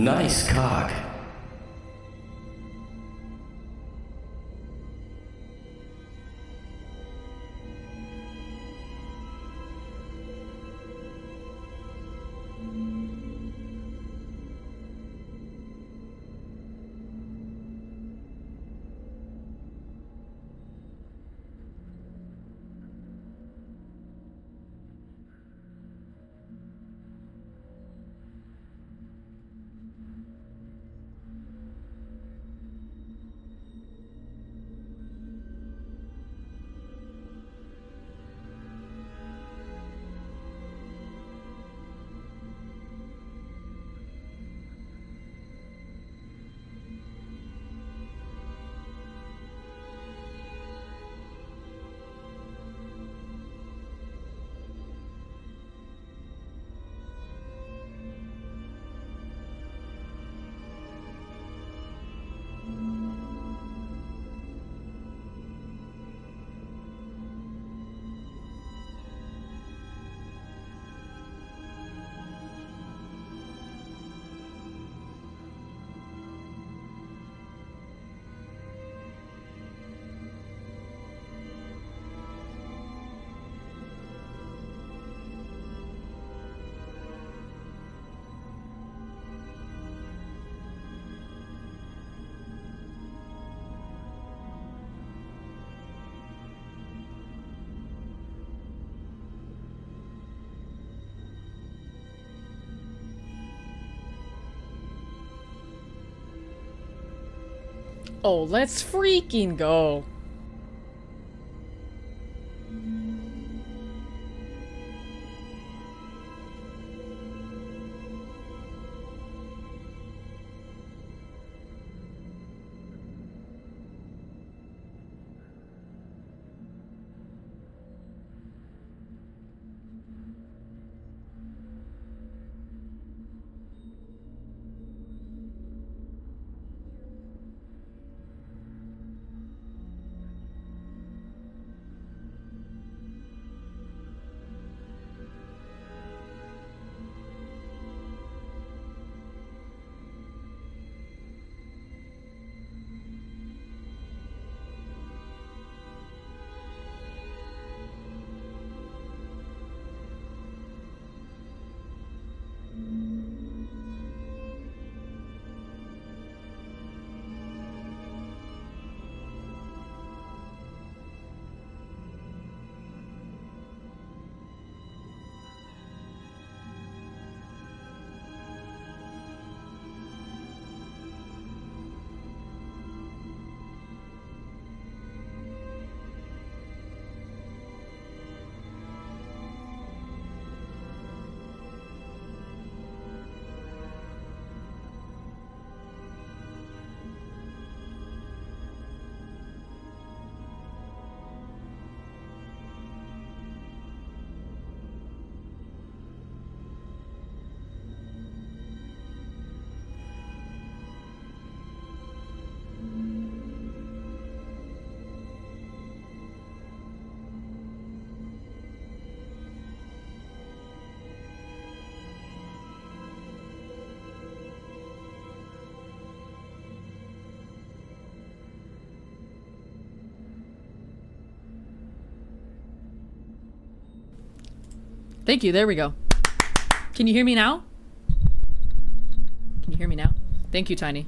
Nice cock. Oh, let's freaking go. Thank you. There we go. Can you hear me now? Can you hear me now? Thank you, Tiny.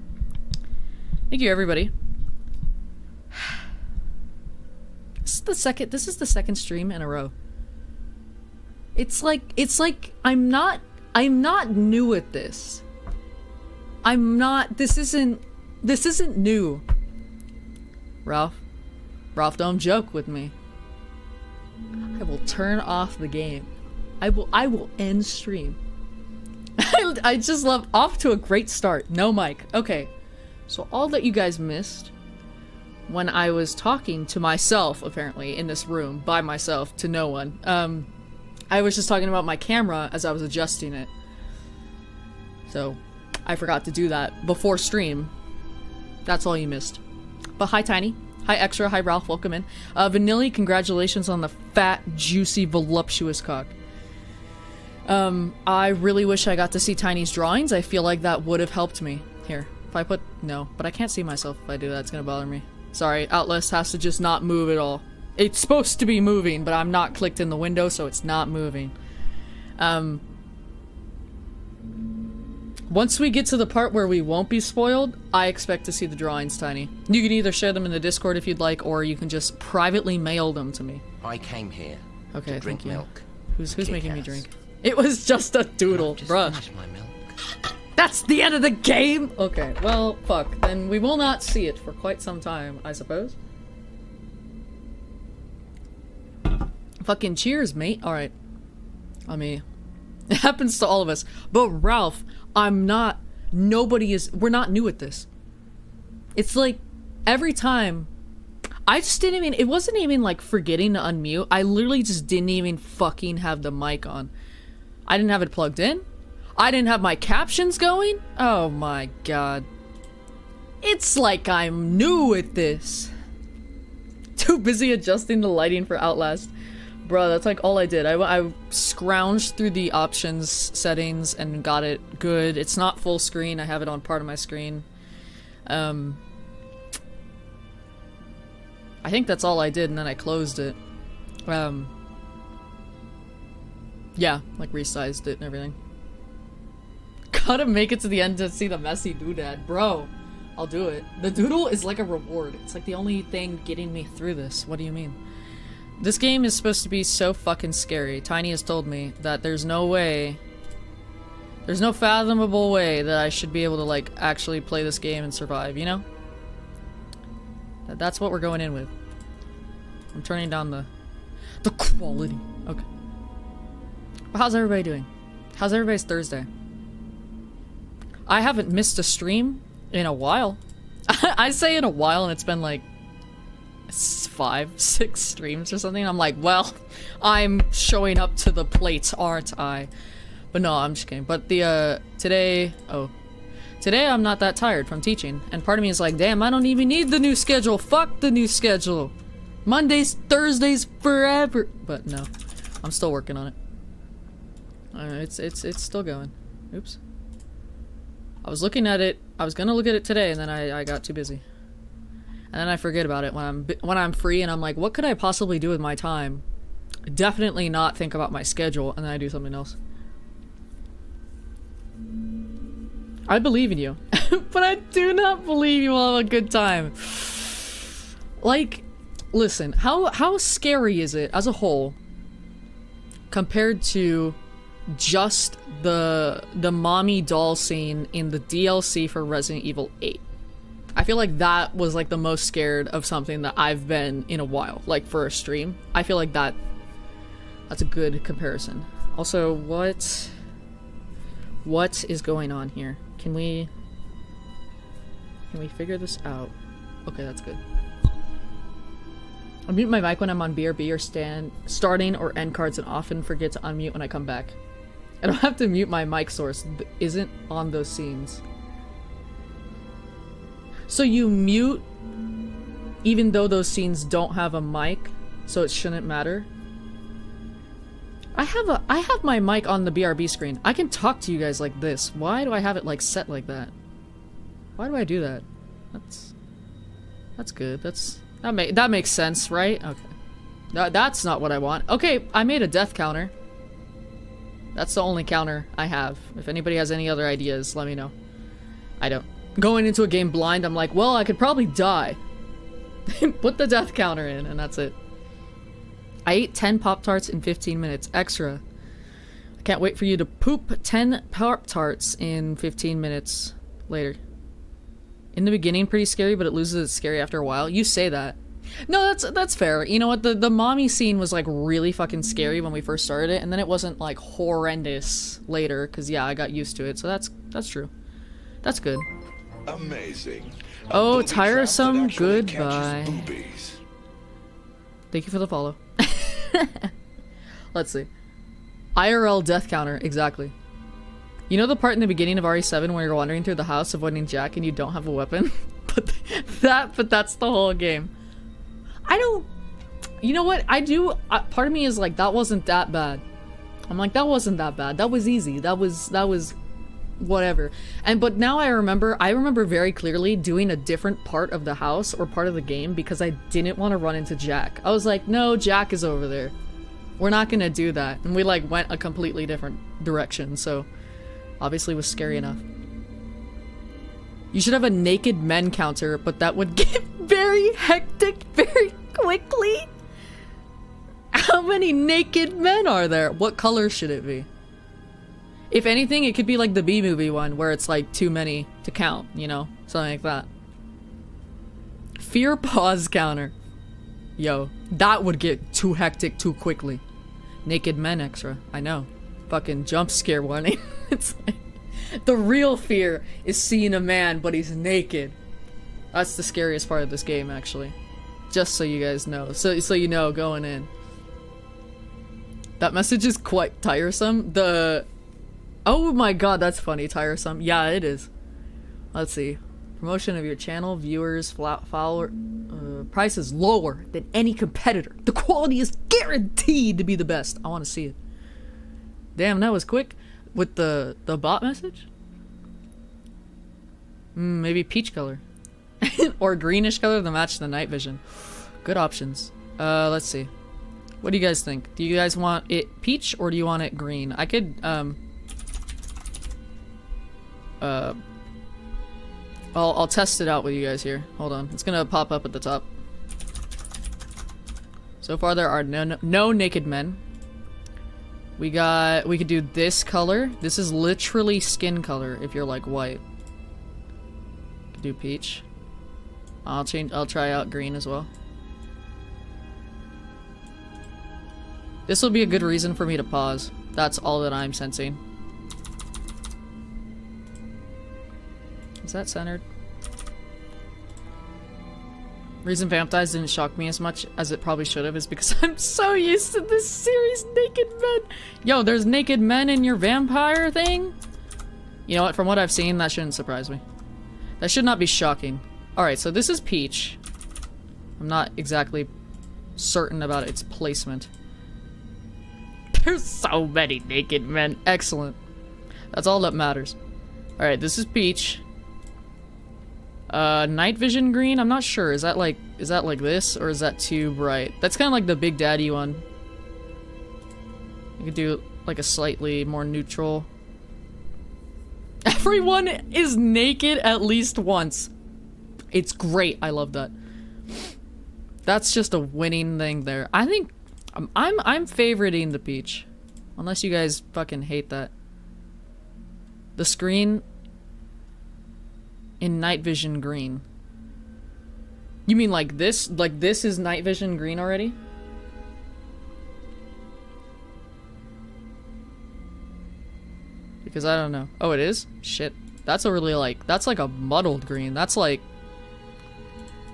Thank you, everybody. This is the second. This is the second stream in a row. It's like it's like I'm not I'm not new at this. I'm not. This isn't. This isn't new. Ralph, Ralph, don't joke with me. I will turn off the game. I will I will end stream. I, I just love off to a great start. No mic. Okay. So all that you guys missed when I was talking to myself apparently in this room by myself to no one. Um I was just talking about my camera as I was adjusting it. So I forgot to do that before stream. That's all you missed. But hi Tiny. Hi Extra. Hi Ralph. Welcome in. Uh, Vanilli, congratulations on the fat, juicy, voluptuous cock. Um, I really wish I got to see Tiny's drawings. I feel like that would have helped me. Here, if I put... No, but I can't see myself if I do that. It's gonna bother me. Sorry, Outlast has to just not move at all. It's supposed to be moving, but I'm not clicked in the window, so it's not moving. Um, once we get to the part where we won't be spoiled, I expect to see the drawings, Tiny. You can either share them in the Discord if you'd like, or you can just privately mail them to me. I came here Okay, to drink milk. Who's who's making me drink? It was just a doodle, Just bruh. finish my milk. That's the end of the game! Okay, well, fuck. Then we will not see it for quite some time, I suppose. Fucking cheers, mate. Alright. I mean, it happens to all of us. But Ralph, I'm not. Nobody is. We're not new at this. It's like every time. I just didn't even. It wasn't even like forgetting to unmute. I literally just didn't even fucking have the mic on. I didn't have it plugged in. I didn't have my captions going. Oh my god. It's like I'm new at this. Too busy adjusting the lighting for Outlast. Bro, that's like all I did. I, I scrounged through the options settings and got it good. It's not full screen. I have it on part of my screen. Um, I think that's all I did, and then I closed it. Um, yeah, like resized it and everything. Gotta make it to the end to see the messy doodad, bro. I'll do it. The doodle is like a reward. It's like the only thing getting me through this. What do you mean? This game is supposed to be so fucking scary. Tiny has told me that there's no way. There's no fathomable way that I should be able to, like, actually play this game and survive, you know? That's what we're going in with. I'm turning down the. the quality. How's everybody doing? How's everybody's Thursday? I haven't missed a stream in a while. I say in a while, and it's been like five, six streams or something. I'm like, well, I'm showing up to the plates, aren't I? But no, I'm just kidding. But the uh today, oh, today I'm not that tired from teaching, and part of me is like, damn, I don't even need the new schedule. Fuck the new schedule. Mondays, Thursdays, forever. But no, I'm still working on it. It's it's it's still going. Oops. I was looking at it. I was gonna look at it today, and then I, I got too busy. And then I forget about it when I'm when I'm free, and I'm like, what could I possibly do with my time? Definitely not think about my schedule, and then I do something else. I believe in you, but I do not believe you will have a good time. Like, listen, how how scary is it as a whole compared to just the the mommy doll scene in the DLC for Resident Evil 8. I feel like that was like the most scared of something that I've been in a while, like for a stream. I feel like that that's a good comparison. Also, what what is going on here? Can we can we figure this out? Okay, that's good. I mute my mic when I'm on BRB or stand starting or end cards and often forget to unmute when I come back. I don't have to mute my mic source th- isn't on those scenes. So you mute even though those scenes don't have a mic, so it shouldn't matter. I have a I have my mic on the BRB screen. I can talk to you guys like this. Why do I have it like set like that? Why do I do that? That's that's good. That's that make that makes sense, right? Okay. That, that's not what I want. Okay, I made a death counter. That's the only counter I have. If anybody has any other ideas, let me know. I don't. Going into a game blind, I'm like, well, I could probably die. Put the death counter in, and that's it. I ate 10 Pop Tarts in 15 minutes extra. I can't wait for you to poop 10 Pop Tarts in 15 minutes later. In the beginning, pretty scary, but it loses its scary after a while. You say that. No, that's that's fair. You know what? The the mommy scene was like really fucking scary when we first started it, and then it wasn't like horrendous later. Cause yeah, I got used to it. So that's that's true. That's good. Amazing. Oh, booby tiresome goodbye. Thank you for the follow. Let's see. IRL death counter, exactly. You know the part in the beginning of RE7 where you're wandering through the house avoiding Jack and you don't have a weapon? but that but that's the whole game. I don't You know what? I do uh, part of me is like that wasn't that bad. I'm like, that wasn't that bad. That was easy. That was that was whatever. And but now I remember I remember very clearly doing a different part of the house or part of the game because I didn't want to run into Jack. I was like, no, Jack is over there. We're not gonna do that. And we like went a completely different direction, so obviously was scary enough. You should have a naked men counter, but that would get very hectic very quickly. How many naked men are there? What color should it be? If anything, it could be like the B movie one where it's like too many to count, you know? Something like that. Fear pause counter. Yo, that would get too hectic too quickly. Naked men extra. I know. Fucking jump scare warning. it's like the real fear is seeing a man, but he's naked. That's the scariest part of this game, actually. Just so you guys know. So, so you know going in. That message is quite tiresome. The... Oh my god, that's funny, tiresome. Yeah, it is. Let's see. Promotion of your channel, viewers, follower... Uh, price is lower than any competitor. The quality is guaranteed to be the best. I want to see it. Damn, that was quick. With the, the bot message? Mm, maybe peach color. or greenish color to match the night vision. Good options. Uh, let's see. What do you guys think? Do you guys want it peach or do you want it green? I could, um... Uh... I'll, I'll test it out with you guys here. Hold on. It's gonna pop up at the top. So far there are no, no, no naked men. We got, we could do this color. This is literally skin color if you're like white. Do peach. I'll change, I'll try out green as well. This will be a good reason for me to pause. That's all that I'm sensing. Is that centered? Reason Vampires didn't shock me as much as it probably should have is because I'm so used to this series Naked Men. Yo, there's naked men in your vampire thing? You know what, from what I've seen, that shouldn't surprise me. That should not be shocking. Alright, so this is Peach. I'm not exactly certain about its placement. There's so many naked men. Excellent. That's all that matters. Alright, this is Peach. Uh, night vision green? I'm not sure. Is that like, is that like this? Or is that too bright? That's kind of like the Big Daddy one. You could do like a slightly more neutral. Everyone is naked at least once. It's great. I love that. That's just a winning thing there. I think I'm I'm I'm favoriting the peach. Unless you guys fucking hate that. The screen in night vision green. You mean like this? Like this is night vision green already? Because I don't know. Oh, it is? Shit. That's a really like, that's like a muddled green. That's like,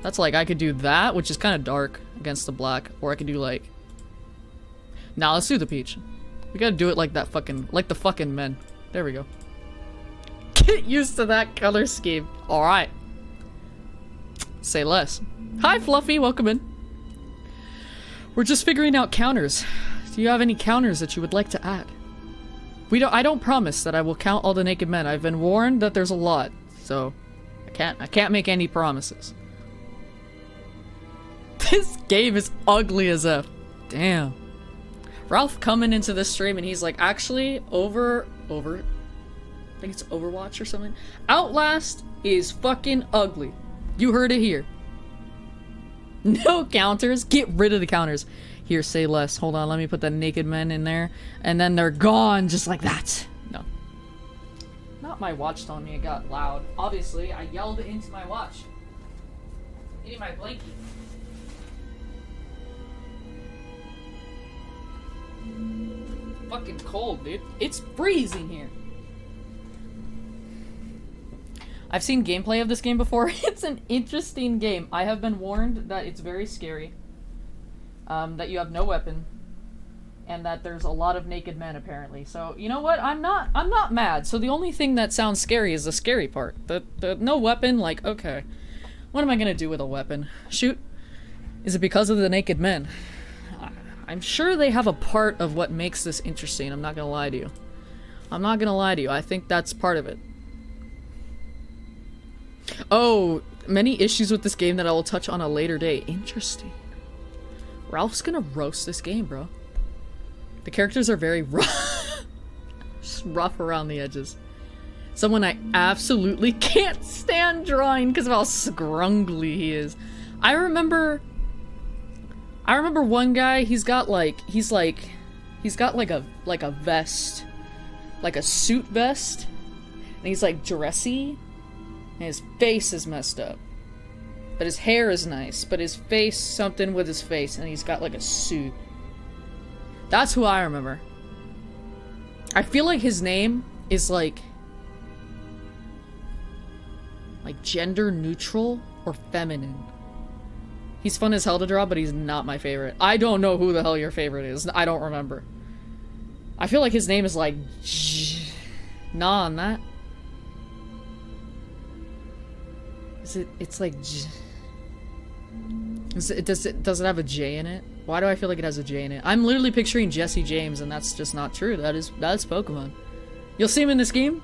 that's like I could do that, which is kind of dark against the black. Or I could do like now let's do the peach. We gotta do it like that fucking, like the fucking men. There we go. Get used to that color scheme. Alright. Say less. Hi Fluffy, welcome in. We're just figuring out counters. Do you have any counters that you would like to add? We don't I don't promise that I will count all the naked men. I've been warned that there's a lot. So I can't I can't make any promises. This game is ugly as F. Damn. Ralph coming into the stream and he's like, actually, over, over, I think it's Overwatch or something. Outlast is fucking ugly. You heard it here. No counters. Get rid of the counters. Here, say less. Hold on, let me put the naked men in there. And then they're gone just like that. No. Not my watch telling me it got loud. Obviously, I yelled into my watch. Eating my blankie. Fucking cold, dude. It's freezing here. I've seen gameplay of this game before. it's an interesting game. I have been warned that it's very scary. Um, that you have no weapon. And that there's a lot of naked men apparently. So, you know what? I'm not I'm not mad. So the only thing that sounds scary is the scary part. The the no weapon, like, okay. What am I gonna do with a weapon? Shoot? Is it because of the naked men? I'm sure they have a part of what makes this interesting. I'm not gonna lie to you. I'm not gonna lie to you. I think that's part of it. Oh, many issues with this game that I will touch on a later day. Interesting. Ralph's gonna roast this game, bro. The characters are very rough. Just rough around the edges. Someone I absolutely can't stand drawing because of how scrungly he is. I remember I remember one guy, he's got like he's like he's got like a like a vest. Like a suit vest. And he's like dressy. And his face is messed up. But his hair is nice. But his face, something with his face, and he's got like a suit. That's who I remember. I feel like his name is like like gender neutral or feminine. He's fun as hell to draw, but he's not my favorite. I don't know who the hell your favorite is. I don't remember. I feel like his name is like nah on that. Is it? It's like. Is it, does it does it have a J in it? Why do I feel like it has a J in it? I'm literally picturing Jesse James, and that's just not true. That is that is Pokemon. You'll see him in this game.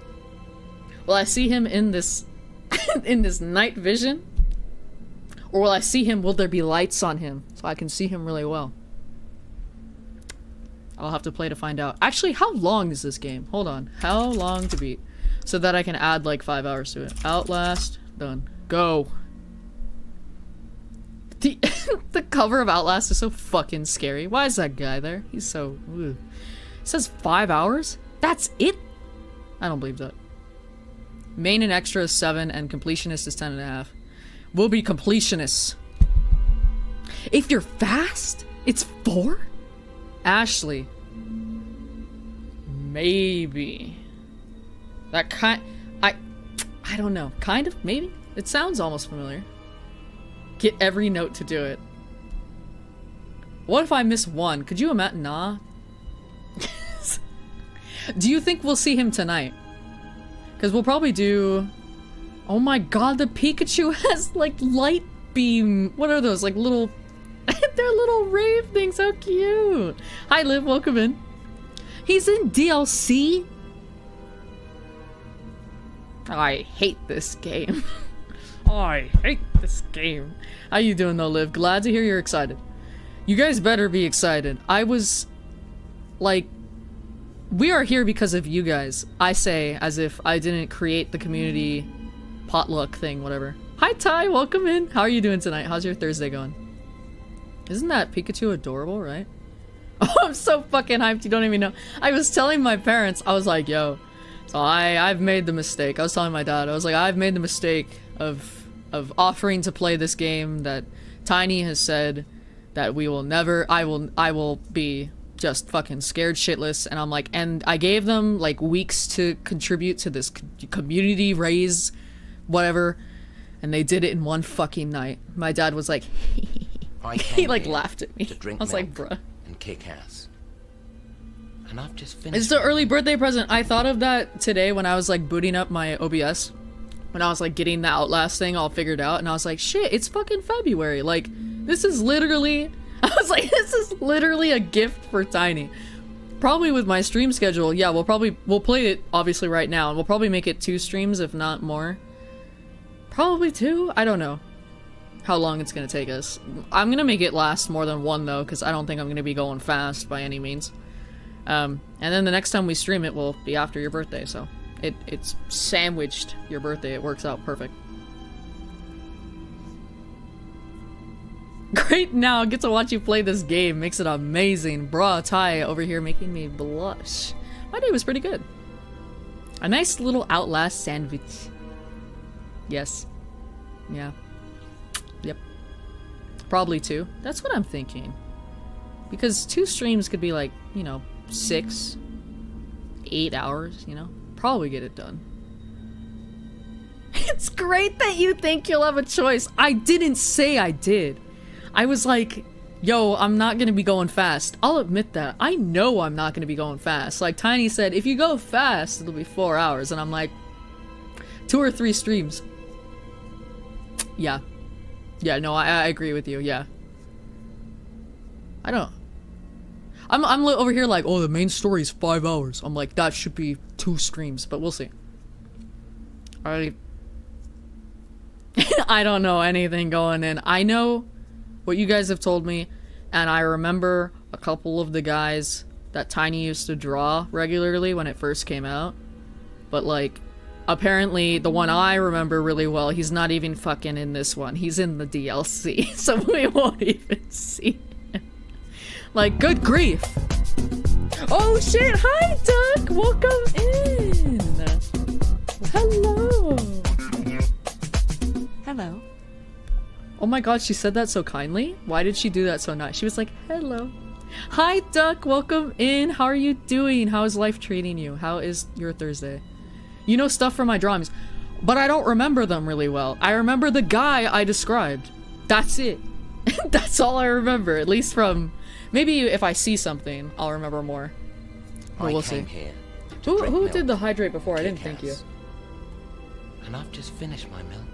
Will I see him in this in this night vision? Or will I see him? Will there be lights on him so I can see him really well? I'll have to play to find out. Actually, how long is this game? Hold on. How long to beat? So that I can add like five hours to it. Outlast. Done. Go. The, the cover of Outlast is so fucking scary. Why is that guy there? He's so... It says five hours? That's it? I don't believe that. Main and extra is seven, and completionist is ten and a half. We'll be completionists. If you're fast, it's four? Ashley. Maybe. That kind... I... I don't know. Kind of? Maybe? It sounds almost familiar. Get every note to do it. What if I miss one? Could you imagine? Nah. do you think we'll see him tonight? Because we'll probably do... Oh my god, the Pikachu has, like, light beam... What are those? Like, little... They're little rave things. How cute. Hi, Liv. Welcome in. He's in DLC? I hate this game. I hate this game. How you doing though, Liv? Glad to hear you're excited. You guys better be excited. I was... Like... We are here because of you guys. I say as if I didn't create the community potluck thing, whatever. Hi Ty, welcome in. How are you doing tonight? How's your Thursday going? Isn't that Pikachu adorable, right? Oh, I'm so fucking hyped, you don't even know. I was telling my parents, I was like, yo, so I, I've made the mistake. I was telling my dad, I was like, I've made the mistake of, of offering to play this game that Tiny has said that we will never, I will, I will be just fucking scared shitless. And I'm like, and I gave them like weeks to contribute to this community raise, whatever. And they did it in one fucking night. My dad was like, he like laughed at me. I was like, bruh and kick ass. And I've just finished. It's the early birthday present. I thought of that today when I was like booting up my OBS. When I was like getting the Outlast thing all figured out, and I was like, shit, it's fucking February. Like, this is literally. I was like, this is literally a gift for Tiny. Probably with my stream schedule, yeah, we'll probably we'll play it obviously right now, and we'll probably make it two streams if not more. Probably two. I don't know how long it's gonna take us. I'm gonna make it last more than one though, because I don't think I'm gonna be going fast by any means. Um, and then the next time we stream it will be after your birthday, so it it's sandwiched your birthday. It works out perfect. Great now, get to watch you play this game. Makes it amazing. Bruh, Ty over here making me blush. My day was pretty good. A nice little Outlast sandwich. Yes. Yeah. Yep. Probably two. That's what I'm thinking. Because two streams could be like, you know, six, eight hours, you know? Probably get it done. It's great that you think you'll have a choice. I didn't say I did. I was like, yo, I'm not gonna be going fast. I'll admit that. I know I'm not gonna be going fast. Like Tiny said, if you go fast, it'll be four hours. And I'm like, two or three streams. Yeah, yeah, no, I, I agree with you, yeah. I don't... I'm I'm over here like, oh, the main story is five hours. I'm like, that should be two streams, but we'll see. I I don't know anything going in. I know what you guys have told me, and I remember a couple of the guys that Tiny used to draw regularly when it first came out. But like, apparently the one I remember really well, he's not even fucking in this one. He's in the DLC, so we won't even see him. Like, good grief. Oh shit! Hi, Duck. Welcome in. Hello. Hello. Oh my god, she said that so kindly. Why did she do that so nice? She was like, "Hello." Hi, Duck. Welcome in. How are you doing? How is life treating you? How is your Thursday? You know stuff from my drawings, but I don't remember them really well. I remember the guy I described. That's it. That's all I remember, at least from maybe if I see something, I'll remember more. But we'll see. Who who milk, did the hydrate before? I didn't thank you. And I've just finished my milk.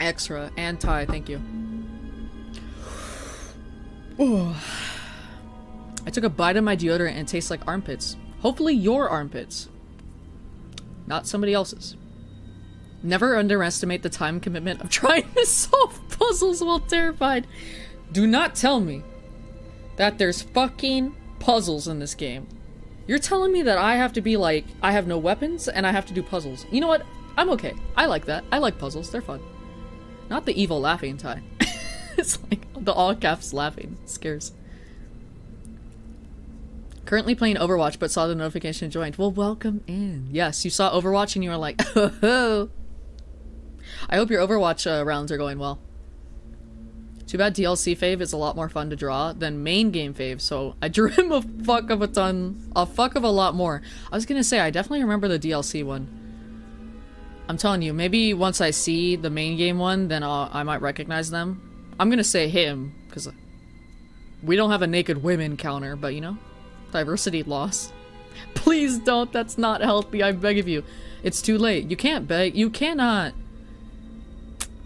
Extra and Ty, thank you. Ooh. I took a bite of my deodorant and it tastes like armpits. Hopefully your armpits. Not somebody else's. Never underestimate the time commitment of trying to solve puzzles while terrified. Do not tell me that there's fucking puzzles in this game. You're telling me that I have to be like, I have no weapons and I have to do puzzles. You know what? I'm okay. I like that. I like puzzles. They're fun. Not the evil laughing Ty. it's like the all caps laughing. It scares. Currently playing Overwatch, but saw the notification joined. Well, welcome in. Yes, you saw Overwatch and you were like, oh. I hope your Overwatch uh, rounds are going well. Too bad DLC fave is a lot more fun to draw than main game fave, so I drew him a fuck of a ton, a fuck of a lot more. I was gonna say, I definitely remember the DLC one. I'm telling you, maybe once I see the main game one, then I'll, I might recognize them. I'm gonna say him, because we don't have a naked women counter, but you know, diversity loss. Please don't, that's not healthy, I beg of you. It's too late. You can't beg, you cannot.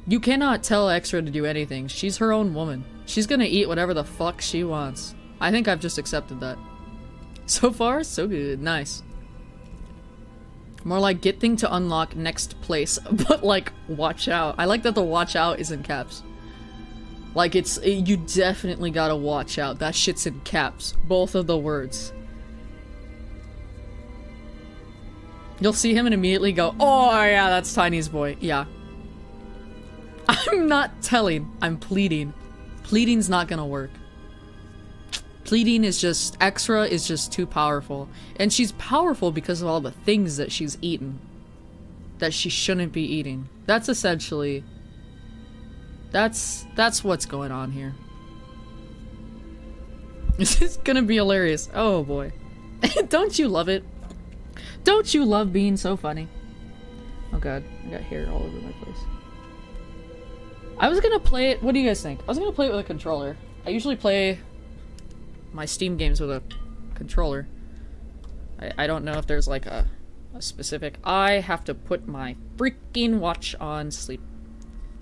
You cannot tell Extra to do anything. She's her own woman. She's gonna eat whatever the fuck she wants. I think I've just accepted that. So far, so good. Nice. More like get thing to unlock next place, but like watch out. I like that the watch out is in caps. Like it's you definitely gotta watch out. That shit's in caps. Both of the words. You'll see him and immediately go, "Oh yeah, that's Tiny's boy." Yeah. I'm not telling. I'm pleading. Pleading's not gonna work. Pleading is just extra is just too powerful. And she's powerful because of all the things that she's eaten. That she shouldn't be eating. That's essentially that's that's what's going on here. This is gonna be hilarious. Oh boy. Don't you love it? Don't you love being so funny? Oh god, I got hair all over my place. I was gonna play it. What do you guys think? I was gonna play it with a controller. I usually play my Steam games with a controller. I, I don't know if there's like a, a specific. I have to put my freaking watch on sleep.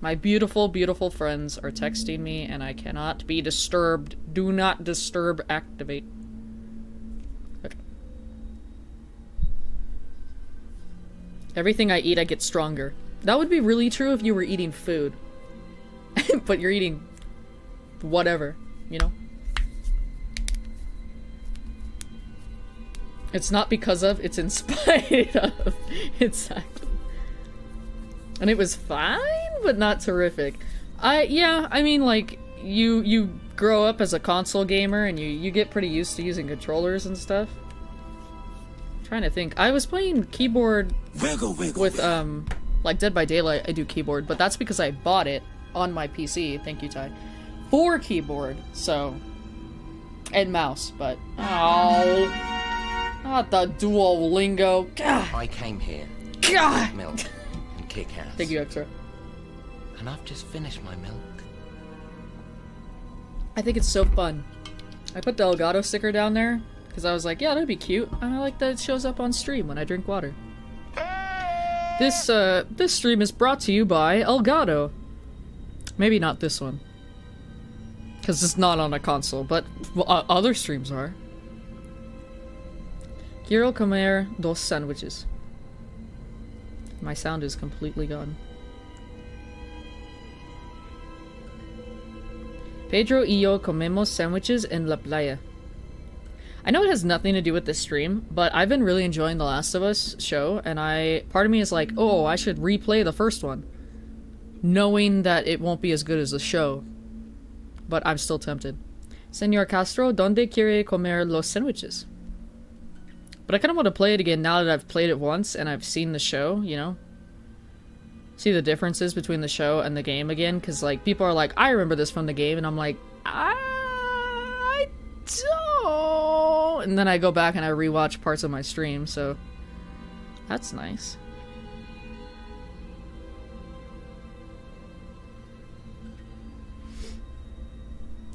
My beautiful, beautiful friends are texting me and I cannot be disturbed. Do not disturb activate. Okay. Everything I eat, I get stronger. That would be really true if you were eating food. but you're eating whatever, you know? It's not because of, it's in spite of. Exactly. And it was fine, but not terrific. I, yeah, I mean, like, you, you grow up as a console gamer and you, you get pretty used to using controllers and stuff. trying to think. I was playing keyboard Wiggle, wiggle, with, um, like Dead by Daylight, I do keyboard, but that's because I bought it on my PC, thank you, Ty, for keyboard, so, and mouse, but, oh, not the Duolingo, God, I came here God, milk and kick ass. thank you, Extra. And I've just finished my milk. I think it's so fun. I put the Elgato sticker down there, because I was like, yeah, that'd be cute, and I like that it shows up on stream when I drink water. This, uh, this stream is brought to you by Elgato. Maybe not this one. Because it's not on a console, but uh, other streams are. Quiero comer dos sandwiches. My sound is completely gone. Pedro y yo comemos sandwiches en la playa. I know it has nothing to do with this stream, but I've been really enjoying The Last of Us show, and I part of me is like, oh, I should replay the first one, knowing that it won't be as good as the show. But I'm still tempted. Senor Castro, ¿dónde quiere comer los sandwiches? But I kind of want to play it again now that I've played it once and I've seen the show, you know? See the differences between the show and the game again, because, like, people are like, I remember this from the game, and I'm like, I don't. And then I go back and I rewatch parts of my stream, so that's nice.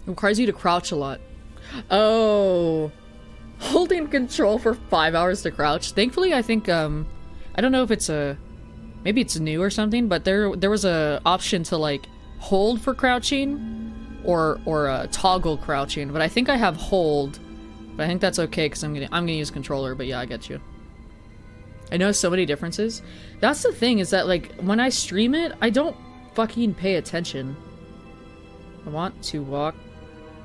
It requires you to crouch a lot. Oh. Holding control for five hours to crouch. Thankfully, I think, um, I don't know if it's a, maybe it's new or something, but there, there was a option to, like, hold for crouching or, or uh, toggle crouching, but I think I have hold, but I think that's okay because I'm gonna, I'm gonna use controller, but yeah, I get you. I know so many differences. That's the thing, is that, like, when I stream it, I don't fucking pay attention. I want to walk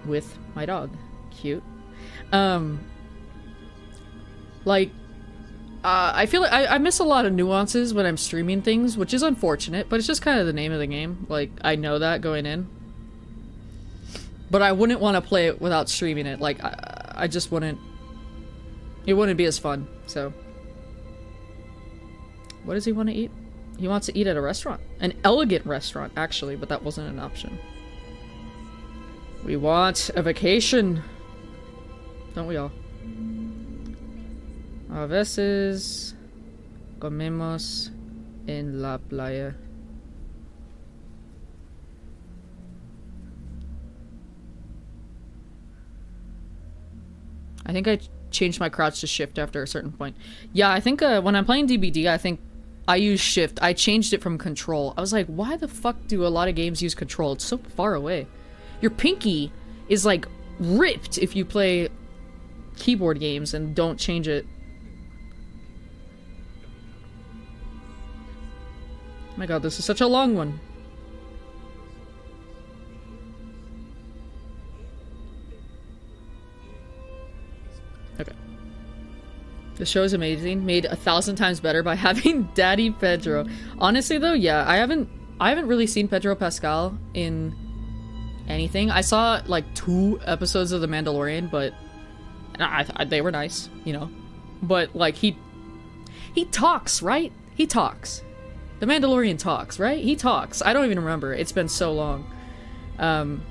with my dog. Cute. Um, like, uh, I feel like I, I miss a lot of nuances when I'm streaming things, which is unfortunate, but it's just kind of the name of the game. Like, I know that going in. But I wouldn't want to play it without streaming it. Like, I, I just wouldn't... It wouldn't be as fun, so... What does he want to eat? He wants to eat at a restaurant. An elegant restaurant, actually, but that wasn't an option. We want a vacation. Don't we all? A veces comemos en la playa. I think I changed my crouch to shift after a certain point. Yeah, I think uh, when I'm playing DBD, I think I use shift. I changed it from control. I was like, why the fuck do a lot of games use control? It's so far away. Your pinky is like ripped if you play keyboard games and don't change it. Oh my god, this is such a long one. Okay. The show is amazing, made a thousand times better by having Daddy Pedro. Honestly though, yeah, I haven't I haven't really seen Pedro Pascal in anything. I saw like two episodes of The Mandalorian, but I, I, they were nice, you know. But like he he talks, right? He talks. The Mandalorian talks, right? He talks. I don't even remember. It's been so long. Um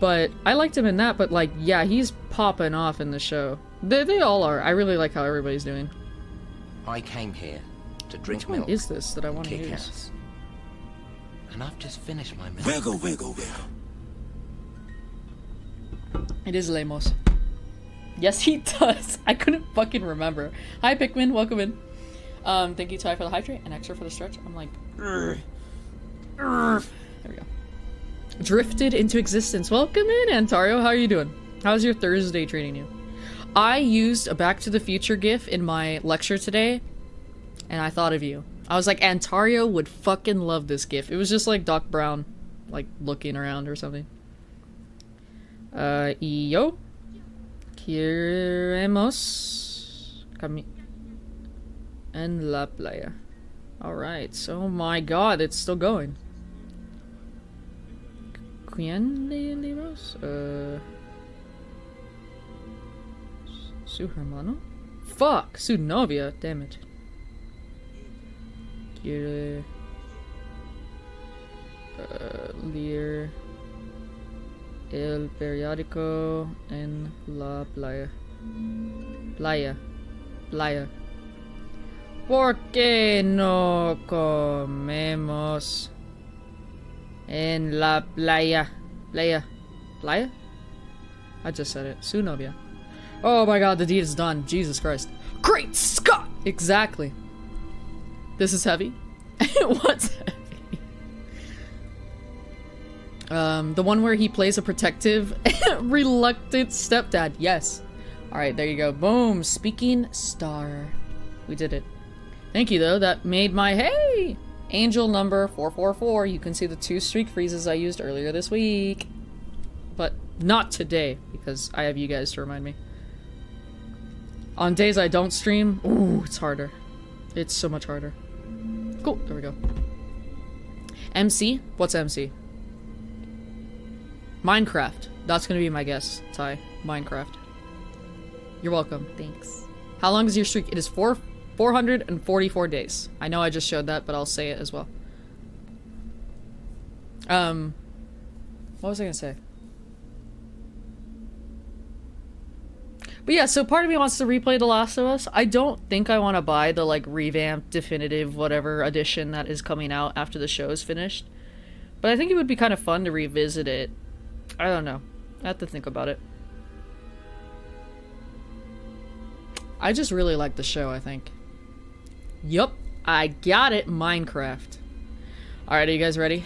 but I liked him in that, but like yeah, he's popping off in the show. They they all are. I really like how everybody's doing. I came here to drink Which one milk. is this that I want to kick use? ass. And I've just finished my milk. Wiggle, wiggle, wiggle. It is Lemos. Yes, he does. I couldn't fucking remember. Hi, Pikmin. Welcome in. Um, thank you, Ty, for the hydrate and extra for the stretch. I'm like, there we go. Drifted into existence. Welcome in, Antario. How are you doing? How's your Thursday treating you? I used a Back to the Future gif in my lecture today, and I thought of you. I was like, Antario would fucking love this gif. It was just like Doc Brown, like looking around or something. Uh, yo. Queremos cami en la playa. Alright, so my god, it's still going. ¿Quién le libros? Uh, su hermano? Fuck! Su novia, damn it. Quiere... Uh, leer... El periódico en la playa. Playa. Playa. ¿Por qué no comemos en la playa? Playa. Playa? I just said it. Su novia. Oh my god, the deed is done. Jesus Christ. Great Scott! Exactly. This is heavy. What's heavy? Um, the one where he plays a protective, reluctant stepdad. Yes. All right, there you go. Boom. Speaking star. We did it. Thank you, though. That made my hey angel number 444. You can see the two streak freezes I used earlier this week. But not today, because I have you guys to remind me. On days I don't stream, ooh, it's harder. It's so much harder. Cool, there we go. MC? What's MC? Minecraft. That's gonna be my guess, Ty. Minecraft. You're welcome. Thanks. How long is your streak? It is four, 444 days. I know I just showed that, but I'll say it as well. Um, what was I gonna say? But yeah, so part of me wants to replay The Last of Us. I don't think I want to buy the like revamped, definitive, whatever edition that is coming out after the show is finished. But I think it would be kind of fun to revisit it. I don't know. I have to think about it. I just really like the show, I think. Yup, I got it, Minecraft. Alright, are you guys ready?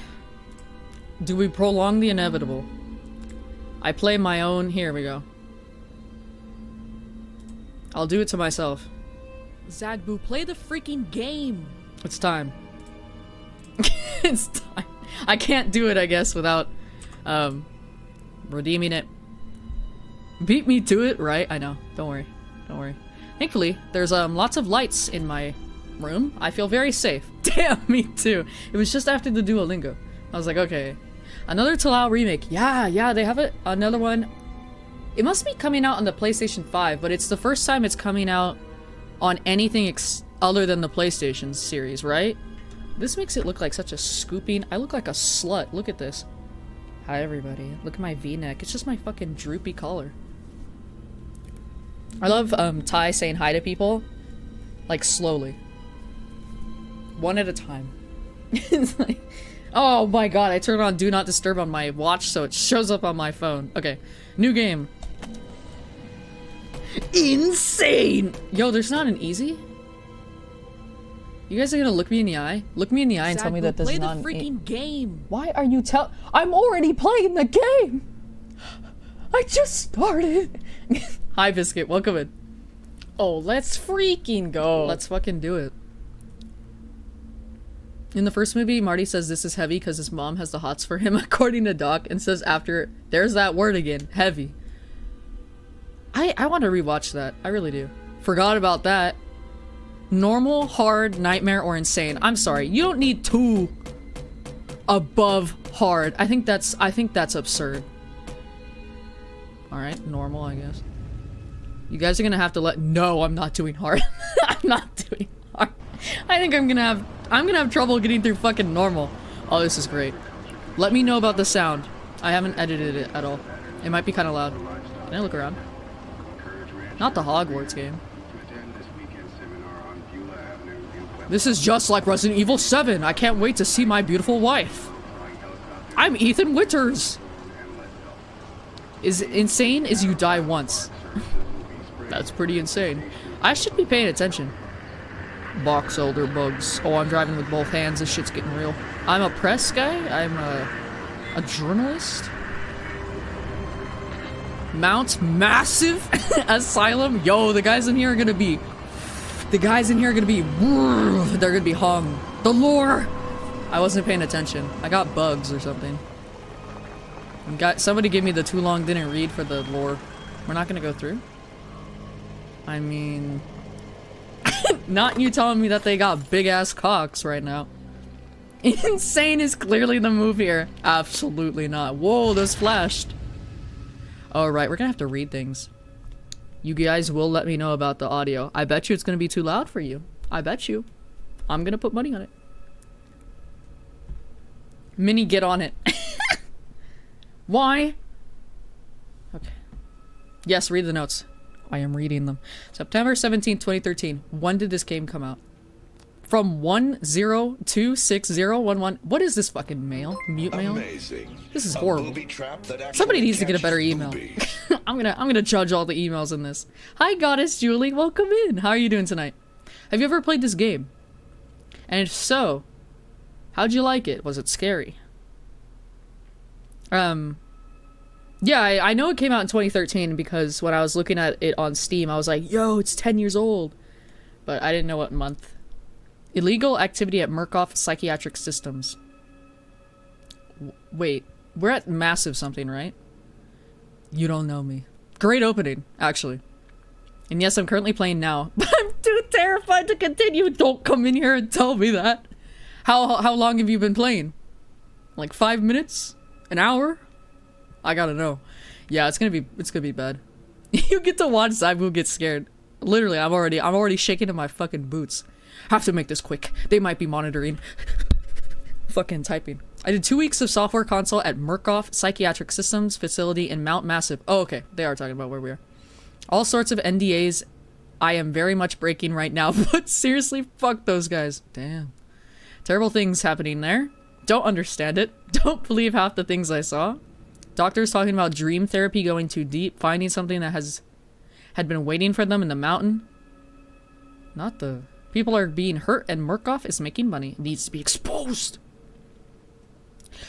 Do we prolong the inevitable? I play my own- here we go. I'll do it to myself. Zagboo, play the freaking game. It's time. it's time. I can't do it, I guess, without um, redeeming it. Beat me to it, right? I know. Don't worry. Don't worry. Thankfully, there's um lots of lights in my room. I feel very safe. Damn, me too. It was just after the Duolingo. I was like, okay. Another Talal remake. Yeah, yeah, they have it. Another one it must be coming out on the PlayStation 5, but it's the first time it's coming out on anything other than the PlayStation series, right? This makes it look like such a scooping- I look like a slut. Look at this. Hi everybody. Look at my v-neck. It's just my fucking droopy collar. I love um, Ty saying hi to people. Like, slowly. One at a time. it's like... Oh my god, I turned on Do Not Disturb on my watch so it shows up on my phone. Okay, new game. Insane! Yo, there's not an easy? You guys are gonna look me in the eye? Look me in the eye and tell me that this play is the not an freaking game. Why are you tell- I'm already playing the game! I just started! Hi, Biscuit, welcome in. Oh, let's freaking go. Let's fucking do it. In the first movie, Marty says this is heavy because his mom has the hots for him, according to Doc, and says after, there's that word again, heavy. I, I want to rewatch that. I really do. Forgot about that. Normal, hard, nightmare, or insane. I'm sorry. You don't need two above hard. I think that's I think that's absurd. Alright, normal, I guess. You guys are gonna have to let- No, I'm not doing hard. I'm not doing hard. I think I'm gonna have- I'm gonna have trouble getting through fucking normal. Oh, this is great. Let me know about the sound. I haven't edited it at all. It might be kind of loud. Can I look around? Not the Hogwarts game. This is just like Resident Evil 7. I can't wait to see my beautiful wife. I'm Ethan Winters. Is insane is you die once. That's pretty insane. I should be paying attention. Box elder bugs. Oh, I'm driving with both hands. This shit's getting real. I'm a press guy. I'm a, a journalist. Mount Massive Asylum. Yo, the guys in here are gonna be. The guys in here are gonna be. They're gonna be hung. The lore. I wasn't paying attention. I got bugs or something. Got somebody give me the too long didn't read for the lore. We're not gonna go through. I mean, not you telling me that they got big ass cocks right now. Insane is clearly the move here. Absolutely not. Whoa, those flashed. All right, we're gonna have to read things. You guys will let me know about the audio. I bet you it's gonna be too loud for you. I bet you. I'm gonna put money on it. Mini, get on it. Why? Okay. Yes, read the notes. I am reading them. September 17, 2013. When did this game come out? From 10260111. What is this fucking mail? Mute mail? Amazing. This is horrible. booby trap that actually Somebody needs to get a better email. I'm gonna I'm gonna judge all the emails in this. Hi Goddess Julie, welcome in. How are you doing tonight? Have you ever played this game? And if so, how'd you like it? Was it scary? Um, yeah, I, I know it came out in 2013 because when I was looking at it on Steam, I was like, yo, it's 10 years old. But I didn't know what month. Illegal activity at Murkoff Psychiatric Systems. W- wait, we're at massive something, right? You don't know me. Great opening, actually. And yes, I'm currently playing now, but I'm too terrified to continue. Don't come in here and tell me that. How how long have you been playing? Like five minutes? An hour? I gotta know. Yeah, it's gonna be it's gonna be bad. you get to watch Zagboo get scared. Literally, I'm already I'm already shaking in my fucking boots. Have to make this quick. They might be monitoring. fucking typing. I did two weeks of software console at Murkoff Psychiatric Systems facility in Mount Massive. Oh, okay. They are talking about where we are. All sorts of NDAs I am very much breaking right now, but seriously, fuck those guys. Damn. Terrible things happening there. Don't understand it. Don't believe half the things I saw. Doctors talking about dream therapy going too deep, finding something that has had been waiting for them in the mountain. Not the people are being hurt and Murkoff is making money. It needs to be exposed.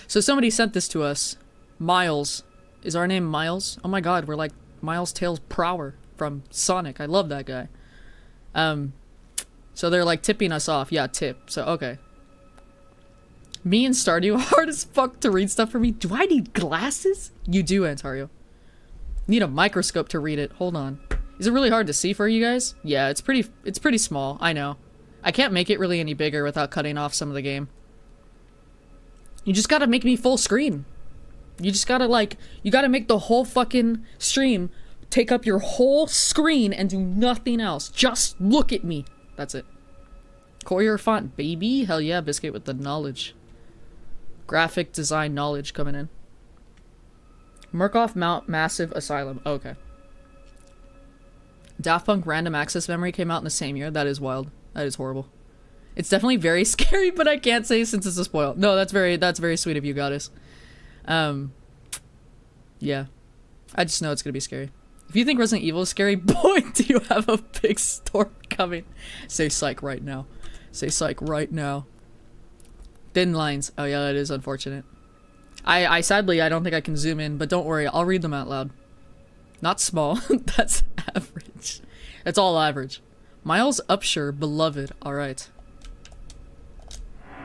So somebody sent this to us. Miles. Is our name Miles? Oh my god, we're like Miles Tails Prower from Sonic. I love that guy. Um so they're like tipping us off. Yeah, tip. So okay. Me and Stardew hard as fuck to read stuff for me. Do I need glasses? You do, Antario. Need a microscope to read it. Hold on. Is it really hard to see for you guys? Yeah, it's pretty it's pretty small. I know. I can't make it really any bigger without cutting off some of the game. You just gotta make me full screen. You just gotta like you gotta make the whole fucking stream take up your whole screen and do nothing else. Just look at me. That's it. Courier font, baby. Hell yeah, biscuit with the knowledge. Graphic design knowledge coming in. Murkoff Mount Massive Asylum. Okay. Daft Punk Random Access Memory came out in the same year. That is wild. That is horrible. It's definitely very scary, but I can't say since it's a spoil. No, that's very that's very sweet of you, goddess. Um, yeah, I just know it's gonna be scary. If you think Resident Evil is scary, boy, do you have a big storm coming. Say psych right now. Say psych right now. Thin lines. Oh yeah, that is unfortunate. I, I sadly I don't think I can zoom in, but don't worry, I'll read them out loud. Not small. That's average. It's all average. Miles Upshur, beloved. All right.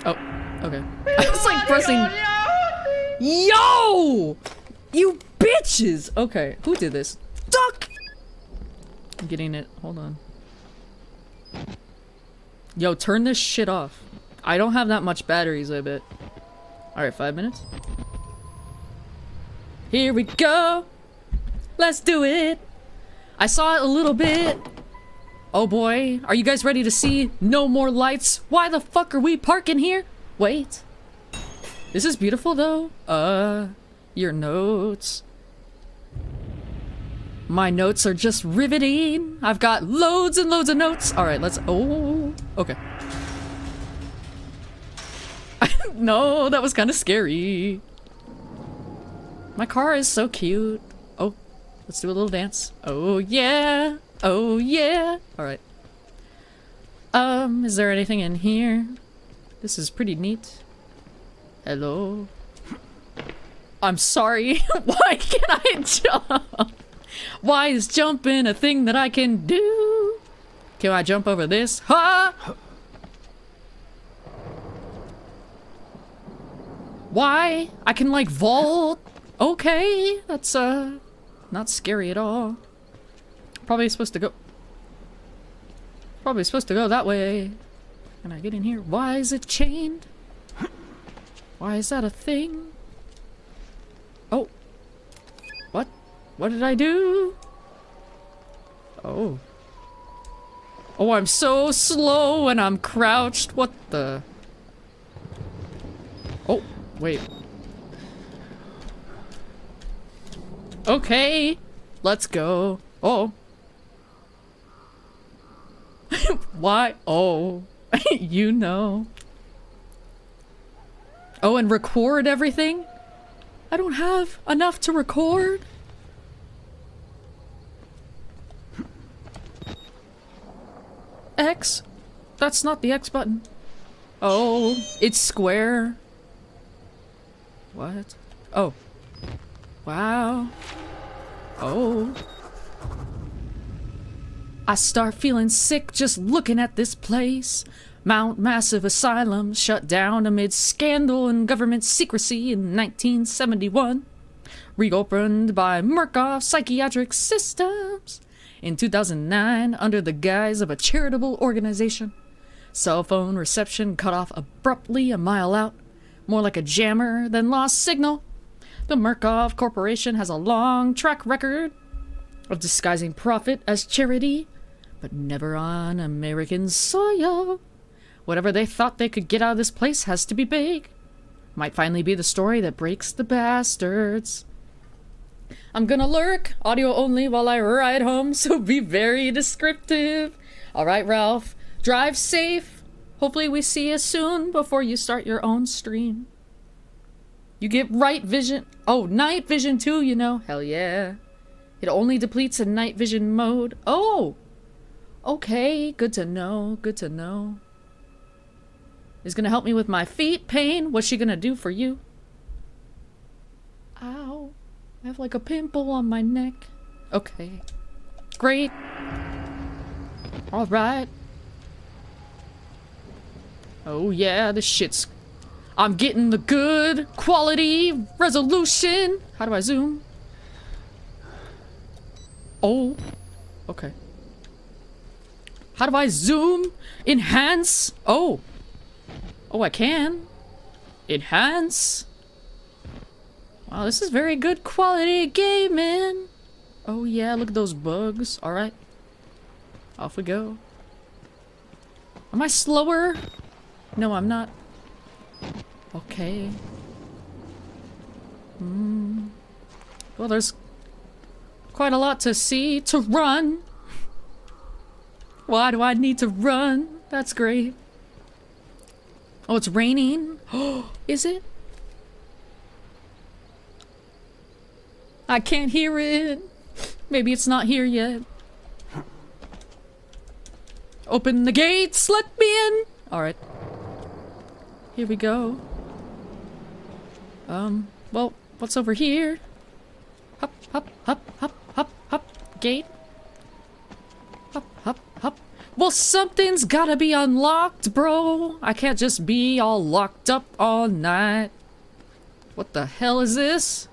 Oh, okay. I was like pressing. Yo, you bitches. Okay, who did this? Duck. I'm getting it. Hold on. Yo, turn this shit off. I don't have that much batteries, I bet. Alright, five minutes. Here we go. Let's do it. I saw it a little bit. Oh boy, are you guys ready to see no more lights? Why the fuck are we parking here? Wait. This is beautiful though. Uh, your notes. My notes are just riveting. I've got loads and loads of notes. All right, let's. Oh, okay. no, that was kind of scary. My car is so cute. Oh, let's do a little dance. Oh yeah. Oh yeah. All right. Um, is there anything in here? This is pretty neat. Hello. I'm sorry. Why can't I jump? Why is jumping a thing that I can do? Can I jump over this? Ha! Why? I can like vault. Okay, that's uh not scary at all. Probably supposed to go. Probably supposed to go that way. Can I get in here? Why is it chained? Why is that a thing? Oh. What? What did I do? Oh. Oh, I'm so slow and I'm crouched. What the? Oh, wait. Okay. Let's go. Oh. Why? Oh. you know. Oh, and record everything? I don't have enough to record. X? That's not the X button. Oh, it's square. What? Oh. Wow. Oh. I start feeling sick just looking at this place. Mount Massive Asylum shut down amid scandal and government secrecy in 1971. Reopened by Murkoff Psychiatric Systems in 2009 under the guise of a charitable organization. Cell phone reception cut off abruptly a mile out, more like a jammer than lost signal. The Murkoff Corporation has a long track record of disguising profit as charity, but never on American soil. Whatever they thought they could get out of this place has to be big. Might finally be the story that breaks the bastards. I'm gonna lurk, audio only, while I ride home, so be very descriptive. Alright, Ralph, drive safe. Hopefully, we see you soon before you start your own stream. You get right vision. Oh, night vision too, you know. Hell yeah. It only depletes in night vision mode. Oh! Okay, good to know, good to know. Is gonna help me with my feet pain. What's she gonna do for you? Ow. I have like a pimple on my neck. Okay. Great. Alright. Oh yeah, this shit's... I'm getting the good quality resolution. How do I zoom? Oh. Okay. How do I zoom? Enhance? Oh. Oh, I can. Enhance. Wow, this is very good quality gaming. Oh yeah, look at those bugs. Alright. Off we go. Am I slower? No, I'm not. Okay. Hmm. Well, there's quite a lot to see, to run. Why do I need to run? That's great. Oh, it's raining? Is it? I can't hear it. Maybe it's not here yet. Open the gates, let me in! Alright. Here we go. Um, well, what's over here? Hop, hop, hop, hop, hop, hop. Gate. Hop, hop, hop. Well, something's gotta be unlocked, bro. I can't just be all locked up all night. What the hell is this?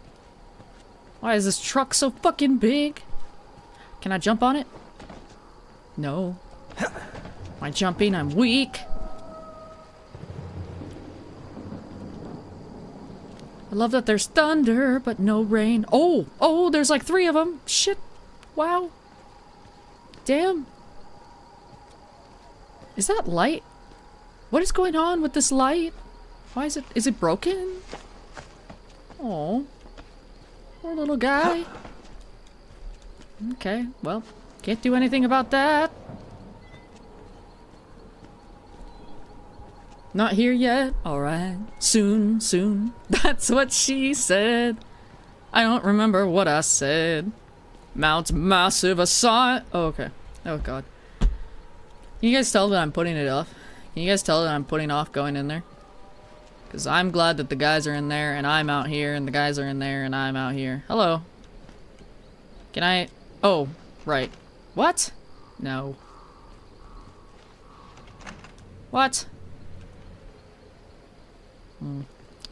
Why is this truck so fucking big? Can I jump on it? No. My jumping, I'm weak. I love that there's thunder, but no rain. Oh, oh, there's like three of them. Shit. Wow. Damn. Is that light? What is going on with this light? Why is it- is it broken? Oh. Poor little guy. Okay, well, can't do anything about that. Not here yet? Alright. Soon, soon. That's what she said. I don't remember what I said. Mount Massive aside. Oh, okay. Oh, God. Can you guys tell that I'm putting it off? Can you guys tell that I'm putting off going in there? Because I'm glad that the guys are in there and I'm out here and the guys are in there and I'm out here. Hello. Can I... Oh, right. What? No. What? Hmm.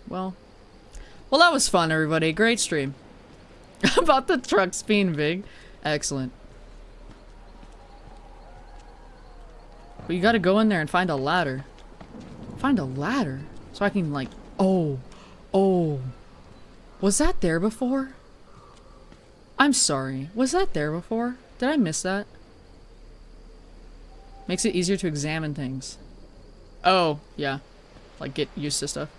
Well. Well, that was fun, everybody. Great stream. About the trucks being big. Excellent. But you gotta go in there and find a ladder. Find a ladder? So I can, like... Oh. Oh. Was that there before? I'm sorry. Was that there before? Did I miss that? Makes it easier to examine things. Oh, yeah. Like, get used to stuff.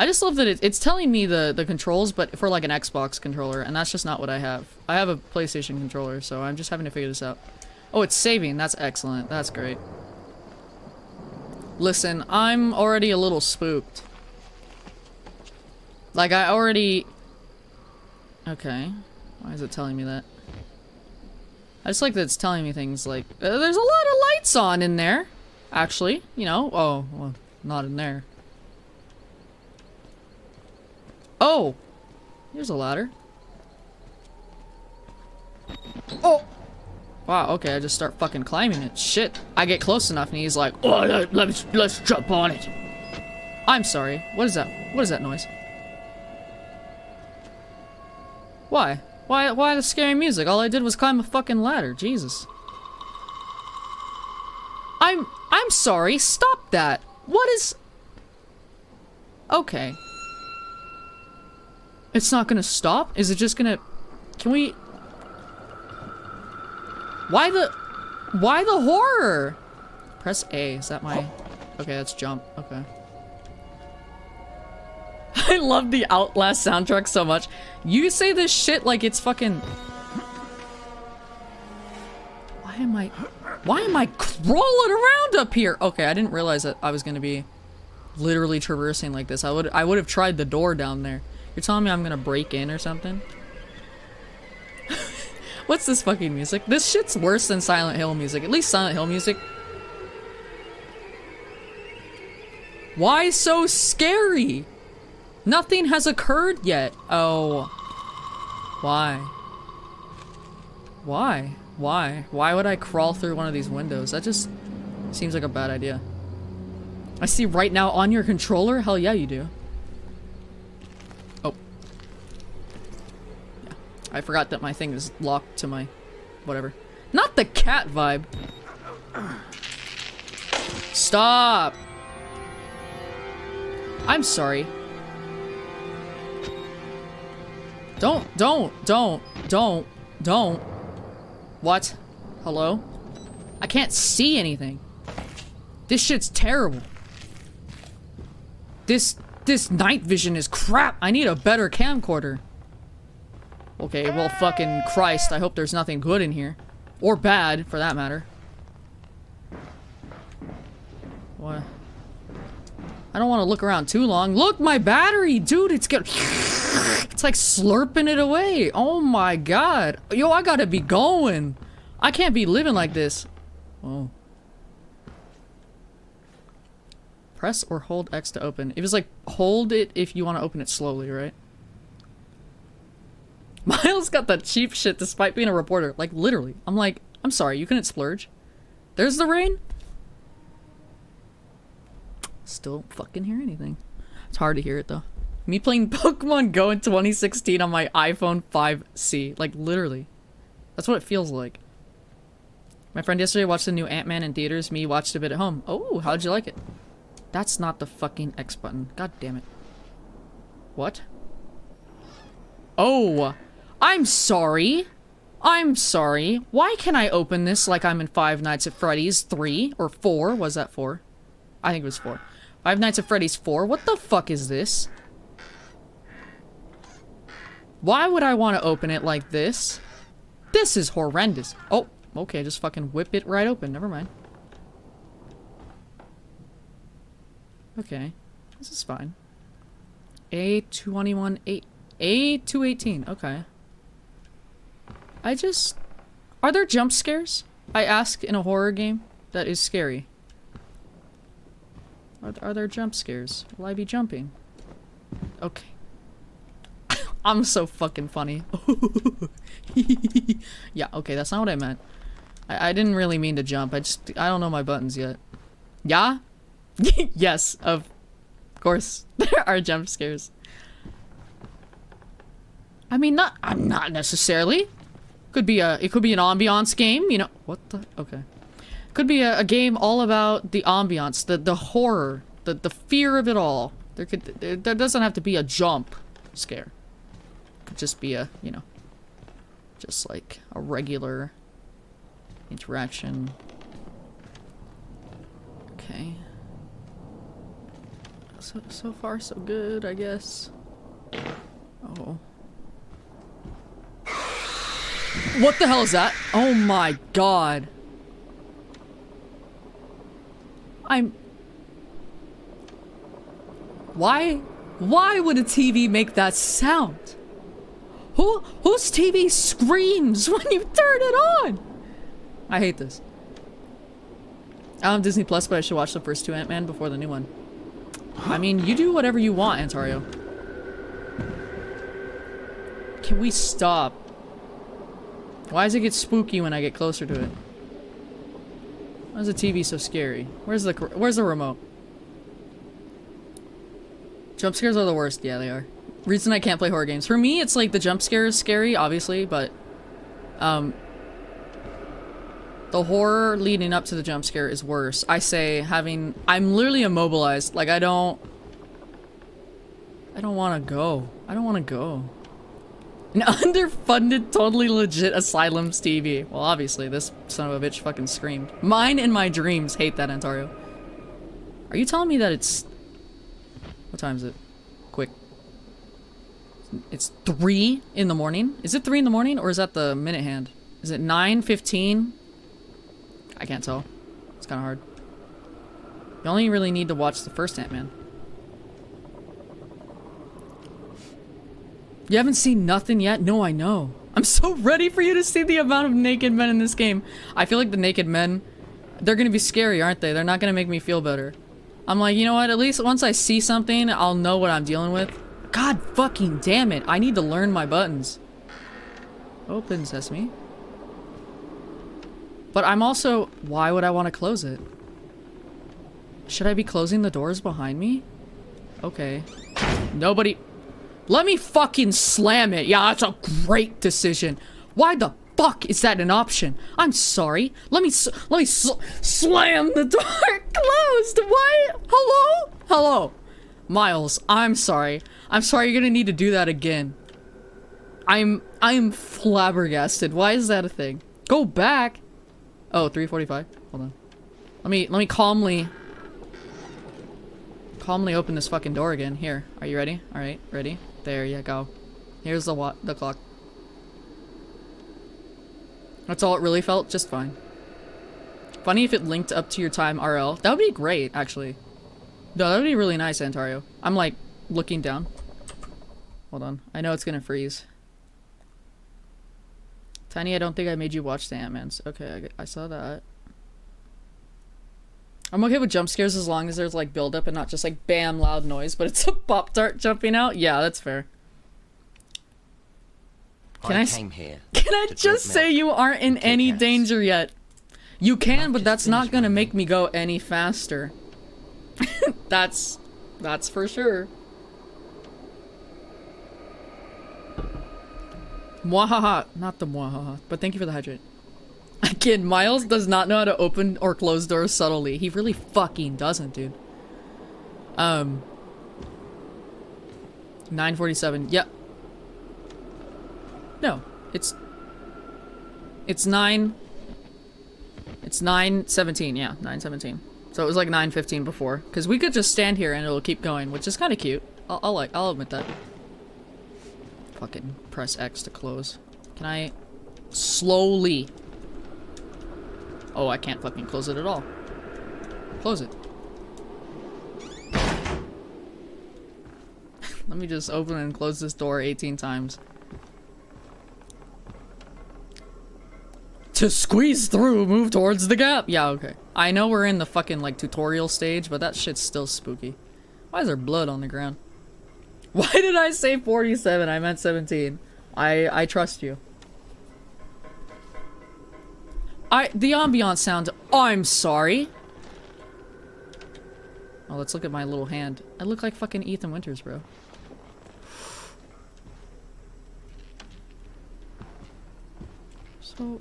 I just love that it, it's telling me the, the controls, but for like an Xbox controller, and that's just not what I have. I have a PlayStation controller, so I'm just having to figure this out. Oh, it's saving. That's excellent. That's great. Listen, I'm already a little spooked. Like, I already... Okay. Why is it telling me that? I just like that it's telling me things like... Uh, there's a lot of lights on in there, actually. You know? Oh, well, not in there. Oh! Here's a ladder. Oh! Wow, okay, I just start fucking climbing it. Shit. I get close enough and he's like, oh, let, let's, let's jump on it. I'm sorry. What is that? What is that noise? Why? Why, why the scary music? All I did was climb a fucking ladder. Jesus. I'm, I'm sorry. Stop that. What is... Okay. It's not gonna stop? Is it just gonna... Can we... Why the... Why the horror? Press A. Is that my... Okay, that's jump. Okay. I love the Outlast soundtrack so much. You say this shit like it's fucking... Why am I... Why am I crawling around up here? Okay, I didn't realize that I was gonna be literally traversing like this. I would I would have tried the door down there. You're telling me I'm gonna break in or something? What's this fucking music? This shit's worse than Silent Hill music. At least Silent Hill music. Why so scary? Nothing has occurred yet. Oh. Why? Why? Why? Why would I crawl through one of these windows? That just seems like a bad idea. I see right now on your controller? Hell yeah, you do. Oh. Yeah. I forgot that my thing is locked to my... whatever. Not the cat vibe. Stop! I'm sorry. Don't, don't, don't, don't, don't. What? Hello? I can't see anything. This shit's terrible. This, this night vision is crap. I need a better camcorder. Okay, well fucking Christ, I hope there's nothing good in here. Or bad, for that matter. What? I don't want to look around too long. Look, my battery! Dude, it's get- It's like slurping it away. Oh my god. Yo, I gotta be going. I can't be living like this. Oh. Press or hold X to open. It was like, hold it if you want to open it slowly, right? Miles got the cheap shit despite being a reporter. Like, literally. I'm like, I'm sorry, you couldn't splurge? There's the rain? Still fucking hear anything. It's hard to hear it though. Me playing Pokemon Go in 2016 on my iPhone 5C. Like, literally. That's what it feels like. My friend yesterday watched the new Ant-Man in theaters. Me watched a bit at home. Oh, how'd you like it? That's not the fucking X button. God damn it. What? Oh! I'm sorry! I'm sorry. Why can I open this like I'm in Five Nights at Freddy's 3? Or 4? Was that 4? I think it was 4. Five Nights at Freddy's 4? What the fuck is this? Why would I want to open it like this? This is horrendous. Oh, okay, just fucking whip it right open. Never mind. Okay, this is fine. A21... A218. okay. I just... Are there jump scares? I ask in a horror game that is scary. Are, are there jump scares? Will I be jumping? Okay. I'm so fucking funny. yeah, okay, that's not what I meant. I, I didn't really mean to jump. I just, I don't know my buttons yet. Yeah? yes, of course. There are jump scares. I mean, not, I'm not necessarily. Could be a, it could be an ambiance game, you know. What the, okay. Could be a, a game all about the ambiance, the, the horror, the, the fear of it all. There could, there, there doesn't have to be a jump scare could just be a, you know, just like a regular interaction. Okay. So, so far so good, I guess. Oh. What the hell is that? Oh my god. I'm... Why? Why would a TV make that sound? Who whose TV screams when you turn it on? I hate this. I don't have Disney Plus, but I should watch the first two Ant-Man before the new one. I mean, you do whatever you want, Antario. Can we stop? Why does it get spooky when I get closer to it? Why is the TV so scary? Where's the where's the remote? Jump scares are the worst. Yeah, they are. Reason I can't play horror games. For me, it's like the jump scare is scary, obviously, but um, the horror leading up to the jump scare is worse. I say having I'm literally immobilized. Like I don't I don't want to go. I don't want to go. An underfunded, totally legit Asylum's TV. Well, obviously, this son of a bitch fucking screamed. Mine and my dreams hate that, Antario. Are you telling me that it's... What time is it? Quick. It's 3 in the morning? Is it 3 in the morning, or is that the minute hand? Is it 9.15? I can't tell. It's kind of hard. You only really need to watch the first Ant-Man. You haven't seen nothing yet? No, I know. I'm so ready for you to see the amount of naked men in this game. I feel like the naked men, they're gonna be scary, aren't they? They're not gonna make me feel better. I'm like, you know what? At least once I see something, I'll know what I'm dealing with. God fucking damn it. I need to learn my buttons. Open sesame. But I'm also... Why would I want to close it? Should I be closing the doors behind me? Okay. Nobody... Let me fucking slam it. Yeah, that's a great decision. Why the fuck is that an option? I'm sorry. Let me let me slam the door closed. Why? Hello? Hello. Miles, I'm sorry. I'm sorry you're gonna need to do that again. I'm I'm flabbergasted. Why is that a thing? Go back. Oh, 345. Hold on. Let me let me calmly calmly open this fucking door again. Here. Are you ready? Alright, ready? There you go. Here's the what the clock. That's all it really felt, just fine. Funny if it linked up to your time RL. That would be great, actually. No, that would be really nice, Antario. I'm like looking down. Hold on. I know it's gonna freeze. Tiny, I don't think I made you watch the Ant-Mans. Okay, I, I saw that. I'm okay with jump scares as long as there's like build up and not just like bam loud noise, but it's a pop tart jumping out. Yeah, that's fair. Can I, I came here. Can I just say you aren't in any danger yet? You can, but that's not gonna make me go any faster. that's that's for sure. Mwahaha, not the mwahaha, but thank you for the hydrate. Again, Miles does not know how to open or close doors subtly. He really fucking doesn't, dude. Um. 947. Yep. No, it's... It's 9... It's 917, yeah, 917. So it was like 915 before. Because we could just stand here and it'll keep going, which is kind of cute. I'll, I'll like, I'll admit that. Fucking press X to close. Can I slowly Oh, I can't fucking close it at all. Close it. Let me just open and close this door 18 times. To squeeze through, move towards the gap. Yeah, okay. I know we're in the fucking like tutorial stage, but that shit's still spooky. Why is there blood on the ground? Why did I say 47? I meant 17. I I trust you. I- the ambiance sound- I'm sorry! Oh, let's look at my little hand. I look like fucking Ethan Winters, bro. So,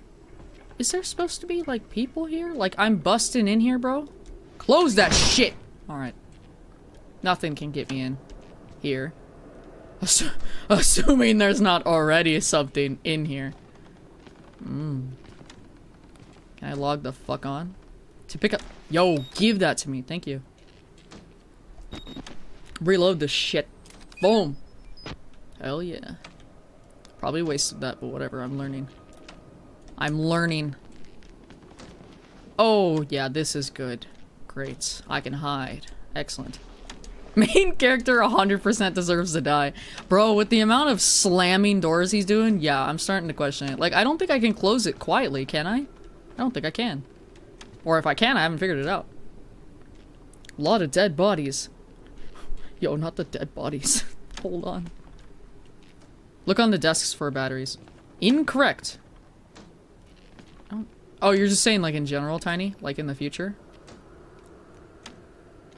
is there supposed to be, like, people here? Like, I'm busting in here, bro? Close that shit! Alright. Nothing can get me in. Here. Assu assuming there's not already something in here. Mmm. Can I log the fuck on? To pick up- Yo, give that to me. Thank you. Reload the shit. Boom. Hell yeah. Probably wasted that, but whatever. I'm learning. I'm learning. Oh, yeah, this is good. Great. I can hide. Excellent. Main character 100% deserves to die. Bro, with the amount of slamming doors he's doing, yeah, I'm starting to question it. Like, I don't think I can close it quietly, can I? I don't think I can. Or if I can, I haven't figured it out. A lot of dead bodies. Yo, not the dead bodies. Hold on. Look on the desks for batteries. Incorrect. Oh, oh, you're just saying like in general, Tiny? Like in the future?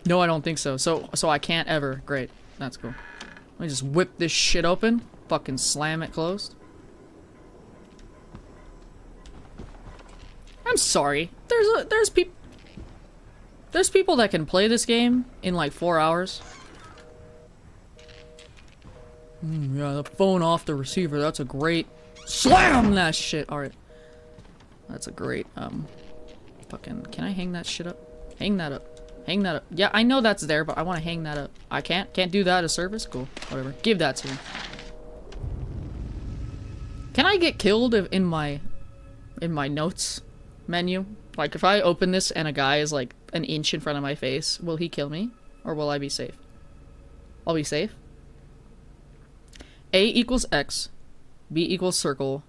No, I don't think so. So, so I can't ever. Great. That's cool. Let me just whip this shit open. Fucking slam it closed. I'm sorry. There's a, there's people there's people that can play this game in like four hours. Mm, yeah, the phone off the receiver. That's a great slam that shit. All right, that's a great um. Fucking, can I hang that shit up? Hang that up. Hang that up. Yeah, I know that's there, but I want to hang that up. I can't. Can't do that A service. Cool. Whatever. Give that to me. Can I get killed if in my in my notes menu? Like if I open this and a guy is like an inch in front of my face, will he kill me? Or will I be safe? I'll be safe. A equals X, B equals circle,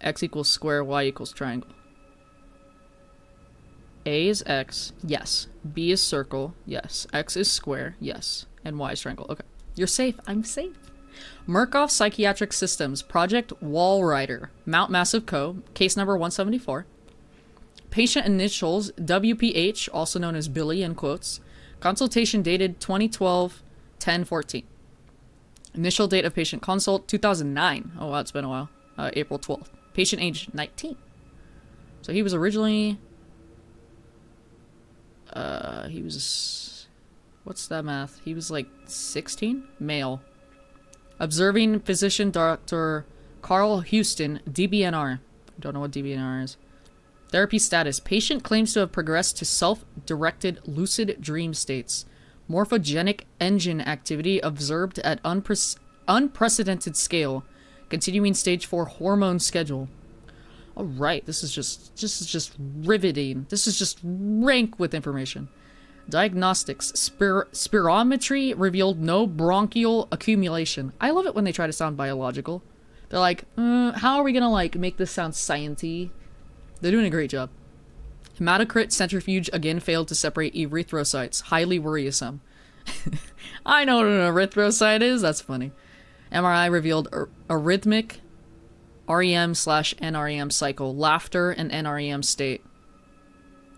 X equals square, Y equals triangle. A is X, yes. B is circle, yes. X is square, yes. And Y is triangle. Okay. You're safe. I'm safe. Murkoff Psychiatric Systems, Project Walrider, Mount Massive Co., case number 174. Patient initials WPH, also known as Billy in quotes. Consultation dated 2012 10 14. Initial date of patient consult 2009. Oh wow, it's been a while. Uh, April 12th. Patient age 19. So he was originally. Uh, he was. What's that math? He was like 16? Male. Observing physician Dr. Carl Houston, DBNR. Don't know what DBNR is. Therapy status. Patient claims to have progressed to self-directed lucid dream states. Morphogenic engine activity observed at unpre unprecedented scale. Continuing stage 4 hormone schedule. Alright, this is just this is just riveting. This is just rank with information. Diagnostics. Spir spirometry revealed no bronchial accumulation. I love it when they try to sound biological. They're like, uh, how are we gonna like make this sound sciency? They're doing a great job. Hematocrit centrifuge again failed to separate erythrocytes. Highly worrisome. I know what an erythrocyte is. That's funny. MRI revealed ar arrhythmic REM slash NREM cycle, laughter, and NREM state.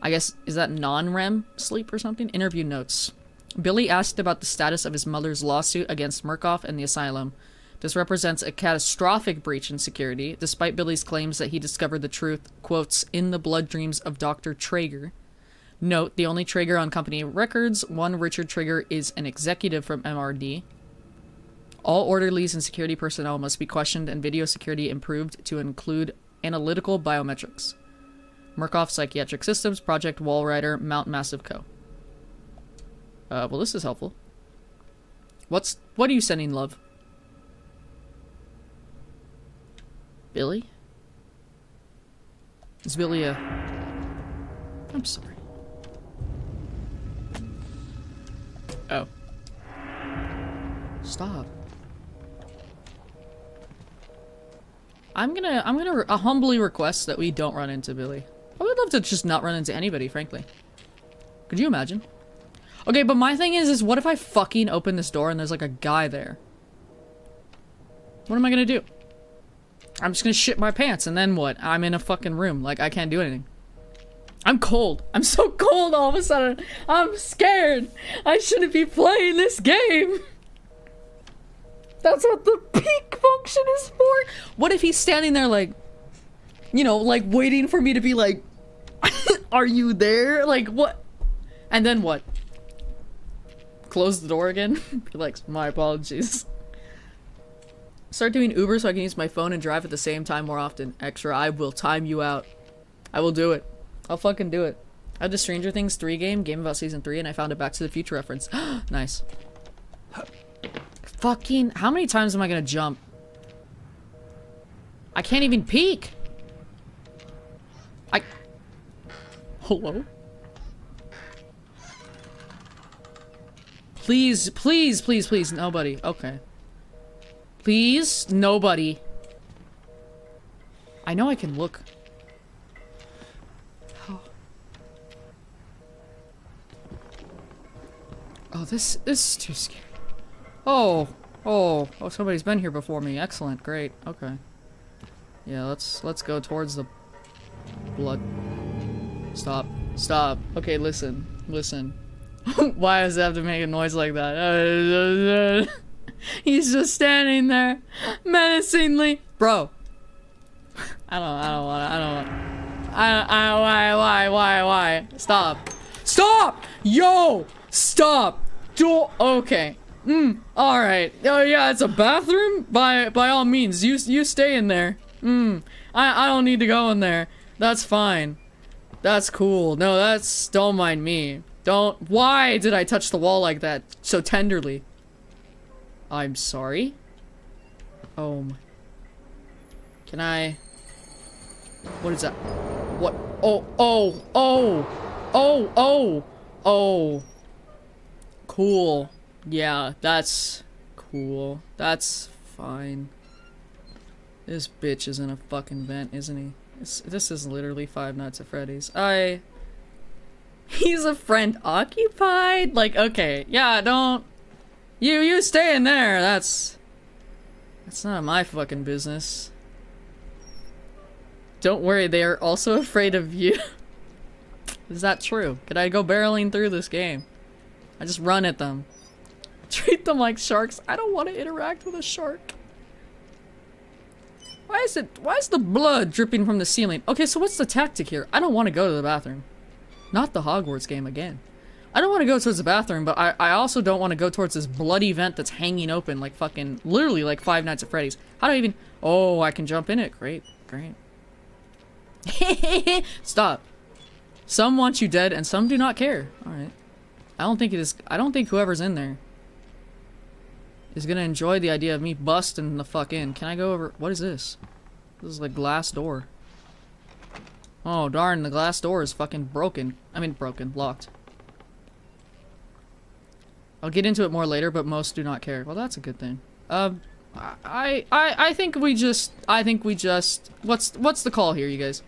I guess, is that non-REM sleep or something? Interview notes. Billy asked about the status of his mother's lawsuit against Murkoff and the asylum. This represents a catastrophic breach in security, despite Billy's claims that he discovered the truth, quotes, in the blood dreams of Dr. Traeger. Note, the only Traeger on company records, one Richard Traeger is an executive from MRD. All orderlies and security personnel must be questioned and video security improved to include analytical biometrics. Murkoff Psychiatric Systems, Project Walrider, Mount Massive Co. Uh, well, this is helpful. What's what are you sending, love? Billy? Is Billy a... I'm sorry. Oh. Stop. I'm gonna, I'm gonna uh, humbly request that we don't run into Billy. I would love to just not run into anybody, frankly. Could you imagine? Okay, but my thing is, is what if I fucking open this door and there's like a guy there? What am I gonna do? I'm just gonna shit my pants and then what? I'm in a fucking room. Like, I can't do anything. I'm cold. I'm so cold all of a sudden. I'm scared. I shouldn't be playing this game. That's what the peek function is for. What if he's standing there like, you know, like waiting for me to be like, are you there? Like, what? And then what? Close the door again? be like, my apologies. Start doing Uber so I can use my phone and drive at the same time more often. Extra, I will time you out. I will do it. I'll fucking do it. I had the Stranger Things 3 game, game about season 3, and I found a Back to the Future reference. nice. Fucking, how many times am I gonna jump? I can't even peek! I... Hello? Please, please, please, please, nobody. Okay. Please? Nobody. I know I can look. Oh, oh this, this is too scary. Oh. Oh, oh, somebody's been here before me. Excellent, great, okay. Yeah, let's let's go towards the blood. Stop, stop. Okay, listen, listen. Why does it have to make a noise like that? He's just standing there, menacingly, bro. I don't, I don't wanna, I don't wanna. I, I, why, why, why, why? Stop, stop, yo, stop. Do okay. Mm, all right. Oh yeah, it's a bathroom. By by all means, you you stay in there. Mm, I I don't need to go in there. That's fine. That's cool. No, that's don't mind me. Don't. Why did I touch the wall like that so tenderly? I'm sorry. Oh. my- Can I? What is that? What? Oh, oh, oh, oh, oh, oh. Cool. Yeah, that's cool. That's fine. This bitch is in a fucking vent, isn't he? This, this is literally Five Nights at Freddy's. I. He's a friend occupied? Like, okay. Yeah, don't. You, you stay in there. That's. That's not my fucking business. Don't worry, they are also afraid of you. is that true? Could I go barreling through this game? I just run at them. Treat them like sharks. I don't want to interact with a shark. Why is it? Why is the blood dripping from the ceiling? Okay, so what's the tactic here? I don't want to go to the bathroom. Not the Hogwarts game again. I don't want to go towards the bathroom, but I, I also don't want to go towards this bloody vent that's hanging open like fucking, literally like Five Nights at Freddy's. How do I even, oh, I can jump in it. Great, great. Stop. Some want you dead and some do not care. Alright. I don't think it is, I don't think whoever's in there is gonna enjoy the idea of me busting the fuck in. Can I go over, what is this? This is like glass door. Oh darn, the glass door is fucking broken. I mean broken, locked. I'll get into it more later, but most do not care. Well, that's a good thing. Um, I, I, I think we just, I think we just, what's, what's the call here, you guys?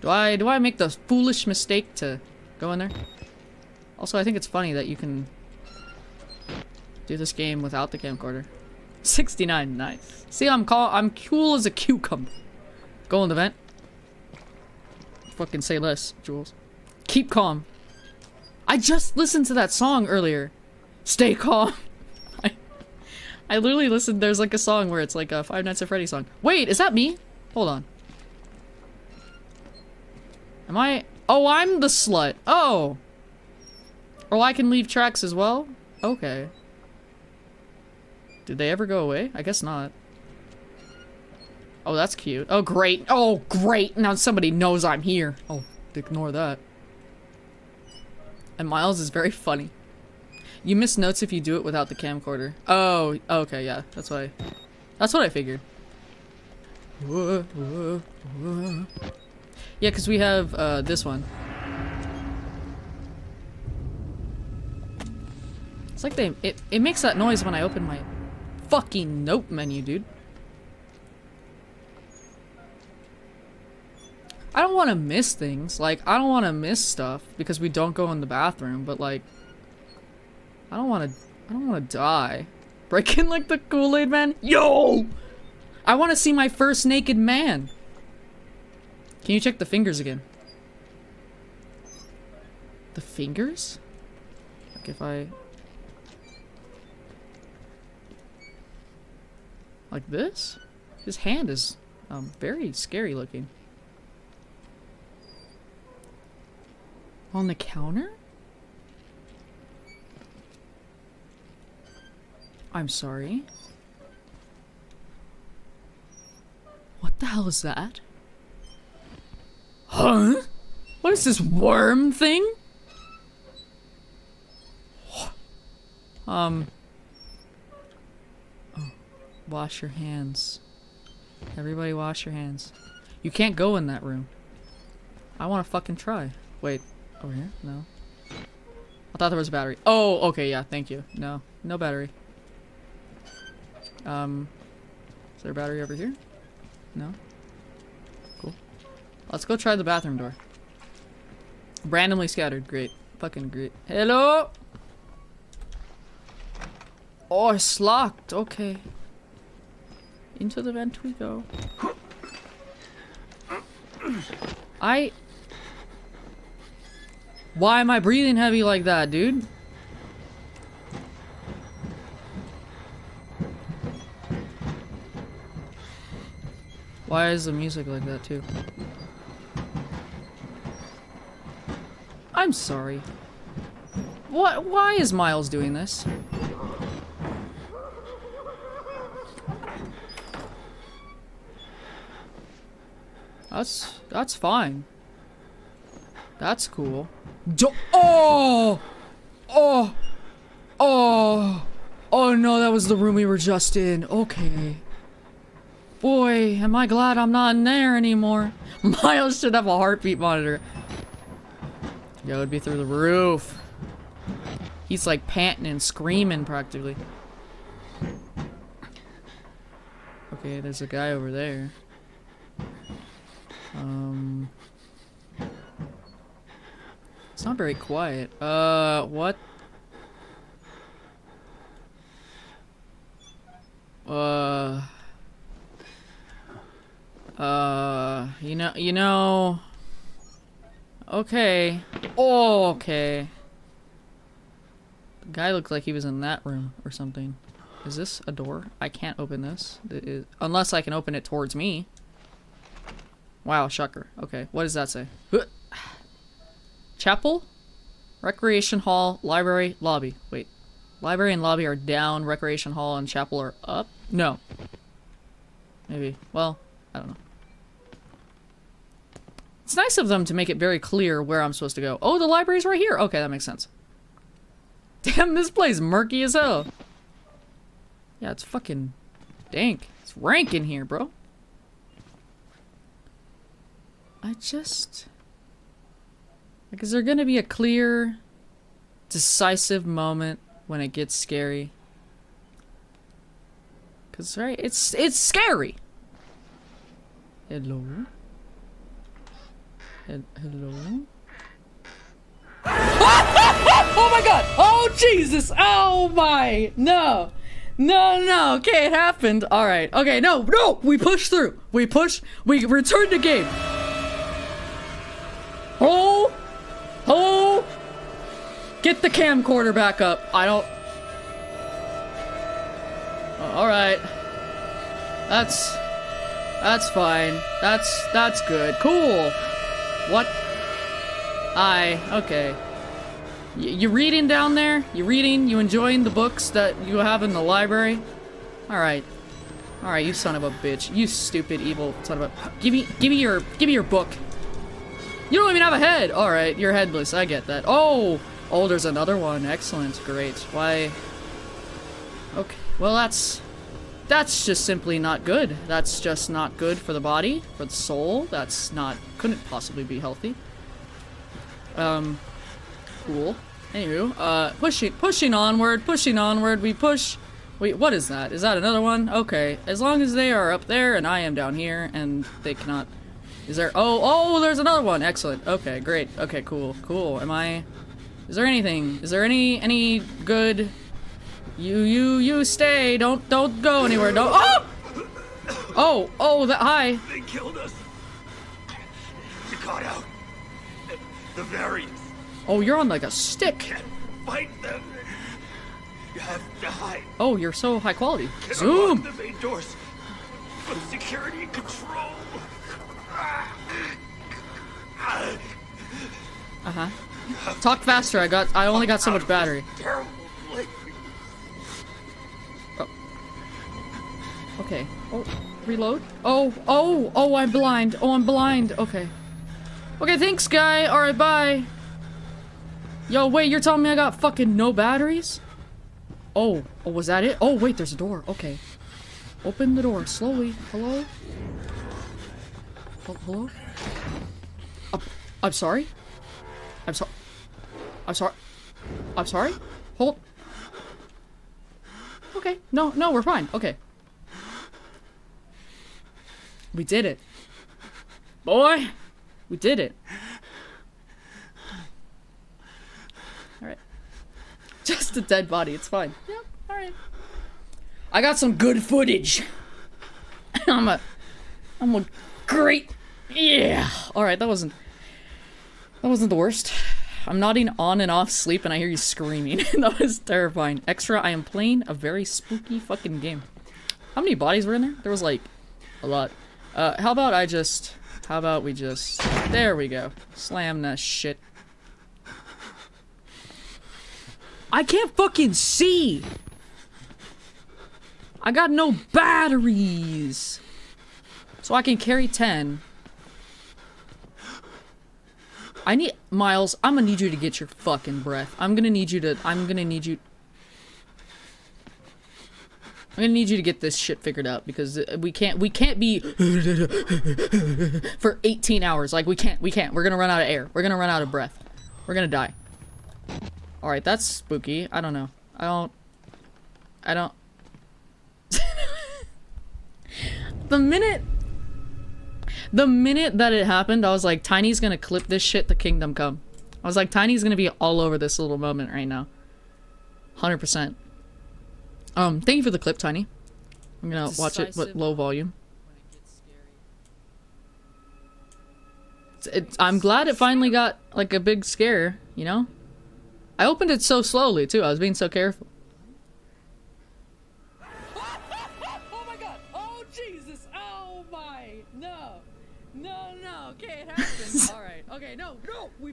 Do I, do I make the foolish mistake to go in there? Also, I think it's funny that you can do this game without the camcorder. 69, nice. See, I'm call, I'm cool as a cucumber. Go in the vent. Fucking say less, Jules. Keep calm. I just listened to that song earlier. Stay calm. I, I literally listened. There's like a song where it's like a Five Nights at Freddy song. Wait, is that me? Hold on. Am I? Oh, I'm the slut. Oh. Oh, I can leave tracks as well? Okay. Did they ever go away? I guess not. Oh, that's cute. Oh, great. Oh, great. Now somebody knows I'm here. Oh, ignore that. And Miles is very funny. You miss notes if you do it without the camcorder. Oh, okay, yeah. That's why. That's what I figured. Whoa, whoa, whoa. Yeah, because we have uh, this one. It's like they it, it makes that noise when I open my fucking note menu, dude. I don't want to miss things. Like, I don't want to miss stuff because we don't go in the bathroom, but like, I don't want to, I don't want to die. Break in like the Kool-Aid man? Yo! I want to see my first naked man. Can you check the fingers again? The fingers? Like if I... Like this? His hand is um, very scary looking. On the counter? I'm sorry. What the hell is that? Huh? What is this worm thing? Um. Oh, wash your hands. Everybody wash your hands. You can't go in that room. I want to fucking try. Wait, over here? No. I thought there was a battery. Oh, okay, yeah, thank you. No, no battery. Um, is there a battery over here? No? Cool. Let's go try the bathroom door. Randomly scattered. Great. Fucking great. Hello? Oh, it's locked. Okay. Into the vent we go. I... Why am I breathing heavy like that, dude? Why is the music like that, too? I'm sorry. What? Why is Miles doing this? That's that's fine. That's cool. Oh, oh, oh, oh no! That was the room we were just in. Okay. Boy, am I glad I'm not in there anymore. Miles should have a heartbeat monitor. Yo, it'd be through the roof. He's like panting and screaming practically. Okay, there's a guy over there. Um. It's not very quiet. Uh, what? Uh. Uh, you know, you know. Okay. Oh, okay. The guy looked like he was in that room or something. Is this a door? I can't open this. Unless I can open it towards me. Wow, shucker. Okay, what does that say? Chapel? Recreation hall, library, lobby. Wait. Library and lobby are down, recreation hall and chapel are up? No. Maybe. Well, I don't know. It's nice of them to make it very clear where I'm supposed to go. Oh, the library's right here. Okay, that makes sense. Damn, this place murky as hell. Yeah, it's fucking dank. It's rank in here, bro. I just... Like, is there gonna be a clear, decisive moment when it gets scary? Cause, right, it's, it's scary! Hello? Hel- Hello? oh my god! Oh Jesus! Oh my! No! No, no, okay, it happened. Alright, okay, no, no! We push through! We push, we return the game! Oh! Oh! Get the camcorder back up. I don't... Oh, alright. That's... That's fine. That's... That's good. Cool! What? I... Okay. Y you reading down there? You reading? You enjoying the books that you have in the library? Alright. Alright, you son of a bitch. You stupid, evil son of a... Give me... Give me your... Give me your book. You don't even have a head! Alright, you're headless. I get that. Oh! Oh, there's another one. Excellent. Great. Why... Okay. Well, that's... That's just simply not good. That's just not good for the body, for the soul. That's not... Couldn't possibly be healthy. Um... Cool. Anywho, uh, pushing, pushing onward, pushing onward. We push... Wait, what is that? Is that another one? Okay. As long as they are up there and I am down here and they cannot... Is there... Oh, oh, there's another one. Excellent. Okay, great. Okay, cool, cool. Am I... Is there anything? Is there any, any good... You, you, you stay. Don't, don't go anywhere. Don't... Oh! Oh, oh, that... Hi. They killed us. You got out. The, the variants Oh, you're on like a stick. can't fight them. You have to hide. Oh, you're so high quality. Zoom! the main doors. But security control. Uh-huh. Talk faster. I got... I only got so much battery. Place. Okay. Oh, reload. Oh, oh, oh, I'm blind. Oh, I'm blind. Okay. Okay, thanks, guy. Alright, bye. Yo, wait, you're telling me I got fucking no batteries? Oh, oh, was that it? Oh, wait, there's a door. Okay. Open the door slowly. Hello? Hello? I'm sorry? I'm sorry. I'm sorry. I'm sorry? Hold. Okay. No, no, we're fine. Okay. We did it. Boy! We did it. Alright. Just a dead body, it's fine. Yep, alright. I got some good footage. I'm a, I'm a great, yeah. All right, that wasn't, that wasn't the worst. I'm nodding on and off sleep and I hear you screaming. that was terrifying. Extra, I am playing a very spooky fucking game. How many bodies were in there? There was like a lot. Uh, how about I just, how about we just, there we go. Slam that shit. I can't fucking see! I got no batteries! So I can carry 10. I need- Miles, I'm gonna need you to get your fucking breath. I'm gonna need you to- I'm gonna need you- I'm gonna need you to get this shit figured out because we can't- we can't be for 18 hours. Like, we can't- we can't. We're gonna run out of air. We're gonna run out of breath. We're gonna die. Alright, that's spooky. I don't know. I don't... I don't... the minute... The minute that it happened, I was like, Tiny's gonna clip this shit to Kingdom Come. I was like, Tiny's gonna be all over this little moment right now. 100%. Um, thank you for the clip, Tiny. I'm gonna watch it with low volume. It's, it's, I'm glad it finally got, like, a big scare, you know? I opened it so slowly, too. I was being so careful.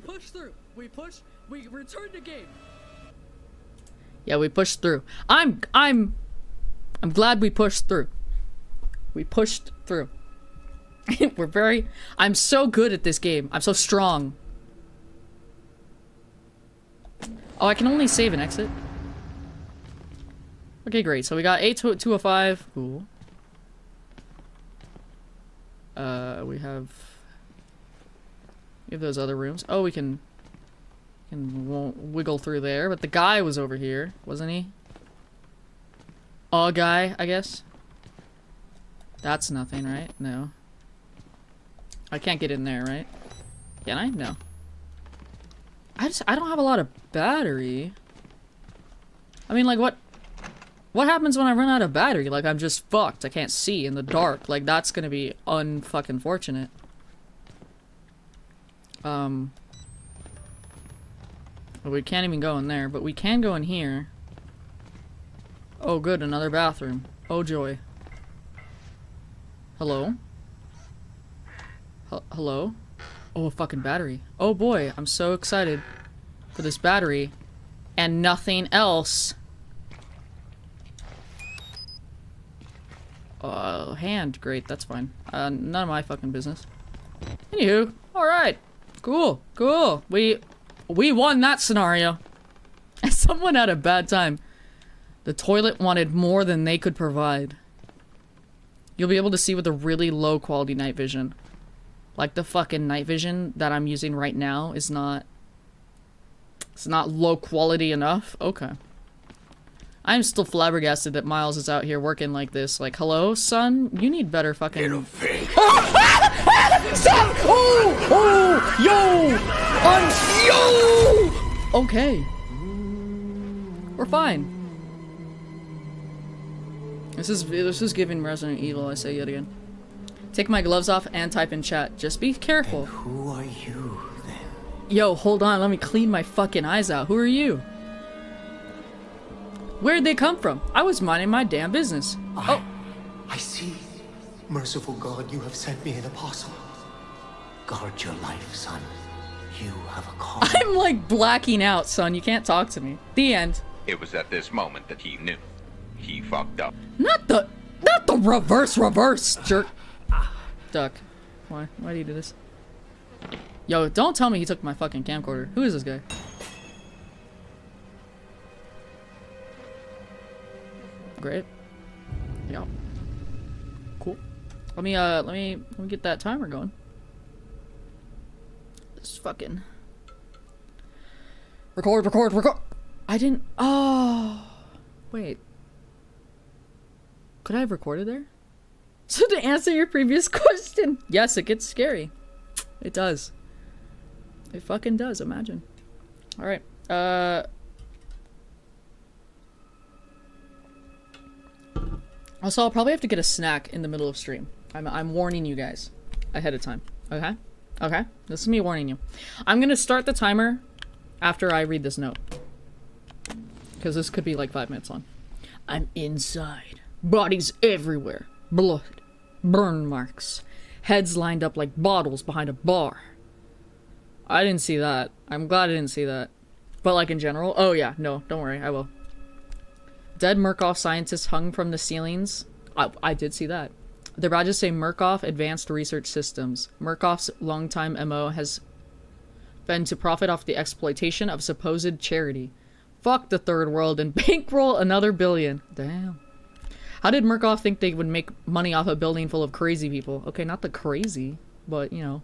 We through. We pushed, we returned the game. Yeah, we pushed through. I'm I'm I'm glad we pushed through. We pushed through. We're very I'm so good at this game. I'm so strong. Oh, I can only save and exit. Okay, great. So we got A to 205. Cool. Uh, we have we have those other rooms. Oh, we can can wiggle through there, but the guy was over here, wasn't he? A guy, I guess. That's nothing, right? No. I can't get in there, right? Can I? No. I just I don't have a lot of battery. I mean, like what? What happens when I run out of battery? Like I'm just fucked. I can't see in the dark. Like that's gonna be unfucking fortunate. Um. We can't even go in there, but we can go in here. Oh, good, another bathroom. Oh, joy. Hello? H- hello? Oh, a fucking battery. Oh boy, I'm so excited for this battery. And nothing else. Uh, hand. Great, that's fine. Uh, none of my fucking business. Anywho, alright. Cool, cool. We we won that scenario. Someone had a bad time. The toilet wanted more than they could provide. You'll be able to see with a really low quality night vision. Like the fucking night vision that I'm using right now is not it's not low quality enough. Okay. I'm still flabbergasted that Miles is out here working like this. Like, hello, son? You need better fucking Stop! Oh! Oh! Yo! I'm yo! Okay. We're fine. This is this is giving Resident Evil, I say yet again. Take my gloves off and type in chat. Just be careful. Who are you then? Yo, hold on, let me clean my fucking eyes out. Who are you? Where'd they come from? I was minding my damn business. Oh, I see. Merciful God, you have sent me an apostle. Guard your life, son. You have a call. I'm like blacking out, son. You can't talk to me. The end. It was at this moment that he knew. He fucked up. Not the not the reverse reverse jerk. Duck. Why? Why do you do this? Yo, don't tell me he took my fucking camcorder. Who is this guy? Great. Yeah. Let me uh let me let me get that timer going. This fucking record record record. I didn't oh wait. Could I have recorded there? So to answer your previous question, yes, it gets scary. It does. It fucking does, imagine. Alright. Uh Also, I'll probably have to get a snack in the middle of stream. I'm, I'm warning you guys ahead of time. Okay? Okay? This is me warning you. I'm gonna start the timer after I read this note. Because this could be like five minutes long. I'm inside. Bodies everywhere. Blood. Burn marks. Heads lined up like bottles behind a bar. I didn't see that. I'm glad I didn't see that. But like in general? Oh yeah, no, don't worry, I will. Dead Murkoff scientists hung from the ceilings. I, I did see that. The badges say Murkoff Advanced Research Systems. Murkoff's longtime MO has been to profit off the exploitation of supposed charity. Fuck the third world and bankroll another billion. Damn. How did Murkoff think they would make money off a building full of crazy people? Okay, not the crazy, but you know.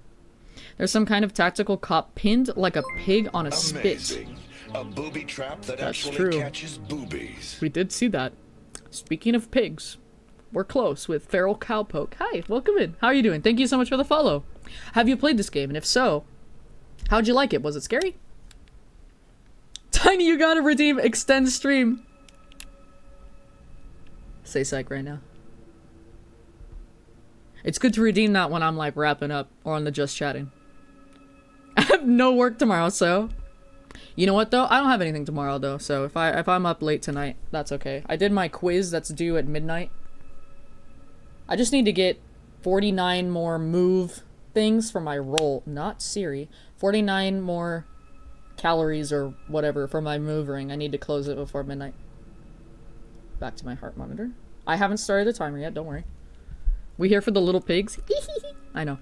There's some kind of tactical cop pinned like a pig on a spit. Amazing. A booby trap that That's actually true. catches boobies. We did see that. Speaking of pigs, we're close with Feral Cowpoke. Hi, welcome in. How are you doing? Thank you so much for the follow. Have you played this game? And if so, how'd you like it? Was it scary? Tiny, you gotta redeem extend stream. Say psych right now. It's good to redeem that when I'm like wrapping up or on the just chatting. I have no work tomorrow, so you know what though? I don't have anything tomorrow though, so if I if I'm up late tonight, that's okay. I did my quiz that's due at midnight. I just need to get 49 more move things for my roll, not Siri. 49 more calories or whatever for my move ring. I need to close it before midnight. Back to my heart monitor. I haven't started the timer yet, don't worry. We here for the little pigs? I know.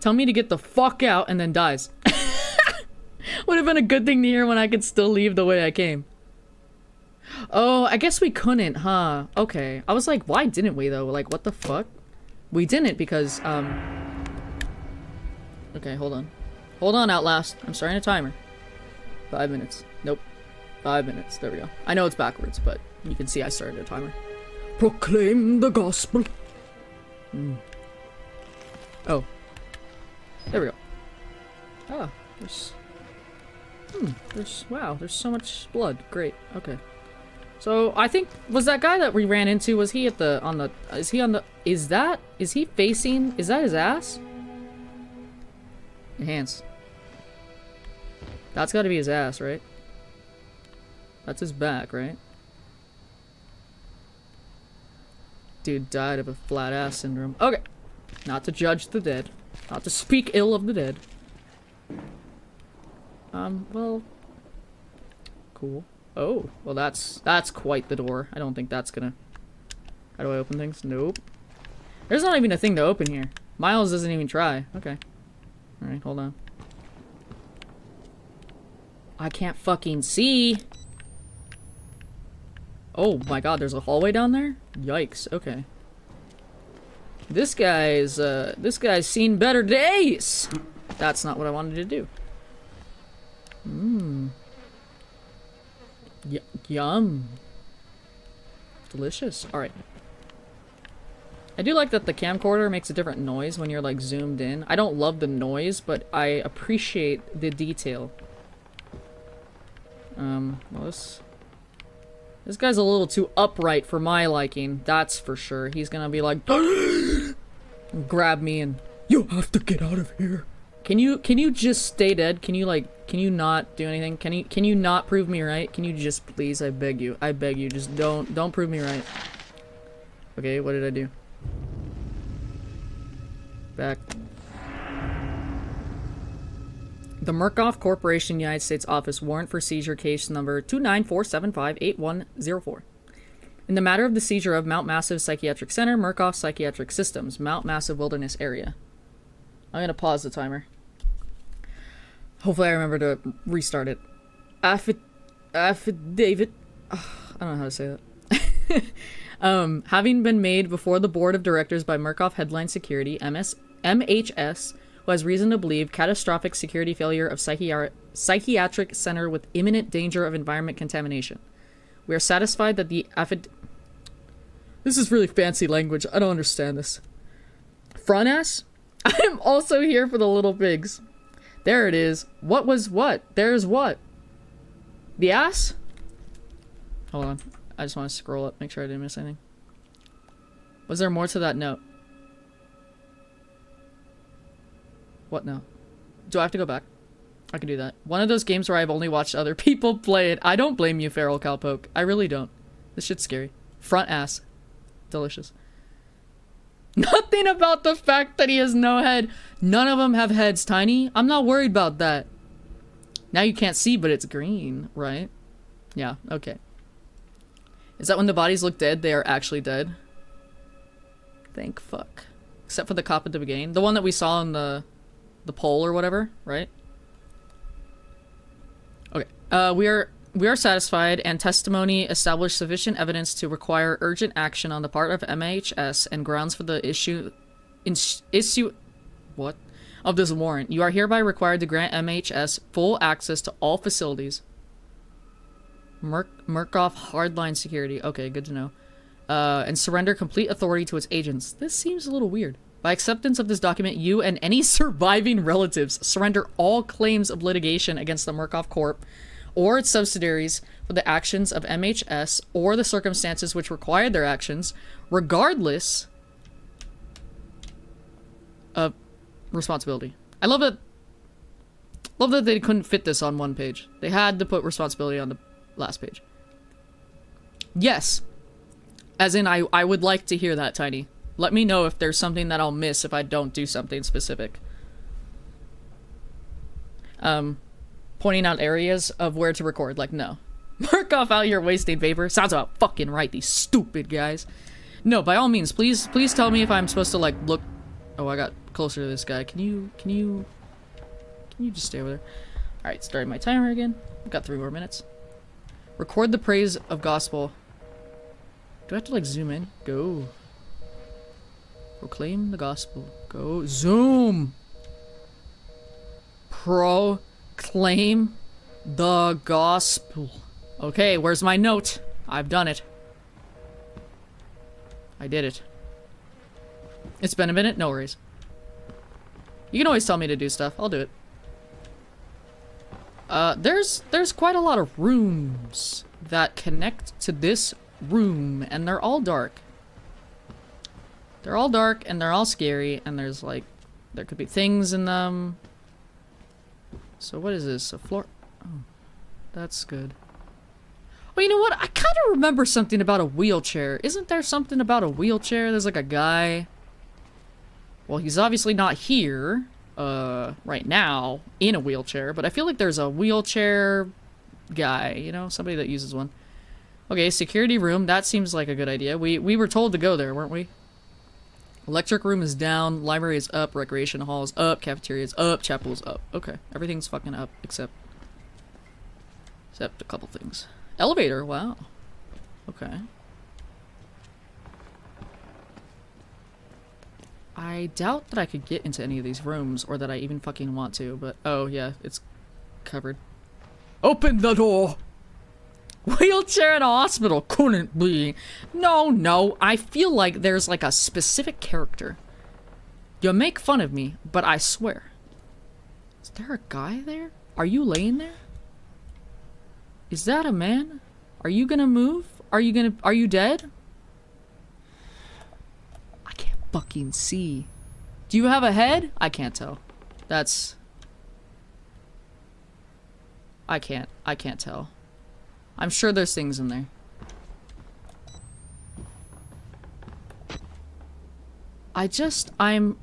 Tell me to get the fuck out and then dies. Would have been a good thing to hear when I could still leave the way I came. Oh, I guess we couldn't, huh? Okay. I was like, why didn't we though? Like, what the fuck? We didn't because, um... Okay, hold on. Hold on, Outlast. I'm starting a timer. Five minutes. Nope. Five minutes. There we go. I know it's backwards, but you can see I started a timer. Proclaim the gospel. Hmm. Oh. There we go. Ah, there's... Hmm, there's... Wow, there's so much blood. Great. Okay. So, I think... Was that guy that we ran into, was he at the... On the... Is he on the... Is that... Is he facing... Is that his ass? Enhance. That's gotta be his ass, right? That's his back, right? Dude died of a flat ass syndrome. Okay. Not to judge the dead. Not to speak ill of the dead. Um, well... Cool. Oh, well that's, that's quite the door. I don't think that's gonna... How do I open things? Nope. There's not even a thing to open here. Miles doesn't even try. Okay. Alright, hold on. I can't fucking see! Oh my god, there's a hallway down there? Yikes, okay. This guy's, uh, this guy's seen better days! That's not what I wanted to do. Mmm. Yum. Delicious. Alright. I do like that the camcorder makes a different noise when you're, like, zoomed in. I don't love the noise, but I appreciate the detail. Um, well, this... This guy's a little too upright for my liking, that's for sure. He's gonna be like, grab me and you have to get out of here. Can you can you just stay dead? Can you like can you not do anything? Can you can you not prove me right? Can you just please I beg you. I beg you just don't don't prove me right. Okay, what did I do? Back. The Murkoff Corporation United States Office warrant for seizure case number 294758104. In the matter of the seizure of Mount Massive Psychiatric Center, Murkoff Psychiatric Systems, Mount Massive Wilderness Area. I'm gonna pause the timer. Hopefully I remember to restart it. Affid... Affidavit... Ugh, I don't know how to say that. um, having been made before the board of directors by Murkoff Headline Security, MS, MHS, who has reason to believe catastrophic security failure of psychiar- psychiatric center with imminent danger of environment contamination. We are satisfied that the affid... This is really fancy language. I don't understand this. Front ass? I am also here for the little pigs. There it is. What was what? There's what? The ass? Hold on. I just want to scroll up, make sure I didn't miss anything. Was there more to that note? What now? Do I have to go back? I can do that. One of those games where I've only watched other people play it. I don't blame you, Feral Cowpoke. I really don't. This shit's scary. Front ass. Delicious. Nothing about the fact that he has no head. None of them have heads, Tiny. I'm not worried about that. Now you can't see, but it's green, right? Yeah, okay. Is that when the bodies look dead, they are actually dead? Thank fuck. Except for the cop at the beginning. The one that we saw in the the pole or whatever, right? Okay. Uh, we are we are satisfied, and testimony established sufficient evidence to require urgent action on the part of MHS and grounds for the issue issue what of this warrant. You are hereby required to grant MHS full access to all facilities. Merk Murkoff hardline security. Okay, good to know. Uh, and surrender complete authority to its agents. This seems a little weird. By acceptance of this document, you and any surviving relatives surrender all claims of litigation against the Murkoff Corp or its subsidiaries for the actions of MHS or the circumstances which required their actions, regardless of responsibility. I love it. Love that they couldn't fit this on one page. They had to put responsibility on the last page. Yes. As in, I, I would like to hear that, Tiny. Let me know if there's something that I'll miss if I don't do something specific. Um, pointing out areas of where to record. Like, no. Murkoff out here wasting vapor. Sounds about fucking right, these stupid guys. No, by all means, please, please tell me if I'm supposed to, like, look... Oh, I got closer to this guy. Can you, can you... Can you just stay over there? Alright, starting my timer again. I've got three more minutes. Record the praise of gospel. Do I have to, like, zoom in? Go. Proclaim the gospel. Go. Zoom! Pro claim the gospel. Okay, where's my note? I've done it. I did it. It's been a minute, no worries. You can always tell me to do stuff, I'll do it. Uh, there's, there's quite a lot of rooms that connect to this room, and they're all dark. They're all dark, and they're all scary, and there's like, there could be things in them. So what is this? A floor? Oh, that's good. Well, you know what? I kind of remember something about a wheelchair. Isn't there something about a wheelchair? There's like a guy. Well, he's obviously not here, uh, right now, in a wheelchair, but I feel like there's a wheelchair guy, you know, somebody that uses one. Okay, security room. That seems like a good idea. We we were told to go there, weren't we? Electric room is down, library is up, recreation hall is up, cafeteria is up, chapel is up. Okay, everything's fucking up except except a couple things. Elevator, wow. Okay. I doubt that I could get into any of these rooms or that I even fucking want to, but oh yeah, it's covered. Open the door! Wheelchair in a hospital couldn't be. No, no, I feel like there's like a specific character. You make fun of me, but I swear. Is there a guy there? Are you laying there? Is that a man? Are you gonna move? Are you gonna- are you dead? I can't fucking see. Do you have a head? I can't tell. That's... I can't. I can't tell. I'm sure there's things in there. I just, I'm,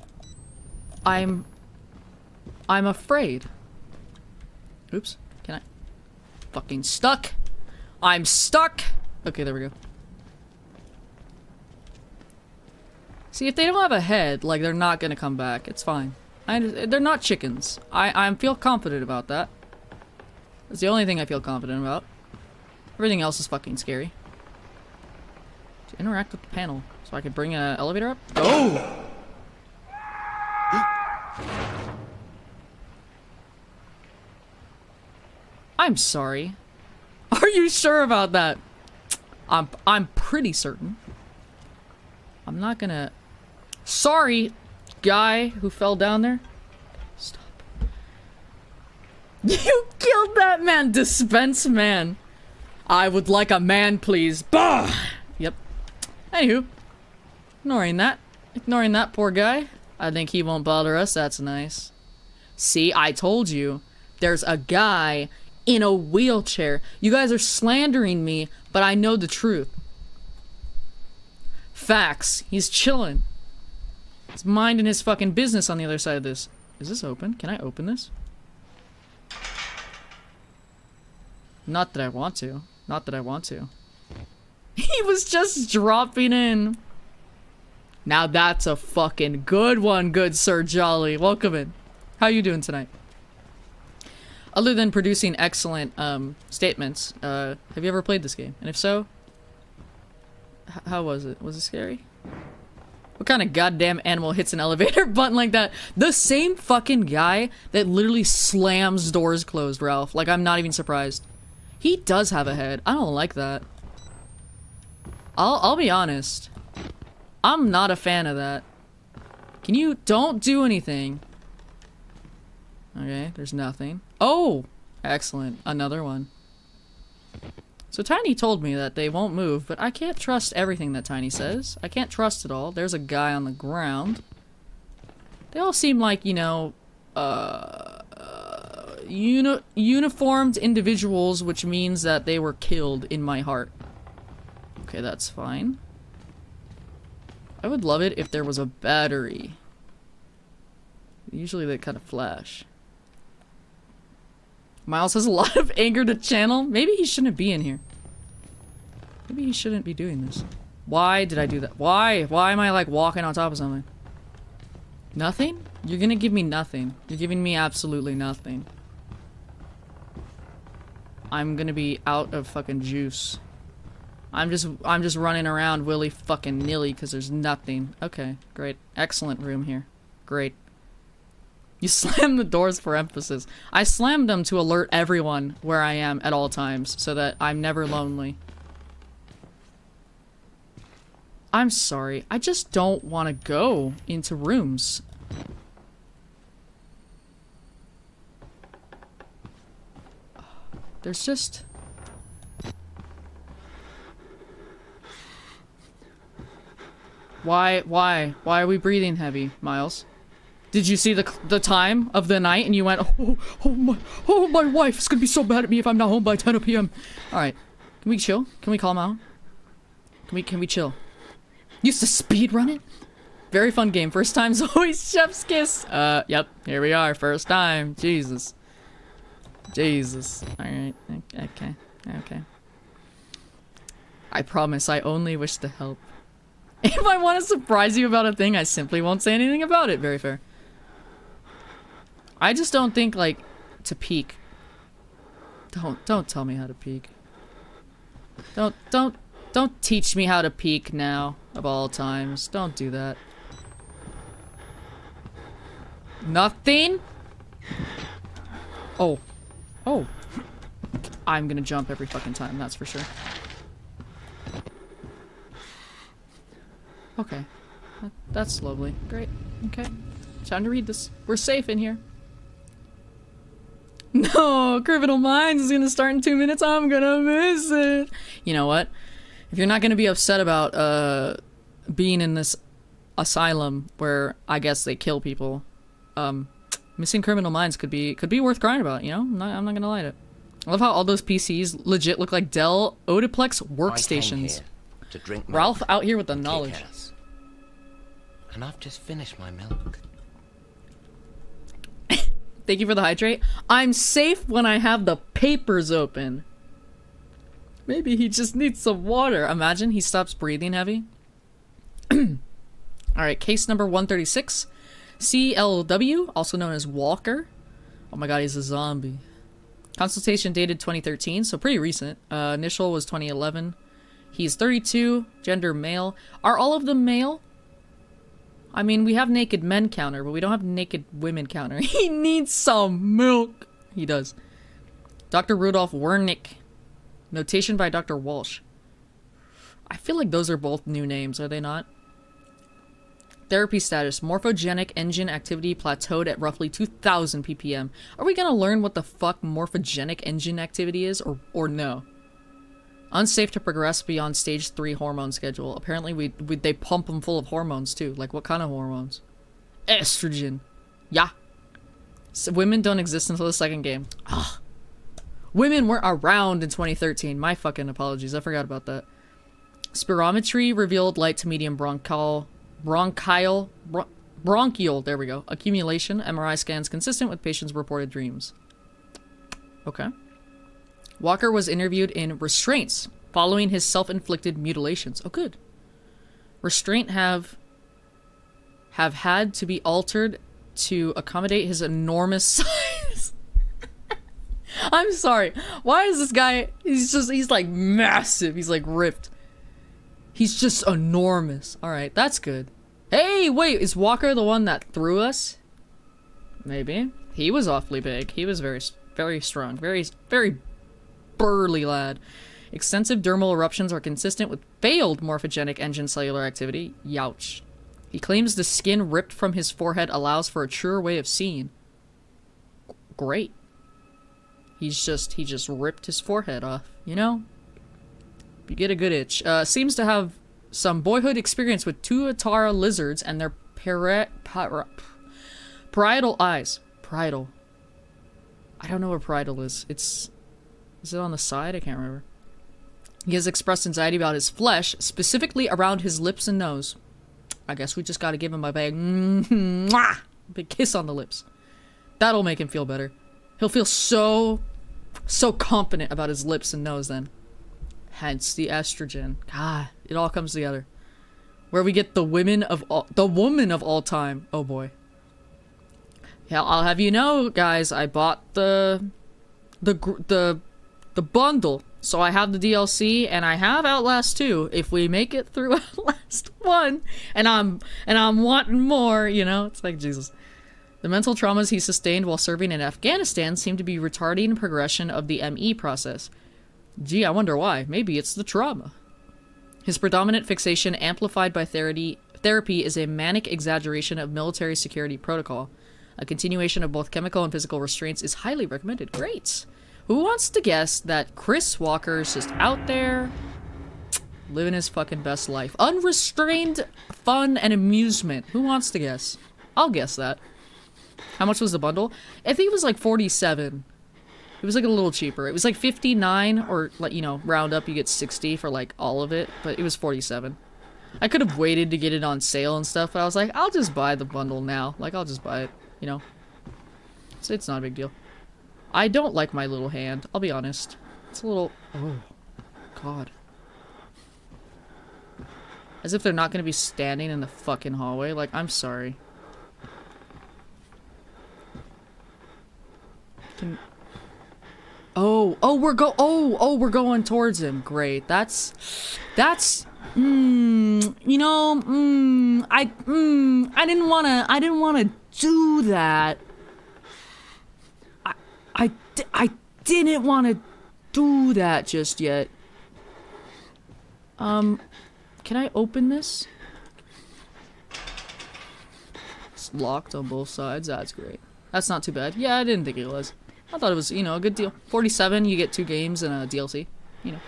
I'm, I'm afraid. Oops, can I? Fucking stuck. I'm stuck. Okay, there we go. See, if they don't have a head, like, they're not gonna come back. It's fine. I, they're not chickens. I, I feel confident about that. That's the only thing I feel confident about. Everything else is fucking scary. To interact with the panel. So I could bring an elevator up? Oh! I'm sorry. Are you sure about that? I'm I'm pretty certain. I'm not gonna Sorry, guy who fell down there. Stop. You killed that man, dispense man. I would like a man, please. Bah! Yep. Anywho. Ignoring that. Ignoring that poor guy. I think he won't bother us. That's nice. See, I told you. There's a guy in a wheelchair. You guys are slandering me, but I know the truth. Facts. He's chilling. He's minding his fucking business on the other side of this. Is this open? Can I open this? Not that I want to. Not that I want to. He was just dropping in. Now that's a fucking good one, good Sir Jolly. Welcome in. How you doing tonight? Other than producing excellent um, statements, uh, have you ever played this game? And if so, how was it? Was it scary? What kind of goddamn animal hits an elevator button like that? The same fucking guy that literally slams doors closed, Ralph. Like, I'm not even surprised. He does have a head. I don't like that. I'll, I'll be honest. I'm not a fan of that. Can you... Don't do anything. Okay, there's nothing. Oh! Excellent. Another one. So Tiny told me that they won't move, but I can't trust everything that Tiny says. I can't trust it all. There's a guy on the ground. They all seem like, you know, uh, uh, uni uniformed individuals, which means that they were killed in my heart. Okay, that's fine. I would love it if there was a battery. Usually they kind of flash. Miles has a lot of anger to channel. Maybe he shouldn't be in here. Maybe he shouldn't be doing this. Why did I do that? Why? Why am I like walking on top of something? Nothing? You're gonna give me nothing. You're giving me absolutely nothing. I'm gonna be out of fucking juice. I'm just I'm just running around willy fucking nilly because there's nothing. Okay, great. Excellent room here. Great. You slam the doors for emphasis. I slammed them to alert everyone where I am at all times so that I'm never lonely. I'm sorry. I just don't want to go into rooms. There's just... Why, why, why are we breathing heavy, Miles? Did you see the the time of the night and you went, oh, oh my, oh my wife is gonna be so mad at me if I'm not home by 10 p.m. All right, can we chill? Can we calm out? Can we can we chill? Used to speed run it. Very fun game. First time's always chef's kiss. Uh, yep. Here we are. First time. Jesus. Jesus. All right. Okay. Okay. I promise. I only wish to help. If I want to surprise you about a thing, I simply won't say anything about it. Very fair. I just don't think, like, to peek. Don't, don't tell me how to peek. Don't, don't, don't teach me how to peek now, of all times. Don't do that. Nothing? Oh. Oh. I'm gonna jump every fucking time, that's for sure. Okay. That's lovely. Great. Okay. Time to read this. We're safe in here. No, Criminal Minds is gonna start in two minutes. I'm gonna miss it. You know what? If you're not gonna be upset about uh being in this asylum where I guess they kill people, um, missing Criminal Minds could be could be worth crying about. You know, I'm not, I'm not gonna lie to it. I love how all those PCs legit look like Dell OptiPlex workstations. to drink Ralph out here with the knowledge. And I've just finished my milk. Thank you for the hydrate. I'm safe when I have the papers open. Maybe he just needs some water. Imagine he stops breathing heavy. Alright, case number 136. CLW, also known as Walker. Oh my god, he's a zombie. Consultation dated 2013, so pretty recent. Uh, initial was 2011. He's 32, gender male. Are all of them male? I mean, we have naked men counter, but we don't have naked women counter. He needs some milk. He does. Dr. Rudolf Wernick. Notation by Dr. Walsh. I feel like those are both new names, are they not? Therapy status. Morphogenic engine activity plateaued at roughly 2000 ppm. Are we gonna learn what the fuck morphogenic engine activity is, or, or no? Unsafe to progress beyond stage three hormone schedule. Apparently, we, we they pump them full of hormones too. Like what kind of hormones? Estrogen. Yeah. So women don't exist until the second game. Ah. Women weren't around in 2013. My fucking apologies. I forgot about that. Spirometry revealed light to medium bronchial, bronchial, bron- bronchial. There we go. Accumulation. MRI scans consistent with patient's reported dreams. Okay. Walker was interviewed in restraints following his self-inflicted mutilations. Oh, good. Restraint have have had to be altered to accommodate his enormous size. I'm sorry. Why is this guy? He's just he's like massive. He's like ripped. He's just enormous. All right, that's good. Hey, wait, is Walker the one that threw us? Maybe. He was awfully big. He was very very strong. Very very burly lad. Extensive dermal eruptions are consistent with failed morphogenic engine cellular activity. Youch. He claims the skin ripped from his forehead allows for a truer way of seeing. Great. He's just, he just ripped his forehead off, you know? You get a good itch. Uh, seems to have some boyhood experience with Tuatara lizards and their parietal eyes. Parietal. I don't know where parietal is. It's is it on the side? I can't remember. He has expressed anxiety about his flesh, specifically around his lips and nose. I guess we just gotta give him a big mwah, big kiss on the lips. That'll make him feel better. He'll feel so, so confident about his lips and nose then. Hence the estrogen. God, it all comes together. Where we get the women of all, the woman of all time. Oh boy. Yeah, I'll have you know, guys, I bought the, the, the the bundle. So I have the DLC and I have Outlast 2. If we make it through Outlast 1 and I'm and I'm wanting more, you know, it's like Jesus. The mental traumas he sustained while serving in Afghanistan seem to be retarding progression of the ME process. Gee, I wonder why. Maybe it's the trauma. His predominant fixation amplified by therapy therapy is a manic exaggeration of military security protocol. A continuation of both chemical and physical restraints is highly recommended. Great. Who wants to guess that Chris Walker's just out there living his fucking best life? Unrestrained fun and amusement. Who wants to guess? I'll guess that. How much was the bundle? I think it was like 47. It was like a little cheaper. It was like 59 or like, you know, round up you get 60 for like all of it, but it was 47. I could have waited to get it on sale and stuff, but I was like, I'll just buy the bundle now. Like, I'll just buy it, you know? So it's not a big deal. I don't like my little hand, I'll be honest. It's a little... Oh. God. As if they're not gonna be standing in the fucking hallway. Like, I'm sorry. Can... Oh, oh, we're go- oh, oh, we're going towards him. Great. That's... That's... Mmm, you know, mmm, I, mmm, I didn't wanna, I didn't wanna do that. I, I didn't want to do that just yet. Um, can I open this? It's locked on both sides. That's great. That's not too bad. Yeah, I didn't think it was. I thought it was, you know, a good deal. 47, you get two games and a DLC. You know.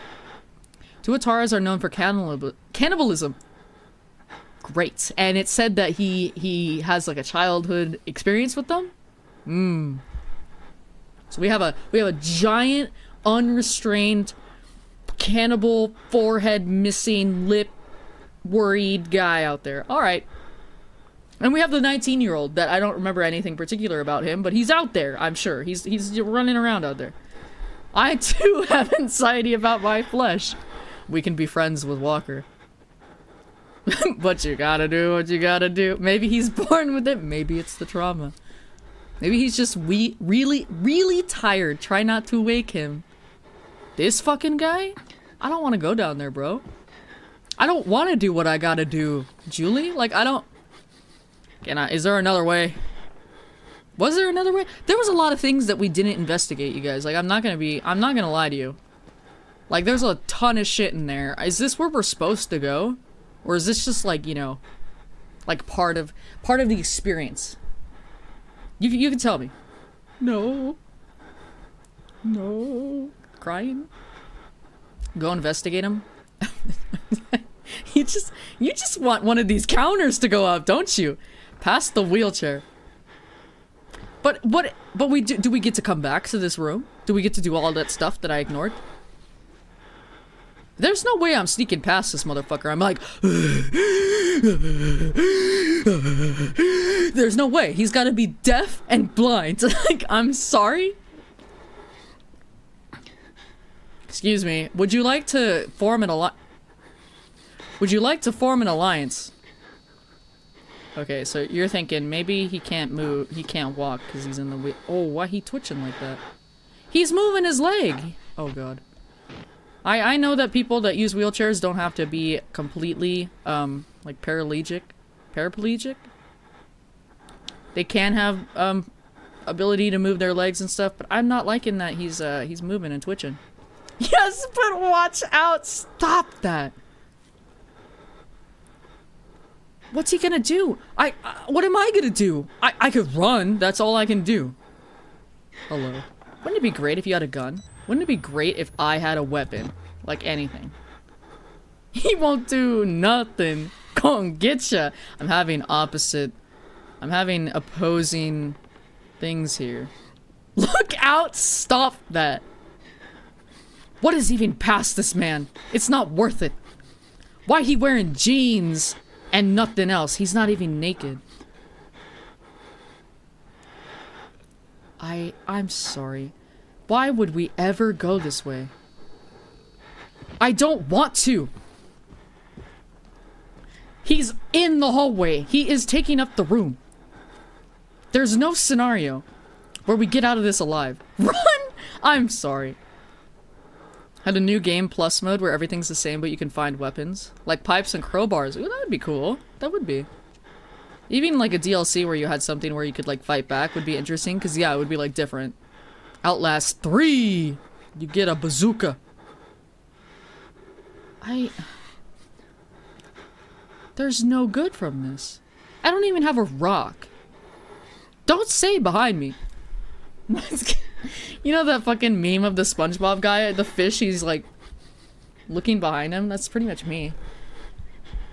Tuataras are known for cannibal cannibalism. Great. And it said that he he has like a childhood experience with them. Mmm. So we have a we have a giant unrestrained cannibal forehead missing lip worried guy out there. All right. And we have the 19 year old that I don't remember anything particular about him, but he's out there, I'm sure. He's he's running around out there. I too have anxiety about my flesh. We can be friends with Walker. but you gotta do what you gotta do. Maybe he's born with it, maybe it's the trauma. Maybe he's just we really, really tired. Try not to wake him. This fucking guy? I don't want to go down there, bro. I don't want to do what I gotta do. Julie? Like, I don't... Can I... Is there another way? Was there another way? There was a lot of things that we didn't investigate, you guys. Like, I'm not gonna be... I'm not gonna lie to you. Like, there's a ton of shit in there. Is this where we're supposed to go? Or is this just, like, you know... Like, part of... Part of the experience? You, you can tell me. No. No. Crying? Go investigate him. you just you just want one of these counters to go up, don't you? Past the wheelchair. But what but we do do we get to come back to this room? Do we get to do all that stuff that I ignored? There's no way I'm sneaking past this motherfucker. I'm like There's no way. He's got to be deaf and blind. like I'm sorry. Excuse me. Would you like to form an alliance? Would you like to form an alliance? Okay, so you're thinking maybe he can't move, he can't walk because he's in the wheel. Oh, why he twitching like that? He's moving his leg. Oh god. I I know that people that use wheelchairs don't have to be completely um like paraplegic, paraplegic. They can have um ability to move their legs and stuff, but I'm not liking that he's uh he's moving and twitching. Yes, but watch out! Stop that! What's he gonna do? I, uh, what am I gonna do? I, I could run, that's all I can do. Hello. Wouldn't it be great if you had a gun? Wouldn't it be great if I had a weapon? Like anything. He won't do nothing. Gonna get ya. I'm having opposite. I'm having opposing things here. Look out! Stop that. What is even past this man? It's not worth it. Why he wearing jeans and nothing else? He's not even naked. I I'm sorry. Why would we ever go this way? I don't want to. He's in the hallway. He is taking up the room. There's no scenario where we get out of this alive. Run! I'm sorry. Had a new game plus mode where everything's the same but you can find weapons. Like pipes and crowbars. Ooh, that would be cool. That would be. Even like a DLC where you had something where you could like fight back would be interesting because yeah, it would be like different. Outlast 3! You get a bazooka. I... There's no good from this. I don't even have a rock. Don't say behind me. you know that fucking meme of the SpongeBob guy? The fish, he's like looking behind him? That's pretty much me.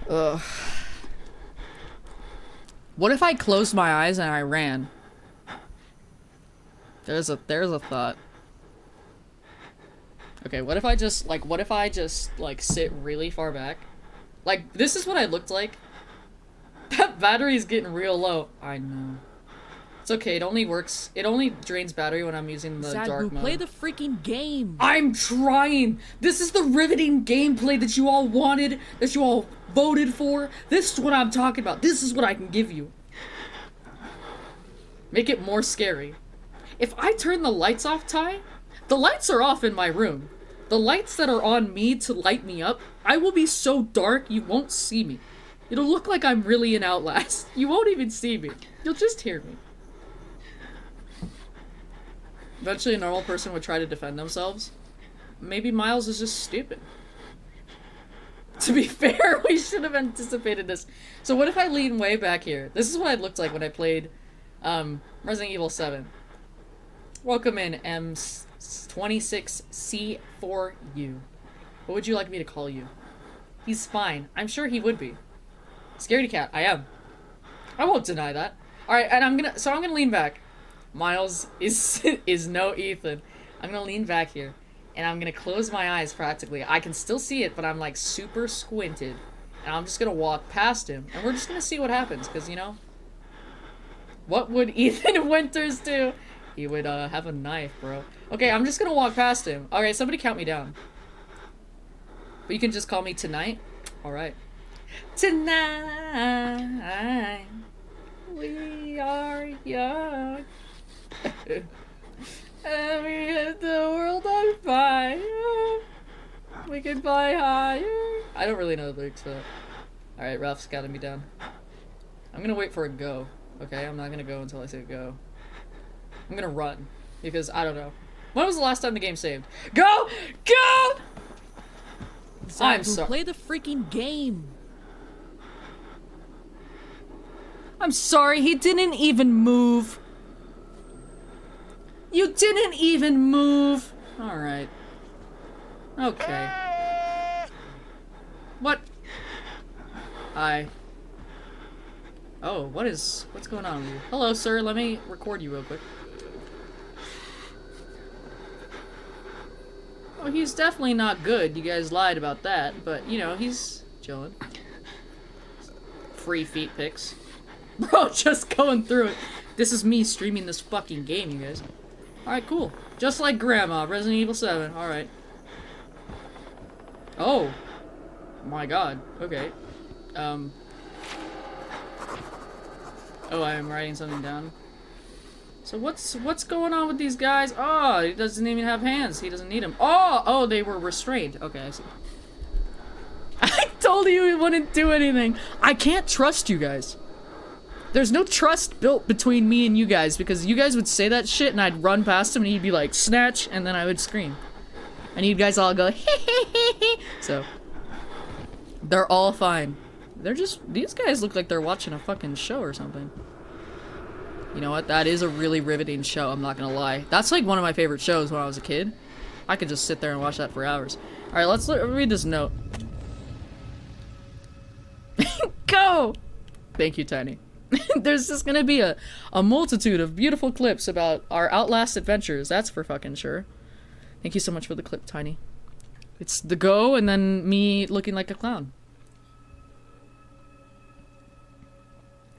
Ugh. What if I closed my eyes and I ran? There's a there's a thought. Okay, what if I just like what if I just like sit really far back? Like this is what I looked like. That battery's getting real low. I know. It's okay, it only works it only drains battery when I'm using the dark mode. play the freaking game. I'm trying! This is the riveting gameplay that you all wanted, that you all voted for. This is what I'm talking about. This is what I can give you. Make it more scary. If I turn the lights off, Ty, the lights are off in my room. The lights that are on me to light me up, I will be so dark you won't see me. It'll look like I'm really in Outlast. You won't even see me. You'll just hear me. Eventually, a normal person would try to defend themselves. Maybe Miles is just stupid. To be fair, we should have anticipated this. So what if I lean way back here? This is what I looked like when I played um, Resident Evil 7. Welcome in, M26C4U. What would you like me to call you? He's fine. I'm sure he would be. Scaredy cat, I am. I won't deny that. Alright, and I'm gonna- so I'm gonna lean back. Miles is is no Ethan. I'm gonna lean back here, and I'm gonna close my eyes practically. I can still see it, but I'm like super squinted, and I'm just gonna walk past him, and we're just gonna see what happens, cause you know, what would Ethan Winters do? He would uh, have a knife, bro. Okay, I'm just gonna walk past him. All right, somebody count me down. But you can just call me tonight. All right. Tonight we are young. and we get the world on fire. We can fly higher. I don't really know the lyrics for. Alright, Ralph's got me down. I'm gonna wait for a go. Okay, I'm not gonna go until I say go. I'm gonna run. Because I don't know. When was the last time the game saved? Go! Go! I'm sorry. play the freaking game. I'm sorry, he didn't even move. You didn't even move. Alright. Okay. What? Hi. Oh, what is... What's going on? Hello, sir. Let me record you real quick. Oh, he's definitely not good. You guys lied about that. But, you know, he's chilling. Free feet pics. Bro, just going through it. This is me streaming this fucking game, you guys. Alright, cool. Just like Grandma, Resident Evil 7. Alright. Oh. My god. Okay. Um. Oh, I am writing something down. So what's what's going on with these guys? Oh, he doesn't even have hands. He doesn't need them. Oh, oh, they were restrained. Okay, I see. I told you he wouldn't do anything. I can't trust you guys. There's no trust built between me and you guys because you guys would say that shit and I'd run past him and he'd be like, snatch, and then I would scream. And you guys all go, so. They're all fine. They're just, these guys look like they're watching a fucking show or something. You know what? That is a really riveting show, I'm not gonna lie. That's like one of my favorite shows when I was a kid. I could just sit there and watch that for hours. Alright, let's read this note. Go! Thank you, Tiny. There's just gonna be a, a multitude of beautiful clips about our Outlast adventures, that's for fucking sure. Thank you so much for the clip, Tiny. It's the go and then me looking like a clown.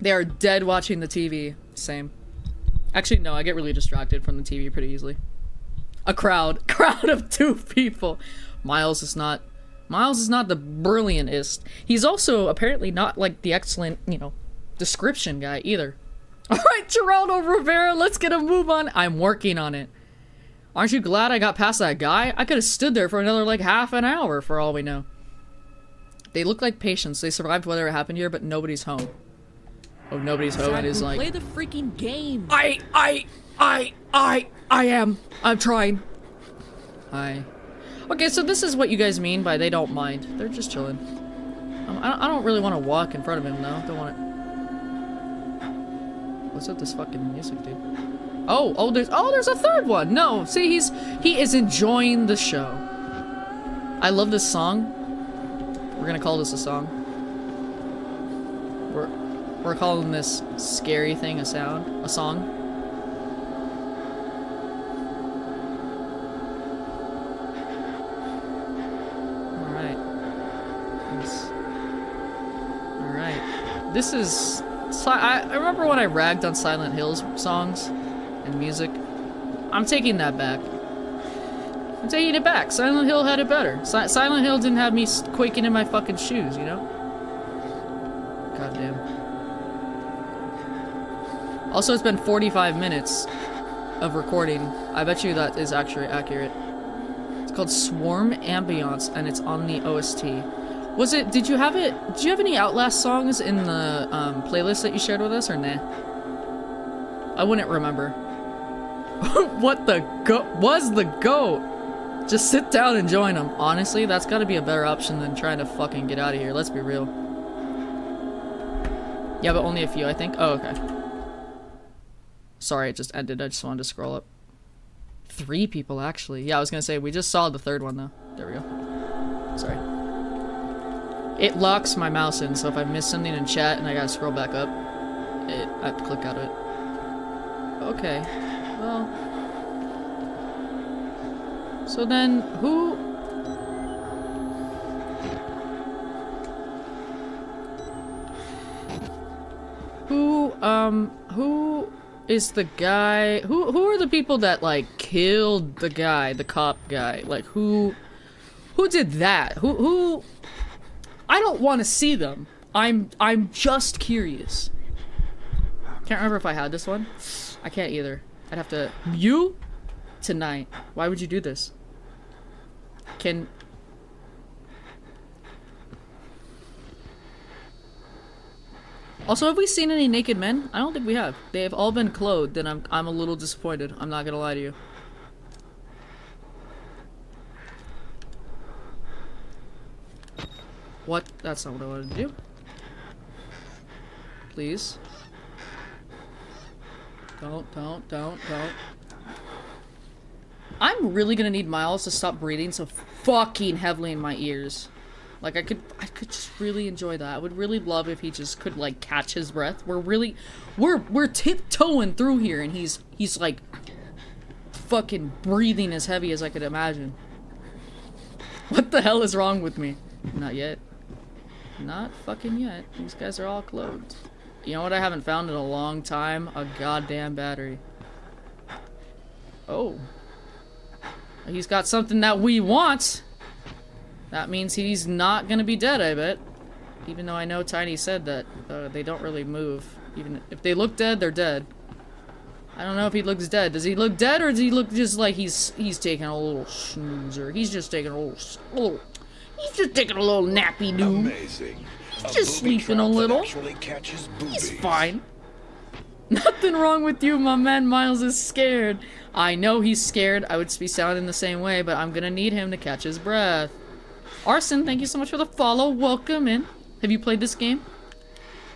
They are dead watching the TV. Same. Actually, no, I get really distracted from the TV pretty easily. A crowd. Crowd of two people. Miles is not... Miles is not the brilliantest. He's also apparently not, like, the excellent, you know, description guy either. Alright, Geraldo Rivera, let's get a move on. I'm working on it. Aren't you glad I got past that guy? I could have stood there for another, like, half an hour for all we know. They look like patients. They survived whatever happened here, but nobody's home. Oh, nobody's home and is like... play the freaking game. I, I, I, I, I am. I'm trying. Hi. Okay, so this is what you guys mean by they don't mind. They're just chilling. Um, I, don't, I don't really want to walk in front of him, though. Don't want to... What's up this fucking music, dude? Oh, oh, there's, oh, there's a third one. No, see, he's, he is enjoying the show. I love this song. We're gonna call this a song. We're, we're calling this scary thing a sound, a song. All right. This- All right. This is. I, I remember when I ragged on Silent Hills songs and music. I'm taking that back. I'm taking it back. Silent Hill had it better. Si- Silent Hill didn't have me quaking in my fucking shoes, you know? Goddamn. Also, it's been 45 minutes of recording. I bet you that is actually accurate. It's called Swarm Ambiance, and it's on the OST. Was it? Did you have it? Do you have any Outlast songs in the um, playlist that you shared with us, or nah? I wouldn't remember. what the go? Was the goat? Just sit down and join them. Honestly, that's got to be a better option than trying to fucking get out of here. Let's be real. Yeah, but only a few, I think. Oh, okay. Sorry, it just ended. I just wanted to scroll up. Three people, actually. Yeah, I was gonna say, we just saw the third one, though. There we go. Sorry. It locks my mouse in, so if I miss something in chat and I gotta scroll back up, it, I have to click out of it. Okay. Well. So then, who... Who, um, who is the guy, who, who are the people that, like, killed the guy, the cop guy? Like, who, who did that? Who, who, I don't want to see them. I'm, I'm just curious. Can't remember if I had this one. I can't either. I'd have to, you? Tonight. Why would you do this? Can, Also, have we seen any naked men? I don't think we have. They have all been clothed, and I'm I'm a little disappointed. I'm not gonna lie to you. What? That's not what I wanted to do. Please. Don't, don't, don't, don't. I'm really gonna need Miles to stop breathing so fucking heavily in my ears. Like I could I could just really enjoy that. I would really love if he just could like catch his breath. We're really we're we're tiptoeing through here and he's he's like fucking breathing as heavy as I could imagine. What the hell is wrong with me? Not yet. Not fucking yet. These guys are all clothed. You know what I haven't found in a long time? A goddamn battery. Oh. He's got something that we want. That means he's not gonna be dead, I bet. Even though I know Tiny said that uh, they don't really move. Even if they look dead, they're dead. I don't know if he looks dead. Does he look dead, or does he look just like he's he's taking a little snoozer? He's just taking a little, s- little he's just taking a little nappy doo. Amazing. A just sleeping a little. He's fine. Nothing wrong with you, my man Miles is scared. I know he's scared. I would be sounding the same way, but I'm gonna need him to catch his breath. Arson, thank you so much for the follow. Welcome in. Have you played this game?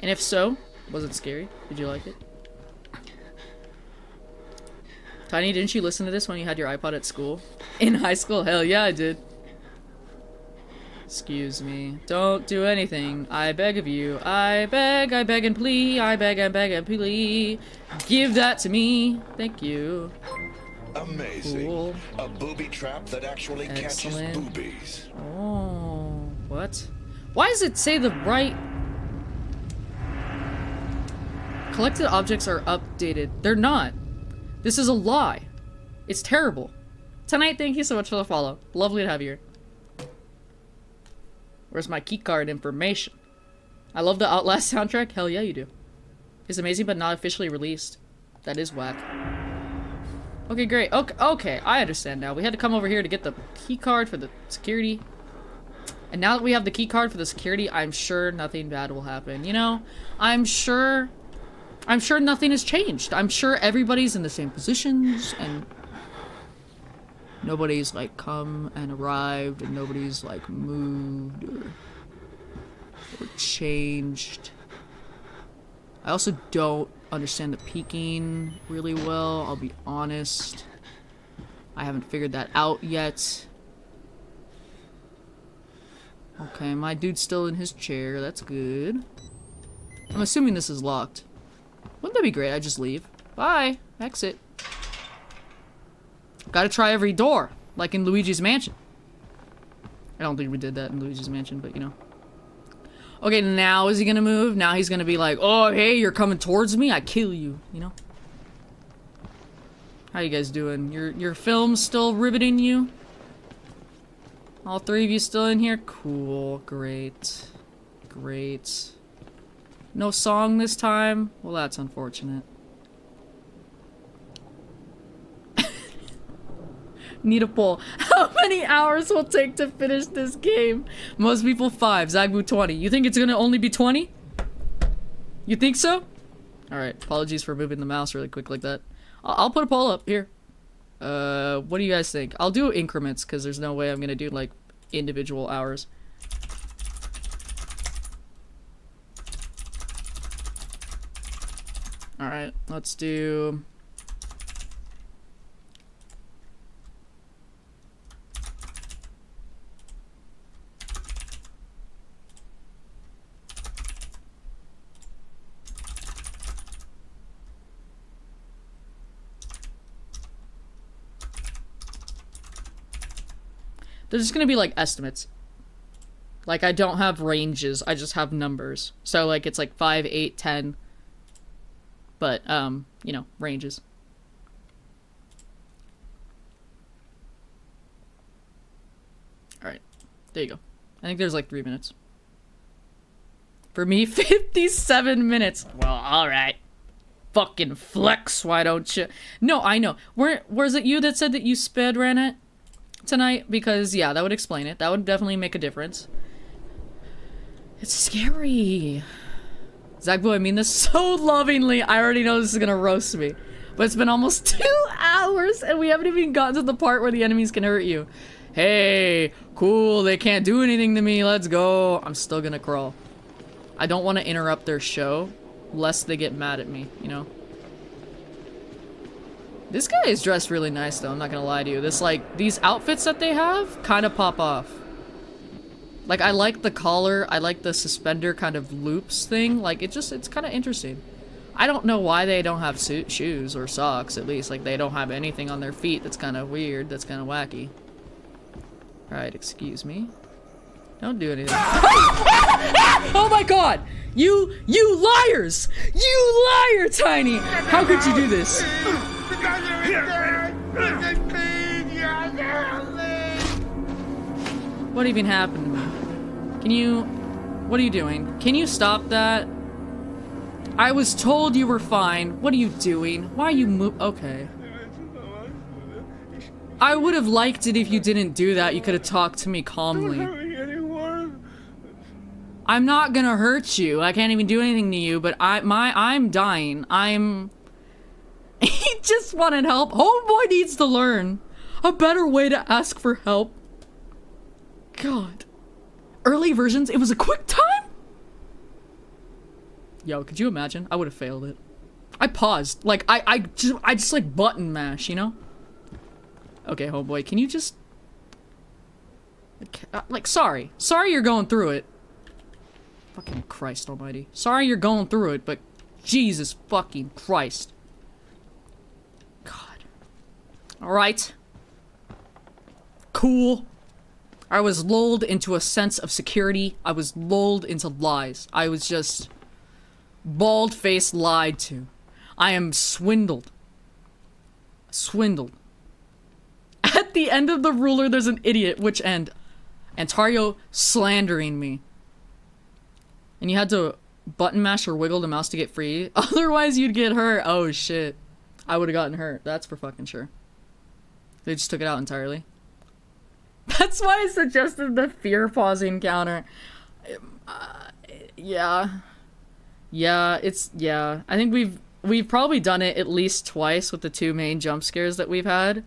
And if so, was it scary? Did you like it? Tiny, didn't you listen to this when you had your iPod at school? In high school? Hell yeah, I did. Excuse me. Don't do anything. I beg of you. I beg, I beg and plea. I beg, I beg and plea. Give that to me. Thank you. Amazing. Cool. A booby trap that actually Excellent. catches boobies. Oh, what? Why does it say the right? Collected objects are updated. They're not. This is a lie. It's terrible. Tonight, thank you so much for the follow. Lovely to have you here. Where's my keycard information? I love the Outlast soundtrack. Hell yeah, you do. It's amazing, but not officially released. That is whack. Okay, great. Okay, okay, I understand now. We had to come over here to get the keycard for the security. And now that we have the keycard for the security, I'm sure nothing bad will happen. You know, I'm sure I'm sure nothing has changed. I'm sure everybody's in the same positions and nobody's like come and arrived and nobody's like moved or, or changed. I also don't understand the peeking really well, I'll be honest. I haven't figured that out yet. Okay, my dude's still in his chair. That's good. I'm assuming this is locked. Wouldn't that be great? I just leave. Bye. Exit. Gotta try every door, like in Luigi's Mansion. I don't think we did that in Luigi's Mansion, but you know. Okay, now is he gonna move? Now he's gonna be like, oh, hey, you're coming towards me? I kill you, you know? How you guys doing? Your your film's still riveting you? All three of you still in here? Cool, great. Great. No song this time? Well, that's unfortunate. Need a poll. How many hours will it take to finish this game? Most people 5, Zagboo 20. You think it's gonna only be 20? You think so? Alright, apologies for moving the mouse really quick like that. I'll, I'll put a poll up here. Uh, what do you guys think? I'll do increments because there's no way I'm gonna do like individual hours. Alright, let's do... They're just gonna be like estimates. Like I don't have ranges, I just have numbers. So like it's like 5, 8, 10. But um, you know, ranges. Alright. There you go. I think there's like three minutes. For me, 57 minutes. Well, alright. Fucking flex, why don't you? No, I know. Were, was it you that said that you sped ran it? Tonight because yeah that would explain it. That would definitely make a difference. It's scary. Zach Boy, I mean this so lovingly. I already know this is gonna roast me. But it's been almost two hours and we haven't even gotten to the part where the enemies can hurt you. Hey cool. They can't do anything to me. Let's go. I'm still gonna crawl. I don't want to interrupt their show lest they get mad at me you know this guy is dressed really nice though, I'm not gonna lie to you. This like, these outfits that they have kind of pop off. Like I like the collar, I like the suspender kind of loops thing. Like it just it's kind of interesting. I don't know why they don't have su- shoes or socks at least. Like they don't have anything on their feet that's kind of weird, that's kind of wacky. Alright, excuse me. Don't do anything. oh my god! You, you liars! You liar, Tiny! How could you do this? What even happened to me? Can you... What are you doing? Can you stop that? I was told you were fine. What are you doing? Why are you move- Okay. I would have liked it if you didn't do that. You could have talked to me calmly. I'm not gonna hurt you. I can't even do anything to you, but I my I'm dying. I'm He just wanted help. Homeboy needs to learn a better way to ask for help. God. Early versions, it was a quick time? Yo, could you imagine? I would have failed it. I paused. Like I I just I just like button mash, you know? Okay, homeboy, can you just uh, like sorry. Sorry you're going through it. Fucking Christ almighty. Sorry you're going through it, but Jesus fucking Christ. God. Alright. Cool. I was lulled into a sense of security. I was lulled into lies. I was just bald faced lied to. I am swindled. Swindled. At the end of the ruler, there's an idiot. Which end? Antario slandering me. And you had to button mash or wiggle the mouse to get free. Otherwise, you'd get hurt. Oh shit. I would have gotten hurt. That's for fucking sure. They just took it out entirely. That's why I suggested the fear pausing counter. Uh, yeah. Yeah, it's yeah. I think we've we've probably done it at least twice with the two main jump scares that we've had.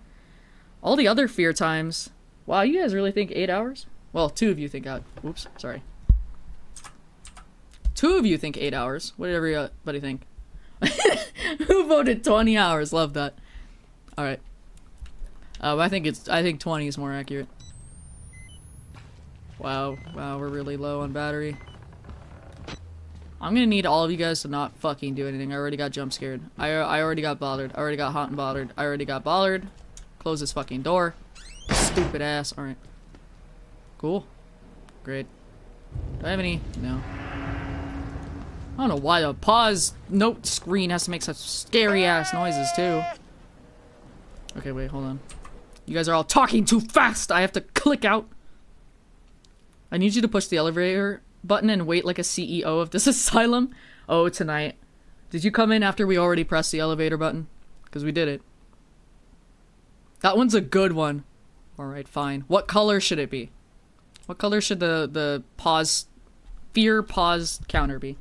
All the other fear times. Wow, you guys really think 8 hours? Well, two of you think out. Oops, sorry. Two of you think 8 hours. What did everybody think? Who voted 20 hours? Love that. All right. Uh, I think it's I think 20 is more accurate. Wow, wow, we're really low on battery. I'm gonna need all of you guys to not fucking do anything. I already got jump scared. I, I already got bothered. I already got hot and bothered. I already got bothered. Close this fucking door. Stupid ass. Alright. Cool. Great. Do I have any? No. I don't know why the pause note screen has to make such scary ass noises too. Okay, wait, hold on. You guys are all talking too fast! I have to click out! I need you to push the elevator button and wait like a CEO of this asylum. Oh, tonight. Did you come in after we already pressed the elevator button? Because we did it. That one's a good one. Alright, fine. What color should it be? What color should the, the pause, fear pause counter be?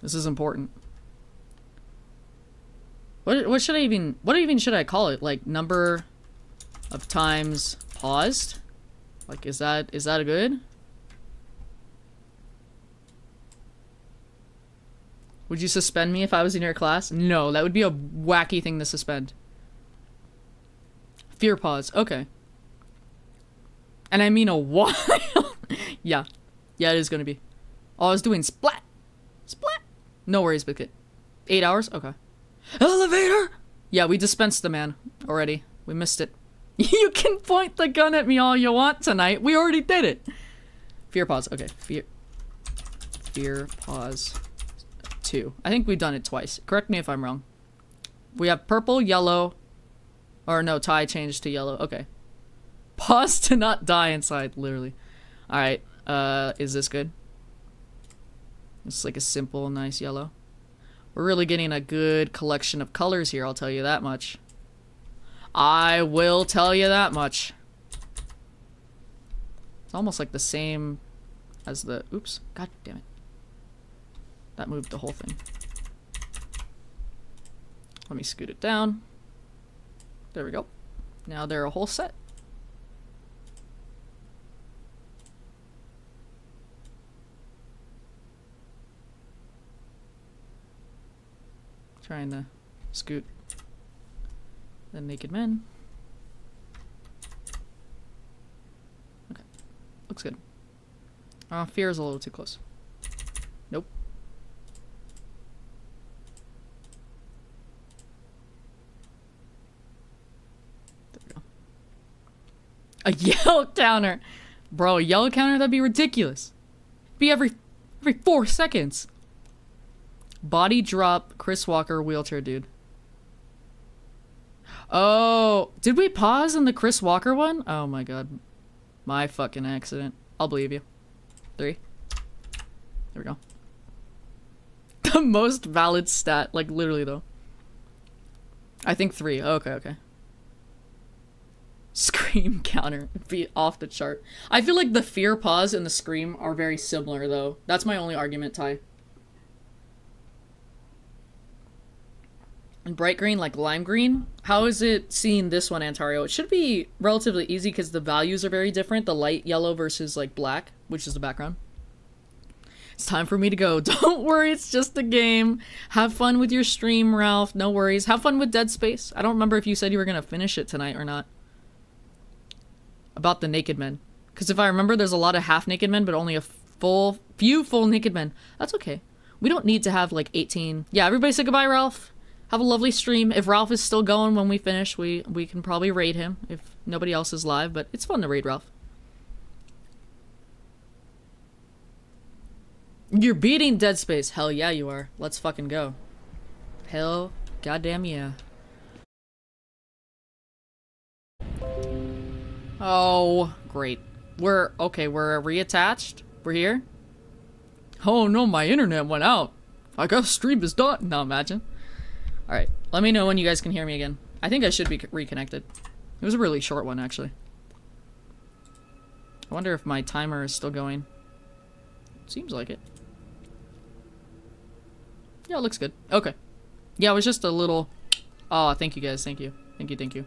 This is important. What, what should I even, what even should I call it? Like, number of times paused? Like, is that, is that a good? Would you suspend me if I was in your class? No, that would be a wacky thing to suspend. Fear pause, okay. And I mean a while. yeah. Yeah, it is gonna be. Oh, I was doing splat. Splat. No worries, Biscuit. Eight hours? Okay. Elevator! Yeah, we dispensed the man already. We missed it. You can point the gun at me all you want tonight. We already did it. Fear pause. Okay. Fear. Fear pause. Two. I think we've done it twice. Correct me if I'm wrong. We have purple, yellow. Or no, tie changed to yellow. Okay. Pause to not die inside, literally. Alright. Uh, is this good? It's like a simple, nice yellow. We're really getting a good collection of colors here, I'll tell you that much. I will tell you that much. It's almost like the same as the... Oops. God damn it. That moved the whole thing. Let me scoot it down. There we go. Now they're a whole set. Trying to scoot the naked men. Okay, looks good. Uh, fear is a little too close. Nope. There we go. A yell counter! Bro, a yell counter? That'd be ridiculous. Be every every four seconds. Body drop, Chris Walker, wheelchair dude. Oh, did we pause in the Chris Walker one? Oh my god. My fucking accident. I'll believe you. Three. There we go. The most valid stat, like literally though. I think three. Oh, okay, okay. Scream counter. Be off the chart. I feel like the fear pause and the scream are very similar though. That's my only argument, Ty. And bright green, like lime green. How is it seeing this one, Antario? It should be relatively easy because the values are very different. The light yellow versus like black, which is the background. It's time for me to go. Don't worry, it's just a game. Have fun with your stream, Ralph. No worries. Have fun with Dead Space. I don't remember if you said you were going to finish it tonight or not. About the naked men. Because if I remember, there's a lot of half naked men, but only a full, few full naked men. That's okay. We don't need to have like 18. Yeah, everybody say goodbye, Ralph. Have a lovely stream. If Ralph is still going when we finish, we, we can probably raid him if nobody else is live, but it's fun to raid Ralph. You're beating Dead Space. Hell yeah, you are. Let's fucking go. Hell goddamn yeah. Oh, great. We're, okay, we're reattached. We're here. Oh no, my internet went out. I guess stream is done. Now imagine. Alright, let me know when you guys can hear me again. I think I should be reconnected. It was a really short one, actually. I wonder if my timer is still going. Seems like it. Yeah, it looks good. Okay. Yeah, it was just a little... Oh, thank you guys. Thank you. Thank you, thank you.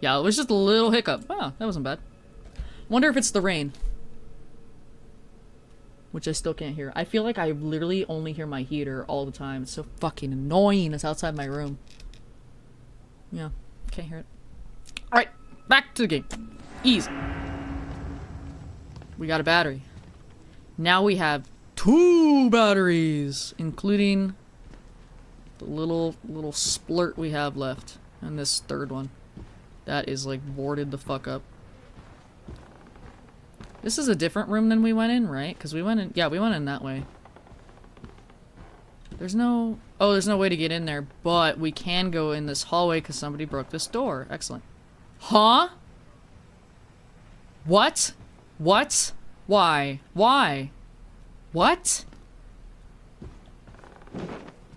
Yeah, it was just a little hiccup. Wow, that wasn't bad. Wonder if it's the rain. Which I still can't hear. I feel like I literally only hear my heater all the time. It's so fucking annoying. It's outside my room. Yeah, can't hear it. Alright, back to the game. Easy. We got a battery. Now we have two batteries, including the little little splurt we have left. And this third one. That is like boarded the fuck up. This is a different room than we went in, right? Because we went in- yeah, we went in that way. There's no- oh, there's no way to get in there, but we can go in this hallway because somebody broke this door. Excellent. Huh? What? What? Why? Why? What?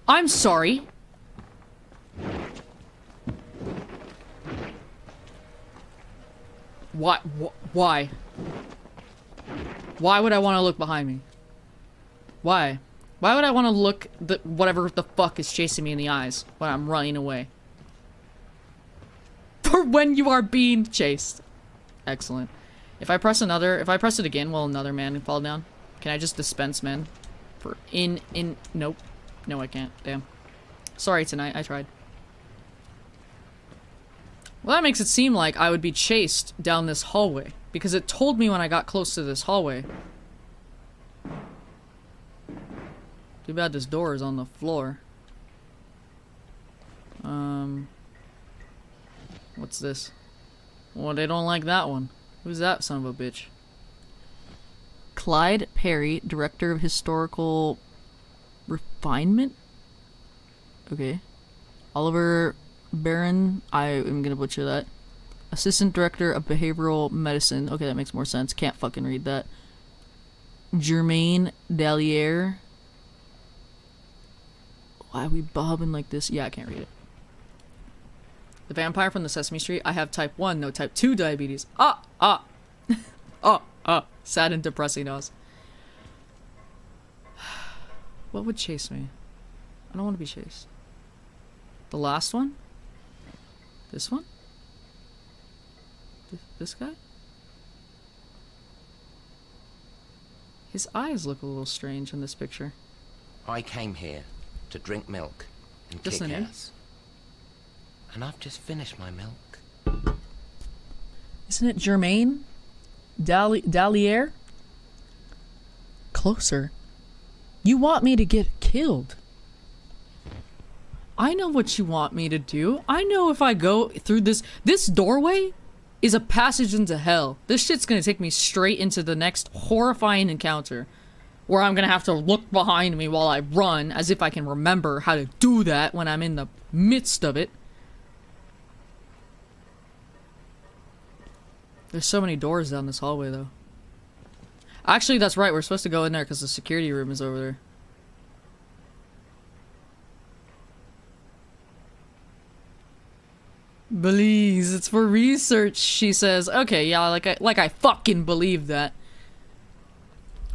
I'm sorry. Why? Wh why? Why would I want to look behind me? Why? Why would I want to look the whatever the fuck is chasing me in the eyes when I'm running away? For when you are being chased. Excellent. If I press another, if I press it again, will another man fall down? Can I just dispense men? For in, in, nope. No, I can't. Damn. Sorry tonight, I tried. Well, that makes it seem like I would be chased down this hallway. Because it told me when I got close to this hallway. Too bad this door is on the floor. Um... What's this? Well, they don't like that one. Who's that son of a bitch? Clyde Perry, Director of Historical Refinement? Okay. Oliver Barron, I am gonna butcher that. Assistant Director of Behavioral Medicine. Okay, that makes more sense. Can't fucking read that. Germaine Dallier. Why are we bobbing like this? Yeah, I can't read it. The vampire from the Sesame Street. I have type 1, no type 2 diabetes. Ah! Ah! ah! Ah! Sad and depressing us. What would chase me? I don't want to be chased. The last one? This one? This, this guy? His eyes look a little strange in this picture. I came here to drink milk and Just kick eh? ass. And I've just finished my milk. Isn't it Germaine? Dallier? closer. You want me to get killed. I know what you want me to do. I know if I go through this this doorway is a passage into hell. This shit's gonna take me straight into the next horrifying encounter. Where I'm gonna have to look behind me while I run, as if I can remember how to do that when I'm in the midst of it. There's so many doors down this hallway, though. Actually, that's right. We're supposed to go in there because the security room is over there. Please, it's for research, she says. Okay, yeah, like I, like I fucking believe that.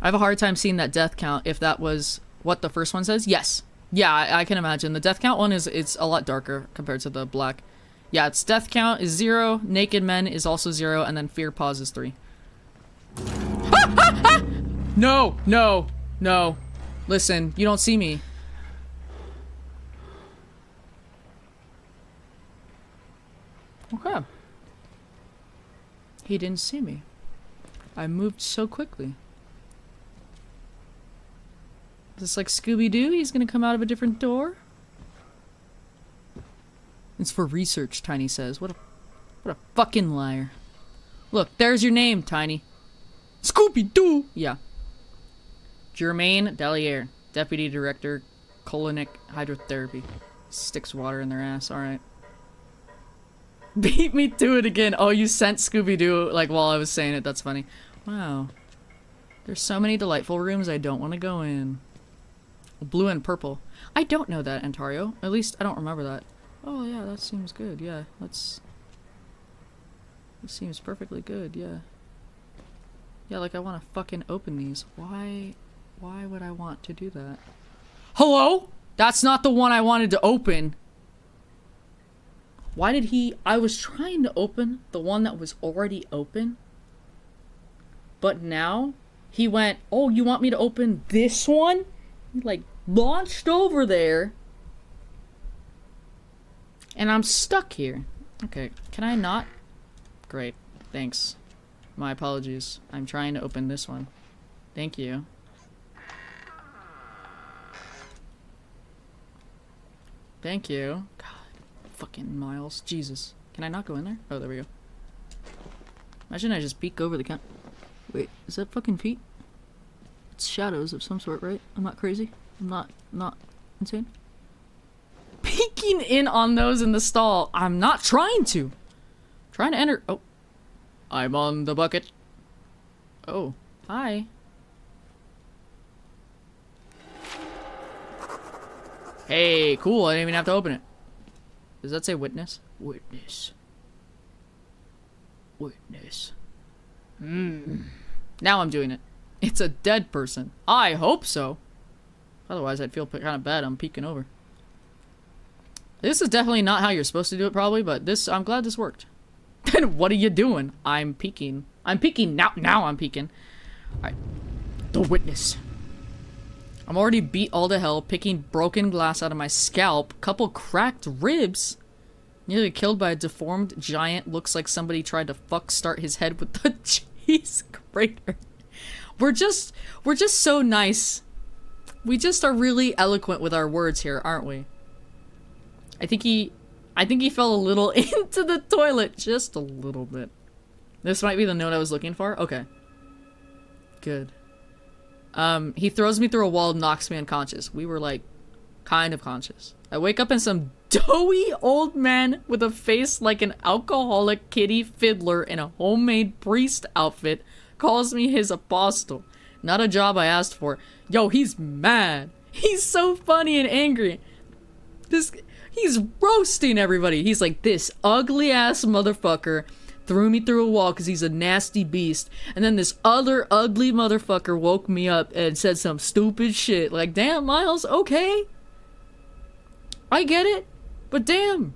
I have a hard time seeing that death count if that was what the first one says. Yes. Yeah, I, I can imagine. The death count one is it's a lot darker compared to the black. Yeah, its death count is zero, naked men is also zero, and then fear pause is three. no, no, no. Listen, you don't see me. Okay. He didn't see me. I moved so quickly. Is this like Scooby-Doo? He's gonna come out of a different door? It's for research, Tiny says. What a what a fucking liar. Look, there's your name, Tiny. Scooby-Doo! Yeah. Germaine Delier, Deputy Director, Colonic Hydrotherapy. Sticks water in their ass, alright. Beat me to it again. Oh, you sent Scooby-Doo, like, while I was saying it. That's funny. Wow. There's so many delightful rooms I don't want to go in. Blue and purple. I don't know that, Antario. At least, I don't remember that. Oh, yeah, that seems good. Yeah, that's... This seems perfectly good, yeah. Yeah, like, I want to fucking open these. Why... Why would I want to do that? Hello? That's not the one I wanted to open. Why did he... I was trying to open the one that was already open. But now, he went, oh, you want me to open this one? He, like, launched over there. And I'm stuck here. Okay, can I not? Great, thanks. My apologies. I'm trying to open this one. Thank you. Thank you. God, fucking Miles. Jesus. Can I not go in there? Oh, there we go. Imagine I just peek over the count. Wait, is that fucking feet? It's shadows of some sort, right? I'm not crazy. I'm not not insane. Peeking in on those in the stall. I'm not trying to. trying to enter. Oh, I'm on the bucket. Oh, hi. Hey, cool. I didn't even have to open it. Does that say witness? Witness. Witness. Hmm. Now I'm doing it. It's a dead person. I hope so. Otherwise, I'd feel kind of bad. I'm peeking over. This is definitely not how you're supposed to do it, probably, but this, I'm glad this worked. Then what are you doing? I'm peeking. I'm peeking. Now, now I'm peeking. Alright. The witness. I'm already beat all to hell, picking broken glass out of my scalp, couple cracked ribs. Nearly killed by a deformed giant. Looks like somebody tried to fuck start his head with the cheese grater. We're just, we're just so nice. We just are really eloquent with our words here, aren't we? I think he, I think he fell a little into the toilet, just a little bit. This might be the note I was looking for. Okay. Good. Um, he throws me through a wall, knocks me unconscious. We were like, kind of conscious. I wake up in some doughy old man with a face like an alcoholic kitty fiddler in a homemade priest outfit calls me his apostle. Not a job I asked for. Yo, he's mad. He's so funny and angry. This he's roasting everybody. He's like this ugly ass motherfucker threw me through a wall because he's a nasty beast. And then this other ugly motherfucker woke me up and said some stupid shit. Like, damn, Miles, okay. I get it, but damn.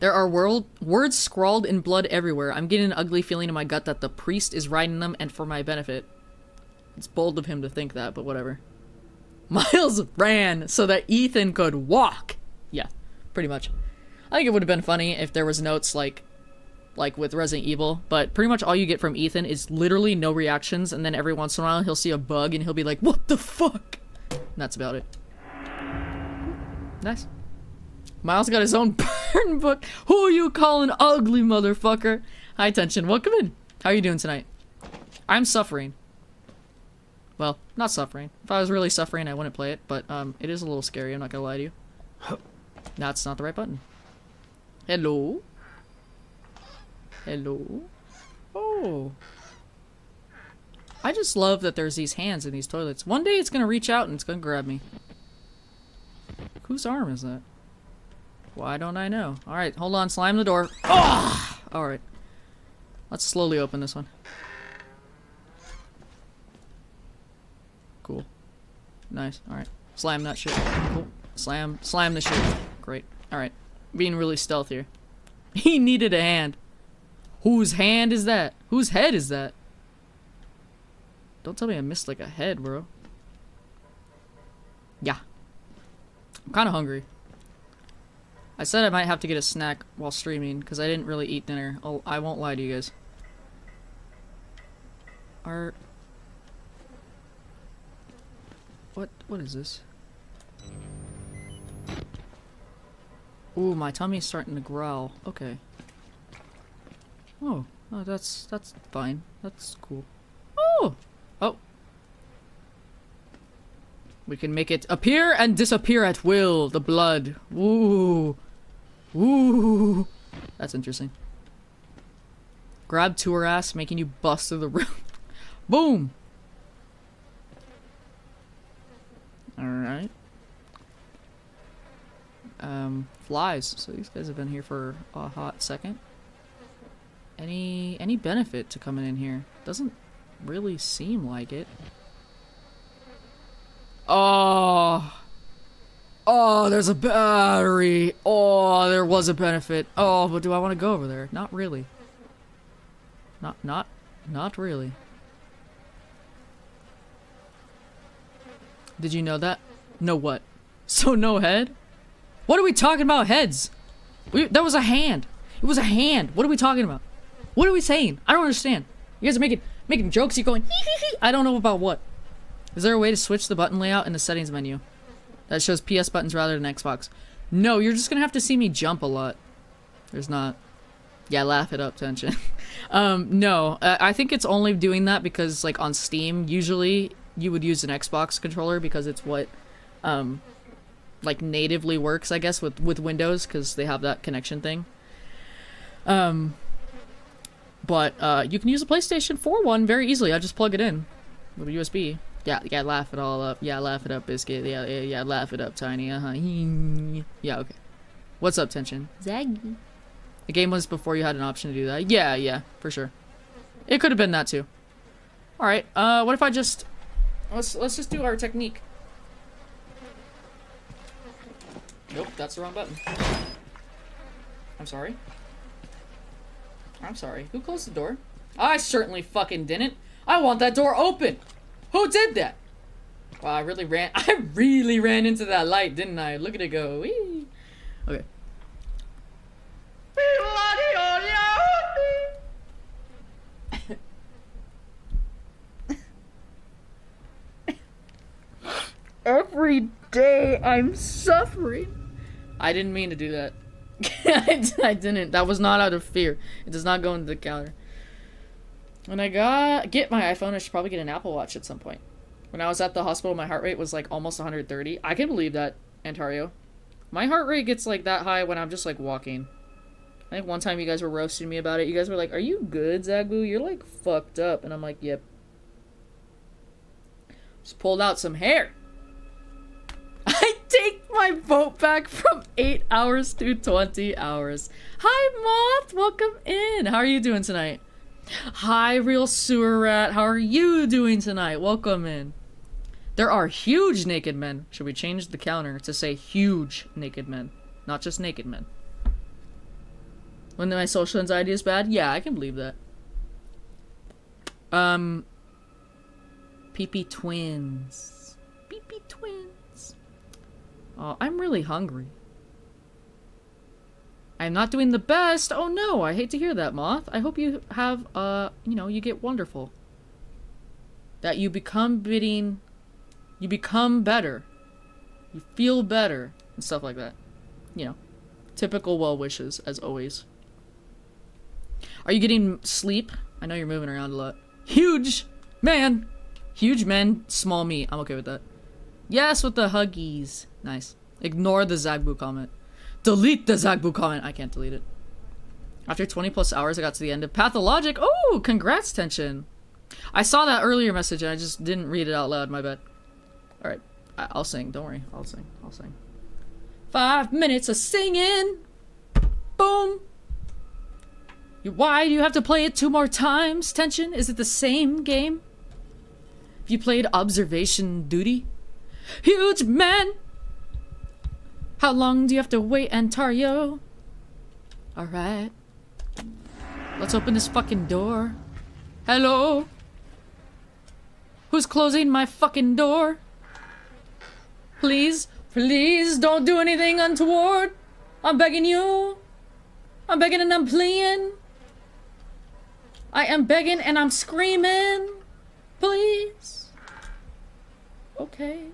There are world words scrawled in blood everywhere. I'm getting an ugly feeling in my gut that the priest is writing them and for my benefit. It's bold of him to think that, but whatever. Miles ran so that Ethan could walk. Yeah, pretty much. I think it would have been funny if there was notes like like with Resident Evil, but pretty much all you get from Ethan is literally no reactions, and then every once in a while he'll see a bug and he'll be like, "What the fuck?" And that's about it. Nice. Miles got his own burn book. Who are you calling ugly, motherfucker? High tension. Welcome in. How are you doing tonight? I'm suffering. Well, not suffering. If I was really suffering, I wouldn't play it, but um, it is a little scary. I'm not gonna lie to you. That's not the right button. Hello. Hello. Oh. I just love that there's these hands in these toilets. One day it's gonna reach out and it's gonna grab me. Whose arm is that? Why don't I know? Alright, hold on, slime the door. Ah! Alright. Let's slowly open this one. Cool. Nice. Alright. Slam that shit. Cool. Slam. Slam the shit. Great. Alright. Being really stealth here. He needed a hand. Whose hand is that? Whose head is that? Don't tell me I missed like a head, bro. Yeah. I'm kind of hungry. I said I might have to get a snack while streaming because I didn't really eat dinner. Oh, I won't lie to you guys. Are what? What is this? Ooh, my tummy's starting to growl. Okay. Oh, oh, that's that's fine. That's cool. Oh, oh. We can make it appear and disappear at will. The blood. Ooh, ooh. That's interesting. Grab to her ass, making you bust through the room. Boom. All right. Um, flies. So these guys have been here for a hot second. Any any benefit to coming in here? Doesn't really seem like it. Oh. Oh, there's a battery. Oh, there was a benefit. Oh, but do I want to go over there? Not really. Not not not really. Did you know that? No what? So no head? What are we talking about heads? We, that was a hand. It was a hand. What are we talking about? What are we saying? I don't understand. You guys are making making jokes. You're going. I don't know about what. Is there a way to switch the button layout in the settings menu that shows PS buttons rather than Xbox? No, you're just gonna have to see me jump a lot. There's not. Yeah, laugh it up, tension. um, no, I think it's only doing that because, like, on Steam, usually you would use an Xbox controller because it's what, um, like natively works, I guess, with with Windows because they have that connection thing. Um, but uh, you can use a PlayStation 4 one very easily. I just plug it in with a USB. Yeah, yeah, laugh it all up. Yeah, laugh it up, biscuit. Yeah, yeah, yeah, laugh it up, tiny. Uh huh. Yeah, okay. What's up, tension? Zaggy. The game was before you had an option to do that. Yeah, yeah, for sure. It could have been that too. All right. Uh, what if I just let's let's just do our technique. Nope, that's the wrong button. I'm sorry. I'm sorry. Who closed the door? I certainly fucking didn't. I want that door open. Who did that? Wow, I really ran. I really ran into that light, didn't I? Look at it go. Whee. Okay. Every day I'm suffering. I didn't mean to do that. I, didn't. That was not out of fear. It does not go into the counter. When I got get my iPhone, I should probably get an Apple Watch at some point. When I was at the hospital, my heart rate was like almost 130. I can believe that, Antario. My heart rate gets like that high when I'm just like walking. I think one time you guys were roasting me about it. You guys were like, "Are you good, Zagboo? You're like fucked up," and I'm like, "Yep." Just pulled out some hair. I take my vote back from 8 hours to 20 hours. Hi, Moth! Welcome in! How are you doing tonight? Hi, Real Sewer Rat. How are you doing tonight? Welcome in. There are huge naked men. Should we change the counter to say huge naked men? Not just naked men. When my social anxiety is bad? Yeah, I can believe that. Um... PP twins. PP twins. Oh, I'm really hungry. I'm not doing the best. Oh no, I hate to hear that, Moth. I hope you have, uh, you know, you get wonderful. That you become bidding, you become better. You feel better, and stuff like that. You know, typical well wishes, as always. Are you getting sleep? I know you're moving around a lot. Huge man! Huge men, small me. I'm okay with that. Yes, with the huggies. Nice. Ignore the Zagboo comment. Delete the Zagboo comment. I can't delete it. After 20 plus hours, I got to the end of Pathologic. Oh, congrats, Tension. I saw that earlier message and I just didn't read it out loud. My bad. Alright. I'll sing. Don't worry. I'll sing. I'll sing. Five minutes of singing. Boom. Why do you have to play it two more times, Tension? Is it the same game? Have you played Observation Duty? Huge man! How long do you have to wait, Antario? Alright. Let's open this fucking door. Hello? Who's closing my fucking door? Please, please don't do anything untoward. I'm begging you. I'm begging and I'm pleading. I am begging and I'm screaming. Please. Okay.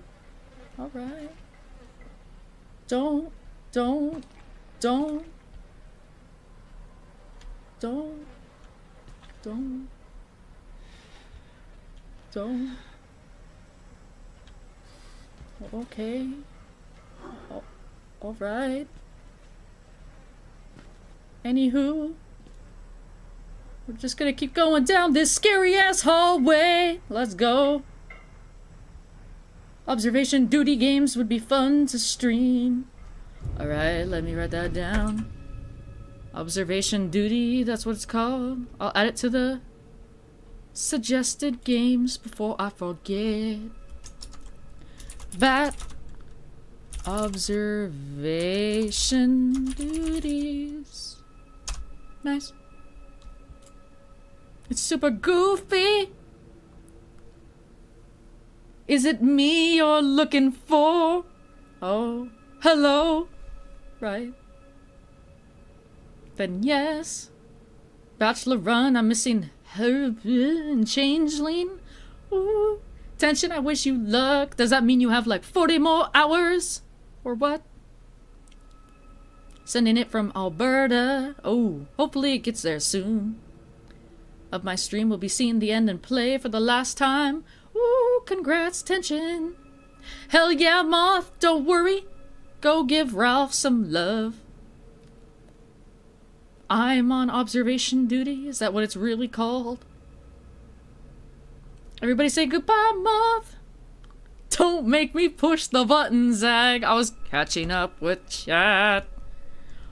Alright. Don't, don't, don't, don't, don't, don't. Okay. Al- Alright. Anywho, we're just gonna keep going down this scary ass hallway. Let's go. Observation duty games would be fun to stream. Alright, let me write that down. Observation duty, that's what it's called. I'll add it to the suggested games before I forget. That observation duties. Nice. It's super goofy. Is it me you're looking for? Oh, hello. Right. Then yes. Bachelor Run, I'm missing her and Changeling. Ooh. Tension, I wish you luck. Does that mean you have like 40 more hours? Or what? Sending it from Alberta. Oh, hopefully it gets there soon. Of my stream we'll be seeing the end and play for the last time. Ooh, congrats, tension. Hell yeah, Moth, don't worry. Go give Ralph some love. I'm on observation duty. Is that what it's really called? Everybody say goodbye, Moth. Don't make me push the button, Zag. I was catching up with chat.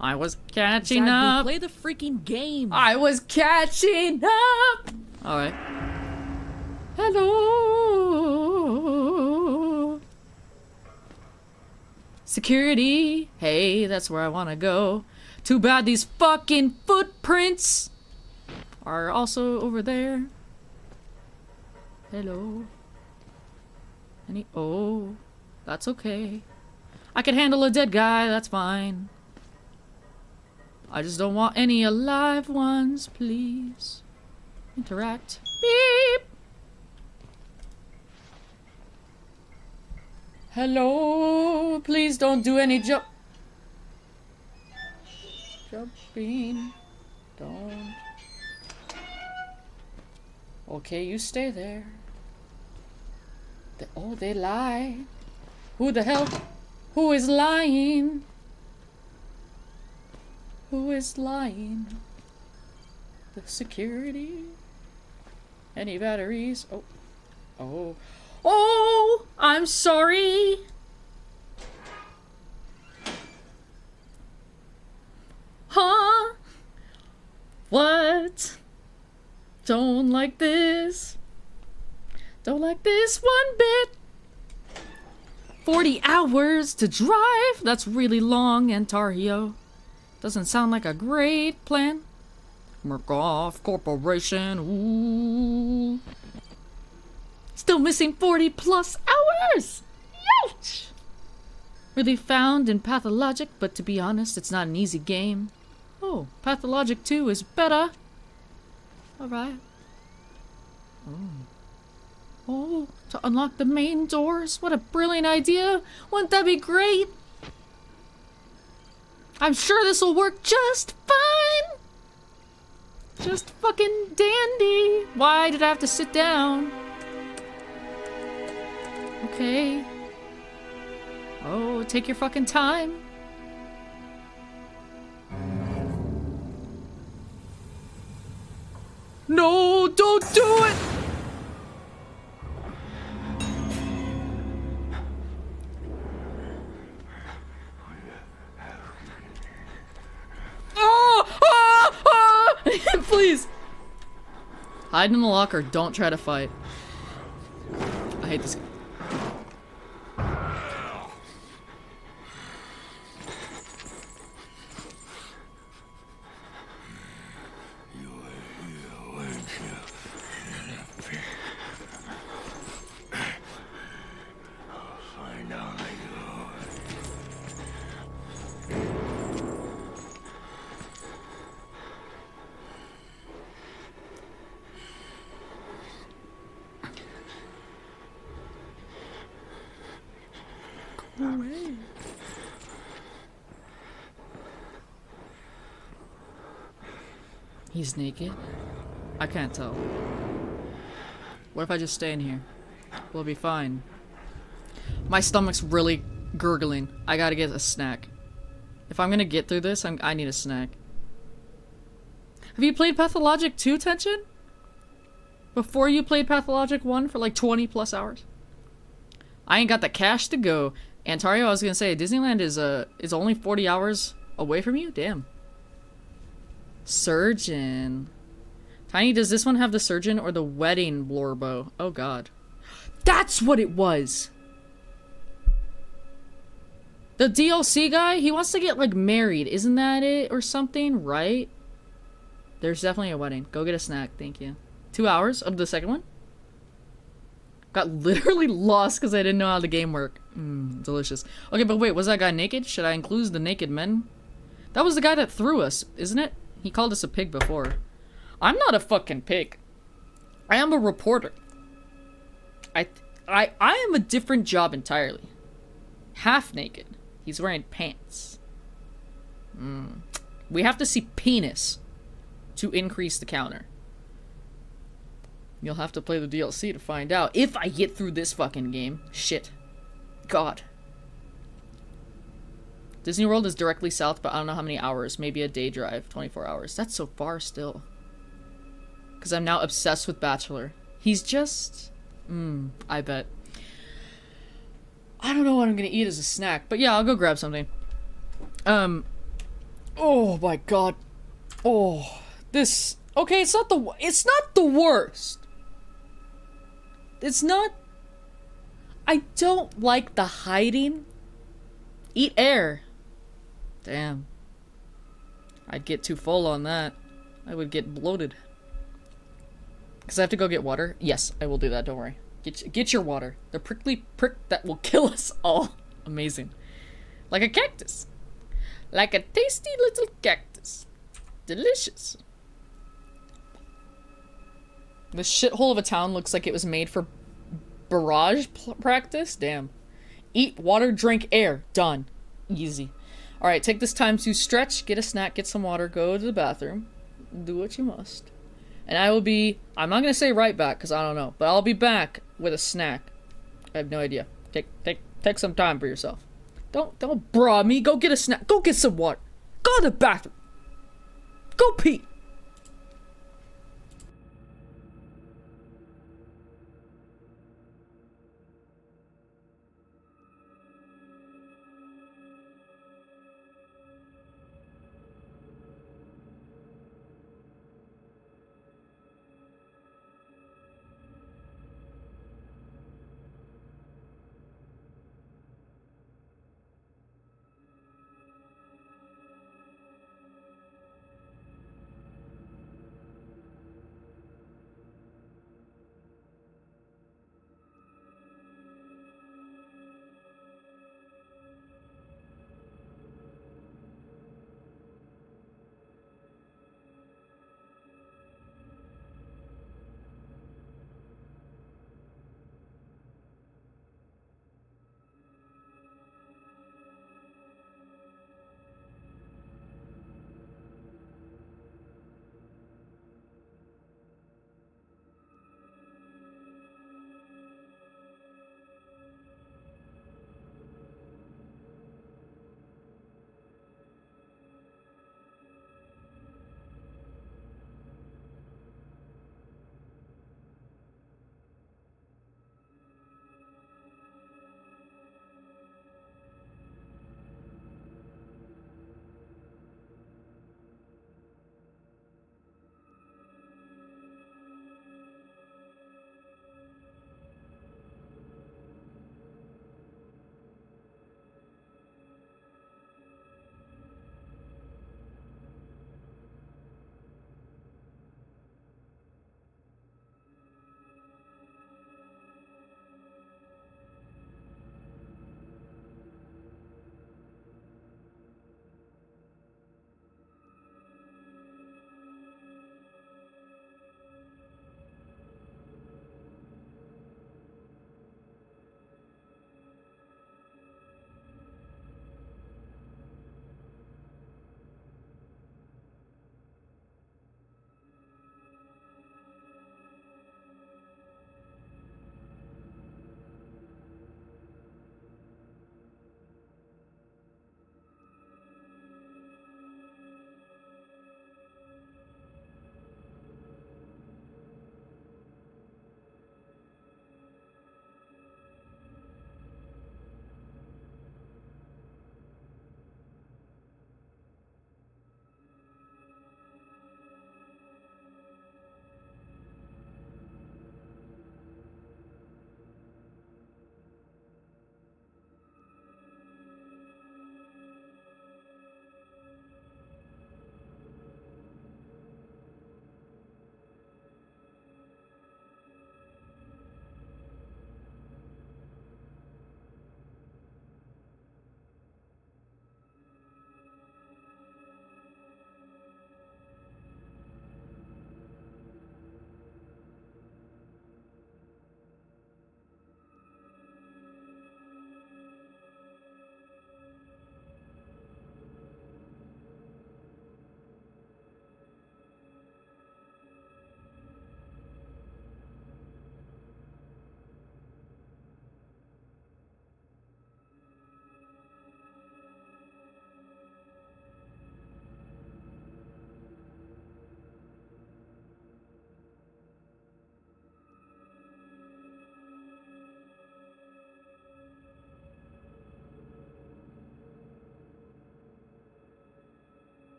I was catching Zagboo, up. play the freaking game. I was catching up. All right. Hello. Security. Hey, that's where I want to go. Too bad these fucking footprints are also over there. Hello. Any? Oh, that's okay. I can handle a dead guy. That's fine. I just don't want any alive ones, please. Interact. Beep! Hello? Please don't do any jump. Jumping. Don't. Okay, you stay there. They, oh, they lie. Who the hell? Who is lying? Who is lying? The security? Any batteries? Oh. Oh. Oh! I'm sorry! Huh? What? Don't like this. Don't like this one bit. 40 hours to drive? That's really long, Antario. Doesn't sound like a great plan. Murkoff Corporation, ooh. Still missing 40 plus hours! Ouch! really found in Pathologic, but to be honest, it's not an easy game. Oh, Pathologic 2 is better. Alright. Oh. Oh, to unlock the main doors? What a brilliant idea! Wouldn't that be great? I'm sure this will work just fine! Just fucking dandy! Why did I have to sit down? Okay. Oh, take your fucking time. No, don't do it! Oh! Please! Hide in the locker. Don't try to fight. I hate this. He's naked? I can't tell. What if I just stay in here? We'll be fine. My stomach's really gurgling. I gotta get a snack. If I'm gonna get through this, I'm, I need a snack. Have you played Pathologic 2, Tension? Before you played Pathologic 1 for like 20 plus hours? I ain't got the cash to go. Antario, I was gonna say, Disneyland is uh, is only 40 hours away from you? Damn. Surgeon. Tiny, does this one have the surgeon or the wedding blorbo? Oh god. That's what it was! The DLC guy, he wants to get like married, isn't that it? Or something, right? There's definitely a wedding. Go get a snack, thank you. Two hours of the second one? Got literally lost because I didn't know how the game worked. Mmm, delicious. Okay, but wait, was that guy naked? Should I include the naked men? That was the guy that threw us, isn't it? He called us a pig before. I'm not a fucking pig. I am a reporter. I, I, I am a different job entirely. Half naked. He's wearing pants. Mm. We have to see penis to increase the counter. You'll have to play the DLC to find out if I get through this fucking game. Shit. God. Disney World is directly south, but I don't know how many hours. Maybe a day drive. 24 hours. That's so far still. Because I'm now obsessed with Bachelor. He's just... Mmm, I bet. I don't know what I'm gonna eat as a snack, but yeah, I'll go grab something. Um... Oh my god. Oh, this... Okay, it's not the... It's not the worst. It's not... I don't like the hiding. Eat air. Damn. I'd get too full on that. I would get bloated. Because I have to go get water? Yes, I will do that, don't worry. Get, get your water. The prickly prick that will kill us all. Amazing. Like a cactus. Like a tasty little cactus. Delicious. The shithole of a town looks like it was made for barrage practice. Damn. Eat, water, drink, air. Done. Easy. Alright, take this time to stretch, get a snack, get some water, go to the bathroom. Do what you must. And I will be... I'm not going to say right back, because I don't know. But I'll be back with a snack. I have no idea. Take, take, take some time for yourself. Don't, don't bra me. Go get a snack. Go get some water. Go to the bathroom. Go pee.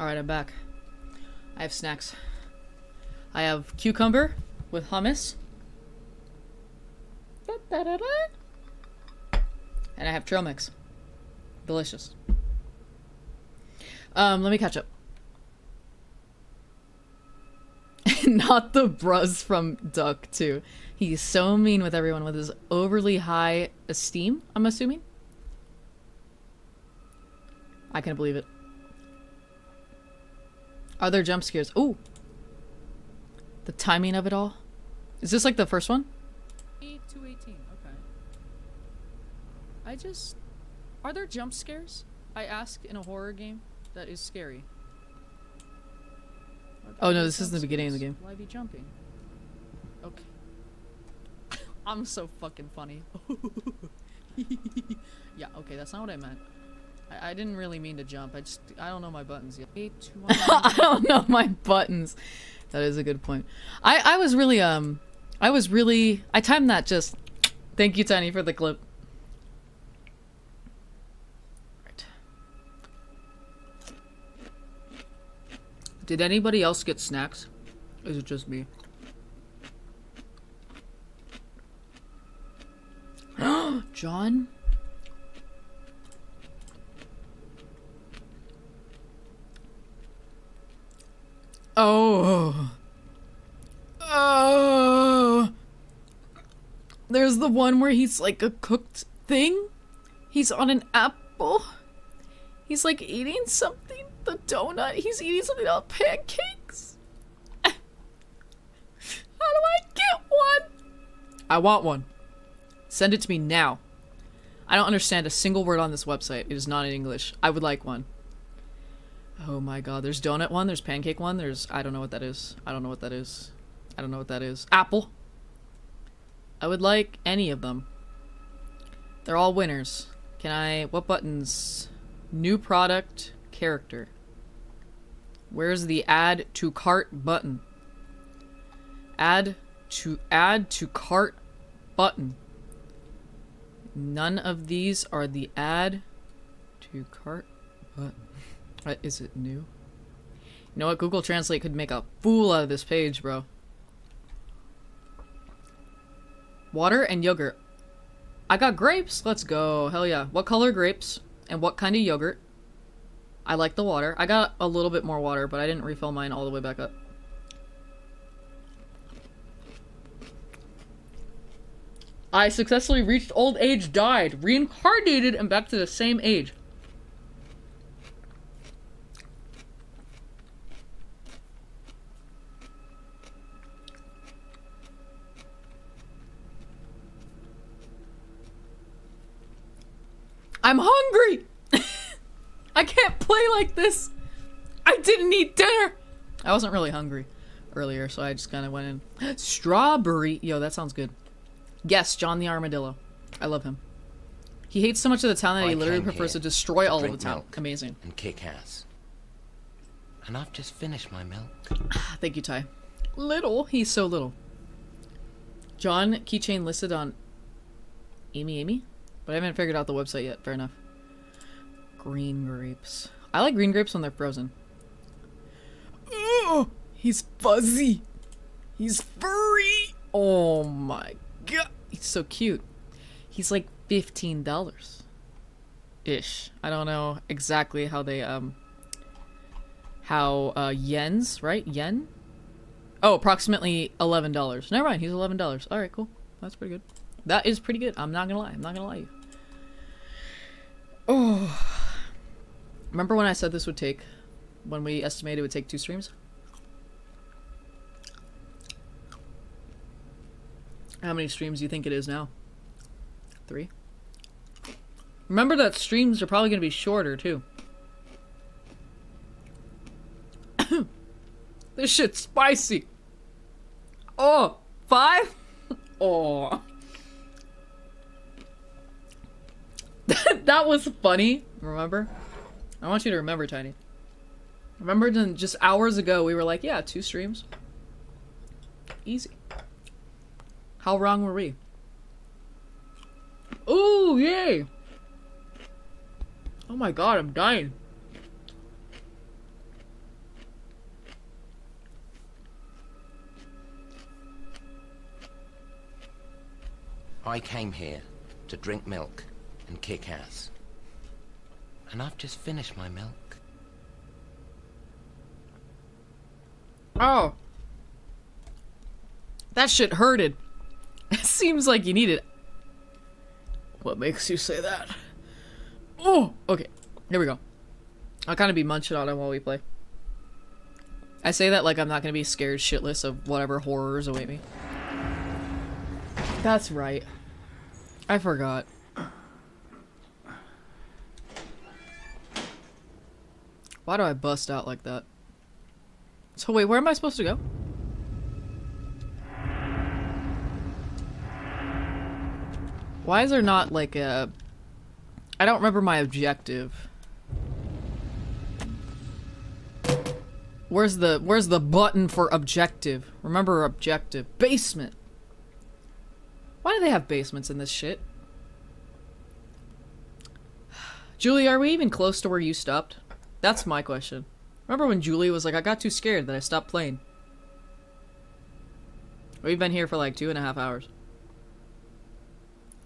Alright, I'm back. I have snacks. I have cucumber with hummus. And I have trail mix. Delicious. Um, let me catch up. Not the bruz from Duck, too. He's so mean with everyone with his overly high esteem, I'm assuming. I can't believe it. Are there jump scares? Ooh. The timing of it all. Is this like the first one? 8 to 18. Okay. I just. Are there jump scares? I ask in a horror game that is scary. Oh, no, this is the beginning of the game. Why be jumping? Okay. I'm so fucking funny. yeah, okay, that's not what I meant. I, I didn't really mean to jump. I just. I don't know my buttons yet. 8 to 1. I don't know my buttons. That is a good point. I I was really um I was really I timed that just Thank you Tiny for the clip. Right. Did anybody else get snacks? Is it just me? John? Oh. Oh. There's the one where he's like a cooked thing. He's on an apple. He's like eating something. The donut. He's eating something on pancakes. How do I get one? I want one. Send it to me now. I don't understand a single word on this website. It is not in English. I would like one. Oh my god, there's donut one, there's pancake one, there's I don't know what that is. I don't know what that is. I don't know what that is. Apple. I would like any of them. They're all winners. Can I what buttons? New product, character. Where's the add to cart button? Add to add to cart button. None of these are the add to cart button. Uh, is it new? You know what? Google Translate could make a fool out of this page, bro. Water and yogurt. I got grapes. Let's go. Hell yeah. What color grapes? And what kind of yogurt? I like the water. I got a little bit more water, but I didn't refill mine all the way back up. I successfully reached old age, died, reincarnated, and back to the same age. I'm hungry! I can't play like this! I didn't eat dinner! I wasn't really hungry earlier, so I just kind of went in. Strawberry! Yo, that sounds good. Yes, John the Armadillo. I love him. He hates so much of the town that oh, I he literally prefers to destroy all of the town. Amazing. And kick ass. And I've just finished my milk. Thank you, Ty. Little. He's so little. John keychain listed on AmiAmi? But I haven't figured out the website yet. Fair enough. Green grapes. I like green grapes when they're frozen. Oh, he's fuzzy. He's furry. Oh my god. He's so cute. He's like $15 ish. I don't know exactly how they um how uh yens, right? Yen? Oh, approximately eleven dollars. Never mind, he's eleven dollars. Alright, cool. That's pretty good. That is pretty good. I'm not gonna lie. I'm not gonna lie to you. Oh. Remember when I said this would take when we estimated it would take two streams? How many streams do you think it is now? Three? Remember that streams are probably gonna be shorter too. This shit's spicy. Oh, five? Oh. that was funny. Remember? I want you to remember, Tiny. Remember just hours ago we were like, yeah, two streams. Easy. How wrong were we? Ooh, yay! Oh my god, I'm dying. I came here to drink milk and kick ass. And I've just finished my milk. Oh. That shit hurted. It seems like you need it. What makes you say that? Oh! Okay, here we go. I'll kind of be munching on it while we play. I say that like I'm not gonna be scared shitless of whatever horrors await me. That's right. I forgot. Why do I bust out like that? So wait, where am I supposed to go? Why is there not like a... I don't remember my objective. Where's the where's the button for objective? Remember objective. Basement. Why do they have basements in this shit? Julie, are we even close to where you stopped? That's my question. Remember when Julie was like, I got too scared that I stopped playing. We've been here for like two and a half hours.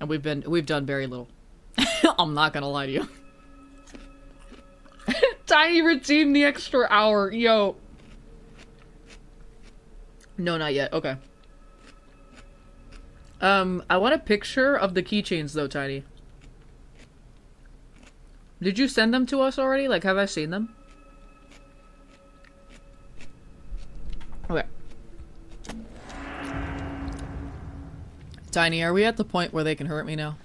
And we've been we've done very little. I'm not gonna lie to you. Tiny redeemed the extra hour, yo. No, not yet. Okay. Um, I want a picture of the keychains though, Tiny. Did you send them to us already? Like, have I seen them? Okay. Tiny, are we at the point where they can hurt me now?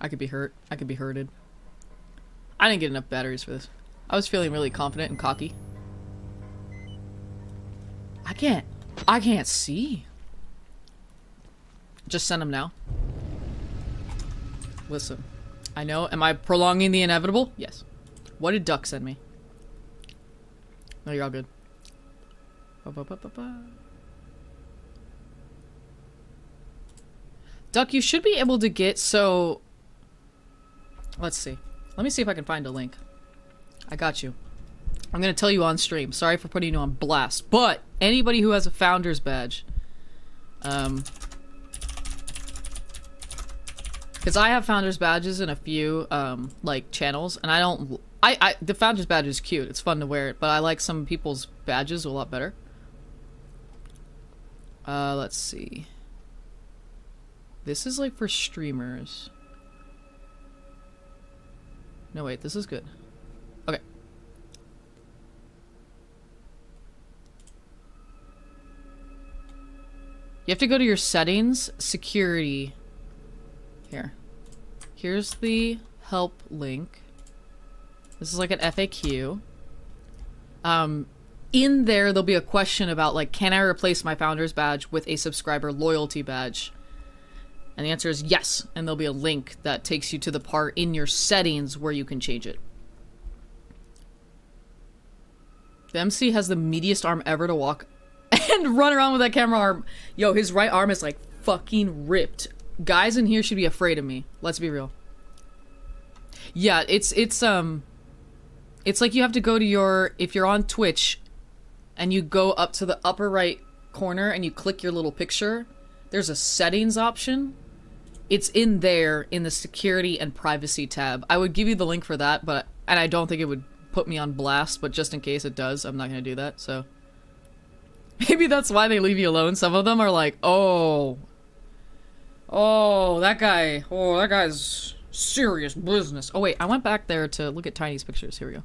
I could be hurt. I could be hurted. I didn't get enough batteries for this. I was feeling really confident and cocky. I can't. I can't see. Just send them now. Listen. I know. Am I prolonging the inevitable? Yes. What did Duck send me? No, you're all good. Duck, you should be able to get so. Let's see. Let me see if I can find a link. I got you. I'm gonna tell you on stream. Sorry for putting you on blast, but anybody who has a founder's badge, um, because I have founder's badges in a few um like channels, and I don't. I I the founder's badge is cute. It's fun to wear it, but I like some people's badges a lot better. Uh, let's see. This is like for streamers. No, wait, this is good. Okay. You have to go to your settings, security. Here. Here's the help link. This is like an FAQ. Um, in there, there'll be a question about like, can I replace my founder's badge with a subscriber loyalty badge? And the answer is yes. And there'll be a link that takes you to the part in your settings where you can change it. The MC has the meatiest arm ever to walk and run around with that camera arm. Yo, his right arm is like fucking ripped. Guys in here should be afraid of me. Let's be real. Yeah, it's it's um it's like you have to go to your if you're on Twitch and you go up to the upper right corner and you click your little picture, there's a settings option. It's in there in the security and privacy tab. I would give you the link for that, but and I don't think it would put me on blast, but just in case it does, I'm not going to do that. So maybe that's why they leave you alone. Some of them are like, "Oh, oh, that guy. Oh, that guy's serious business." Oh wait, I went back there to look at Tiny's pictures. Here we go.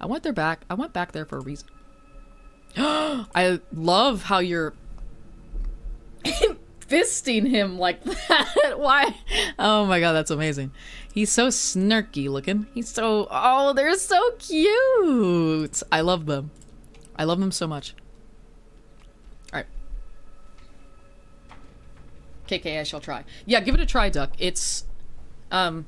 I went there back. I went back there for a reason. I love how you're fisting him like that. Why? Oh my god, that's amazing. He's so snarky looking. He's so oh, they're so cute. I love them. I love them so much. All right. KK, I shall try. Yeah, give it a try, Duck. It's um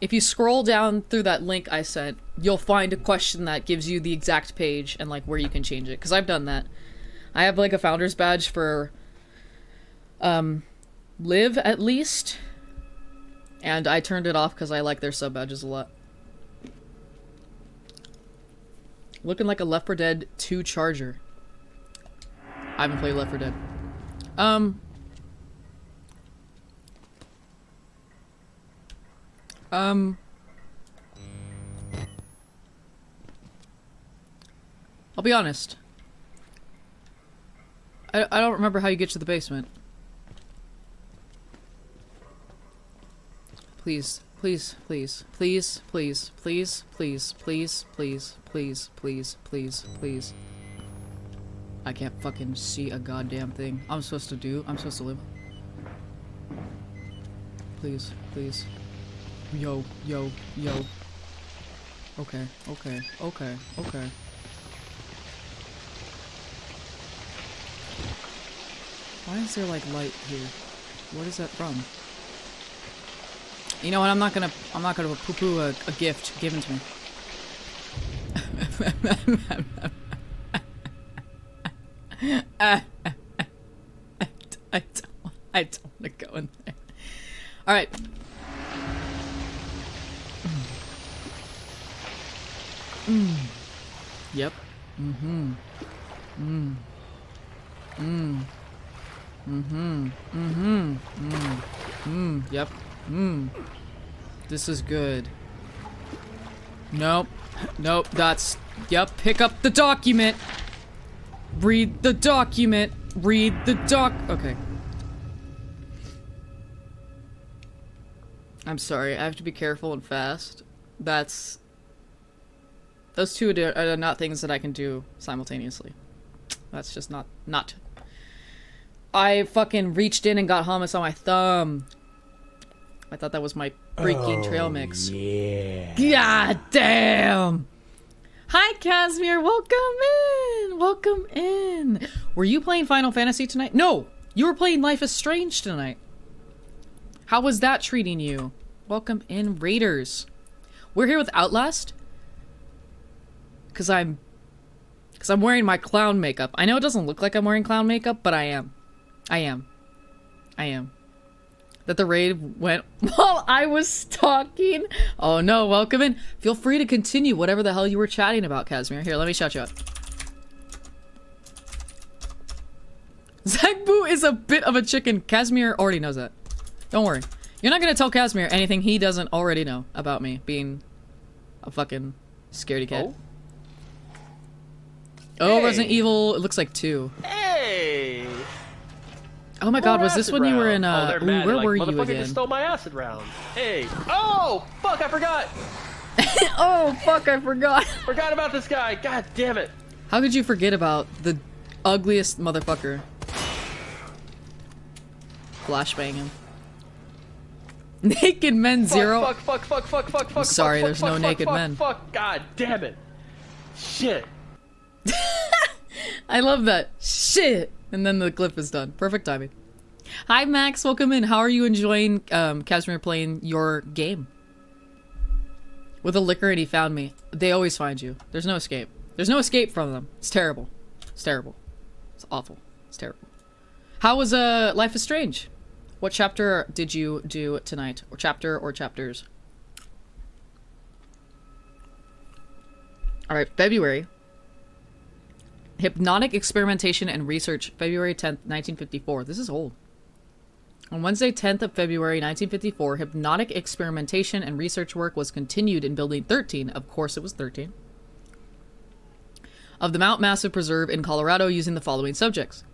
if you scroll down through that link I sent, you'll find a question that gives you the exact page and like where you can change it. Because I've done that. I have like a founder's badge for um, live at least, and I turned it off because I like their sub badges a lot. Looking like a Left 4 Dead 2 Charger. I haven't played Left 4 Dead. Um, Um. I'll be honest. I, I don't remember how you get to the basement. Please, please, please, please, please, please, please, please, please, please, please, please, please. I can't fucking see a goddamn thing. I'm supposed to do. I'm supposed to live. Please, please. Yo, yo, yo. Okay, okay, okay, okay. Why is there like light here? What is that from? You know what? I'm not gonna. I'm not gonna poo-poo a, a gift given to me. I don't. I don't want to go in there. All right. Mm. Yep. Mm-hmm. Mm. Mm. Mm-hmm. Mm-hmm. Mm. Mm. Yep. Mm. This is good. Nope. Nope. That's. Yep. Pick up the document. Read the document. Read the doc. Okay. I'm sorry. I have to be careful and fast. That's. Those two are not things that I can do simultaneously. That's just not. Not. I fucking reached in and got hummus on my thumb. I thought that was my freaking trail oh, mix. Yeah. God damn! Hi, Casimir. Welcome in. Welcome in. Were you playing Final Fantasy tonight? No, you were playing Life is Strange tonight. How was that treating you? Welcome in, Raiders. We're here with Outlast. Cause I'm, cause I'm wearing my clown makeup. I know it doesn't look like I'm wearing clown makeup, but I am. I am. I am that the raid went while I was talking. Oh no, welcome in. Feel free to continue whatever the hell you were chatting about, Casimir. Here, let me shout you out. Zagboo is a bit of a chicken. Casimir already knows that. Don't worry. You're not gonna tell Casimir anything he doesn't already know about me being a fucking scaredy cat. Oh? Oh, Hey. Resident Evil, it looks like two. Hey! Oh my god, was this when you were in, Oh, uh, they're ooh, where like, were you again? just stole my acid round. Hey. Oh, fuck, I forgot. oh, fuck, I forgot. Forgot about this guy. God damn it. How could you forget about the ugliest motherfucker? Flashbang him. Naked Men Zero. Fuck, fuck, fuck, fuck, fuck, fuck, fuck. sorry, fuck, there's fuck, no fuck, naked fuck, men. Fuck, god damn it. Shit. I love that. Shit! And then the clip is done. Perfect timing. Hi, Max. Welcome in. How are you enjoying um, Casimir playing your game? With a liquor and he found me. They always find you. There's no escape. There's no escape from them. It's terrible. It's terrible. It's awful. It's terrible. How was uh, Life is Strange? What chapter did you do tonight? Or chapter or chapters? Alright, February. Hypnotic Experimentation and Research, February 10th, 1954. This is old. On Wednesday, 10th of February, 1954, hypnotic experimentation and research work was continued in Building 13. Of course, it was 13. Of the Mount Massive Preserve in Colorado using the following subjects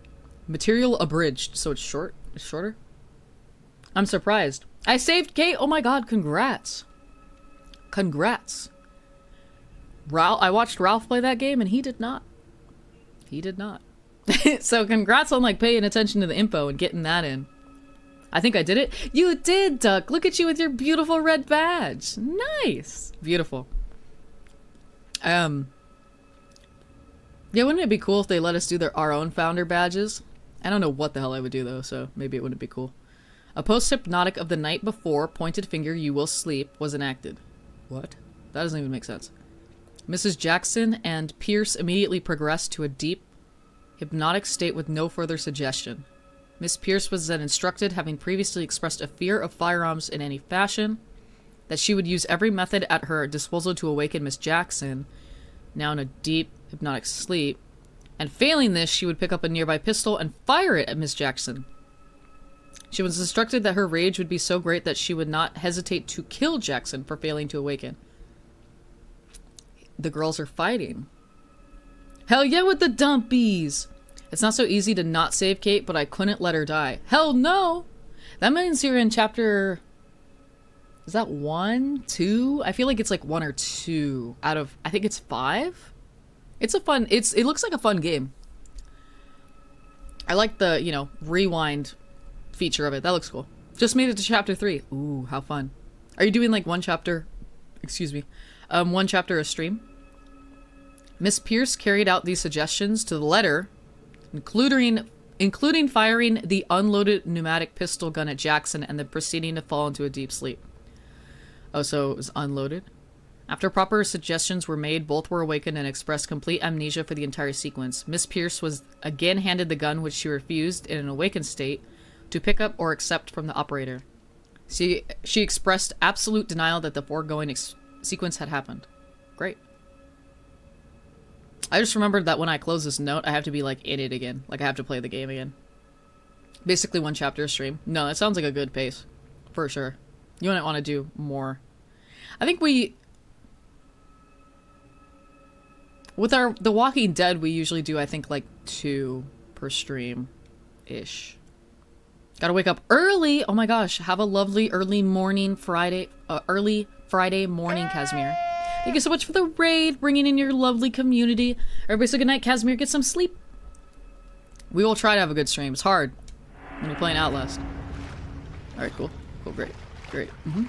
Material abridged, so it's short. It's shorter. I'm surprised. I saved Kate. Oh my god, congrats. Congrats. Ralph, I watched Ralph play that game and he did not. He did not. so congrats on like paying attention to the info and getting that in. I think I did it. You did, Duck. Look at you with your beautiful red badge. Nice. Beautiful. Um Yeah, wouldn't it be cool if they let us do their our own founder badges? I don't know what the hell I would do though, so maybe it wouldn't be cool. A post hypnotic of the night before, pointed finger, you will sleep, was enacted. What? That doesn't even make sense. Mrs. Jackson and Pierce immediately progressed to a deep, hypnotic state with no further suggestion. Miss Pierce was then instructed, having previously expressed a fear of firearms in any fashion, that she would use every method at her disposal to awaken Miss Jackson, now in a deep, hypnotic sleep, and failing this, she would pick up a nearby pistol and fire it at Miss Jackson. She was instructed that her rage would be so great that she would not hesitate to kill Jackson for failing to awaken. The girls are fighting. Hell yeah with the dumpies! It's not so easy to not save Kate, but I couldn't let her die. Hell no! That means you're in chapter. Is that one? Two? I feel like it's like one or two out of. I think it's five? It's a fun. It's It looks like a fun game. I like the, you know, rewind feature of it. That looks cool. Just made it to chapter three. Ooh, how fun. Are you doing like one chapter? Excuse me. Um, one chapter a stream? Miss Pierce carried out these suggestions to the letter, including including firing the unloaded pneumatic pistol gun at Jackson and then proceeding to fall into a deep sleep. Oh, so it was unloaded? After proper suggestions were made, both were awakened and expressed complete amnesia for the entire sequence. Miss Pierce was again handed the gun, which she refused in an awakened state to pick up or accept from the operator. She, she expressed absolute denial that the foregoing sequence had happened. Great. I just remembered that when I close this note, I have to be like in it again. Like I have to play the game again. Basically one chapter a stream. No, that sounds like a good pace. For sure. You might want to do more. I think we with our The Walking Dead, we usually do I think like two per stream ish. Gotta wake up early. Oh my gosh, have a lovely early morning Friday, uh, early Friday morning, Casimir. Thank you so much for the raid, bringing in your lovely community. Everybody say good night, Casimir. Get some sleep. We will try to have a good stream. It's hard when you're playing Outlast. All right, cool, cool, great, great. Mm -hmm.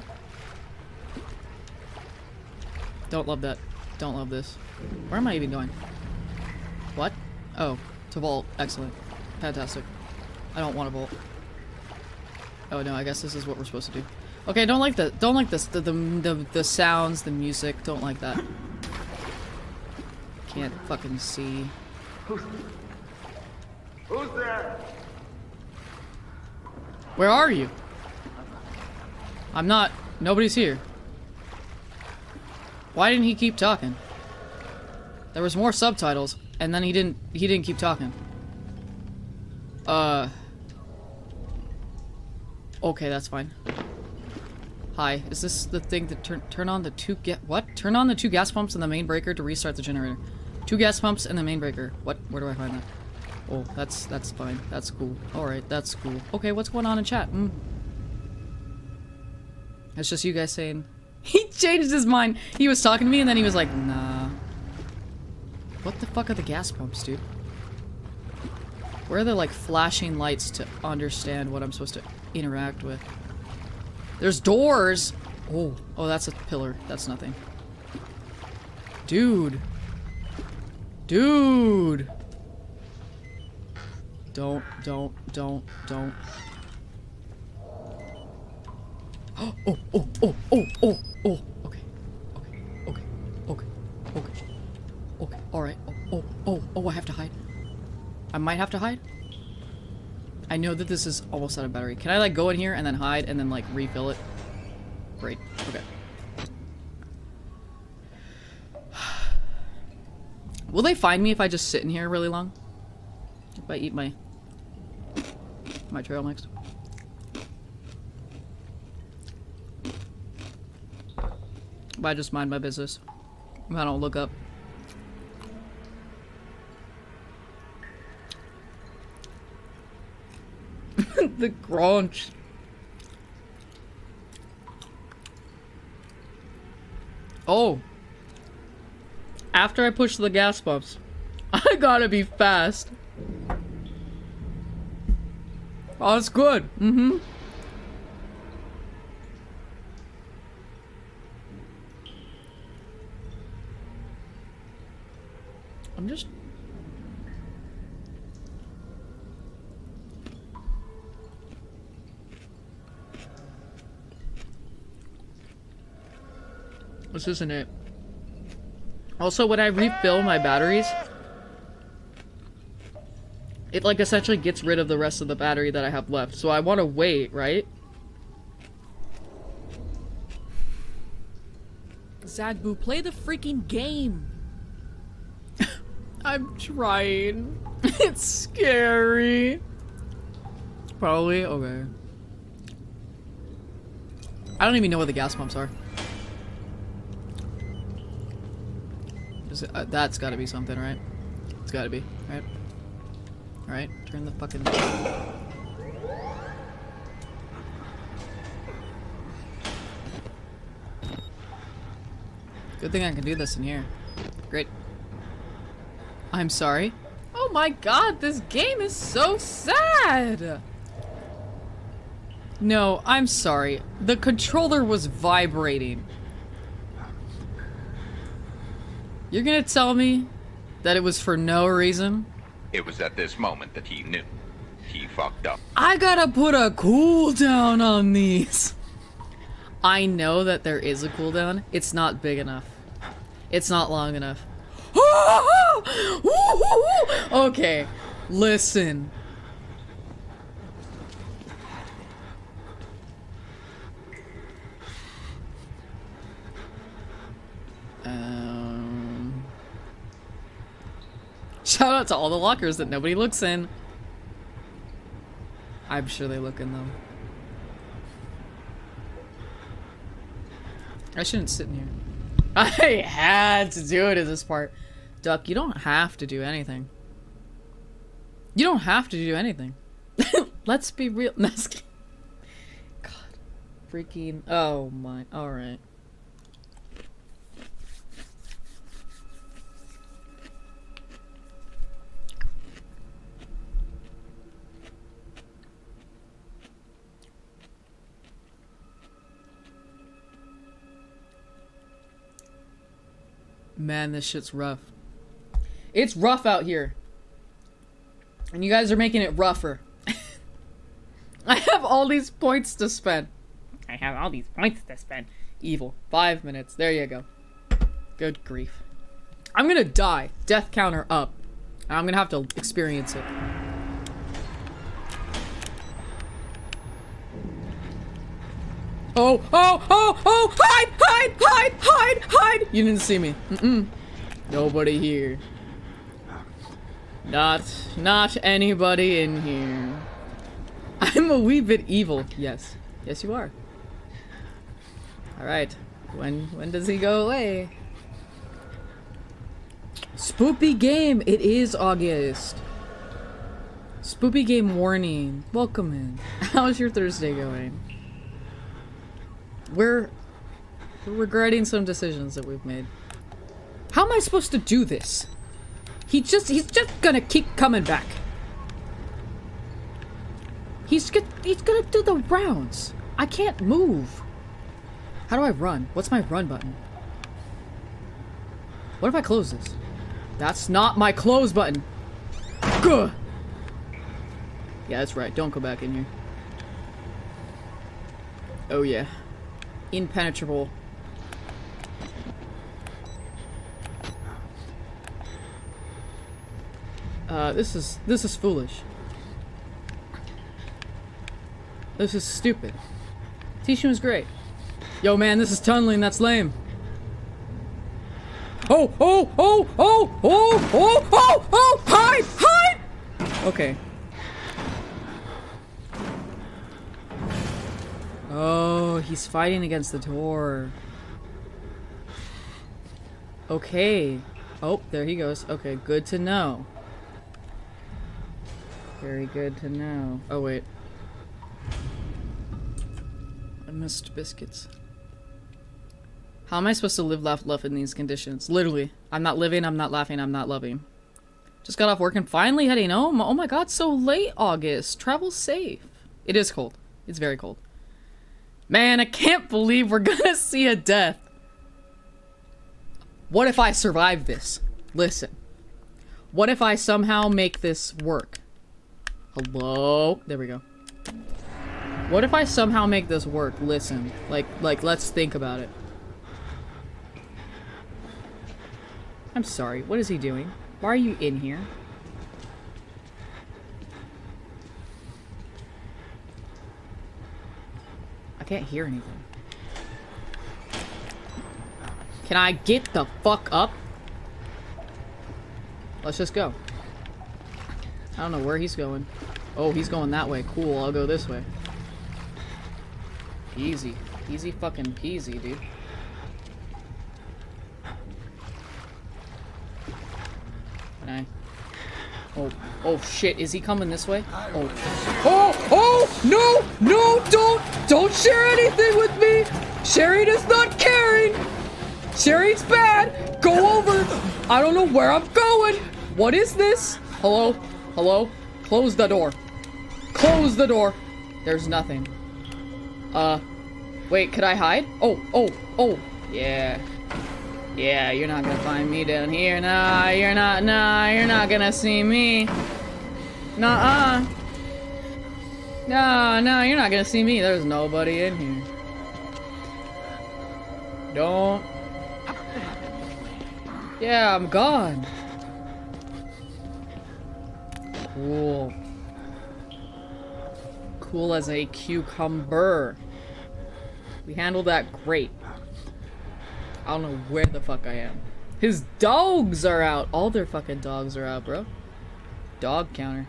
Don't love that. Don't love this. Where am I even going? What? Oh, to vault. Excellent. Fantastic. I don't want to vault. Oh no, I guess this is what we're supposed to do. Okay, don't like the don't like this the the the, the sounds, the music. Don't like that. Can't fucking see. Who's, who's there? Where are you? I'm not. Nobody's here. Why didn't he keep talking? There was more subtitles, and then he didn't he didn't keep talking. Uh Okay, that's fine. Hi, is this the thing to turn turn on the two get what? Turn on the two gas pumps and the main breaker to restart the generator. Two gas pumps and the main breaker. What where do I find that? Oh, that's that's fine. That's cool. Alright, that's cool. Okay, what's going on in chat? Mm. It's just you guys saying he changed his mind. He was talking to me and then he was like, nah. What the fuck are the gas pumps, dude? Where are the, like, flashing lights to understand what I'm supposed to interact with? There's doors! Oh, oh, that's a pillar. That's nothing. Dude. Dude! Don't, don't, don't, don't. Oh, oh, oh, oh, oh, oh, oh, okay. Okay, okay, okay, okay. Okay, alright. Oh, oh, oh, oh, I have to hide. I might have to hide. I know that this is almost out of battery. Can I, like, go in here and then hide and then, like, refill it? Great. Okay. Will they find me if I just sit in here really long? If I eat my... my trail mix? If I just mind my business. If I don't look up. the crunch. Oh. After I push the gas pumps, I gotta be fast. Oh, it's good. Mm-hmm. I'm just This isn't it. Also, when I refill my batteries, it like essentially gets rid of the rest of the battery that I have left. So I want to wait, right? Zagboo, play the freaking game. I'm trying. it's scary. probably okay. I don't even know what the gas pumps are. Uh, that's got to be something, right? It's got to be, right? All right, turn the fucking. Good thing I can do this in here. Great. I'm sorry. Oh my god, this game is so sad! No, I'm sorry. The controller was vibrating. You're gonna tell me that it was for no reason? It was at this moment that he knew. He fucked up. I gotta put a cooldown on these. I know that there is a cooldown. It's not big enough. It's not long enough. okay, listen. Um, shout out to all the lockers that nobody looks in. I'm sure they look in them. I shouldn't sit in here. I had to do it in this part. Duck, you don't have to do anything. You don't have to do anything. Let's be real. God. Freaking. Oh my. Alright. Man, this shit's rough. It's rough out here. And you guys are making it rougher. I have all these points to spend. I have all these points to spend. Evil. Five minutes. There you go. Good grief. I'm gonna die. Death counter up. I'm gonna have to experience it. Oh, oh, oh, oh! Hide, hide, hide, hide, hide! You didn't see me. Mm-mm. Nobody here. Not, not anybody in here. I'm a wee bit evil. Yes. Yes, you are. Alright. When, when does he go away? Spoopy game! It is August. Spoopy game warning. Welcome in. How's your Thursday going? We're, we're regretting some decisions that we've made. How am I supposed to do this? He just, he's just gonna keep coming back. He's gonna, he's gonna do the rounds. I can't move. How do I run? What's my run button? What if I close this? That's not my close button. Gah! Yeah, that's right. Don't go back in here. Oh yeah. Impenetrable. Uh, this is this is foolish. This is stupid. Teaching was great. Yo, man, this is tunneling. That's lame. Oh, oh, oh, oh, oh, oh, oh, oh, hide, hide! Okay. Oh, he's fighting against the door. Okay. Oh, there he goes. Okay, good to know. Very good to know. Oh, wait. I missed biscuits. How am I supposed to live, laugh, love in these conditions? Literally. I'm not living, I'm not laughing, I'm not loving. Just got off work and finally heading home. Oh my god, so late August. Travel safe. It is cold. It's very cold. Man, I can't believe we're gonna see a death. What if I survive this? Listen. What if I somehow make this work? Hello? There we go. What if I somehow make this work? Listen. Like, like, let's think about it. I'm sorry. What is he doing? Why are you in here? I can't hear anything. Can I get the fuck up? Let's just go. I don't know where he's going. Oh, he's going that way. Cool, I'll go this way. Easy. Easy fucking peasy, dude. Can I? Oh, oh shit, is he coming this way? Oh. Oh, no, no, don't, don't share anything with me. Sharing is not caring. Sharing's bad. Go over. I don't know where I'm going. What is this? Hello? Hello? Close the door. Close the door. There's nothing. Uh, wait, could I hide? Oh, oh, oh, yeah. Yeah, you're not gonna find me down here. Nah, you're not, nah, you're not gonna see me. Nuh-uh. Nah, no, you're not gonna see me. There's nobody in here. Don't. Yeah, I'm gone. Cool. Cool as a cucumber. We handled that great. I don't know where the fuck I am. His dogs are out. All their fucking dogs are out, bro. Dog counter.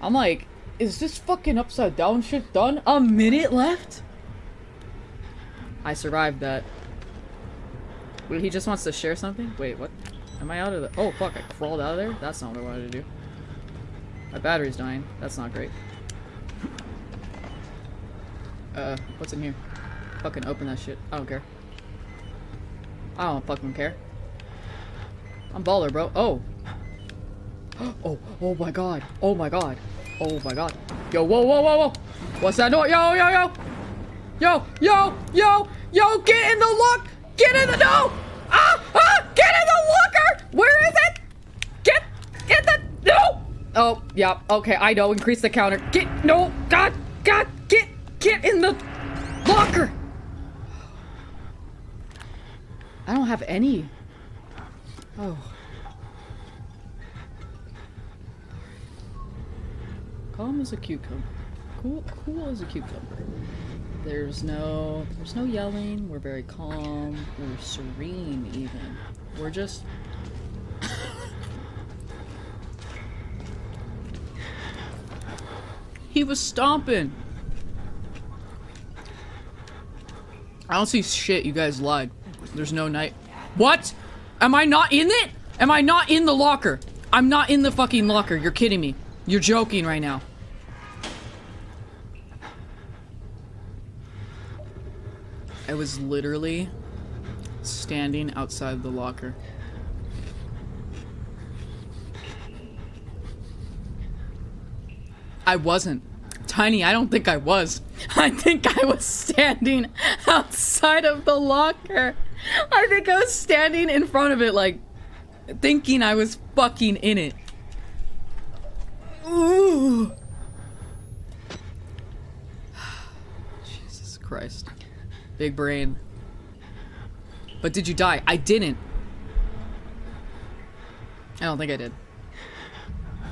I'm like, is this fucking upside down shit done? A minute left? I survived that. Wait, he just wants to share something? Wait, what? Am I out of the- Oh, fuck, I crawled out of there? That's not what I wanted to do. My battery's dying. That's not great. Uh, what's in here? Fucking open that shit. I don't care. I don't fucking care. I'm baller, bro. Oh. Oh, oh my god. Oh my god. Oh my god. Yo, whoa, whoa, whoa, whoa. What's that noise? Yo, yo, yo. Yo, yo, yo, yo, get in the lock. Get in the, no. Ah, ah, get in the locker. Where is it? Get, get the, no. Oh, yeah, okay, I know. Increase the counter. Get, no, God, God, get, get in the locker. I don't have any. Oh. Calm as a cucumber. Cool, cool as a cucumber. There's no, there's no yelling. We're very calm. We're serene, even. We're just. he was stomping. I don't see shit. You guys lied. There's no night. What? Am I not in it? Am I not in the locker? I'm not in the fucking locker. You're kidding me. You're joking right now. I was literally standing outside the locker. I wasn't. Tiny, I don't think I was. I think I was standing outside of the locker. I think I was standing in front of it, like, thinking I was fucking in it. Ooh. Jesus Christ. Big brain. But did you die? I didn't. I don't think I did.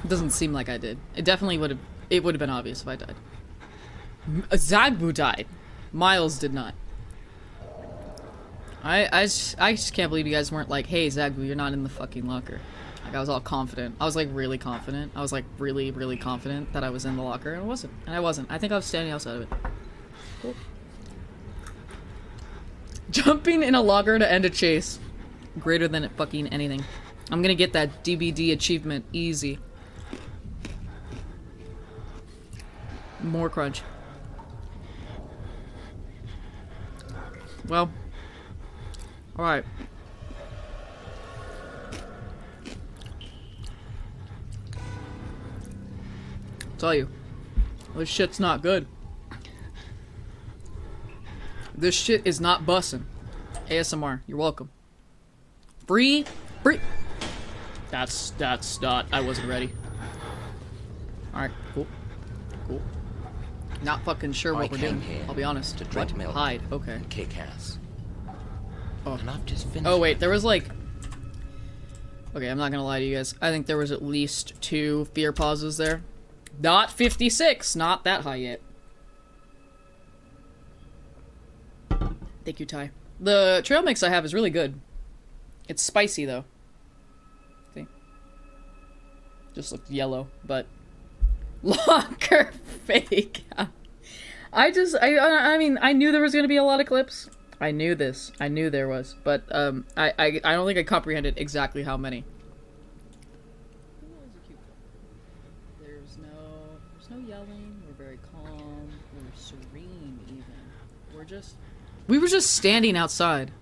It doesn't seem like I did. It definitely would have. It would have been obvious if I died. Zagboo died. Miles did not. I I just, I just can't believe you guys weren't like, hey Zagboo, you're not in the fucking locker. Like I was all confident. I was like really confident. I was like really really confident that I was in the locker, and I wasn't. And I wasn't. I think I was standing outside of it. Cool. Jumping in a locker to end a chase. Greater than fucking anything. I'm gonna get that DBD achievement easy. More crunch. Well. Alright. Tell you. This shit's not good. This shit is not bussin'. ASMR, you're welcome. Free? Free? That's, that's not, I wasn't ready. Alright, cool. Cool. Not fucking sure what I we're doing. I'll be honest. to drink What? milk. Hide, okay. kick ass. Oh. And I've just finished. Oh wait, there was like... Okay, I'm not gonna lie to you guys. I think there was at least two fear pauses there. Not 56! Not that high yet. Thank you, Ty. The trail mix I have is really good. It's spicy, though. See? Just looked yellow, but... Locker fake. I just, I, I mean, I knew there was gonna be a lot of clips. I knew this. I knew there was, but um, I, I, I don't think I comprehended exactly how many. There's no, there's no yelling. We're very calm. We're serene, even. We're just. We were just standing outside.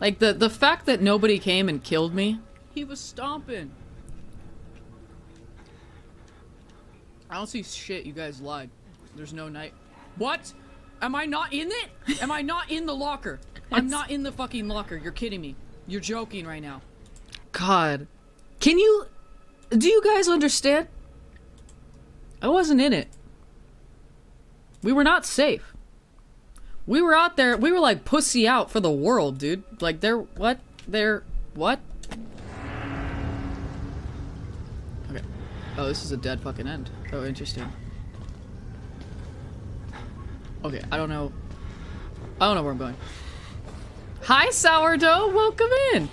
Like the the fact that nobody came and killed me. He was stomping. I don't see shit. You guys lied. There's no night. What? Am I not in it? Am I not in the locker? I'm not in the fucking locker. You're kidding me. You're joking right now. God. Can you. Do you guys understand? I wasn't in it. We were not safe. We were out there. We were like pussy out for the world, dude. Like, they're. What? They're. What? Okay. Oh, this is a dead fucking end. Oh, interesting. Okay, I don't know. I don't know where I'm going. Hi, sourdough. Welcome in.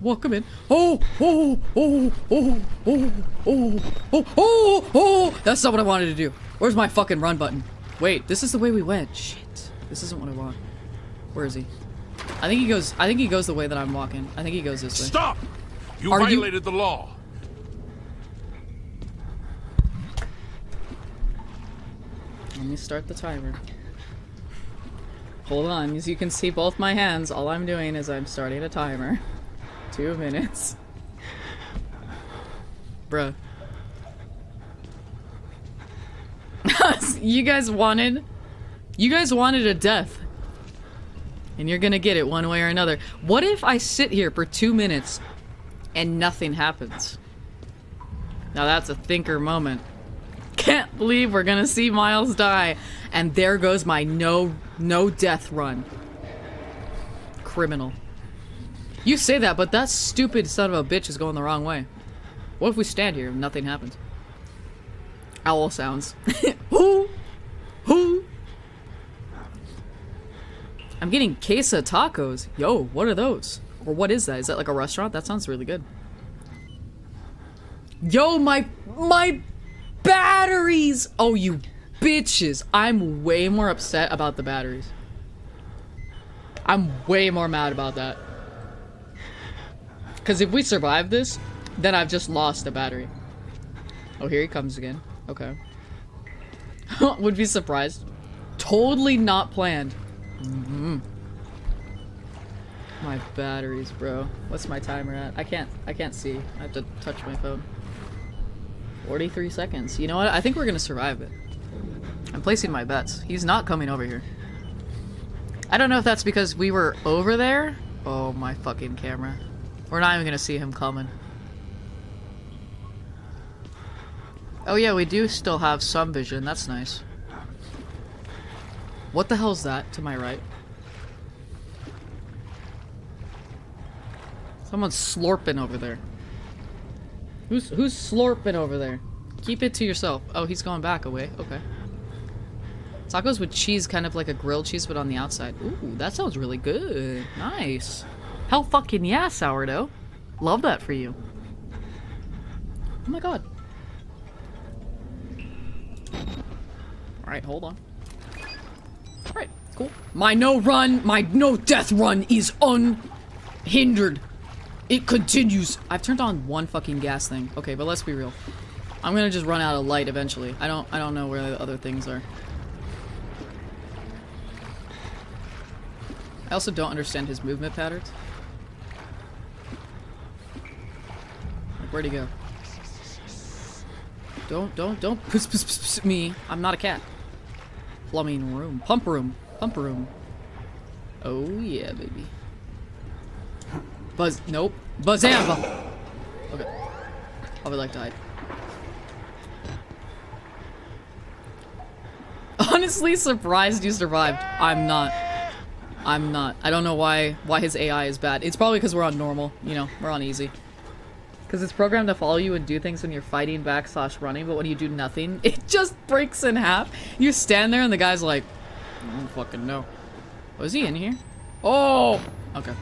Welcome in. Oh, oh, oh, oh, oh, oh, oh, oh, oh. oh! That's not what I wanted to do. Where's my fucking run button? Wait, this is the way we went. Shit. This isn't what I want. Where is he? I think he goes. I think he goes the way that I'm walking. I think he goes this way. Stop! You Are you- violated the law. Let me start the timer. Hold on, as you can see both my hands, all I'm doing is I'm starting a timer. Two minutes. Bruh. you guys wanted... You guys wanted a death. And you're gonna get it one way or another. What if I sit here for two minutes and nothing happens? Now that's a thinker moment. Can't believe we're gonna see Miles die. And there goes my no no death run. Criminal. You say that, but that stupid son of a bitch is going the wrong way. What if we stand here and nothing happens? Owl sounds. Who? Who? I'm getting queso tacos. Yo, what are those? Or what is that? Is that like a restaurant? That sounds really good. Yo, my my batteries! Oh, you bitches. I'm way more upset about the batteries. I'm way more mad about that. Because if we survive this, then I've just lost a battery. Oh, here he comes again. Okay. Would be surprised. Totally not planned. Mhm. My batteries, bro. What's my timer at? I can't. I can't see. I have to touch my phone. 43 seconds. You know what? I think we're gonna survive it. I'm placing my bets. He's not coming over here. I don't know if that's because we were over there. Oh, my fucking camera. We're not even gonna see him coming. Oh yeah, we do still have some vision. That's nice. What the hell's that to my right? Someone's slurping over there. Who's who's slurping over there? Keep it to yourself. Oh, he's going back away. Okay. Tacos with cheese, kind of like a grilled cheese, but on the outside. Ooh, that sounds really good. Nice. Hell fucking yeah, sourdough. Love that for you. Oh my god. Alright, hold on. Alright, cool. My no run, my no death run is unhindered. It continues. I've turned on one fucking gas thing. Okay, but let's be real. I'm gonna just run out of light eventually. I don't I don't know where the other things are. I also don't understand his movement patterns. Like, where'd he go? Don't, don't, don't puss, puss, puss, puss me. I'm not a cat. Plumbing room. Pump room. Pump room. Oh, yeah, baby. Buzz. Nope. Buzzamba! Okay. I would like to hide. Honestly surprised you survived. I'm not. I'm not. I don't know why why his AI is bad. It's probably because we're on normal. You know, we're on easy. Because it's programmed to follow you and do things when you're fighting back slash running, but when you do nothing, it just breaks in half. You stand there and the guy's like, I don't fucking know. Oh, is he in here? Oh! Okay.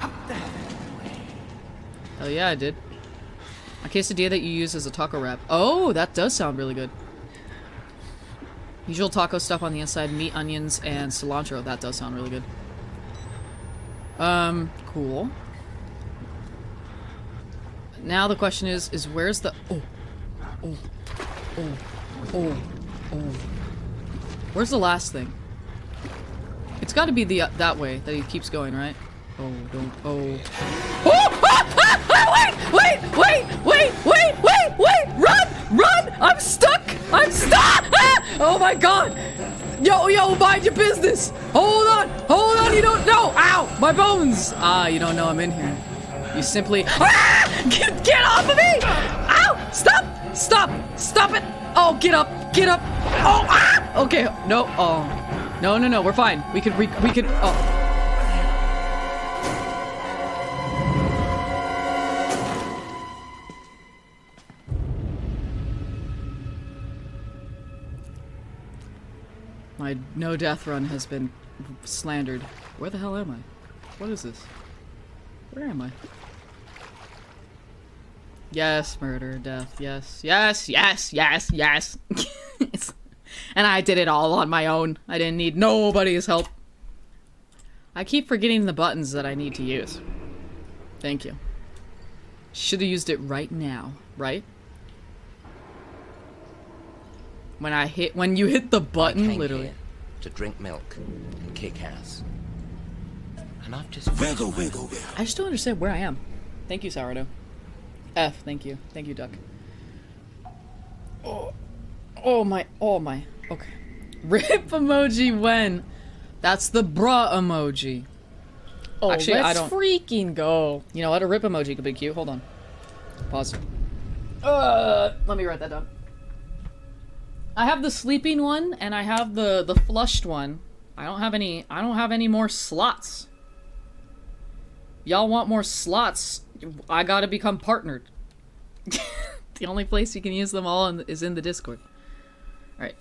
Hell yeah, I did. A quesadilla that you use as a taco wrap. Oh, that does sound really good. Usual taco stuff on the inside, meat, onions, and cilantro. That does sound really good. Um, cool. Now the question is, is where's the... Oh. Oh. Oh. Oh. Oh. Where's the last thing? It's gotta be the uh, that way that he keeps going, right? Oh, don't... Oh. Oh! Ah! Ah! Wait! Wait! Wait! Wait! Wait! Wait! Wait! Run! Run! I'm stuck! I'm stuck! Ah! Oh my god! Yo, yo, mind your business! Hold on! Hold on! You don't know! Ow! My bones! Ah, you don't know I'm in here. You simply... Ah! Get, get off of me! Ow! Stop! Stop! Stop it! Oh, get up! Get up! Oh! Ah! Okay, no. Oh. No, no, no, we're fine. We could, we, we could... Oh. My no death run has been slandered. Where the hell am I? What is this? Where am I? Yes, murder, death, yes, yes, yes, yes, yes. It's- and I did it all on my own. I didn't need nobody's help. I keep forgetting the buttons that I need to use. Thank you. Should have used it right now, right? When I hit, when you hit the I button, came literally. here to drink milk and kick ass. And I've just Wiggle, wiggle, wiggle. I just don't understand where I am. Thank you, Sourdough. F, thank you. Thank you, Duck. Oh, oh my, oh my. Okay. Rip emoji when? That's the bra emoji. Oh, Actually, let's don't- freaking go. You know what? A rip emoji could be cute. Hold on. Pause. Uh, let me write that down. I have the sleeping one and I have the the flushed one. I don't have any. I don't have any more slots. Y'all want more slots? I gotta become partnered. the only place you can use them all in, is in the Discord. All right,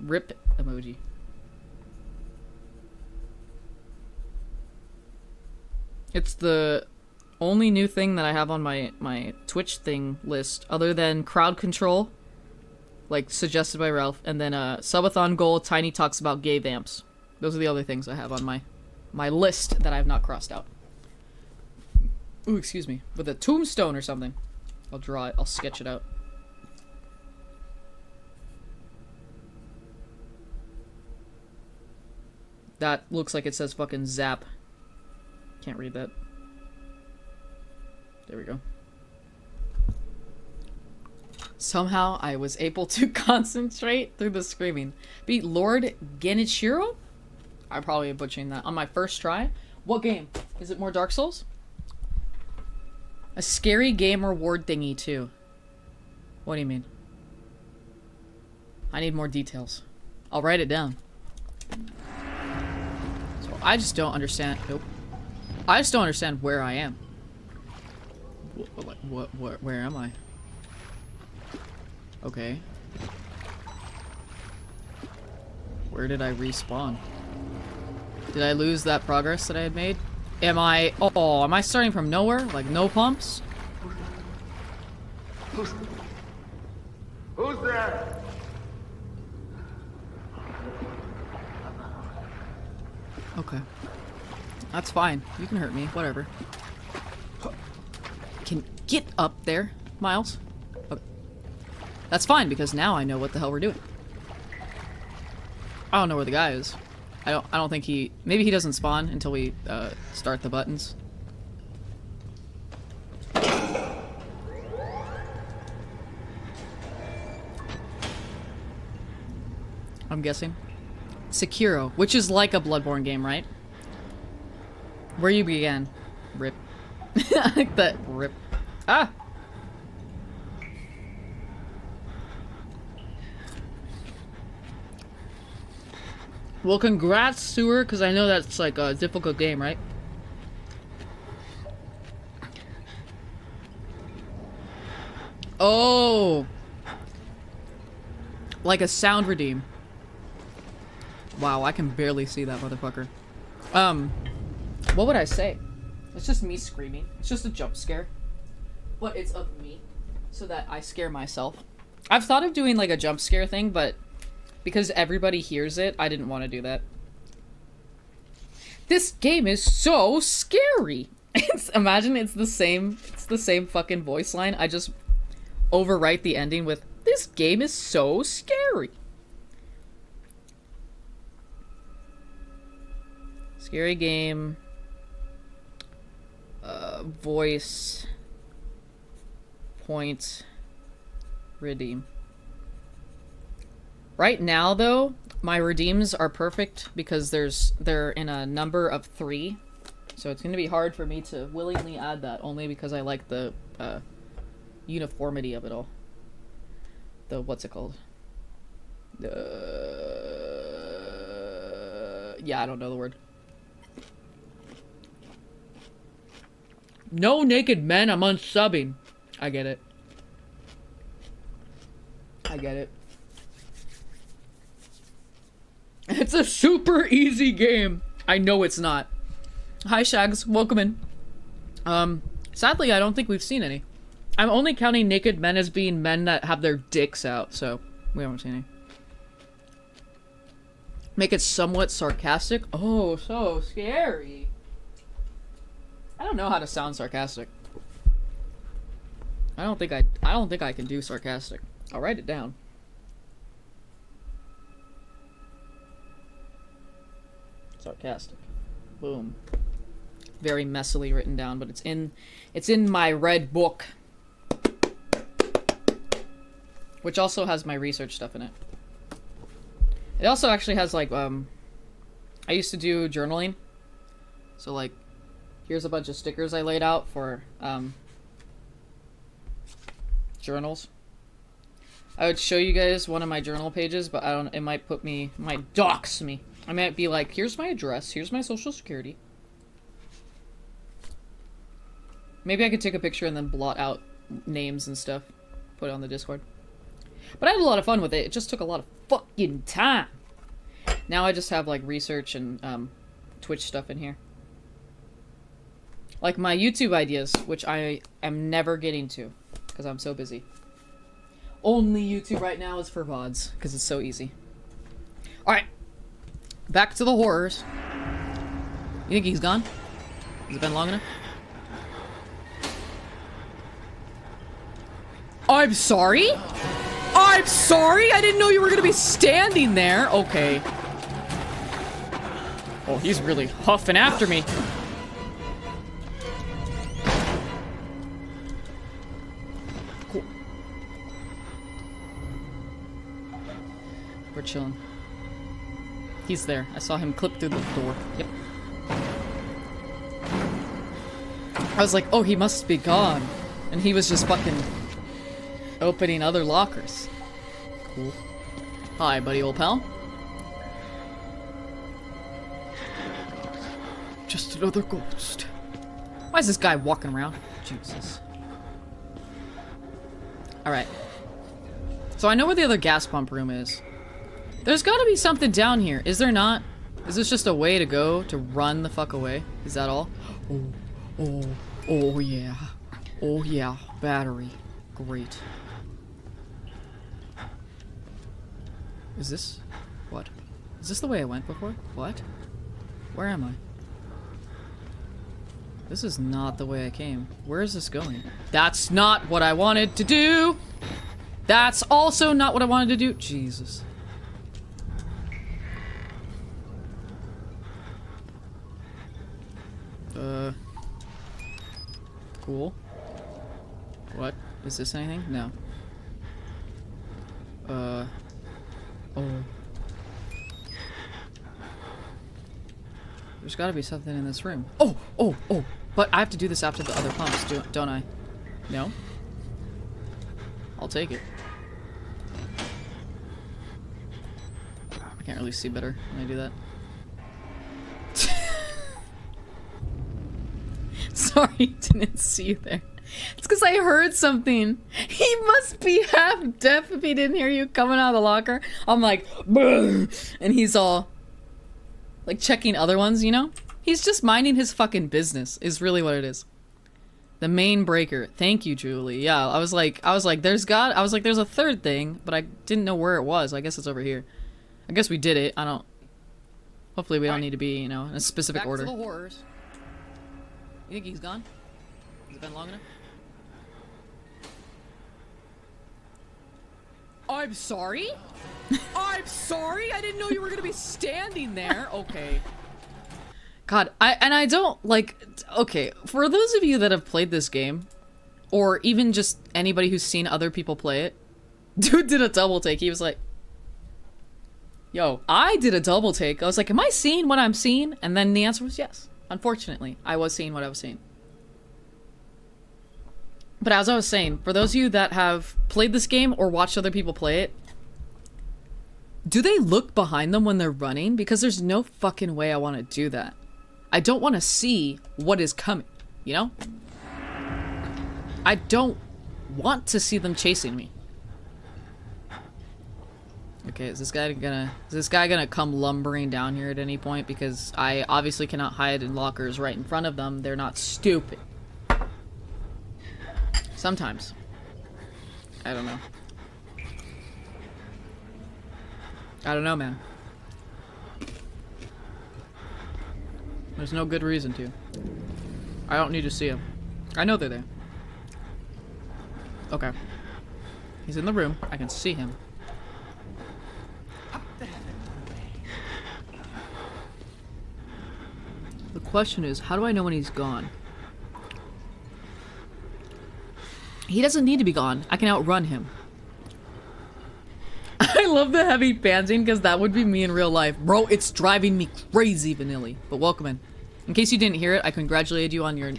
rip emoji. It's the only new thing that I have on my my Twitch thing list, other than crowd control, like suggested by Ralph, and then uh, subathon goal. Tiny talks about gay vamps. Those are the other things I have on my my list that I have not crossed out. Ooh, excuse me, with a tombstone or something. I'll draw it. I'll sketch it out. That looks like it says fucking zap. Can't read that. There we go. Somehow I was able to concentrate through the screaming. Beat Lord Genichiro? I'm probably butchering that. On my first try? What game? Is it more Dark Souls? A scary game reward thingy too. What do you mean? I need more details. I'll write it down. So I just don't understand. Nope. I just don't understand where I am. What, what, what, where am I? Okay. Where did I respawn? Did I lose that progress that I had made? Am I- oh, am I starting from nowhere? Like no pumps? Who's there? Okay. That's fine. You can hurt me. Whatever. Can get up there, Miles. Okay. That's fine because now I know what the hell we're doing. I don't know where the guy is. I don't. I don't think he. Maybe he doesn't spawn until we uh, start the buttons. I'm guessing. Sekiro, which is like a Bloodborne game, right? Where you began. Rip. Like that. Rip. Ah! Well, congrats, Sewer, because I know that's like a difficult game, right? Oh! Like a sound redeem. Wow, I can barely see that motherfucker. Um, what would I say? It's just me screaming. It's just a jump scare. But it's of me. so that I scare myself. I've thought of doing like a jump scare thing, but because everybody hears it, I didn't want to do that. This game is so scary. It's, imagine it's the same it's the same fucking voice line. I just overwrite the ending with this game is so scary. Scary game. Uh, voice. Point. Redeem. Right now, though, my redeems are perfect because there's they're in a number of three, so it's going to be hard for me to willingly add that only because I like the uh, uniformity of it all. The what's it called? The yeah, I don't know the word. No naked men. I'm unsubbing. I get it. I get it. It's a super easy game. I know it's not. Hi, Shags. Welcome in. Um, sadly, I don't think we've seen any. I'm only counting naked men as being men that have their dicks out, so we haven't seen any. Make it somewhat sarcastic. Oh, so scary. I don't know how to sound sarcastic. I don't think I I don't think I can do sarcastic. I'll write it down. Sarcastic. Boom. Very messily written down, but it's in it's in my red book. Which also has my research stuff in it. It also actually has like um I used to do journaling. So like here's a bunch of stickers I laid out for um journals. I would show you guys one of my journal pages, but I don't it might put me might dox me. I might be like, here's my address, here's my social security. Maybe I could take a picture and then blot out names and stuff. Put it on the Discord. But I had a lot of fun with it. It just took a lot of fucking time. Now I just have like research and um, Twitch stuff in here. Like my YouTube ideas, which I am never getting to because I'm so busy. Only YouTube right now is for VODs because it's so easy. Alright. Back to the horrors. You think he's gone? Has it been long enough? I'm sorry? I'm sorry? I didn't know you were gonna be standing there. Okay. Oh, he's really huffing after me. Cool. We're chilling. He's there. I saw him clip through the door. Yep. I was like, oh, he must be gone. And he was just fucking opening other lockers. Cool. Hi, buddy, old pal. Just another ghost. Why is this guy walking around? Jesus. Alright. So I know where the other gas pump room is. There's gotta be something down here. Is there not? Is this just a way to go to run the fuck away? Is that all? Oh, oh, oh yeah. Oh yeah. Battery. Great. Is this... What? Is this the way I went before? What? Where am I? This is not the way I came. Where is this going? That's not what I wanted to do! That's also not what I wanted to do! Jesus. Uh... Cool. What? Is this anything? No. Uh... Oh. There's gotta be something in this room. Oh! Oh! Oh! But I have to do this after the other pumps, do, don't I? No? I'll take it. I can't really see better when I do that. Sorry, didn't see you there. It's because I heard something. He must be half deaf if he didn't hear you coming out of the locker. I'm like, "Bleh," and he's all like checking other ones, you know? He's just minding his fucking business, is really what it is. The main breaker. Thank you, Julie. Yeah, I was like, I was like, there's got, I was like, there's a third thing, but I didn't know where it was. I guess it's over here. I guess we did it. I don't. Hopefully, we don't need to be, you know, in a specific Back order. to the horrors. You think he's gone? Has it been long enough? I'm sorry? I'm sorry? I didn't know you were gonna be standing there. Okay. God, I and I don't like. Okay, for those of you that have played this game, or even just anybody who's seen other people play it, dude did a double take. He was like, "Yo, I did a double take." I was like, "Am I seeing what I'm seeing?" And then the answer was yes. Unfortunately, I was seeing what I was seeing. But as I was saying, for those of you that have played this game or watched other people play it, do they look behind them when they're running? Because there's no fucking way I want to do that. I don't want to see what is coming, you know? I don't want to see them chasing me. Okay, is this guy gonna is this guy gonna come lumbering down here at any point? Because I obviously cannot hide in lockers right in front of them. They're not stupid. Sometimes. I don't know. I don't know, man. There's no good reason to. I don't need to see him. I know they're there. Okay. He's in the room. I can see him. The question is, how do I know when he's gone? He doesn't need to be gone. I can outrun him. I love the heavy panting because that would be me in real life. Bro, it's driving me crazy, Vanilli. But welcome in. In case you didn't hear it, I congratulated you on your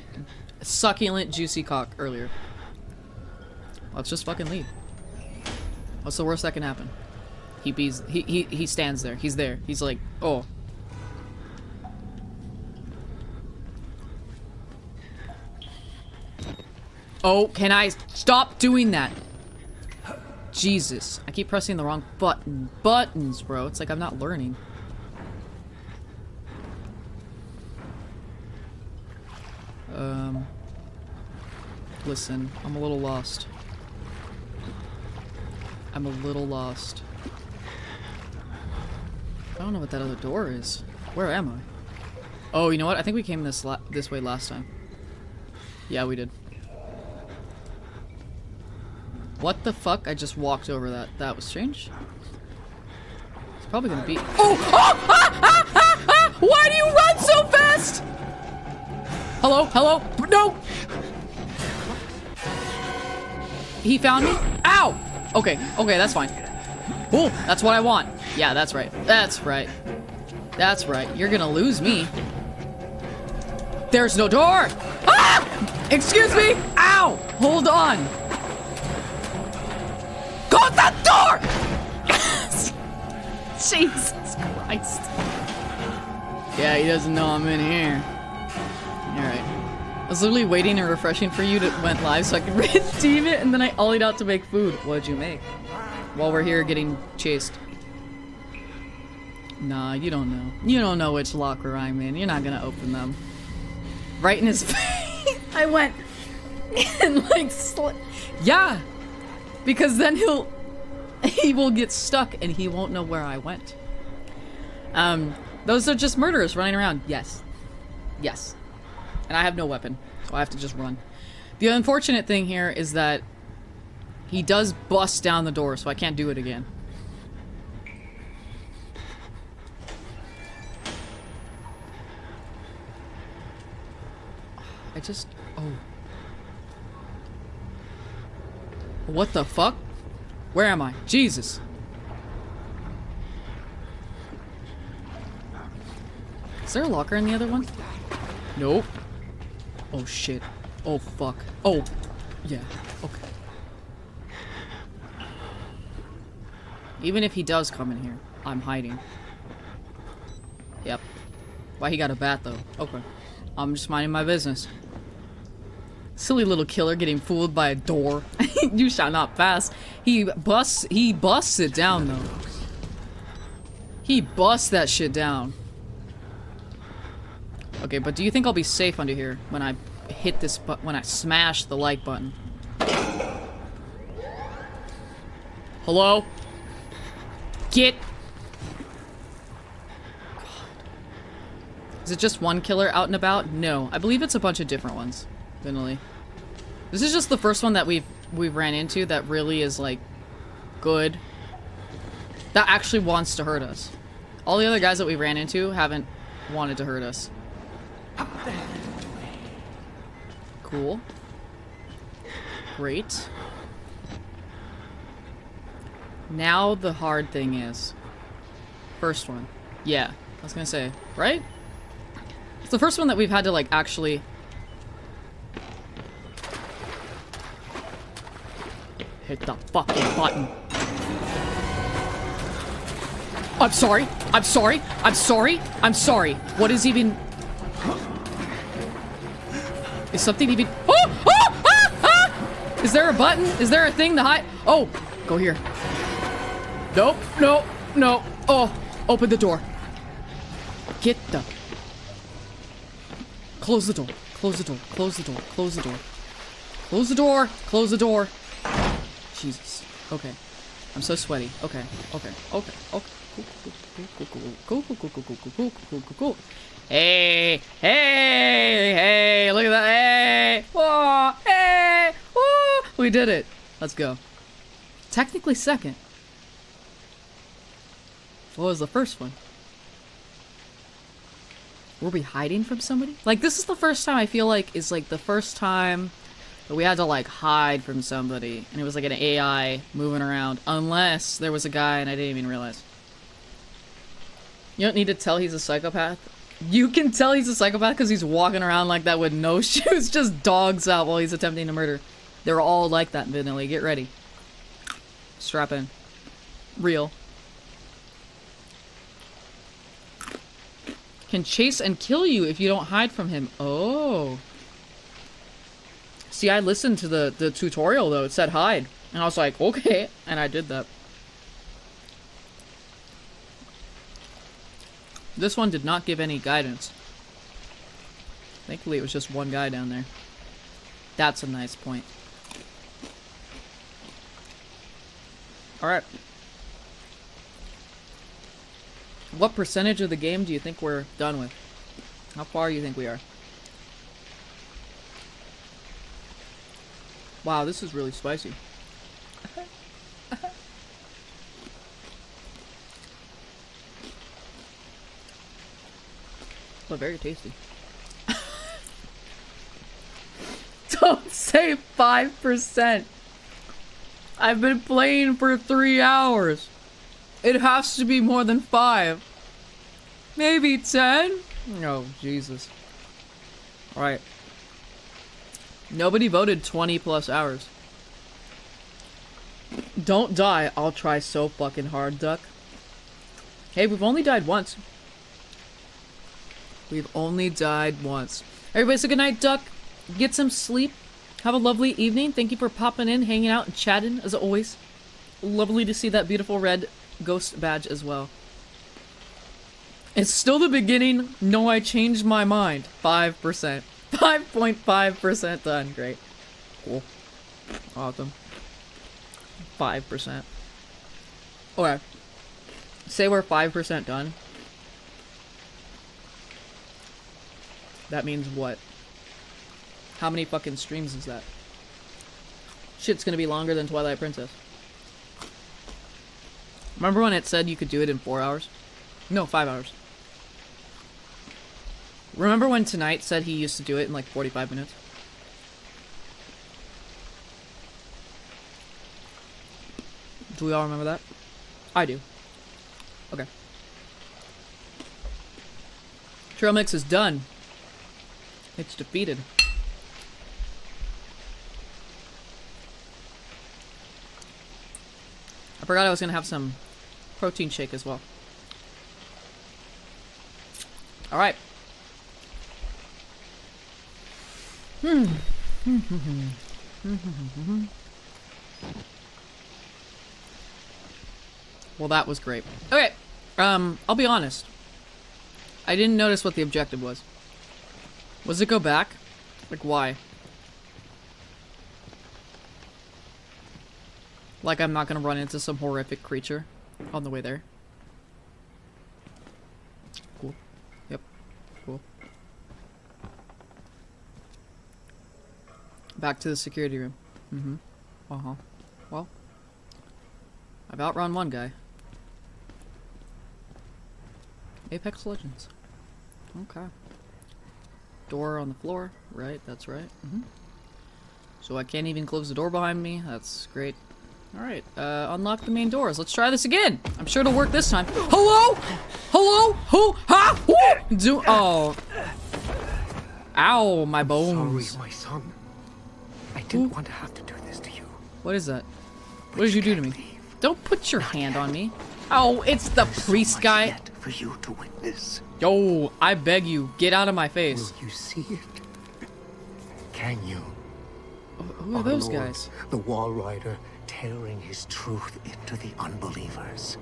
succulent, juicy cock earlier. Let's just fucking leave. What's the worst that can happen? He bees. He he he stands there. He's there. He's like, oh. Oh, can I stop doing that? Jesus. I keep pressing the wrong button. Buttons, bro. It's like I'm not learning. Um. Listen, I'm a little lost. I'm a little lost. I don't know what that other door is. Where am I? Oh, you know what? I think we came this this way last time. Yeah, we did. What the fuck? I just walked over that. That was strange. It's probably gonna be- Oh! oh! Ah! Ah! Ah! Ah! Why do you run so fast? Hello? Hello? No! He found me? Ow! Okay, okay, that's fine. Cool, that's what I want. Yeah, that's right. That's right. That's right. You're gonna lose me. There's no door! Ah! Excuse me! Ow! Hold on! Go that door! Jesus Christ. Yeah, he doesn't know I'm in here. Alright. I was literally waiting and refreshing for you to went live so I could redeem it, and then I ollied out to make food. What'd you make? While we're here getting chased. Nah, you don't know. You don't know which locker I'm in. You're not gonna open them. Right in his face. I went and like Yeah! Because then he'll he will get stuck and he won't know where I went. Um, those are just murderers running around. Yes. Yes. And I have no weapon, so I have to just run. The unfortunate thing here is that he does bust down the door, so I can't do it again. I just... Oh. What the fuck? Where am I? Jesus. Is there a locker in the other one? Nope. Oh shit. Oh fuck. Oh. Yeah. Okay. Even if he does come in here, I'm hiding. Yep. Why he got a bat though? Okay. I'm just minding my business. Silly little killer getting fooled by a door. you shall not pass. He busts he busts it down though. He busts that shit down. Okay, but do you think I'll be safe under here when I hit this but when I smash the like button. Hello? Get Is it just one killer out and about? No. I believe it's a bunch of different ones. Vanilly. This is just the first one that we've we've ran into that really is like good. That actually wants to hurt us. All the other guys that we ran into haven't wanted to hurt us. Cool. Great. Now the hard thing is. First one. Yeah, I was gonna say, right? It's the first one that we've had to like actually hit the fucking button. I'm sorry. I'm sorry. I'm sorry. I'm sorry. What is even Is something even Oh! Oh! Ah! Ah! Is there a button? Is there a thing to hide? Oh, go here. Nope. No. No. Oh, open the door. Get the Close the door. Close the door. Close the door. Close the door. Close the door. Close the door. Jesus. Okay. I'm so sweaty. Okay. Okay. Okay. Okay. Cool, Hey, hey, hey, look at that, hey, whoa, hey, whoa, we did it. Let's go. Technically second. What was the first one? Were we hiding from somebody? Like, this is the first time I feel like is like the first time that we had to like hide from somebody. And it was like an AI moving around. Unless there was a guy and I didn't even realize. You don't need to tell he's a psychopath. You can tell he's a psychopath because he's walking around like that with no shoes, just dogs out while he's attempting to murder. They're all like that, Vanilla. Get ready. Strap in. Real. Can chase and kill you if you don't hide from him. Oh. See, I listened to the, the tutorial though. It said hide. And I was like, okay. And I did that. This one did not give any guidance. Thankfully, it was just one guy down there. That's a nice point. Alright. What percentage of the game do you think we're done with? How far do you think we are? Wow, this is really spicy. but very tasty. Don't say 5%. I've been playing for three hours. It has to be more than five. Maybe 10? Oh, Jesus. Alright. Nobody voted 20 plus hours. Don't die. I'll try so fucking hard, Duck. Hey, we've only died once. We've only died once. Everybody say goodnight, Duck. Get some sleep. Have a lovely evening. Thank you for popping in, hanging out, and chatting, as always. Lovely to see that beautiful red ghost badge as well. It's still the beginning. No, I changed my mind. 5%. 5.5% done. Great. Cool. Awesome. 5%. Okay. Say we're 5% done. That means what? How many fucking streams is that? Shit's gonna be longer than Twilight Princess. Remember when it said you could do it in four hours? No, five hours. Remember when Tonight said he used to do it in like 45 minutes? Do we all remember that? I do. Okay. Trail mix is done. It's defeated. I forgot I was gonna have some protein shake as well. Alright. Well, that was great. Okay. Um, I'll be honest. I didn't notice what the objective was. Was it go back? Like, why? Like, I'm not gonna run into some horrific creature on the way there. Cool. Yep. Cool. Back to the security room. Mm-hmm. Uh-huh. Well. I've outrun one guy. Apex Legends. Okay. Door on the floor. Right, that's right. Mm-hmm. So I can't even close the door behind me. That's great. Alright, uh, unlock the main doors. Let's try this again. I'm sure it'll work this time. Hello? Hello? Who? Ha? Who? Do- Oh. Ow, my bones. Sorry, my son. Didn't want to have to do this to you. What is that? What did you do to me? Don't put your hand on me. Oh, it's the priest Much guy. yet for you to witness. Yo, I beg you, get out of my face. Will you see it? Can you? Who are Our those Lord, guys? The Walrider tearing his truth into the unbelievers.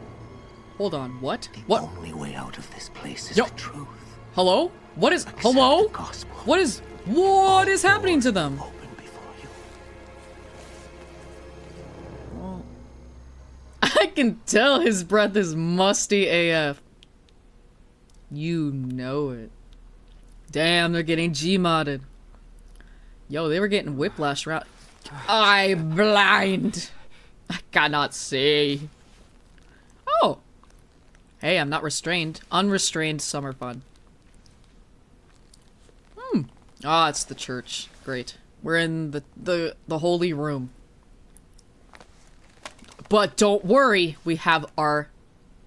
Hold on, what? The What? only way out of this place is Yo- the truth. Hello? What is- Accept hello? What is- what is happening to them? I can tell his breath is musty AF. You know it. Damn, they're getting G-modded. Yo, they were getting whiplash round. I blind. I cannot see. Oh. Hey, I'm not restrained. Unrestrained summer fun. Hmm. Ah, it's the church. Great. We're in the the the holy room. But don't worry, we have our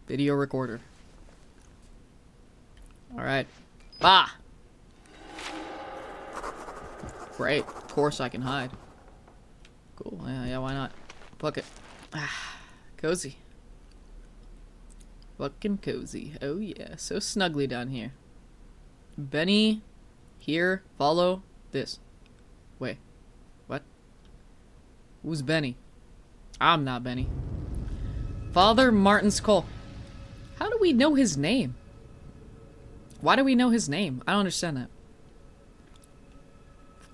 video recorder. Alright. Bah! Great. Of course I can hide. Cool. Yeah, yeah, why not? Fuck it. Ah, cozy. Fucking cozy. Oh yeah, so snuggly down here. Benny, here, follow this. Wait. What? Who's Benny? I'm not Benny. Father Martin Skull. How do we know his name? Why do we know his name? I don't understand that.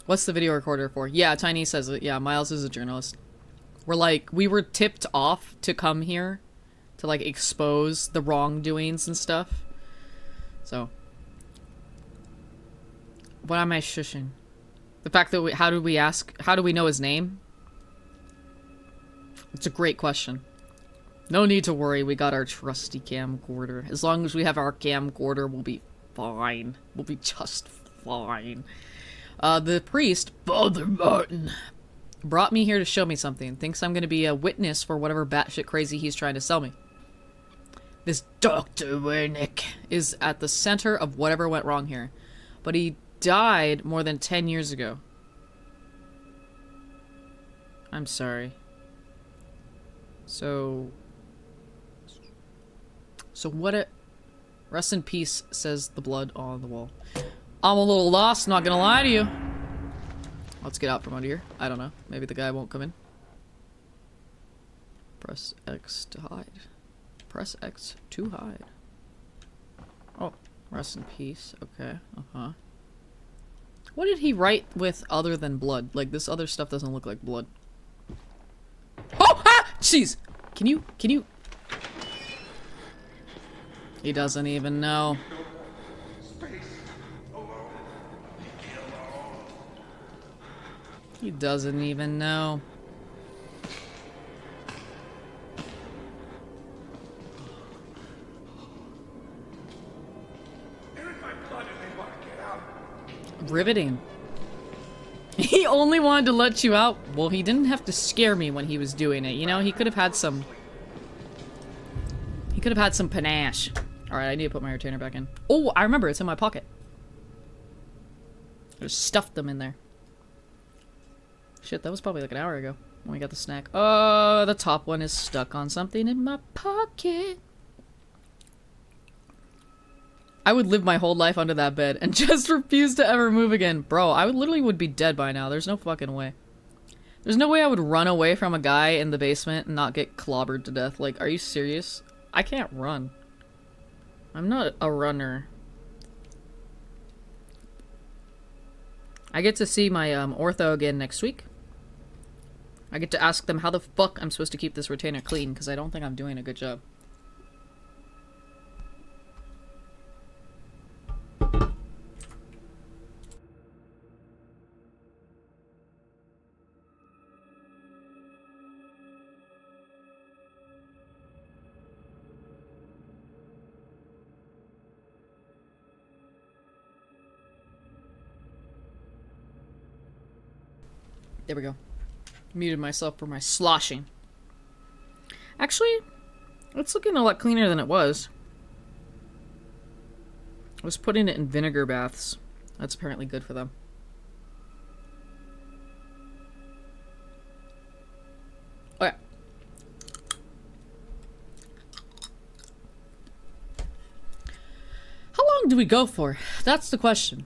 What's the video recorder for? Yeah, Tiny says it. Yeah, Miles is a journalist. We're like, we were tipped off to come here to like expose the wrongdoings and stuff. So. What am I shushing? The fact that we, how do we ask, how do we know his name? It's a great question. No need to worry, we got our trusty camcorder. As long as we have our camcorder, we'll be fine. We'll be just fine. Uh, the priest, Father Martin, brought me here to show me something. Thinks I'm gonna be a witness for whatever batshit crazy he's trying to sell me. This Dr. Wernicke is at the center of whatever went wrong here. But he died more than 10 years ago. I'm sorry. So... So what it... Rest in peace, says the blood on the wall. I'm a little lost, not gonna lie to you. Let's get out from under here. I don't know. Maybe the guy won't come in. Press X to hide. Press X to hide. Oh, rest in peace. Okay, uh-huh. What did he write with other than blood? Like, this other stuff doesn't look like blood. Oh! Ah! Jeez! Can you, can you... He doesn't even know. He doesn't even know. Riveting. He only wanted to let you out. Well, he didn't have to scare me when he was doing it. You know, he could have had some... He could have had some panache. Alright, I need to put my retainer back in. Oh, I remember. It's in my pocket. I just stuffed them in there. Shit, that was probably like an hour ago when we got the snack. Oh, the top one is stuck on something in my pocket. I would live my whole life under that bed and just refuse to ever move again. Bro, I would literally would be dead by now. There's no fucking way. There's no way I would run away from a guy in the basement and not get clobbered to death. Like, are you serious? I can't run. I'm not a runner. I get to see my um, ortho again next week. I get to ask them how the fuck I'm supposed to keep this retainer clean because I don't think I'm doing a good job. There we go. Muted myself for my sloshing. Actually, it's looking a lot cleaner than it was. I was putting it in vinegar baths. That's apparently good for them. Okay. How long do we go for? That's the question.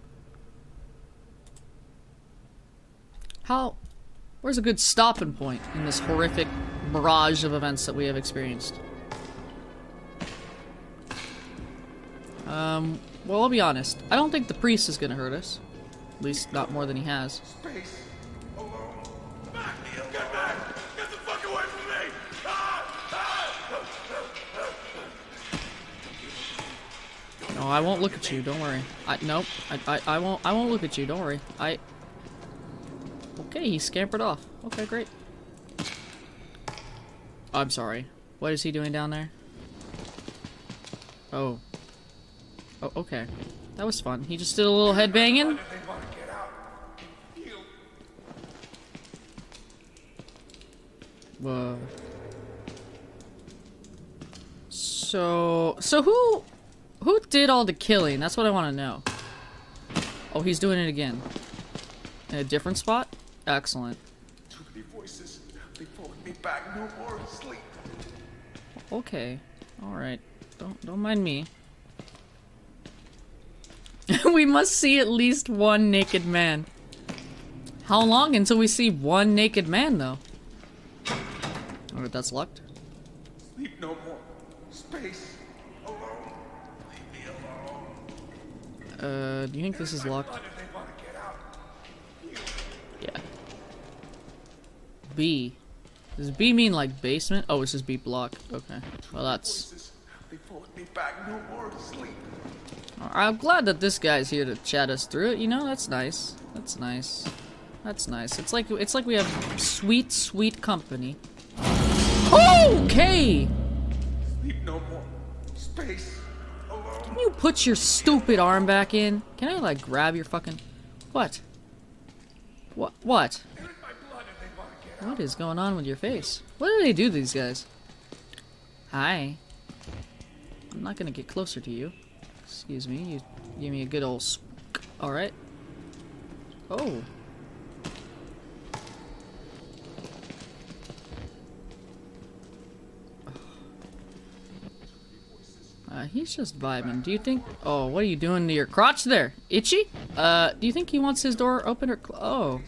How Where's a good stopping point in this horrific barrage of events that we have experienced? Um, well, I'll be honest. I don't think the priest is gonna hurt us. At least not more than he has. Space. Alone. Back! Get back! Get the fuck away from me! Ah! Ah! No, I won't look at you. Don't worry. I nope. I, I I won't I won't look at you. Don't worry. I. Okay, he scampered off. Okay, great. I'm sorry. What is he doing down there? Oh. Oh, okay. That was fun. He just did a little headbanging. They want to get out. You. Whoa. So, so who, who did all the killing? That's what I want to know. Oh, he's doing it again. In a different spot? Excellent. Too voices. They pulling me back. No more sleep. Okay. Alright. Don't, don't mind me. we must see at least one naked man. How long until we see one naked man, though? Alright, that's locked. Sleep no more. Space. Alone. Leave me alone. Uh, do you think this is locked? Why do they want to get out? Yeah. B. Does B mean like basement? Oh, it's just B block. Okay. Well, that's. Voices. They pulling me back. No. I'm glad that this guy's here to chat us through it. You know, that's nice. That's nice. That's nice. It's like it's like we have sweet, sweet company. Okay. Sleep no more. Space. Alone. Can you put your stupid arm back in? Can I like grab your fucking? What? What? What? What is going on with your face? What do they do to these guys? Hi. I'm not gonna get closer to you. Excuse me, you give me a good old. Alright. Oh. Uh, he's just vibing. Do you think? Oh, what are you doing to your crotch there? Itchy? Uh, do you think he wants his door open or Oh.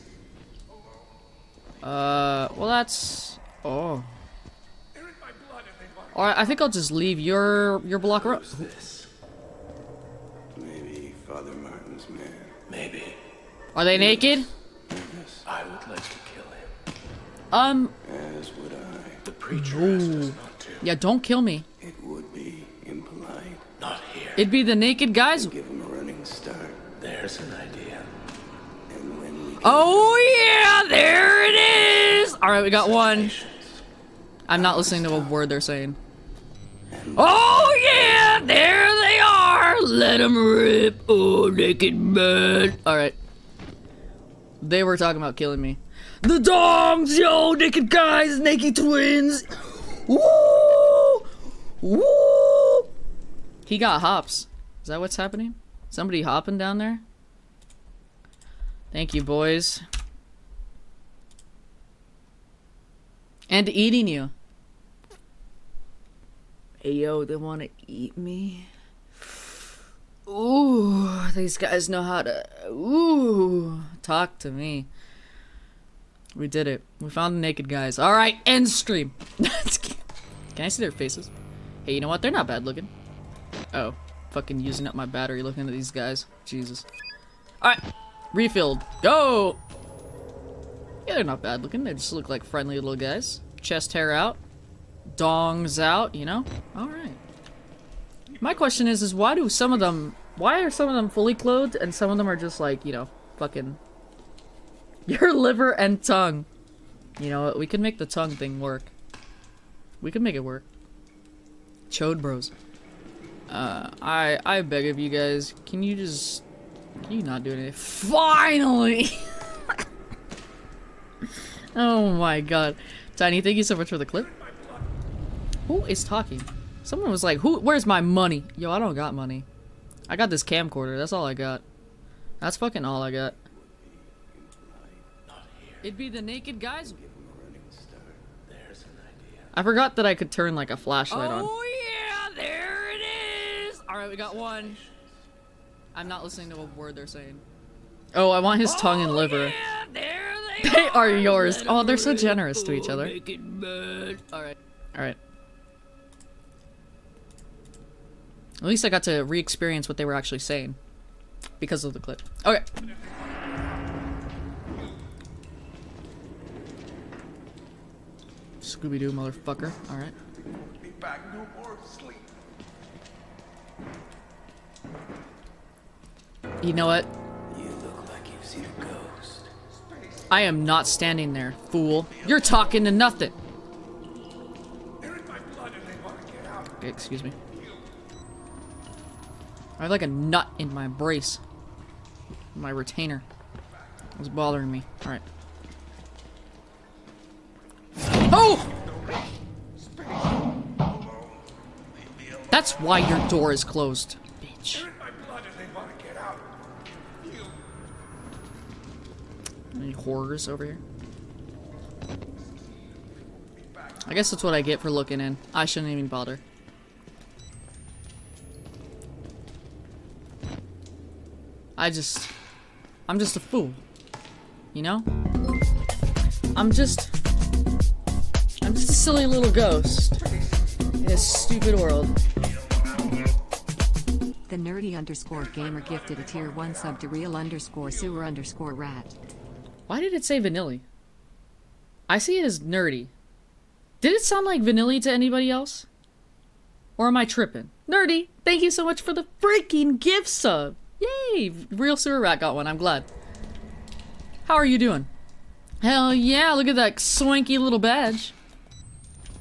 Uh, well that's... Oh. They're in my blood and they want to Alright, I think I'll just leave your your block ro- this? Maybe Father Martin's man. Maybe. Are they naked? Yes. I would like to kill him. Um, As would I. The preacher asked us not to. yeah, don't kill me. It would be impolite. Not here. It'd be the naked guys. Give him a running start. There's an idea. Oh yeah, there it is! Alright, we got one. I'm not listening to a word they're saying. Oh yeah, there they are! Let them rip. Oh, naked man. Alright. They were talking about killing me. The dogs, yo, naked guys, naked twins. Woo! Woo! He got hops. Is that what's happening? Somebody hopping down there? Thank you, boys. And eating you. Hey, yo, they want to eat me? Ooh, these guys know how to. Ooh, talk to me. We did it. We found the naked guys. All right, end stream. Can I see their faces? Hey, you know what? They're not bad looking. Oh, fucking using up my battery looking at these guys. Jesus. All right, Refilled. Go! Yeah, they're not bad looking. They just look like friendly little guys. Chest hair out. Dongs out, you know? Alright. My question is, is why do some of them... Why are some of them fully clothed and some of them are just like, you know, fucking... Your liver and tongue. You know what? We can make the tongue thing work. We can make it work. Chode bros. Uh, I I beg of you guys, can you just can you not do anything? Finally! oh my god. Tiny, thank you so much for the clip. Who is talking? Someone was like, "Who? Where's my money?" Yo, I don't got money. I got this camcorder. That's all I got. That's fucking all I got. It'd be the naked guys. I forgot that I could turn like a flashlight on. Oh yeah, there it is. All right, we got one. I'm not listening to a word they're saying. Oh, I want his oh, tongue and liver. Yeah, there they, They are are. yours. Let Oh, 'em they're so generous to each Oh, other. make it mad. All right. All right. At least I got to re-experience what they were actually saying because of the clip. Okay. Scooby Doo, motherfucker. All right. Be back no more sleep. You know what? You look like you've seen a ghost. I am not standing there, fool. You're talking to nothing. They're in my blood and they want to get out. Okay, excuse me. I have like a nut in my brace. My retainer. It's bothering me. Alright. Oh! That's why your door is closed, bitch. They're in my blood and they want to get out. You. Any horrors over here? I guess that's what I get for looking in. I shouldn't even bother. I just... I'm just a fool. You know? I'm just... I'm just a silly little ghost. In a stupid world. The nerdy underscore gamer gifted a tier 1 sub to real underscore sewer underscore rat. Why did it say vanilla? I see it as nerdy. Did it sound like vanilla to anybody else? Or am I tripping? Nerdy, thank you so much for the freaking gift sub. Yay! Real sewer rat got one. I'm glad. How are you doing? Hell yeah! Look at that swanky little badge.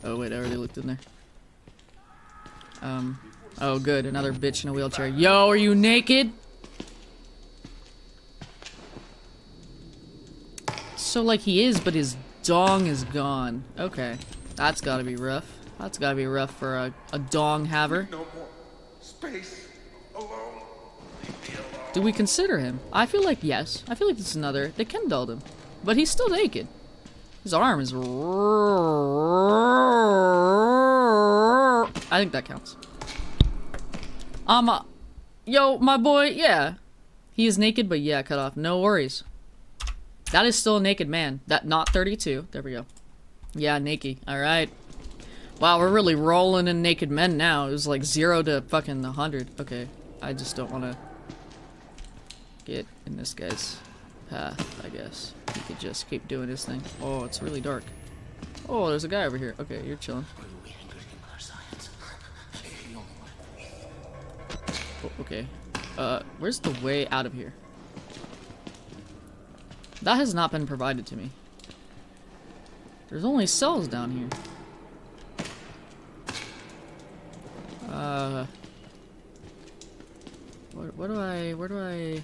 Oh wait, I already looked in there. Um. Oh good, another bitch in a wheelchair. Yo, are you naked? So like he is, but his dong is gone. Okay. That's gotta be rough. That's gotta be rough for a, a dong haver. No more space alone. We consider him? I feel like yes. I feel like it's another. They Ken dolled him. But he's still naked. His arm is. I think that counts. Um, uh, yo, my boy, yeah. He is naked, but yeah, cut off. No worries. That is still a naked man. That not 32. There we go. Yeah, naked. All right. Wow, we're really rolling in naked men now. It was like zero to fucking 100. Okay, I just don't want to get in this guy's path, I guess. He could just keep doing his thing. Oh, it's really dark. Oh, there's a guy over here. Okay, you're chilling. Oh, okay. Uh, where's the way out of here? That has not been provided to me. There's only cells down here. Uh... What, what do I... Where do I...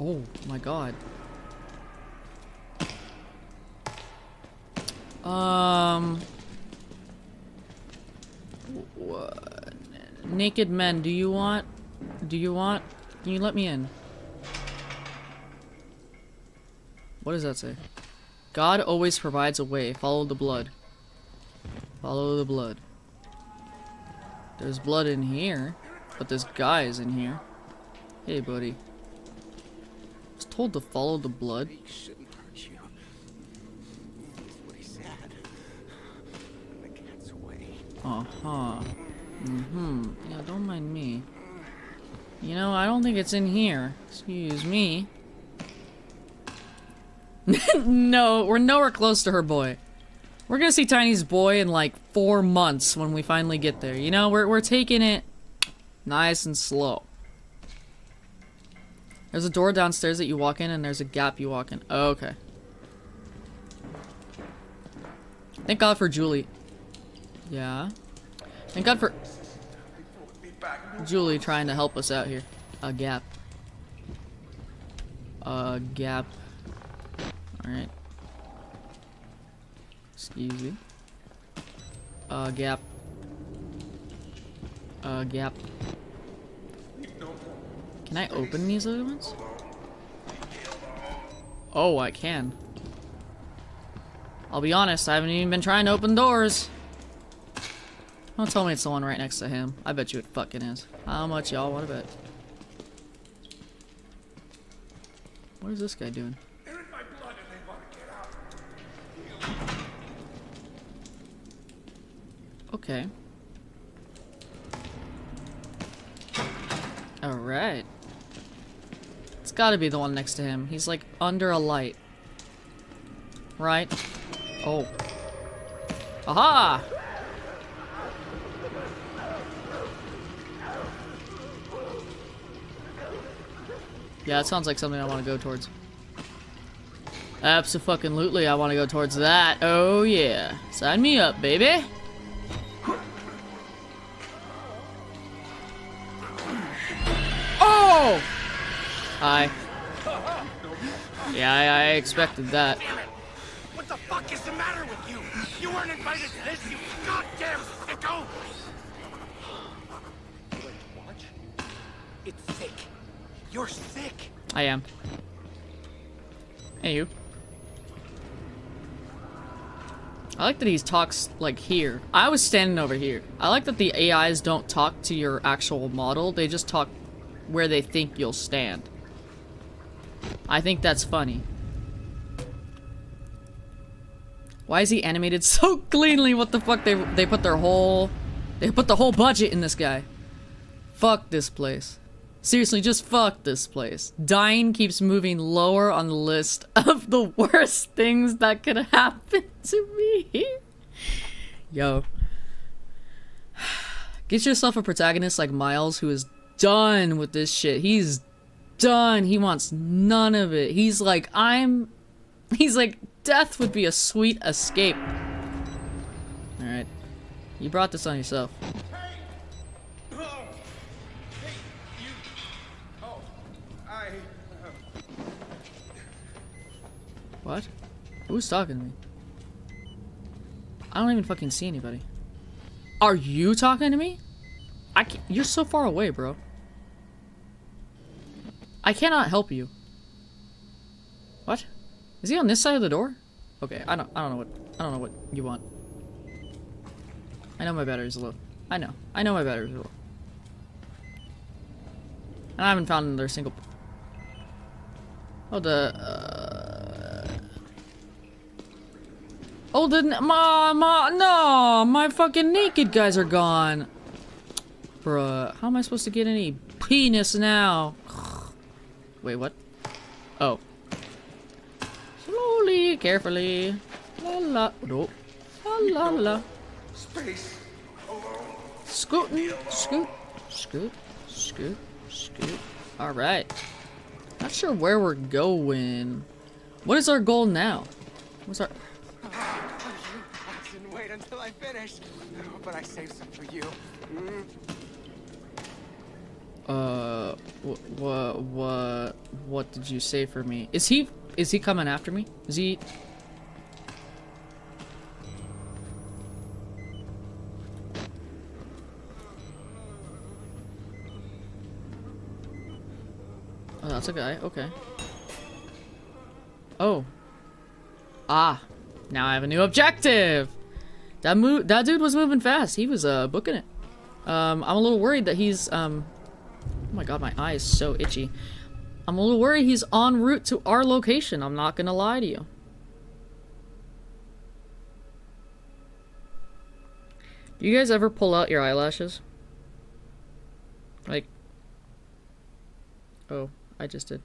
Oh my god. Um... What? Naked men, do you want... Do you want... Can you let me in? What does that say? God always provides a way. Follow the blood. Follow the blood. There's blood in here, but this guy is in here. Hey, buddy. I was told to follow the blood. shouldn't hurt you. That's what he said. The. Uh-huh. Mm-hmm. Yeah, don't mind me. You know, I don't think it's in here. Excuse me. no, we're nowhere close to her boy. We're gonna see Tiny's boy in like four months when we finally get there. You know, we're, we're taking it nice and slow. There's a door downstairs that you walk in and there's a gap you walk in. Oh, okay. Thank God for Julie. Yeah. Thank God for Julie trying to help us out here. A gap. A gap. Alright. Excuse me. Uh, gap. Uh, gap. Can I open these other ones? Oh, I can. I'll be honest, I haven't even been trying to open doors. Don't tell me it's the one right next to him. I bet you it fucking is. How much y'all want to bet? What is this guy doing? They're in my blood and they want to get out. Okay. Alright. It's gotta be the one next to him. He's like under a light. Right? Oh. Aha! Yeah, it sounds like something I want to go towards. Absolutely, I want to go towards that. Oh yeah. Sign me up, baby. Oh! Hi. Yeah, I, I expected that. What the fuck is the matter with you? You weren't invited to this, you goddamn sicko! Watch. It's sick. You're sick. I am. Hey, you. I like that he talks, like, here. I was standing over here. I like that the AIs don't talk to your actual model. They just talk where they think you'll stand. I think that's funny. Why is he animated so cleanly? What the fuck? They, they put their whole... They put the whole budget in this guy. Fuck this place. Seriously, just fuck this place. Dying keeps moving lower on the list of the worst things that could happen to me. Yo. Get yourself a protagonist like Miles who is done with this shit. He's done. He wants none of it. He's like, I'm. He's like, death would be a sweet escape. Alright. You brought this on yourself. What? Who's talking to me? I don't even fucking see anybody. Are you talking to me? I can't, you're so far away, bro. I cannot help you. What? Is he on this side of the door? Okay, I don't I don't know what I don't know what you want. I know my battery's low. I know. I know my battery's low. And I haven't found another single Oh the uh... Oh the ma ma no my fucking naked guys are gone. Bruh, how am I supposed to get any penis now? Wait, what? Oh. Slowly, carefully. La la. No. La la la. Space. Scooting. Scoot. Scoot. Scoot. Scoot. Alright. Not sure where we're going. What is our goal now? What's our... Relax and wait until I finish. But I saved some for you. Mm. Uh, what, what, what did you say for me? Is he, is he coming after me? Is he? Oh, that's a guy. Okay. Oh. Ah. Now I have a new objective. That move. That dude was moving fast. He was uh booking it. Um, I'm a little worried that he's um Oh my god, my eye is so itchy. I'm a little worried he's en route to our location. I'm not gonna lie to you. Do you guys ever pull out your eyelashes? Like, Oh, I just did.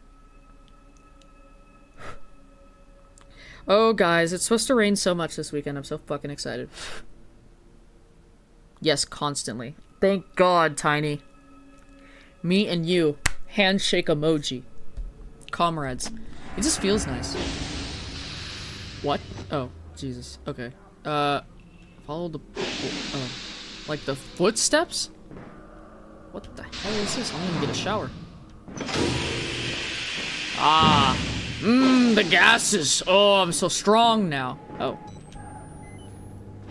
Oh, guys, it's supposed to rain so much this weekend. I'm so fucking excited. Yes, constantly. Thank God, Tiny. Me and you. Handshake emoji. Comrades. It just feels nice. What? Oh, Jesus. Okay. Uh, follow the... Oh, like the footsteps? What the hell is this? I'm gonna get a shower. Ah. Mmm, the gases. Oh, I'm so strong now. Oh.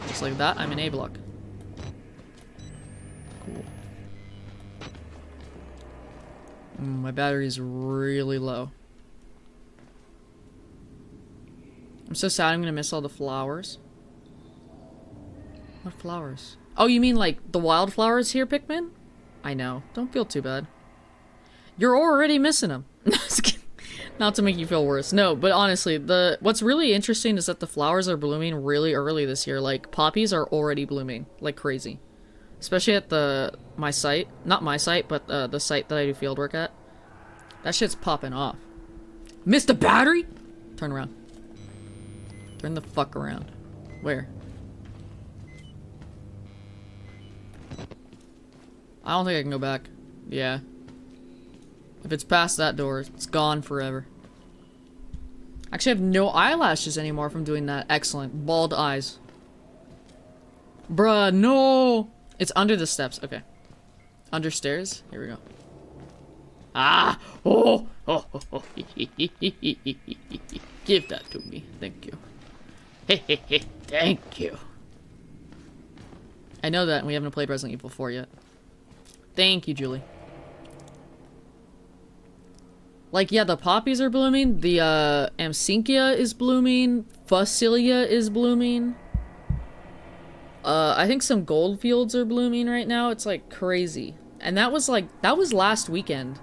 Just like that, I'm in A block. Cool. Mm, my battery's really low. I'm so sad I'm gonna miss all the flowers. What flowers? Oh, you mean like the wildflowers here, Pikmin? I know. Don't feel too bad. You're already missing them. Not to make you feel worse. No, but honestly, the what's really interesting is that the flowers are blooming really early this year. Like poppies are already blooming like crazy. Especially at the my site, not my site, but uh, the site that I do field work at. That shit's popping off. Missed a battery? Turn around. Turn the fuck around. Where? I don't think I can go back. Yeah. If it's past that door, it's gone forever. Actually, I have no eyelashes anymore from doing that. Excellent. Bald eyes. Bruh, no! It's under the steps. Okay. Under stairs? Here we go. Ah! Oh! Oh! oh, oh. Give that to me. Thank you. Thank you. I know that, and we haven't played Resident Evil 4 yet. Thank you, Julie. Like, yeah, the poppies are blooming. The, uh, is blooming. Phacelia is blooming. Uh, I think some gold fields are blooming right now. It's, like, crazy. And that was, like, that was last weekend.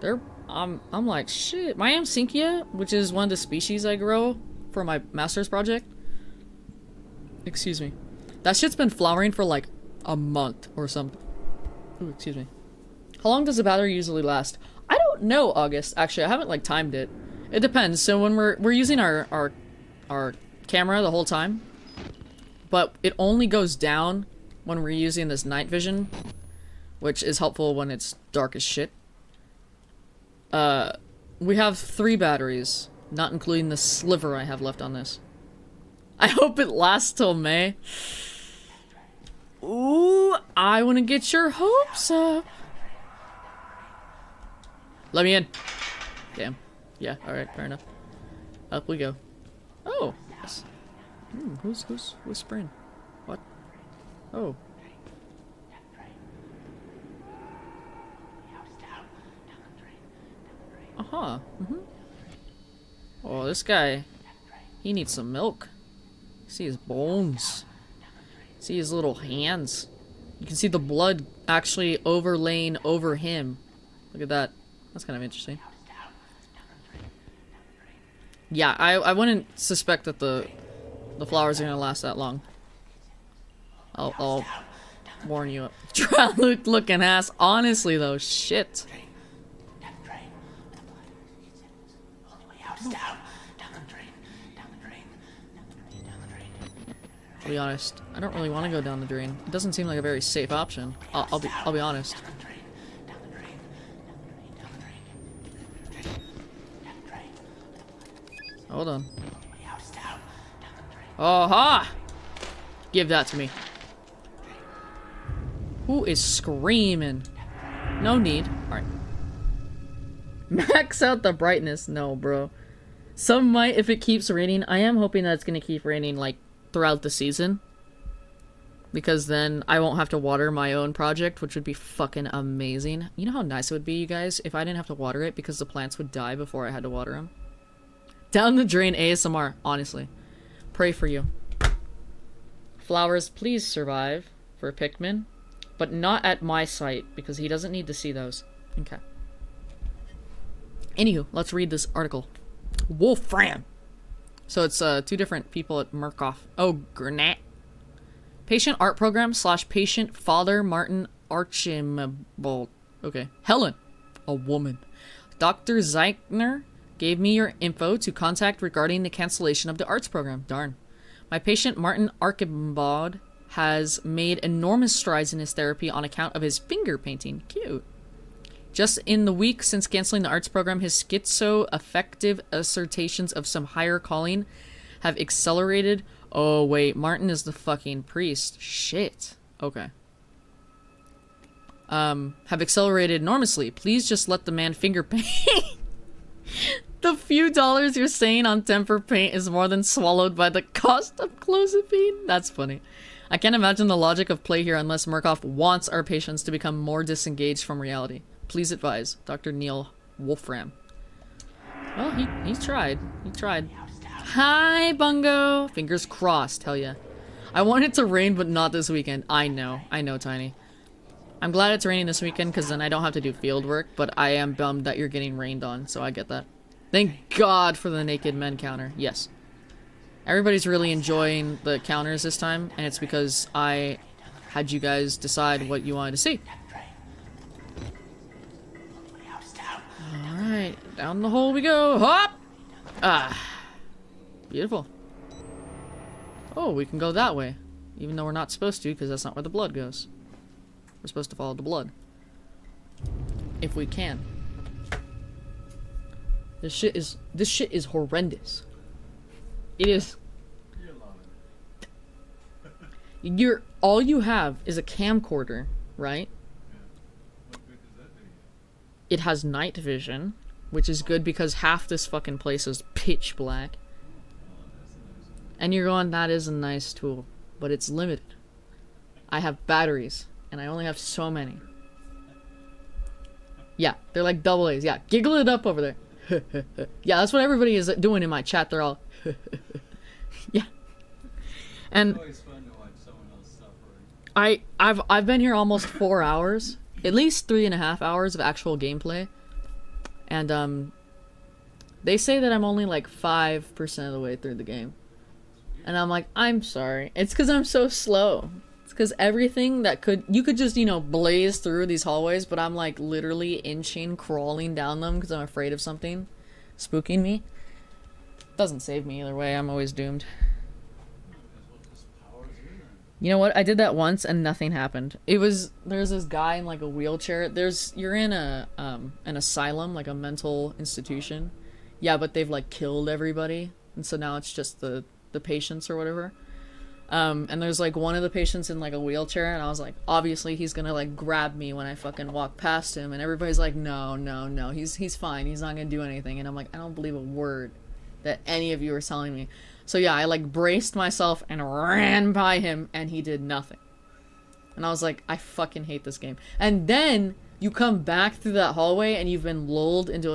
They're, I'm, I'm like, shit. My Amsinckia, which is one of the species I grow for my master's project. Excuse me. That shit's been flowering for, like, a month or something. Excuse me. How long does a battery usually last? I don't know, August. Actually, I haven't like timed it. It depends. So when we're we're using our our our camera the whole time, but it only goes down when we're using this night vision, which is helpful when it's dark as shit. Uh, we have three batteries, not including the sliver I have left on this. I hope it lasts till May. Ooh, I want to get your hopes up. Let me in. Damn. Yeah, alright, fair enough. Up we go. Oh, yes. Hmm, who's, who's whispering? What? Oh. Uh-huh. Mm hmm Oh, this guy, he needs some milk. See his bones. See his little hands. You can see the blood actually overlaying over him. Look at that. That's kind of interesting. Yeah, I, I wouldn't suspect that the the flowers are gonna last that long. I'll, I'll warn you up. Look looking ass. Honestly though, shit. I'll be honest. I don't really want to go down the drain. It doesn't seem like a very safe option. I'll, I'll be I'll be honest. Hold on. Oh ha! Give that to me. Who is screaming? No need. Alright. Max out the brightness. No, bro. Some might if it keeps raining. I am hoping that it's gonna keep raining, like, throughout the season. Because then I won't have to water my own project, which would be fucking amazing. You know how nice it would be, you guys, if I didn't have to water it because the plants would die before I had to water them? Down the drain ASMR, honestly. Pray for you. Flowers, please survive for Pikmin. But not at my site, because he doesn't need to see those. Okay. Anywho, let's read this article. Wolfram! So it's uh, two different people at Murkoff. Oh, Granat. Patient art program slash patient father Martin Archibald. Okay. Helen. A woman. Dr. Zeichner gave me your info to contact regarding the cancellation of the arts program. Darn. My patient Martin Archibald has made enormous strides in his therapy on account of his finger painting. Cute. Just in the week since canceling the arts program, his schizo-affective assertions of some higher calling have accelerated. Oh, wait, Martin is the fucking priest. Shit. Okay. Um, have accelerated enormously. Please just let the man finger paint. The few dollars you're saying on temper paint is more than swallowed by the cost of clozapine? That's funny. I can't imagine the logic of play here unless Murkoff wants our patients to become more disengaged from reality. Please advise, Dr. Neil Wolfram. Well, he, he tried. He tried. Hi, Bungo! Fingers crossed, hell yeah. I want it to rain, but not this weekend. I know. I know, Tiny. I'm glad it's raining this weekend, because then I don't have to do field work, but I am bummed that you're getting rained on, so I get that. Thank God for the naked men counter. Yes. Everybody's really enjoying the counters this time, and it's because I had you guys decide what you wanted to see. Alright, down the hole we go. Hop! Ah. Beautiful. Oh, we can go that way. Even though we're not supposed to, because that's not where the blood goes. We're supposed to follow the blood. If we can. This shit is this shit is horrendous. It is. You're all you have is a camcorder, right? It has night vision, which is good because half this fucking place is pitch black. And you're going, that is a nice tool, but it's limited. I have batteries, and I only have so many. Yeah, they're like double A's. Yeah, giggle it up over there. yeah, that's what everybody is doing in my chat. They're all, yeah. And I, I've, I've been here almost four hours, at least three and a half hours of actual gameplay, and um, they say that I'm only like five percent of the way through the game, and I'm like, I'm sorry. It's because I'm so slow. Because everything that could you could just you know blaze through these hallways, but I'm like literally inching, crawling down them because I'm afraid of something spooking me. Doesn't save me either way. I'm always doomed. You know what? I did that once and nothing happened. It was there's this guy in like a wheelchair. There's you're in a um an asylum, like a mental institution. Yeah, but they've like killed everybody, and so now it's just the the patients or whatever. Um, and there's like one of the patients in like a wheelchair, and I was like, obviously he's gonna like grab me when I fucking walk past him, and everybody's like, no, no, no, he's he's fine, he's not gonna do anything, and I'm like, I don't believe a word that any of you are telling me. So yeah, I like braced myself and ran by him, and he did nothing. And I was like, I fucking hate this game. And then you come back through that hallway, and you've been lulled into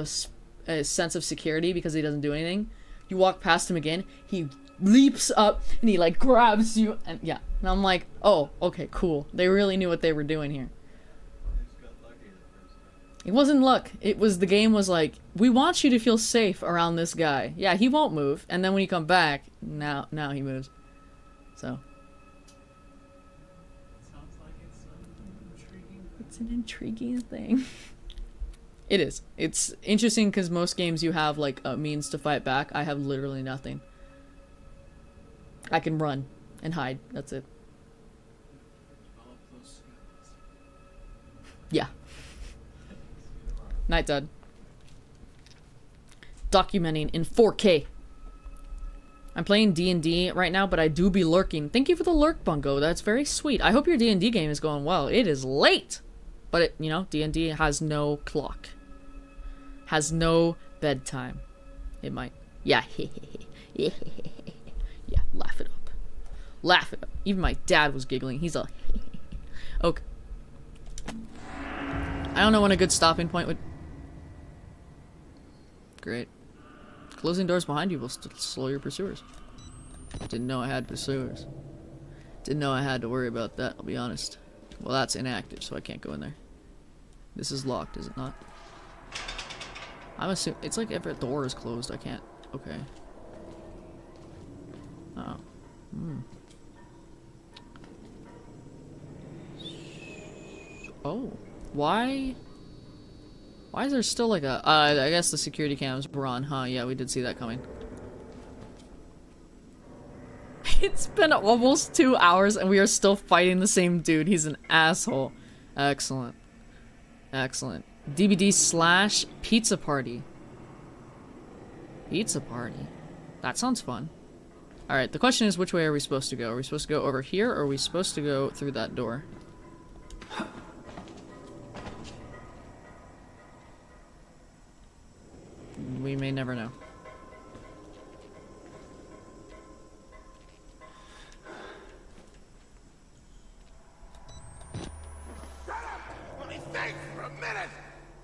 a sense of security because he doesn't do anything. You walk past him again, he leaps up and he like grabs you, and yeah. And I'm like, oh, okay, cool. They really knew what they were doing here. It wasn't luck. It was the game was like, we want you to feel safe around this guy. Yeah, he won't move. And then when you come back, now now he moves. So it's an intriguing thing. it is. It's interesting because most games you have like a means to fight back. I have literally nothing. I can run and hide. That's it. Yeah. Night Dud. Documenting in 4K. I'm playing D&D right now, but I do be lurking. Thank you for the lurk, Bungo. That's very sweet. I hope your D&D game is going well. It is late. But, it, you know, D&D has no clock. Has no bedtime. It might. Yeah. yeah. Laugh it up. Laugh it up. Even my dad was giggling. He's a. okay. I don't know when a good stopping point would. Great. Closing doors behind you will slow your pursuers. Didn't know I had pursuers. Didn't know I had to worry about that, I'll be honest. Well, that's inactive, so I can't go in there. This is locked, is it not? I'm assuming it's like every door is closed. I can't. Okay. Oh. Hmm. Oh. Why? Why is there still like a... Uh, I guess the security cams were on, huh? Yeah, we did see that coming. It's been almost two hours and we are still fighting the same dude. He's an asshole. Excellent. Excellent. DVD slash pizza party. Pizza party. That sounds fun. Alright, the question is which way are we supposed to go? Are we supposed to go over here or are we supposed to go through that door? We may never know. Let me think for a minute.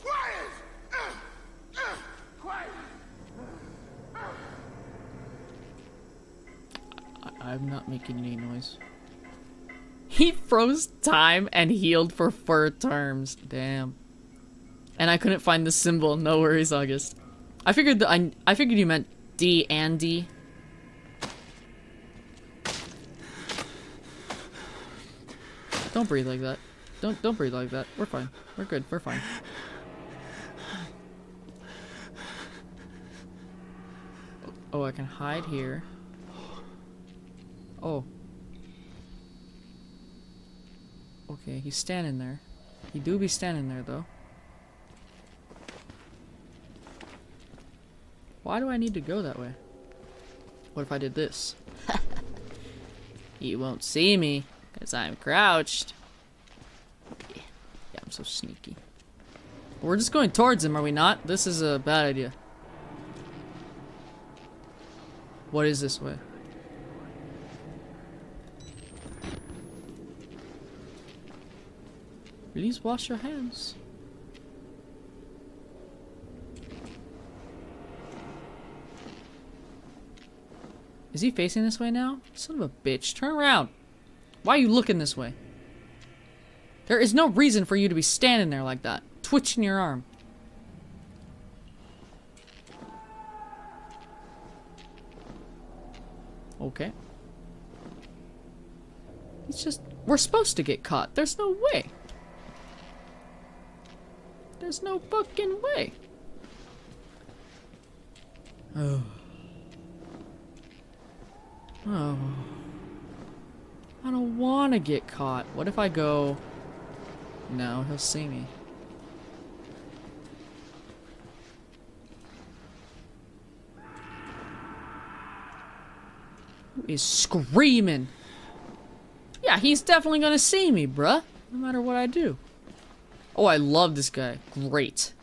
Quiet. Uh, uh, quiet. I I'm not making any noise. He froze time and healed for four terms. Damn. And I couldn't find the symbol. No worries, August. I figured that I I figured you meant D and D. Don't breathe like that. Don't don't breathe like that. We're fine. We're good. We're fine. Oh, I can hide here. Oh. Okay, he's standing there. He do be standing there though. Why do I need to go that way? What if I did this? he won't see me, because I'm crouched. Yeah. yeah, I'm so sneaky. We're just going towards him, are we not? This is a bad idea. What is this way? Please wash your hands. Is he facing this way now? Son of a bitch. Turn around. Why are you looking this way? There is no reason for you to be standing there like that. Twitching your arm. Okay. It's just... We're supposed to get caught. There's no way. There's no fucking way. Oh. Oh. I don't want to get caught. What if I go... No, he'll see me. Who is screaming? Yeah, he's definitely gonna see me, bruh. No matter what I do. Oh, I love this guy. Great.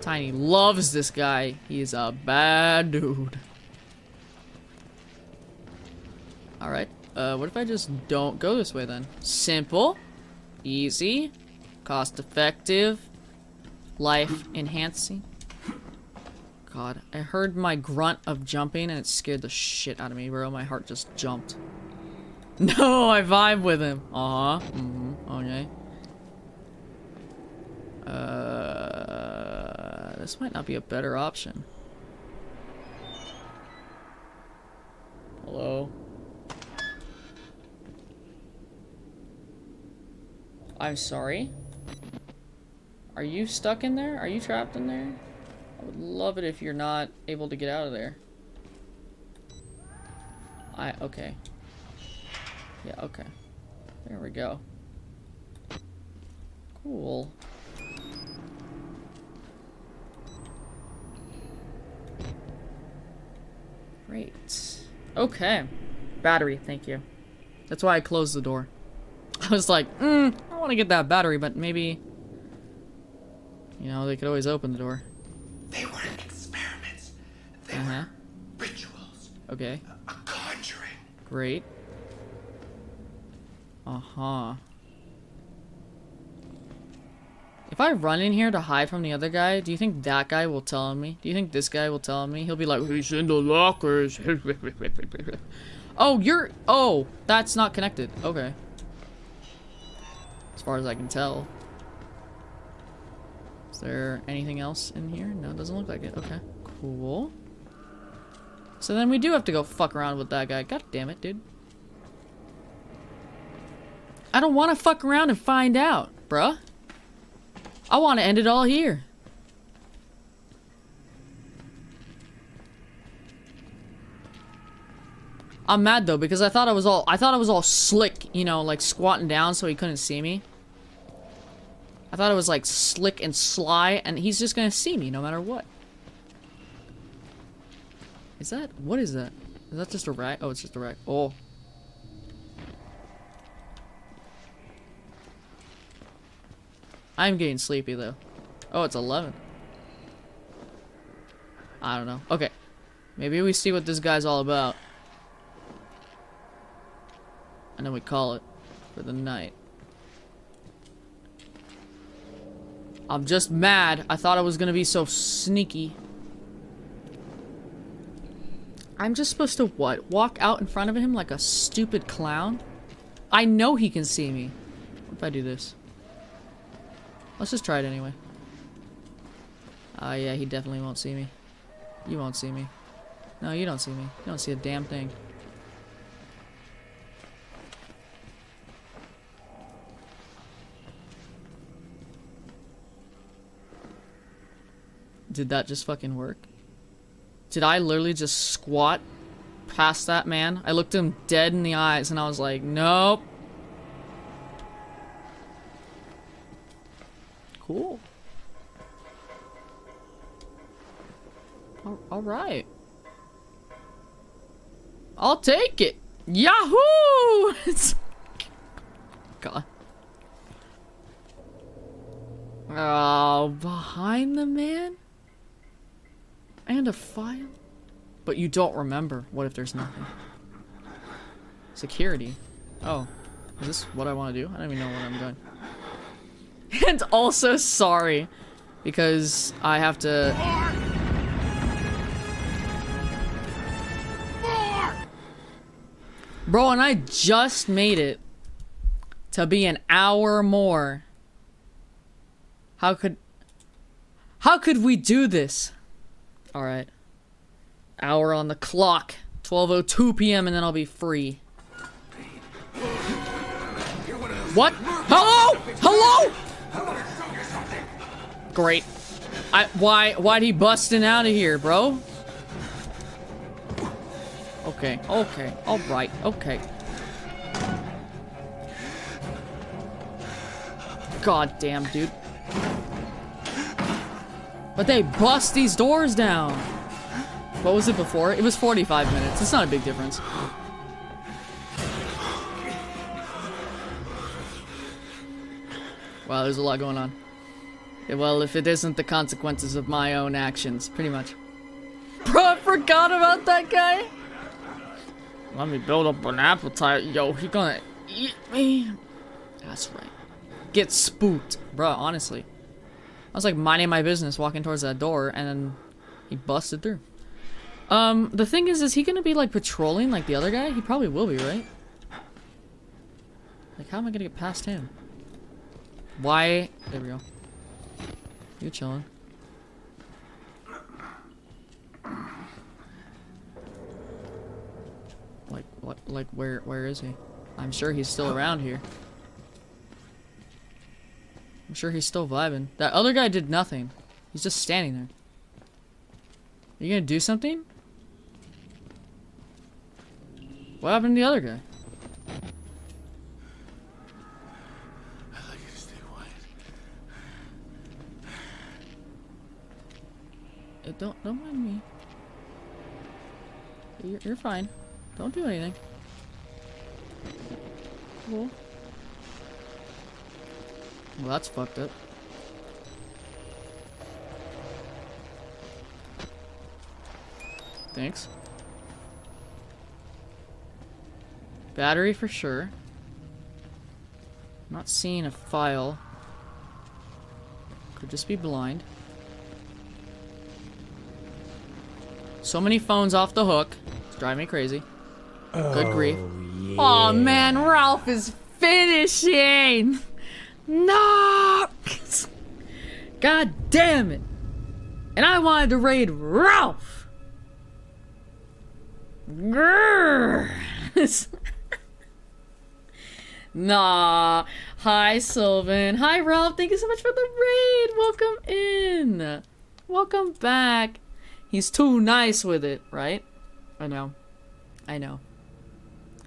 Tiny loves this guy. He is a bad dude. Alright. Uh, what if I just don't go this way then? Simple. Easy. Cost effective. Life enhancing. God, I heard my grunt of jumping and it scared the shit out of me, bro. My heart just jumped. No, I vibe with him. Uh-huh. Mm-hmm. Okay. Uh, this might not be a better option. Hello? I'm sorry? Are you stuck in there? Are you trapped in there? I would love it if you're not able to get out of there. I, okay. Yeah, okay. There we go. Cool. Great. Okay. Battery, thank you. That's why I closed the door. I was like, mm, I want to get that battery, but maybe... You know, they could always open the door. They weren't experiments. They Uh-huh. were rituals. Okay. A conjuring. Great. Uh-huh. If I run in here to hide from the other guy, do you think that guy will tell on me? Do you think this guy will tell me? He'll be like, he's in the lockers. oh, you're... Oh, that's not connected. Okay. As far as I can tell. Is there anything else in here? No, it doesn't look like it. Okay. Cool. So then we do have to go fuck around with that guy. God damn it, dude. I don't want to fuck around and find out, bruh. I want to end it all here. I'm mad though because I thought I was all I thought I was all slick, you know, like squatting down so he couldn't see me. I thought it was like slick and sly and he's just gonna see me no matter what. Is that what is that? Is that just a rat? Oh, it's just a rat. Oh. I'm getting sleepy though. Oh, it's 11. I don't know. Okay. Maybe we see what this guy's all about. And then we call it for the night. I'm just mad. I thought I was gonna be so sneaky. I'm just supposed to what? Walk out in front of him like a stupid clown? I know he can see me. What if I do this? Let's just try it anyway. Oh yeah, he definitely won't see me. You won't see me. No, you don't see me. You don't see a damn thing. Did that just fucking work? Did I literally just squat past that man? I looked him dead in the eyes and I was like, nope. Cool. Al- Alright. I'll take it. Yahoo! God. Oh, behind the man? And a file? But you don't remember. What if there's nothing? Security. Oh. Is this what I want to do? I don't even know what I'm doing. And also sorry. Because I have to... Bro, and I just made it to be an hour more. How could... How could we do this? Alright. Hour on the clock. 12.02 p.m. and then I'll be free. What? Hello? Hello? Great. I why why'd he busting out of here, bro? Okay, okay, alright, okay. God damn, dude. But they bust these doors down. What was it before? It was 45 minutes. It's not a big difference. Wow, there's a lot going on. Well, if it isn't the consequences of my own actions, pretty much. Bro, I forgot about that guy. Let me build up an appetite. Yo, he gonna eat me. That's right. Get spooked. Bro, honestly. I was like minding my business, walking towards that door, and then he busted through. Um, the thing is, is he gonna be like patrolling like the other guy? He probably will be, right? Like, how am I gonna get past him? Why? There we go. You chilling. Like, what? Like, where? Where is he? I'm sure he's still around here. I'm sure he's still vibing. That other guy did nothing. He's just standing there. Are you gonna do something? What happened to the other guy? I'd like you to stay quiet. Uh, Uh, don't don't mind me. You're, you're fine. Don't do anything. Cool. Well, that's fucked up. Thanks. Battery for sure. Not seeing a file. Could just be blind. So many phones off the hook. It's driving me crazy. Good oh, grief. Oh man, Ralph is finishing! No! God damn it! And I wanted to raid Ralph! Grrr. nah, Hi, Sylvan. Hi, Ralph. Thank you so much for the raid. Welcome in. Welcome back. He's too nice with it, right? I know. I know.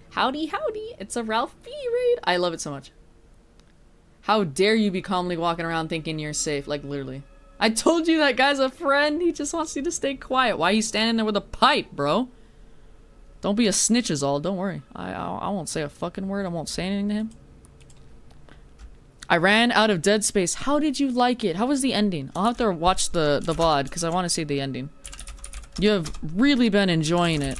Howdy, howdy. It's a Ralph B raid. I love it so much. How dare you be calmly walking around thinking you're safe? Like, literally. I told you that guy's a friend. He just wants you to stay quiet. Why are you standing there with a pipe, bro? Don't be a snitch is all. Don't worry. I, I, I won't say a fucking word. I won't say anything to him. I ran out of Dead Space. How did you like it? How was the ending? I'll have to watch the, the VOD because I want to see the ending. You have really been enjoying it.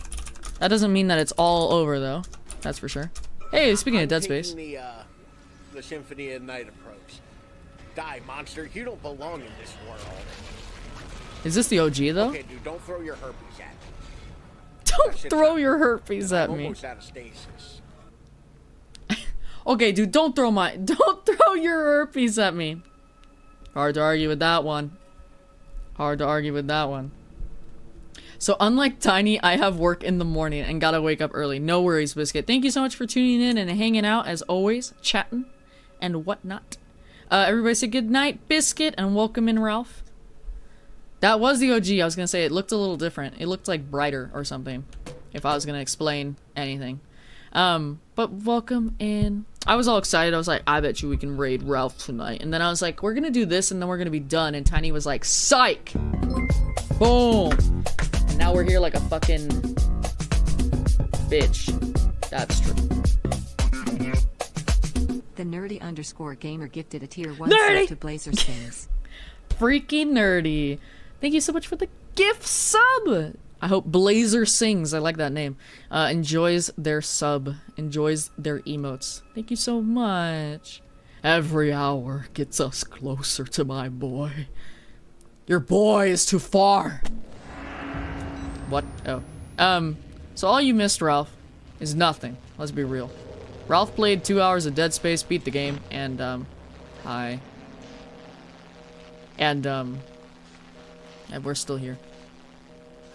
That doesn't mean that it's all over, though. That's for sure. Hey, speaking I'm of Dead Space. The, uh, the Symphony of Night approach. Die, monster. You don't belong in this world. Is this the OG, though? Okay, dude, don't throw your herpes at me. Don't throw your herpes at me. out of stasis. Okay, dude, don't throw my- Don't throw your herpes at me. Hard to argue with that one. Hard to argue with that one. So unlike Tiny, I have work in the morning and gotta wake up early. No worries, Biscuit. Thank you so much for tuning in and hanging out as always, chatting and whatnot. Uh, everybody say good night, Biscuit, and welcome in, Ralph. That was the OG. I was gonna say it looked a little different. It looked like brighter or something. If I was gonna explain anything. Um, but welcome in. I was all excited. I was like, I bet you we can raid Ralph tonight. And then I was like, we're gonna do this and then we're gonna be done. And Tiny was like, psych! Boom! Now we're here like a fucking bitch. That's true. The nerdy underscore gamer gifted a tier 1 Nerdy! sub to Blazer Stings. Freaking nerdy. Thank you so much for the gift sub. I hope Blazer Sings, I like that name, uh, enjoys their sub, enjoys their emotes. Thank you so much. Every hour gets us closer to my boy. Your boy is too far. What? Oh. Um, so all you missed, Ralph, is nothing. Let's be real. Ralph played two hours of Dead Space, beat the game, and, um, hi. And, um, and we're still here.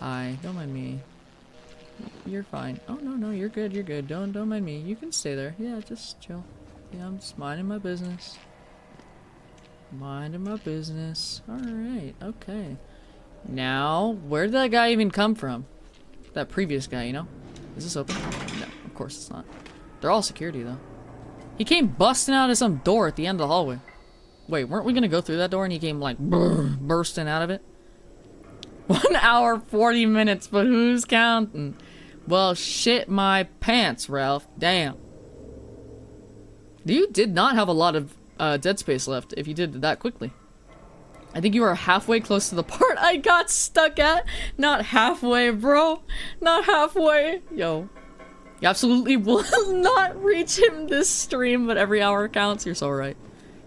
Hi, don't mind me. You're fine. Oh, no, no, you're good, you're good. Don't, don't mind me. You can stay there. Yeah, just chill. Yeah, I'm just minding my business. Minding my business. Alright, okay. Now, where did that guy even come from? That previous guy, you know? Is this open? No, of course it's not. They're all security, though. He came busting out of some door at the end of the hallway. Wait, weren't we gonna go through that door and he came like bursting out of it? One hour, 40 minutes, but who's counting? Well, shit my pants, Ralph. Damn. You did not have a lot of uh, dead space left if you did that quickly. I think you are halfway close to the part I got stuck at. Not halfway, bro. Not halfway. Yo. You absolutely will not reach him this stream, but every hour counts. You're so right.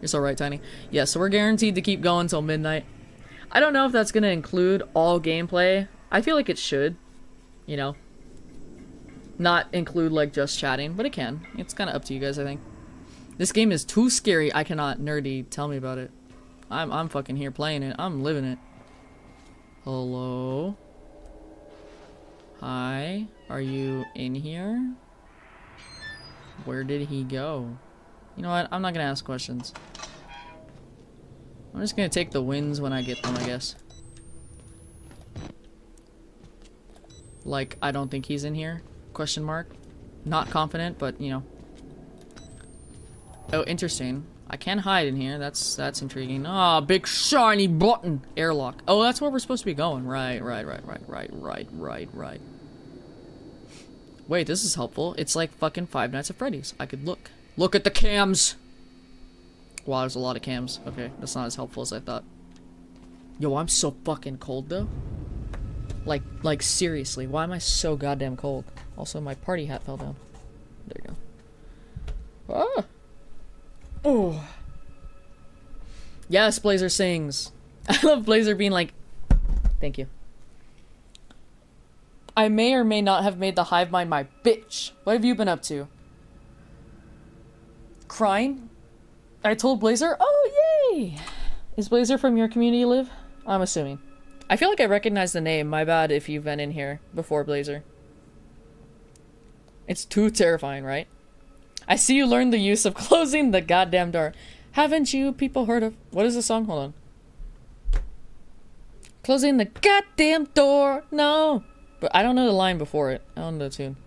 You're so right, Tiny. Yeah, so we're guaranteed to keep going till midnight. I don't know if that's gonna include all gameplay. I feel like it should. You know. Not include like just chatting, but it can. It's kind of up to you guys, I think. This game is too scary. I cannot nerdy. Tell me about it. I'm I'm fucking here playing it. I'm living it. Hello. Hi. Are you in here? Where did he go? You know what? I'm not gonna ask questions. I'm just gonna take the wins when I get them, I guess. Like, I don't think he's in here? Question mark. Not confident, but, you know. Oh, interesting. I can hide in here. That's that's intriguing. Ah, big shiny button. Airlock. Oh, that's where we're supposed to be going. Right, right, right, right, right, right, right, right. Wait, this is helpful. It's like fucking Five Nights at Freddy's. I could look. Look at the cams! Wow, there's a lot of cams. Okay, that's not as helpful as I thought. Yo, I'm so fucking cold though. Like, like seriously, why am I so goddamn cold? Also, my party hat fell down. There you go. Ah! Oh. Yes, Blazer sings. I love Blazer being like, thank you. I may or may not have made the hive mind my bitch. What have you been up to? Crying? I told Blazer, oh yay! Is Blazer from your community live? I'm assuming. I feel like I recognize the name. My bad if you've been in here before Blazer. It's too terrifying, right? I see you learned the use of closing the goddamn door. Haven't you people heard of what is the song? Hold on. Closing the goddamn door. No. But I don't know the line before it. I don't know the tune.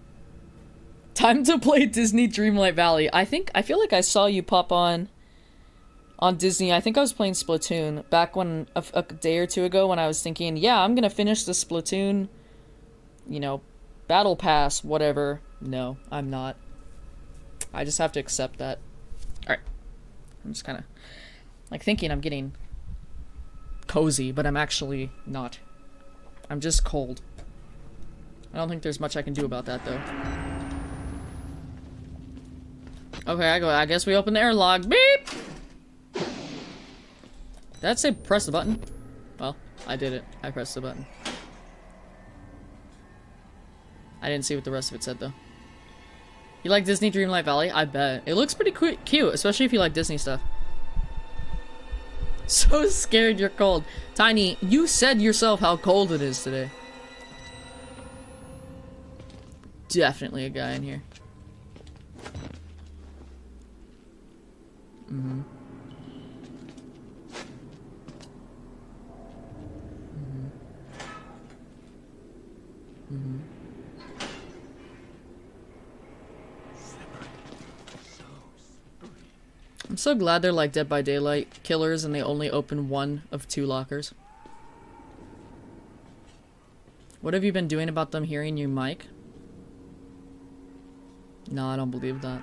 Time to play Disney Dreamlight Valley. I think I feel like I saw you pop on on Disney. I think I was playing Splatoon back when a, a day or two ago when I was thinking, yeah, I'm gonna finish the Splatoon, you know, battle pass, whatever. No, I'm not. I just have to accept that. All right, I'm just kind of like thinking I'm getting cozy, but I'm actually not. I'm just cold. I don't think there's much I can do about that though. Okay, I go. I guess we open the airlock. Beep. Did that say press the button? Well, I did it. I pressed the button. I didn't see what the rest of it said though. You like Disney Dreamlight Valley? I bet. It looks pretty cu cute, especially if you like Disney stuff. So scared you're cold. Tiny, you said yourself how cold it is today. Definitely a guy in here. Mm-hmm. Mm-hmm. Mm-hmm. I'm so glad they're like Dead by Daylight killers and they only open one of two lockers. What have you been doing about them hearing you, Mike? No, I don't believe that.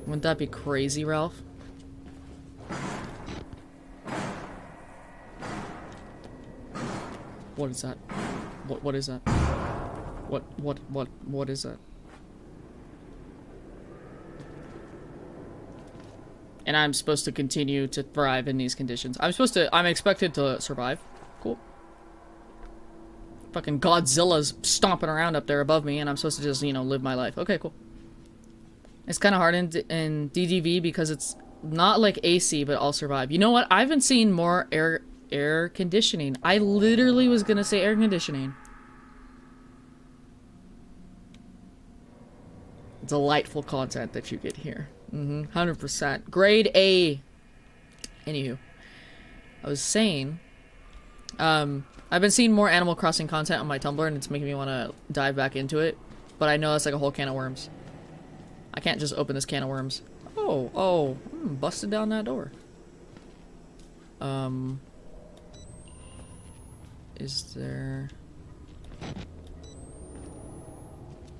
Wouldn't that be crazy, Ralph? What is that? What what is that? What what what what is that? And I'm supposed to continue to thrive in these conditions. I'm supposed to I'm expected to survive. Cool. Fucking Godzilla's stomping around up there above me and I'm supposed to just, you know, live my life. Okay, cool. It's kind of hard in, in DDV because it's not like AC, but I'll survive. You know what? I've been seeing more air air conditioning. I literally was gonna say air conditioning. Delightful content that you get here. Mm-hmm. 100%. Grade A. Anywho. I was saying, um, I've been seeing more Animal Crossing content on my Tumblr and it's making me want to dive back into it. But I know it's like a whole can of worms. I can't just open this can of worms. Oh, oh, busted down that door. Um, is there...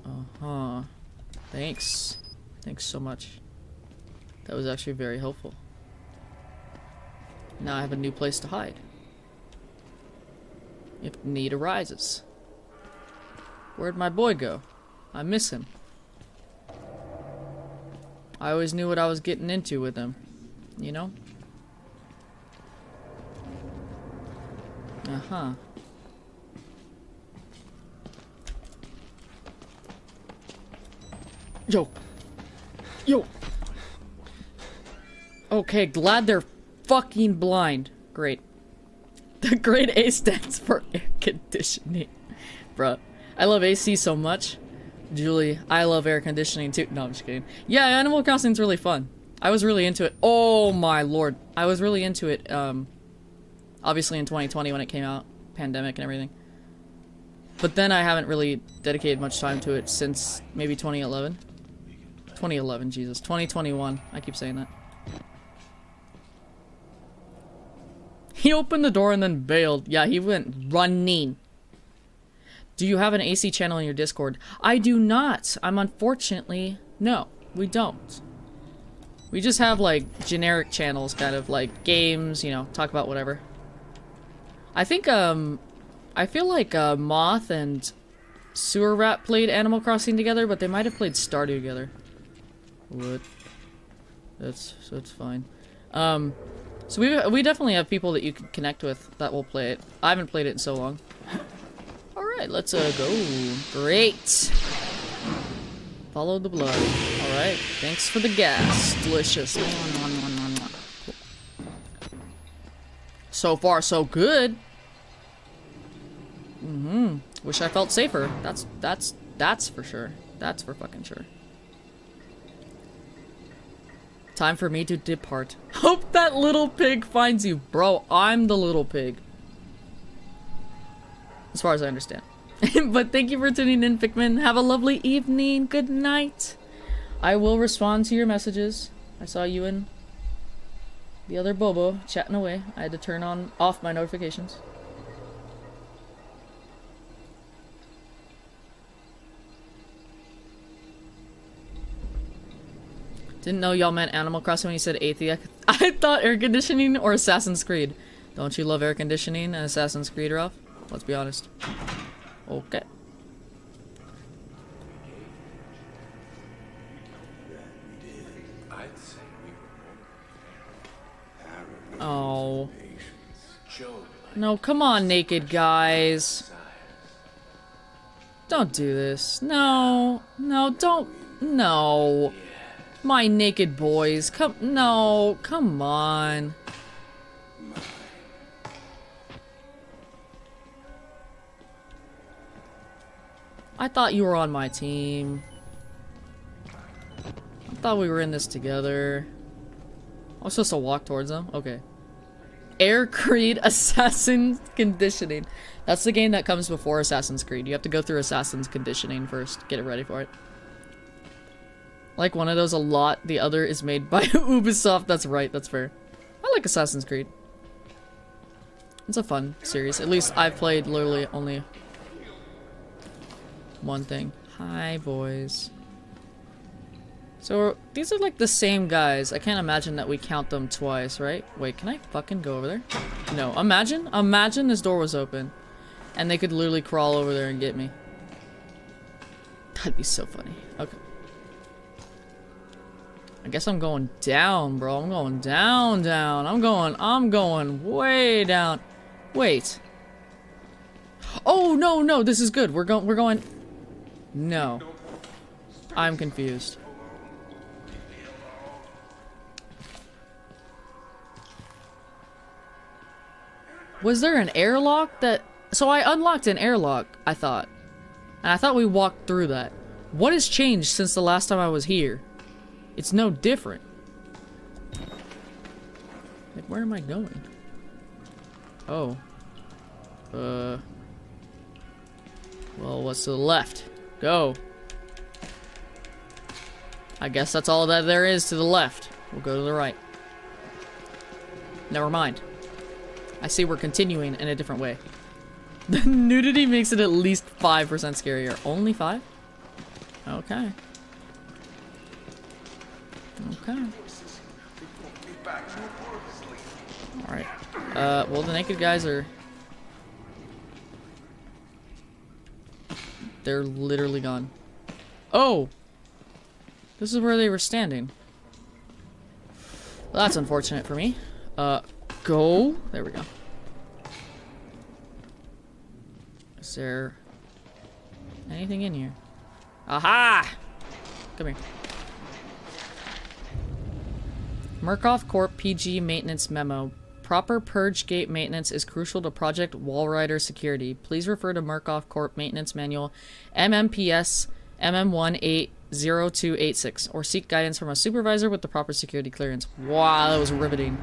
Uh-huh. Thanks. Thanks so much. That was actually very helpful. Now I have a new place to hide. If need arises. Where'd my boy go? I miss him. I always knew what I was getting into with him. You know? Uh-huh. Yo. Yo. Okay, glad they're fucking blind. Great. The grade A stands for air conditioning. Bruh. I love AC so much. Julie, I love air conditioning too. No, I'm just kidding. Yeah, Animal Crossing's really fun. I was really into it. Oh my lord. I was really into it, um, obviously in 2020 when it came out. Pandemic and everything. But then I haven't really dedicated much time to it since maybe 2011. 2011, Jesus. 2021. I keep saying that. He opened the door and then bailed. Yeah, he went running. Do you have an AC channel in your Discord? I do not. I'm unfortunately... No, we don't. We just have, like, generic channels, kind of, like, games, you know, talk about whatever. I think, um... I feel like, uh, Moth and Sewer Rat played Animal Crossing together, but they might have played Stardew together. What? That's, that's fine. Um... So we we definitely have people that you can connect with that will play it. I haven't played it in so long. All right, let's uh, go. Great. Follow the blood. All right. Thanks for the gas. Delicious. So far, so good. Mm-hmm. Wish I felt safer. That's that's that's for sure. That's for fucking sure. Time for me to depart. Hope that little pig finds you. Bro, I'm the little pig. As far as I understand. but thank you for tuning in, Pikmin. Have a lovely evening. Good night. I will respond to your messages. I saw you and the other Bobo chatting away. I had to turn on off my notifications. Didn't know y'all meant Animal Crossing when you said atheist. I thought air conditioning or Assassin's Creed. Don't you love air conditioning and Assassin's Creed, Ralph? Let's be honest. Okay. Oh. No, come on, naked guys. Don't do this. No. No, don't. No. My naked boys. Come. No. Come on. I thought you were on my team. I thought we were in this together. I was supposed to walk towards them? Okay. Air Creed Assassin's Conditioning. That's the game that comes before Assassin's Creed. You have to go through Assassin's Conditioning first. Get it ready for it. Like one of those a lot. The other is made by Ubisoft. That's right. That's fair. I like Assassin's Creed. It's a fun series. At least I've played literally only one thing. Hi, boys. So, these are like the same guys. I can't imagine that we count them twice, right? Wait, can I fucking go over there? No. Imagine, imagine this door was open. And they could literally crawl over there and get me. That'd be so funny. Okay. I guess I'm going down, bro. I'm going down, down. I'm going, I'm going way down. Wait. Oh, no, no, this is good. We're going, we're going... No. I'm confused. Was there an airlock that... So I unlocked an airlock, I thought. And I thought we walked through that. What has changed since the last time I was here? It's no different. Like, where am I going? Oh. Uh... Well, what's to the left? Go. I guess that's all that there is to the left. We'll go to the right. Never mind. I see we're continuing in a different way. The nudity makes it at least 5% scarier. Only 5? Okay. Okay. Alright. Uh, well the naked guys are... They're literally gone. Oh! This is where they were standing. Well, that's unfortunate for me. Uh, go. There we go. Is there anything in here? Aha! Come here. Murkoff Corp PG maintenance memo. Proper purge gate maintenance is crucial to Project Walrider security. Please refer to Murkoff Corp maintenance manual MMPS MM180286 or seek guidance from a supervisor with the proper security clearance. Wow, that was riveting.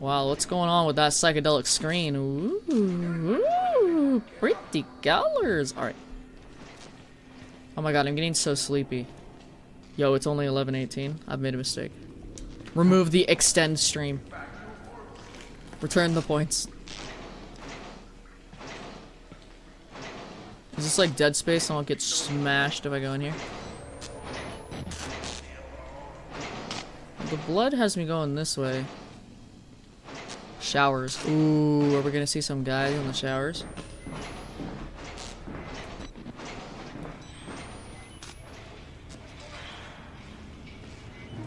Wow, what's going on with that psychedelic screen? Ooh, ooh pretty colors. Alright. Oh my god, I'm getting so sleepy. Yo, it's only 11.18. I've made a mistake. Remove the extend stream. Return the points. Is this like Dead Space and I'll get smashed if I go in here? The blood has me going this way. Showers. Ooh, are we gonna see some guys in the showers?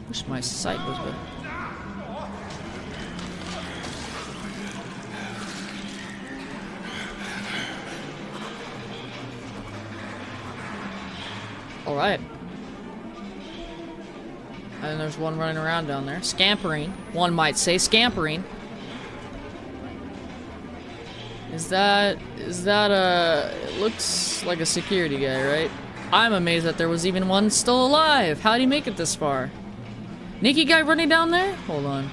Wish my sight was better. Alright. And there's one running around down there. Scampering. One might say scampering. Is that is that a it looks like a security guy, right? I'm amazed that there was even one still alive. How'd he make it this far? Nikki guy running down there? Hold on.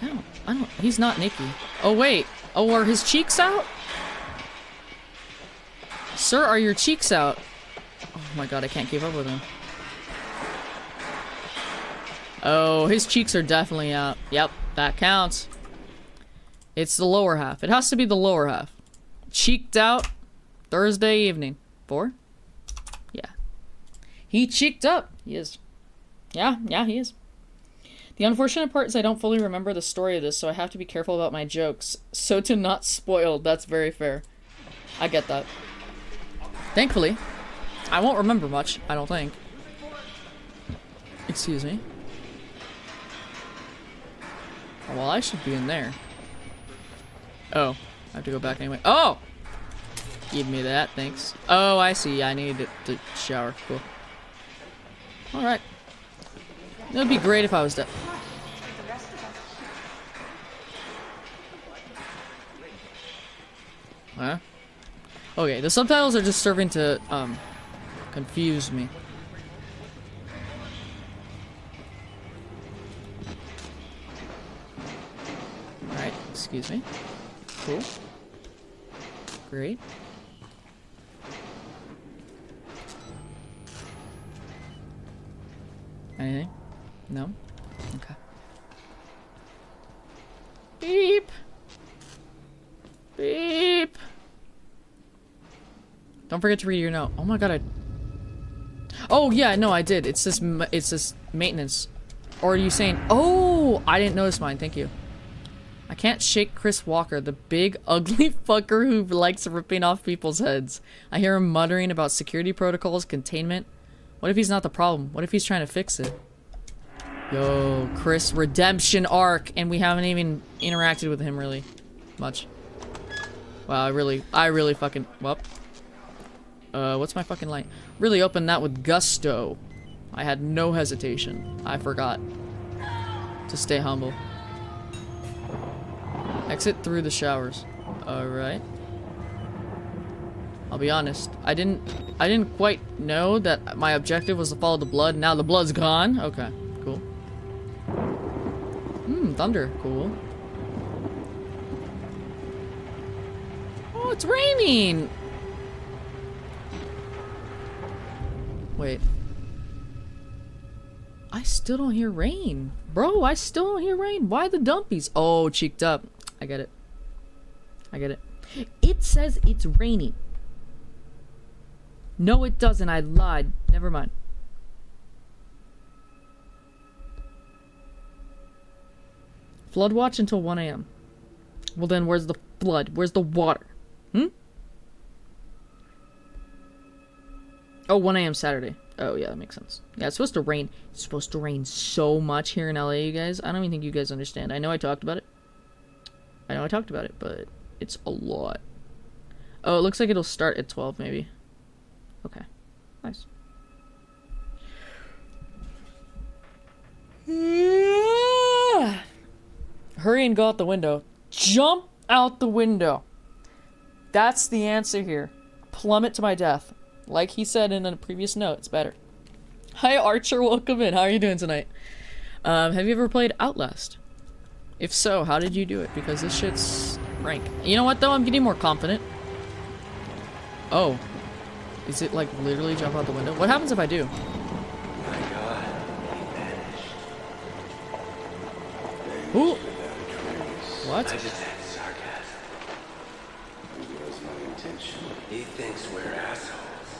I don't I don't he's not Nikki. Oh wait. Oh are his cheeks out? Sir, are your cheeks out? Oh my god, I can't keep up with him. Oh, his cheeks are definitely out. Yep, that counts. It's the lower half. It has to be the lower half. Cheeked out Thursday evening. Four? He cheeked up. He is. Yeah, yeah, he is. The unfortunate part is I don't fully remember the story of this, so I have to be careful about my jokes. So to not spoil, that's very fair. I get that. Thankfully, I won't remember much, I don't think. Excuse me. Oh, well, I should be in there. Oh, I have to go back anyway. Oh! Give me that, thanks. Oh, I see. I need to shower. Cool. Alright. It would be great if I was dead. Huh? Okay, the subtitles are just serving to, um, confuse me. Alright, excuse me. Cool. Great. Anything? No? Okay. Beep! Beep! Don't forget to read your note. Oh my god, I... Oh, yeah, no, I did. It's this, it's this maintenance. Or are you saying... Oh! I didn't notice mine, thank you. I can't shake Chris Walker, the big, ugly fucker who likes ripping off people's heads. I hear him muttering about security protocols, containment. What if he's not the problem? What if he's trying to fix it? Yo, Chris redemption arc, and we haven't even interacted with him really much. Wow, I really, I really fucking, well. Uh, what's my fucking light? Really opened that with gusto. I had no hesitation. I forgot to stay humble. Exit through the showers. Alright. I'll be honest. I didn't I didn't quite know that my objective was to follow the blood. Now the blood's gone. Okay, cool. Hmm, thunder. Cool. Oh, it's raining! Wait. I still don't hear rain. Bro, I still don't hear rain. Why the dumpies? Oh, cheeked up. I get it. I get it. It says it's raining. No, it doesn't. I lied. Never mind. Flood watch until 1 a.m. Well, then where's the flood? Where's the water? Hmm? Oh, 1 a.m. Saturday. Oh, yeah, that makes sense. Yeah, it's supposed to rain. It's supposed to rain so much here in LA, you guys. I don't even think you guys understand. I know I talked about it. I know I talked about it, but it's a lot. Oh, it looks like it'll start at 12, maybe. Okay. Nice. Hurry and go out the window. Jump out the window. That's the answer here. Plummet to my death. Like he said in a previous note, it's better. Hi Archer, welcome in. How are you doing tonight? Um, have you ever played Outlast? If so, how did you do it? Because this shit's rank. You know what though? I'm getting more confident. Oh. Is it like literally jump out the window? What happens if I do? My God, he. Ooh. What? I just had sarcasm. It was my intention. He thinks we're assholes.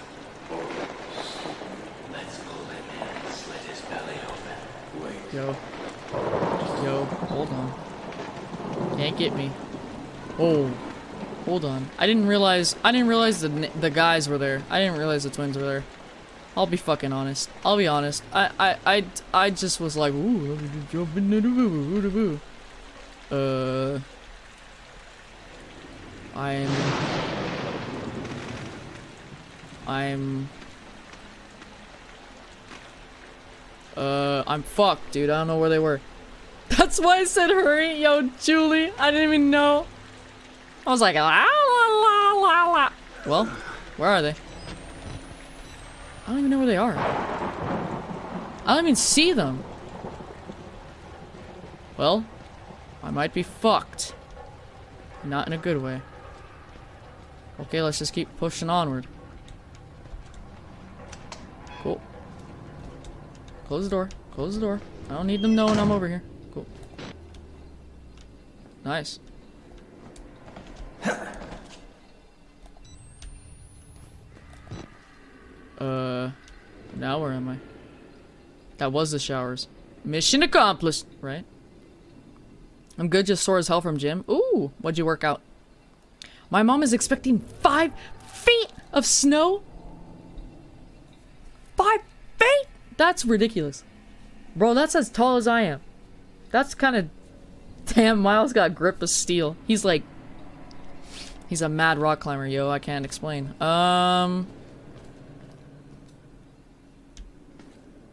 Let's pull him in and slit his belly open. Wait. Yo. Yo, hold on. Can't get me. Oh. Hold on. I didn't realize I didn't realize the the guys were there. I didn't realize the twins were there. I'll be fucking honest. I'll be honest. I I I, I just was like, ooh, jump into the boo boo. Uh I'm I'm uh I'm fucked, dude. I don't know where they were. That's why I said hurry, yo, Julie. I didn't even know. I was like, la la la la la. Well, where are they? I don't even know where they are. I don't even see them. Well, I might be fucked. Not in a good way. Okay, let's just keep pushing onward. Cool. Close the door. Close the door. I don't need them knowing I'm over here. Cool. Nice. Uh, now where am I? That was the showers. Mission accomplished, right? I'm good, just sore as hell from gym. Ooh, what'd you work out? My mom is expecting five feet of snow? Five feet? That's ridiculous. Bro, that's as tall as I am. That's kind of... Damn, Miles got grip of steel. He's like... He's a mad rock climber, yo. I can't explain. Um...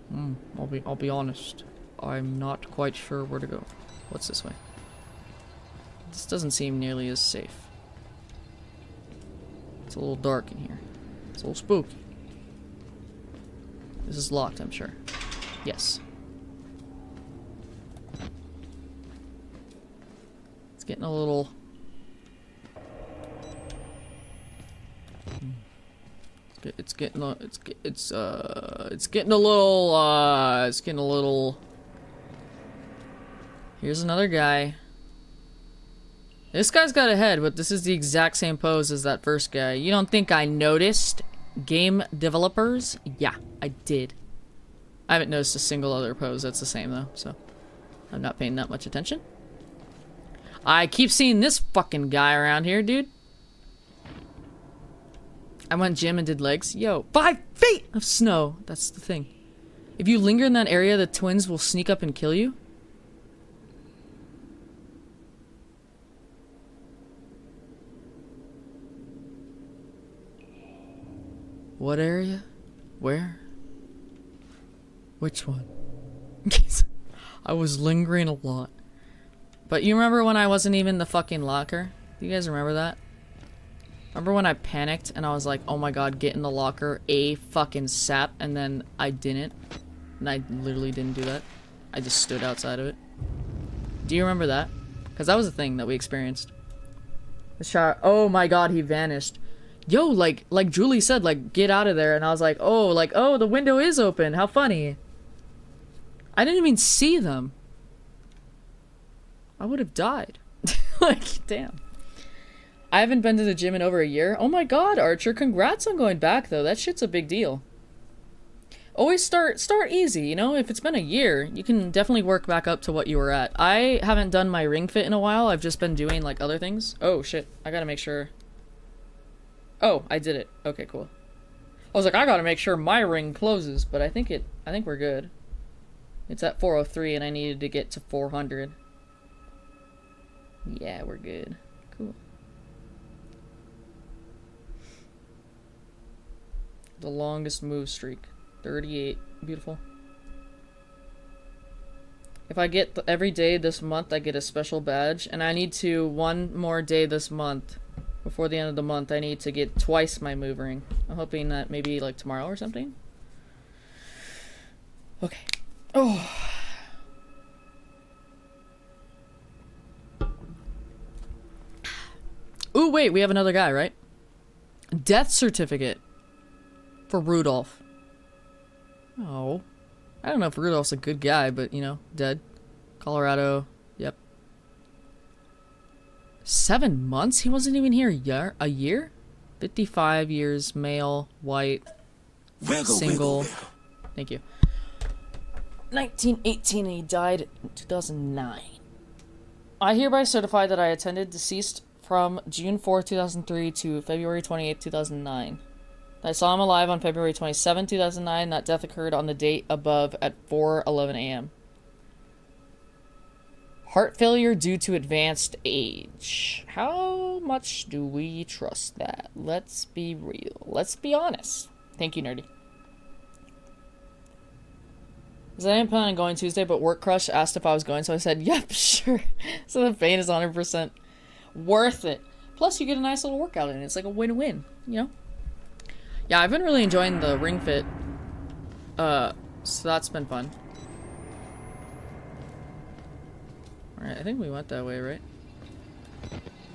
Hmm, I'll be, I'll be honest. I'm not quite sure where to go. What's this way? This doesn't seem nearly as safe. It's a little dark in here. It's a little spooky. This is locked, I'm sure. Yes. It's getting a little... It's getting a, it's it's uh it's getting a little uh it's getting a little Here's another guy. This guy's got a head, but this is the exact same pose as that first guy. You don't think I noticed? Game developers? Yeah, I did. I haven't noticed a single other pose that's the same though, so I'm not paying that much attention. I keep seeing this fucking guy around here, dude. I went gym and did legs. Yo, five feet of snow. That's the thing. If you linger in that area, the twins will sneak up and kill you. What area? Where? Which one? I was lingering a lot. But you remember when I wasn't even the fucking locker? Do you guys remember that? Remember when I panicked and I was like, oh my god, get in the locker, a fucking sap, and then I didn't? And I literally didn't do that. I just stood outside of it. Do you remember that? Because that was a thing that we experienced. The shower. Oh my god, he vanished. Yo, like, like Julie said, like, get out of there. And I was like, oh, like, oh, the window is open. How funny. I didn't even see them. I would have died. like, damn. I haven't been to the gym in over a year. Oh my god, Archer, congrats on going back though. That shit's a big deal. Always start start easy, you know? If it's been a year, you can definitely work back up to what you were at. I haven't done my ring fit in a while. I've just been doing like other things. Oh shit. I got to make sure. Oh, I did it. Okay, cool. I was like, I got to make sure my ring closes, but I think it I think we're good. It's at 403 and I needed to get to 400. Yeah, we're good. Cool. The longest move streak. 38. Beautiful. If I get every day this month, I get a special badge. And I need to, one more day this month, before the end of the month, I need to get twice my move ring. I'm hoping that maybe like tomorrow or something. Okay. Oh. Ooh, wait, we have another guy, right? Death certificate for Rudolf. Oh. I don't know if Rudolf's a good guy, but, you know, dead. Colorado. Yep. Seven months? He wasn't even here a year? A year? 55 years, male, white, single. Thank you. 1918 and he died in 2009. I hereby certify that I attended deceased from June 4, 2003 to February 28, 2009. I saw him alive on February 27, 2009. That death occurred on the date above at 4:11 a.m. Heart failure due to advanced age. How much do we trust that? Let's be real. Let's be honest. Thank you, Nerdy. Because I didn't plan on going Tuesday, but Work Crush asked if I was going, so I said, yep, sure. so the pain is 100% worth it. Plus, you get a nice little workout in it. It's like a win-win, you know? Yeah, I've been really enjoying the Ring Fit. Uh, so that's been fun. Alright, I think we went that way, right?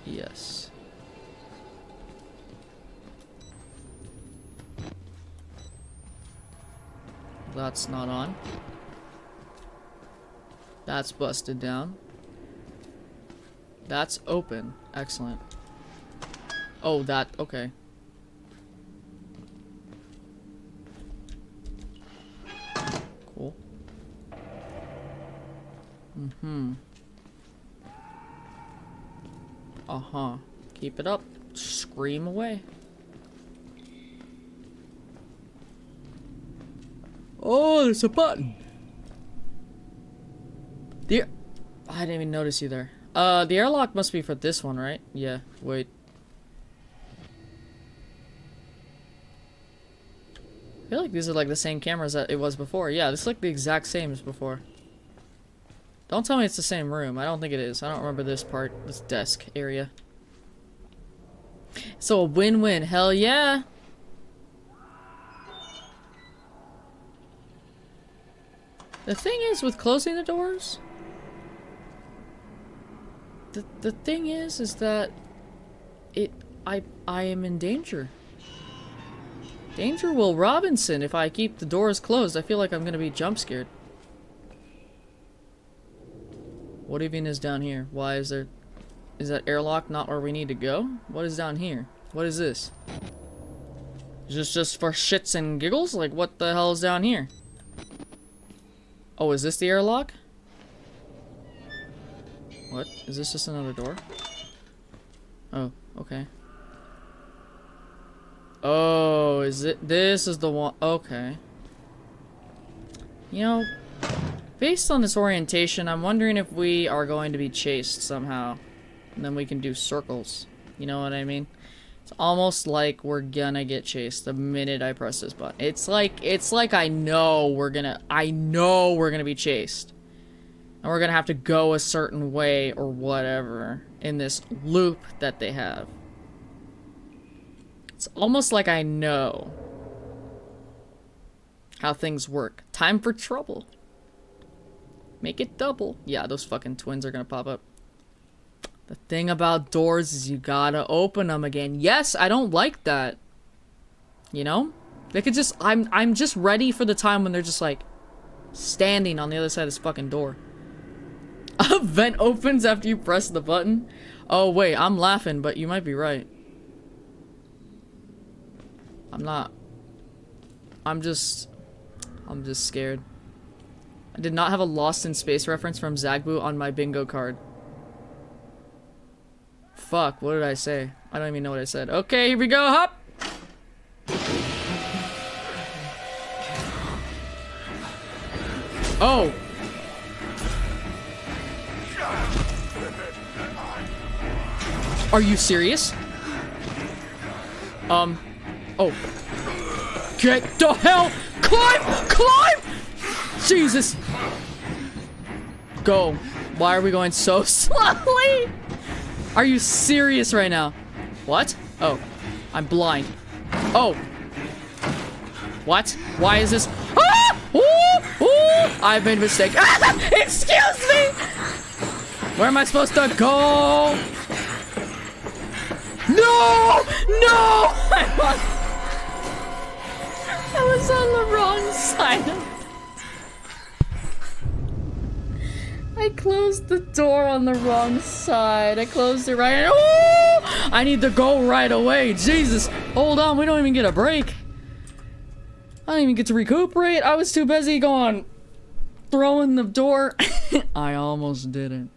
Yes. That's not on. That's busted down. That's open. Excellent. Oh, that, okay. Cool. Mm-hmm. Uh-huh. Keep it up. Scream away. Oh, there's a button. The I didn't even notice you there. Uh, the airlock must be for this one, right? Yeah, wait. Feel like these are like the same cameras that it was before. Yeah, this is like the exact same as before. Don't tell me it's the same room. I don't think it is. I don't remember this part, this desk area. So a win-win. Hell yeah. The thing is with closing the doors, the the thing is is that it I I am in danger. Danger Will Robinson if I keep the doors closed. I feel like I'm gonna be jump scared. What even is down here? Why is there is that airlock not where we need to go? What is down here? What is this? Is this just for shits and giggles? Like what the hell is down here? Oh, is this the airlock? What? Is this just another door? Oh, okay. Oh, is it? This is the one. Okay. You know, based on this orientation, I'm wondering if we are going to be chased somehow. And then we can do circles. You know what I mean? It's almost like we're gonna get chased the minute I press this button. It's like, it's like I know we're gonna, I know we're gonna be chased. And we're gonna have to go a certain way or whatever in this loop that they have. It's almost like I know how things work. Time for trouble. Make it double. Yeah, those fucking twins are gonna pop up. The thing about doors is you gotta open them again. Yes, I don't like that. You know? They could just- I'm- I'm just ready for the time when they're just like standing on the other side of this fucking door. A vent opens after you press the button? Oh wait, I'm laughing, but you might be right. I'm not. I'm just... I'm just scared. I did not have a Lost in Space reference from Zagboo on my bingo card. Fuck, what did I say? I don't even know what I said. Okay, here we go, hop! Oh! Are you serious? Um, oh. Get the hell! Climb! Climb! Jesus! Go. Why are we going so slowly? Are you serious right now? What? Oh. I'm blind. Oh. What? Why is this? Ah! Ooh! Ooh! I've made a mistake. Ah! Excuse me! Where am I supposed to go? No! No! I was, on the wrong side I closed the door on the wrong side. I closed it right. Oh! I need to go right away. Jesus. Hold on. We don't even get a break. I don't even get to recuperate. I was too busy going throwing the door. I almost did it.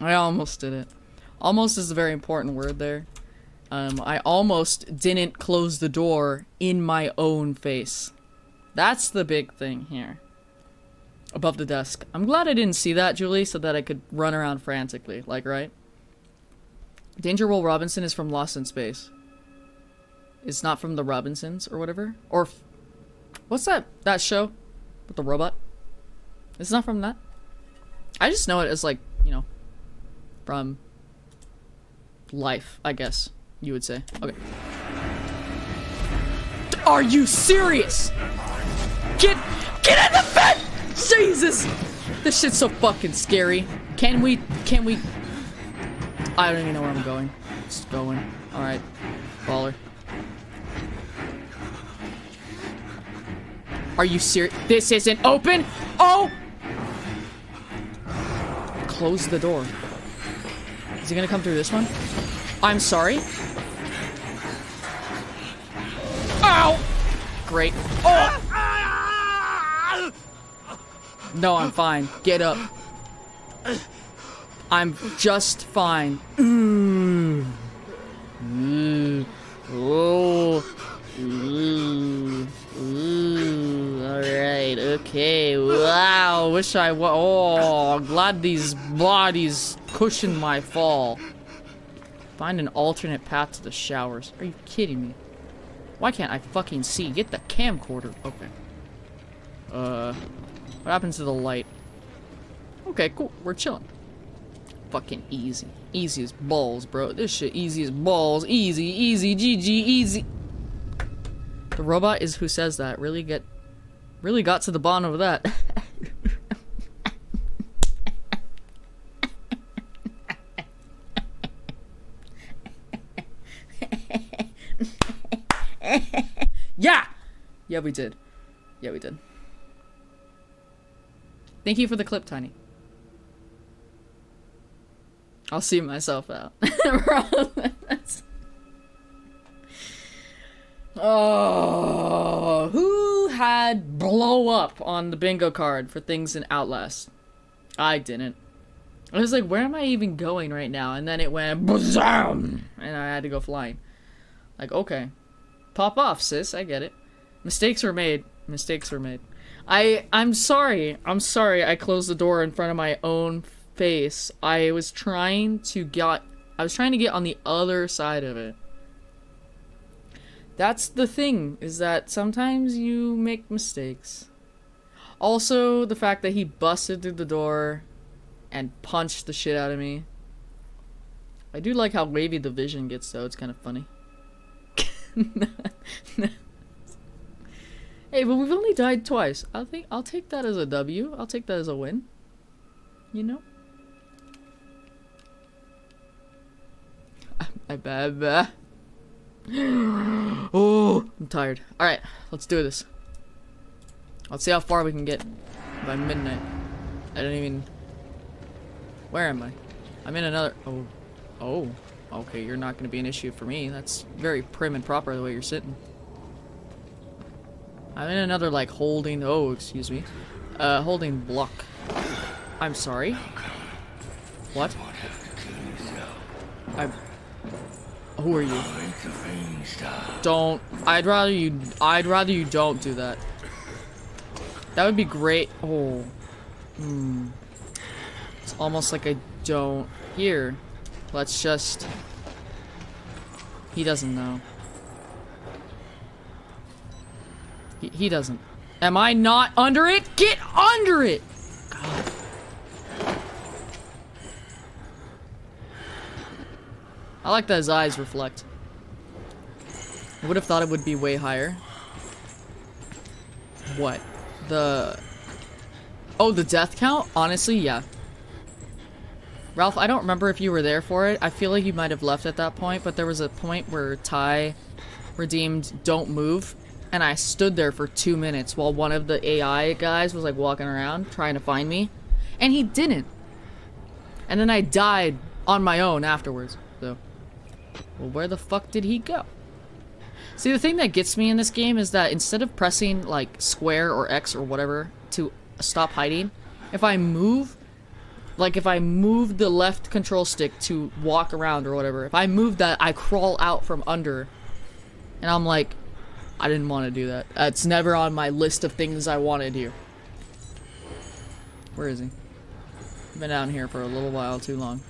I almost did it. Almost is a very important word there. Um, I almost didn't close the door in my own face. That's the big thing here. Above the desk. I'm glad I didn't see that, Julie, so that I could run around frantically. Like, right? Danger Will Robinson is from Lost in Space. It's not from the Robinsons or whatever. Or... What's that? That show? With the robot? It's not from that. I just know it as like, you know, from life, I guess you would say. Okay. Are you serious? Get get in the bed! Jesus! This shit's so fucking scary. Can we can we I don't even know where I'm going. Just going. Alright. Baller. Are you serious? This isn't open? Oh! Close the door. Is he gonna come through this one? I'm sorry. Ow! Great. Oh! No, I'm fine. Get up. I'm just fine. Ooh. Ooh. Oh. Ooh. Ooh. Alright, okay. Wow. Wish I wa- Oh, glad these bodies cushioned my fall. Find an alternate path to the showers. Are you kidding me? Why can't I fucking see? Get the camcorder. Okay. Uh, what happens to the light? Okay, cool. We're chilling. Fucking easy. Easy as balls, bro. This shit easy as balls. Easy, easy, GG, easy. The robot is who says that. Really get, really got to the bottom of that. yeah! Yeah, we did. Yeah, we did. Thank you for the clip, Tiny. I'll see myself out. oh, who had blow up on the bingo card for things in Outlast? I didn't. I was like, where am I even going right now? And then it went BZAM! And I had to go flying. Like, okay. Pop off, sis. I get it. Mistakes were made. Mistakes were made. I I'm sorry. I'm sorry. I closed the door in front of my own face. I was trying to get I was trying to get on the other side of it. That's the thing is that sometimes you make mistakes. Also, the fact that he busted through the door and punched the shit out of me. I do like how wavy the vision gets though. It's kind of funny. Hey, but we've only died twice. I think I'll take that as a W. I'll take that as a win. You know? I bet. Oh, I'm tired. Alright, let's do this. Let's see how far we can get by midnight. I don't even... Where am I? I'm in another... Oh. Oh. Okay, you're not going to be an issue for me. That's very prim and proper the way you're sitting. I'm in another, like, holding... Oh, excuse me. Uh, holding block. I'm sorry. What? I'm... Who are you? Don't... I'd rather you... I'd rather you don't do that. That would be great. Oh. Hmm. It's almost like I don't... Here. Let's just... He doesn't know. He, he doesn't. Am I not under it? Get under it! God. I like that his eyes reflect. I would have thought it would be way higher. What? The... Oh, the death count? Honestly, yeah. Ralph, I don't remember if you were there for it. I feel like you might have left at that point, but there was a point where Ty redeemed Don't Move, and I stood there for two minutes while one of the AI guys was like walking around trying to find me, and he didn't. And then I died on my own afterwards, so. Well, where the fuck did he go? See, the thing that gets me in this game is that instead of pressing, like, square or X or whatever to stop hiding, if I move, like, if I move the left control stick to walk around or whatever, if I move that, I crawl out from under. And I'm like, I didn't want to do that. That's never on my list of things I want to do. Where is he? Been down here for a little while too long.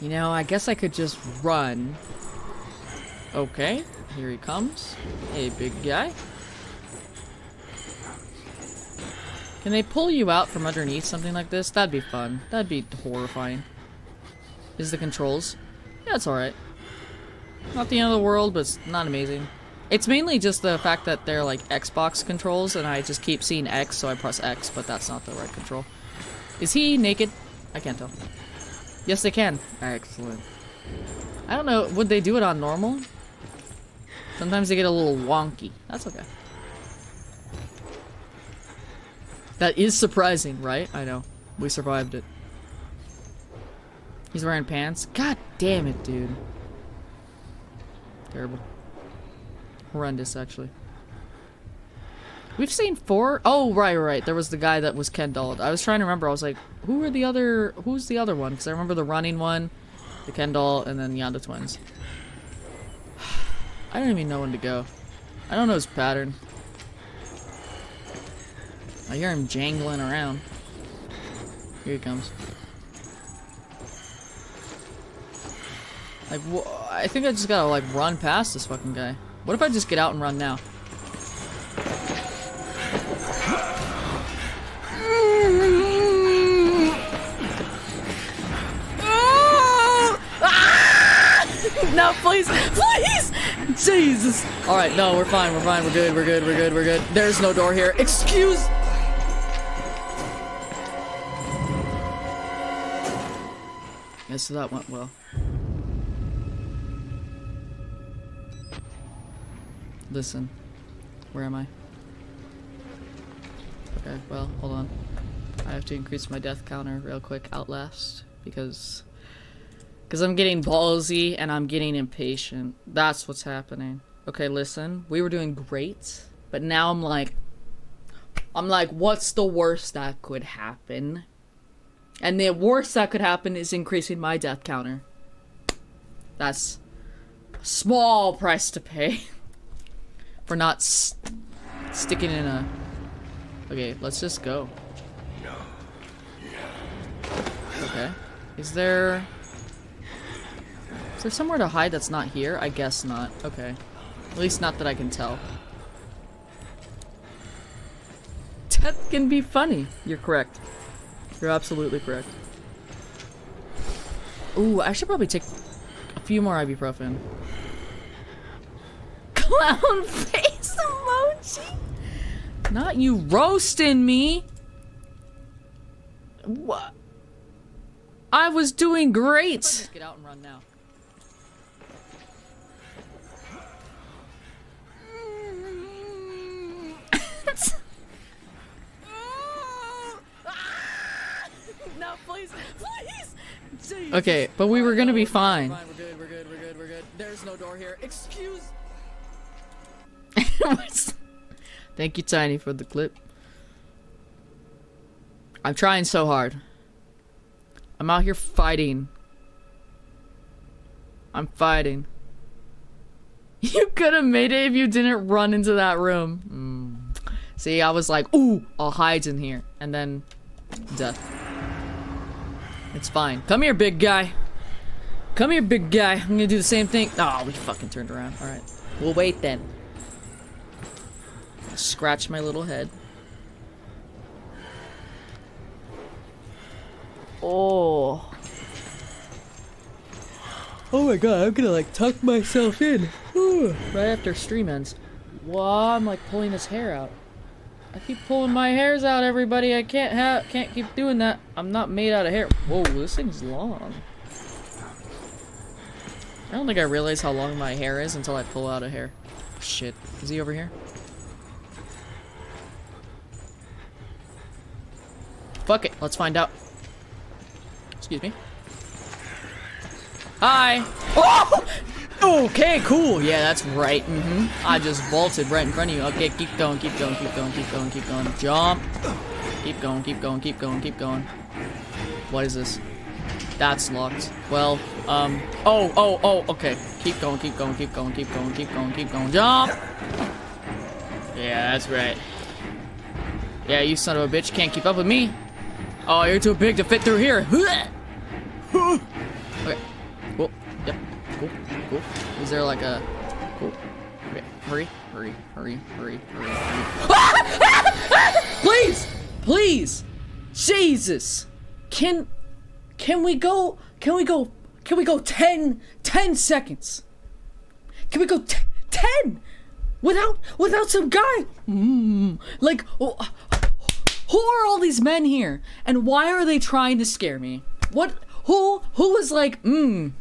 You know, I guess I could just run. Okay, here he comes. Hey, big guy. Can they pull you out from underneath something like this? That'd be fun. That'd be horrifying. Is the controls? Yeah, it's alright. Not the end of the world, but it's not amazing. It's mainly just the fact that they're like Xbox controls and I just keep seeing X, so I press X, but that's not the right control. Is he naked? I can't tell. Yes, they can. Excellent. I don't know, would they do it on normal? Sometimes they get a little wonky. That's okay. That is surprising, right? I know. We survived it. He's wearing pants? God damn it, dude. Terrible. Horrendous, actually. We've seen four. Oh, right, right. There was the guy that was Ken dolled. I was trying to remember. I was like, who are the other? Who's the other one? Because I remember the running one, the Ken doll, and then Yanda twins. I don't even know when to go. I don't know his pattern. I hear him jangling around. Here he comes. Like, I think I just gotta, like, run past this fucking guy. What if I just get out and run now? no, please, please! Jesus! Alright, no, we're fine, we're fine, we're good, we're good, we're good, we're good. There's no door here. Excuse- Yes, so that went well. Listen. Where am I? Okay, well, hold on. I have to increase my death counter real quick. Outlast. Because... Because I'm getting ballsy and I'm getting impatient. That's what's happening. Okay, listen. We were doing great. But now I'm like... I'm like, what's the worst that could happen? And the worst that could happen is increasing my death counter. That's a small price to pay for not st sticking in a. Okay, let's just go. Okay. Is there. Is there somewhere to hide that's not here? I guess not. Okay. At least not that I can tell. Death can be funny. You're correct. You're absolutely correct. Ooh, I should probably take a few more ibuprofen. Clown face emoji? Not you roasting me! What? I was doing great! Get out and run now. no, please, please! Jesus. Okay, but we were gonna be fine. We're good, we're good, we're good, we're good. There's no door here. Excuse. Thank you, Tiny, for the clip. I'm trying so hard. I'm out here fighting. I'm fighting. You could have made it if you didn't run into that room. Mm. See, I was like, ooh, I'll hide in here. And then, death. It's fine. Come here, big guy. Come here, big guy. I'm gonna do the same thing. Oh, we fucking turned around. Alright. We'll wait then. Scratch my little head. Oh. Oh my god, I'm gonna like tuck myself in. Ooh, right after stream ends. Wow, I'm like pulling his hair out. I keep pulling my hairs out, everybody. I can't have, can't keep doing that. I'm not made out of hair. Whoa, this thing's long. I don't think I realize how long my hair is until I pull out a hair. Shit. Is he over here? Fuck it. Let's find out. Excuse me. Hi. Oh! Okay, cool. Yeah, that's right. Mm-hmm. I just vaulted right in front of you. Okay, keep going, keep going, keep going, keep going, keep going. Jump. Keep going, keep going, keep going, keep going. What is this? That's locked. Well, um, oh, oh, oh, okay. Keep going, keep going, keep going, keep going, keep going, keep going. Jump! Yeah, that's right. Yeah, you son of a bitch can't keep up with me. Oh, you're too big to fit through here. Cool. Cool. Is there like a... Cool. Okay. Hurry. Hurry. Hurry. Hurry. Hurry. Hurry. Please! Please. Jesus. Can can we go can we go can we go 10 10 seconds? Can we go t- 10 without without some guy? Mm, like oh, who are all these men here and why are they trying to scare me? What who who is like, mm,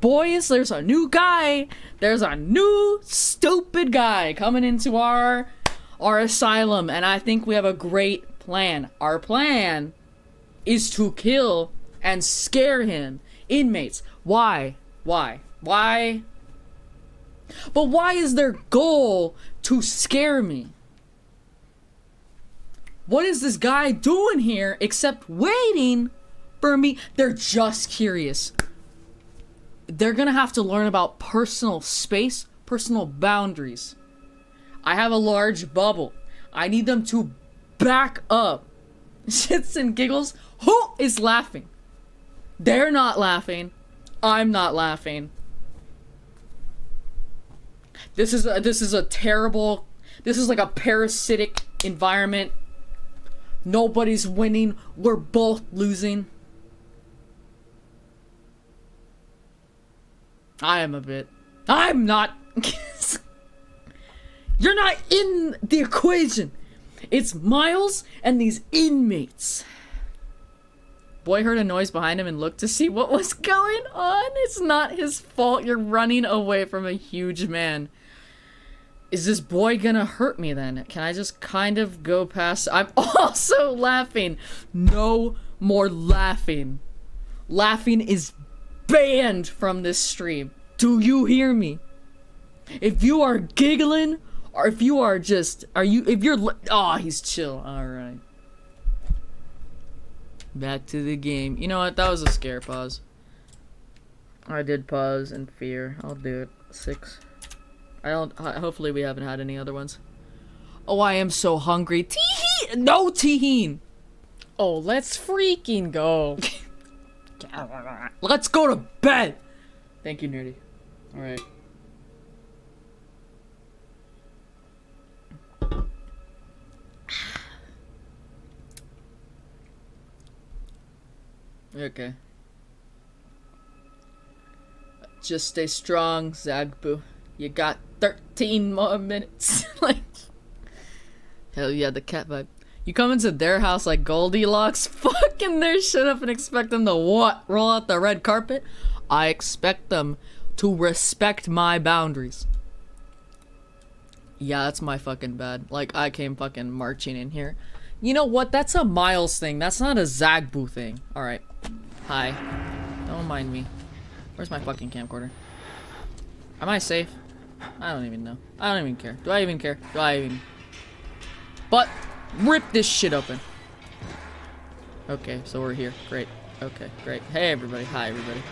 boys, there's a new guy. There's a new stupid guy coming into our our asylum and I think we have a great plan. Our plan is to kill and scare him. Inmates. Why? Why? Why? But why is their goal to scare me? What is this guy doing here except waiting for me? They're just curious. They're gonna have to learn about personal space, personal boundaries. I have a large bubble. I need them to back up. Shits and giggles. Who is laughing? They're not laughing. I'm not laughing. This is a, this is a terrible. This is like a parasitic environment. Nobody's winning. We're both losing. I am a bit. I'm not. You're not in the equation. It's Miles and these inmates. Boy heard a noise behind him and looked to see what was going on. It's not his fault you're running away from a huge man. Is this boy gonna hurt me then? Can I just kind of go past? I'm also laughing. No more laughing. Laughing is banned from this stream. Do you hear me? If you are giggling, or if you are just, are you, if you're, oh, he's chill. Alright. Back to the game. You know what? That was a scare pause. I did pause in fear. I'll do it. Six. I don't. Hopefully, we haven't had any other ones. Oh, I am so hungry. Teehee! No teeheen! Oh, let's freaking go. let's go to bed! Thank you, Nerdy. Alright. Okay. Just stay strong, Zagboo. You got 13 more minutes. like, hell yeah, the cat vibe. You come into their house like Goldilocks, fucking their shit up and expect them to what? Roll out the red carpet? I expect them to respect my boundaries. Yeah, that's my fucking bad. Like, I came fucking marching in here. You know what? That's a Miles thing. That's not a Zagboo thing. Alright. Hi. Don't mind me. Where's my fucking camcorder? Am I safe? I don't even know. I don't even care. Do I even care? Do I even... But, rip this shit open. Okay, so we're here. Great. Okay, great. Hey, everybody. Hi, everybody.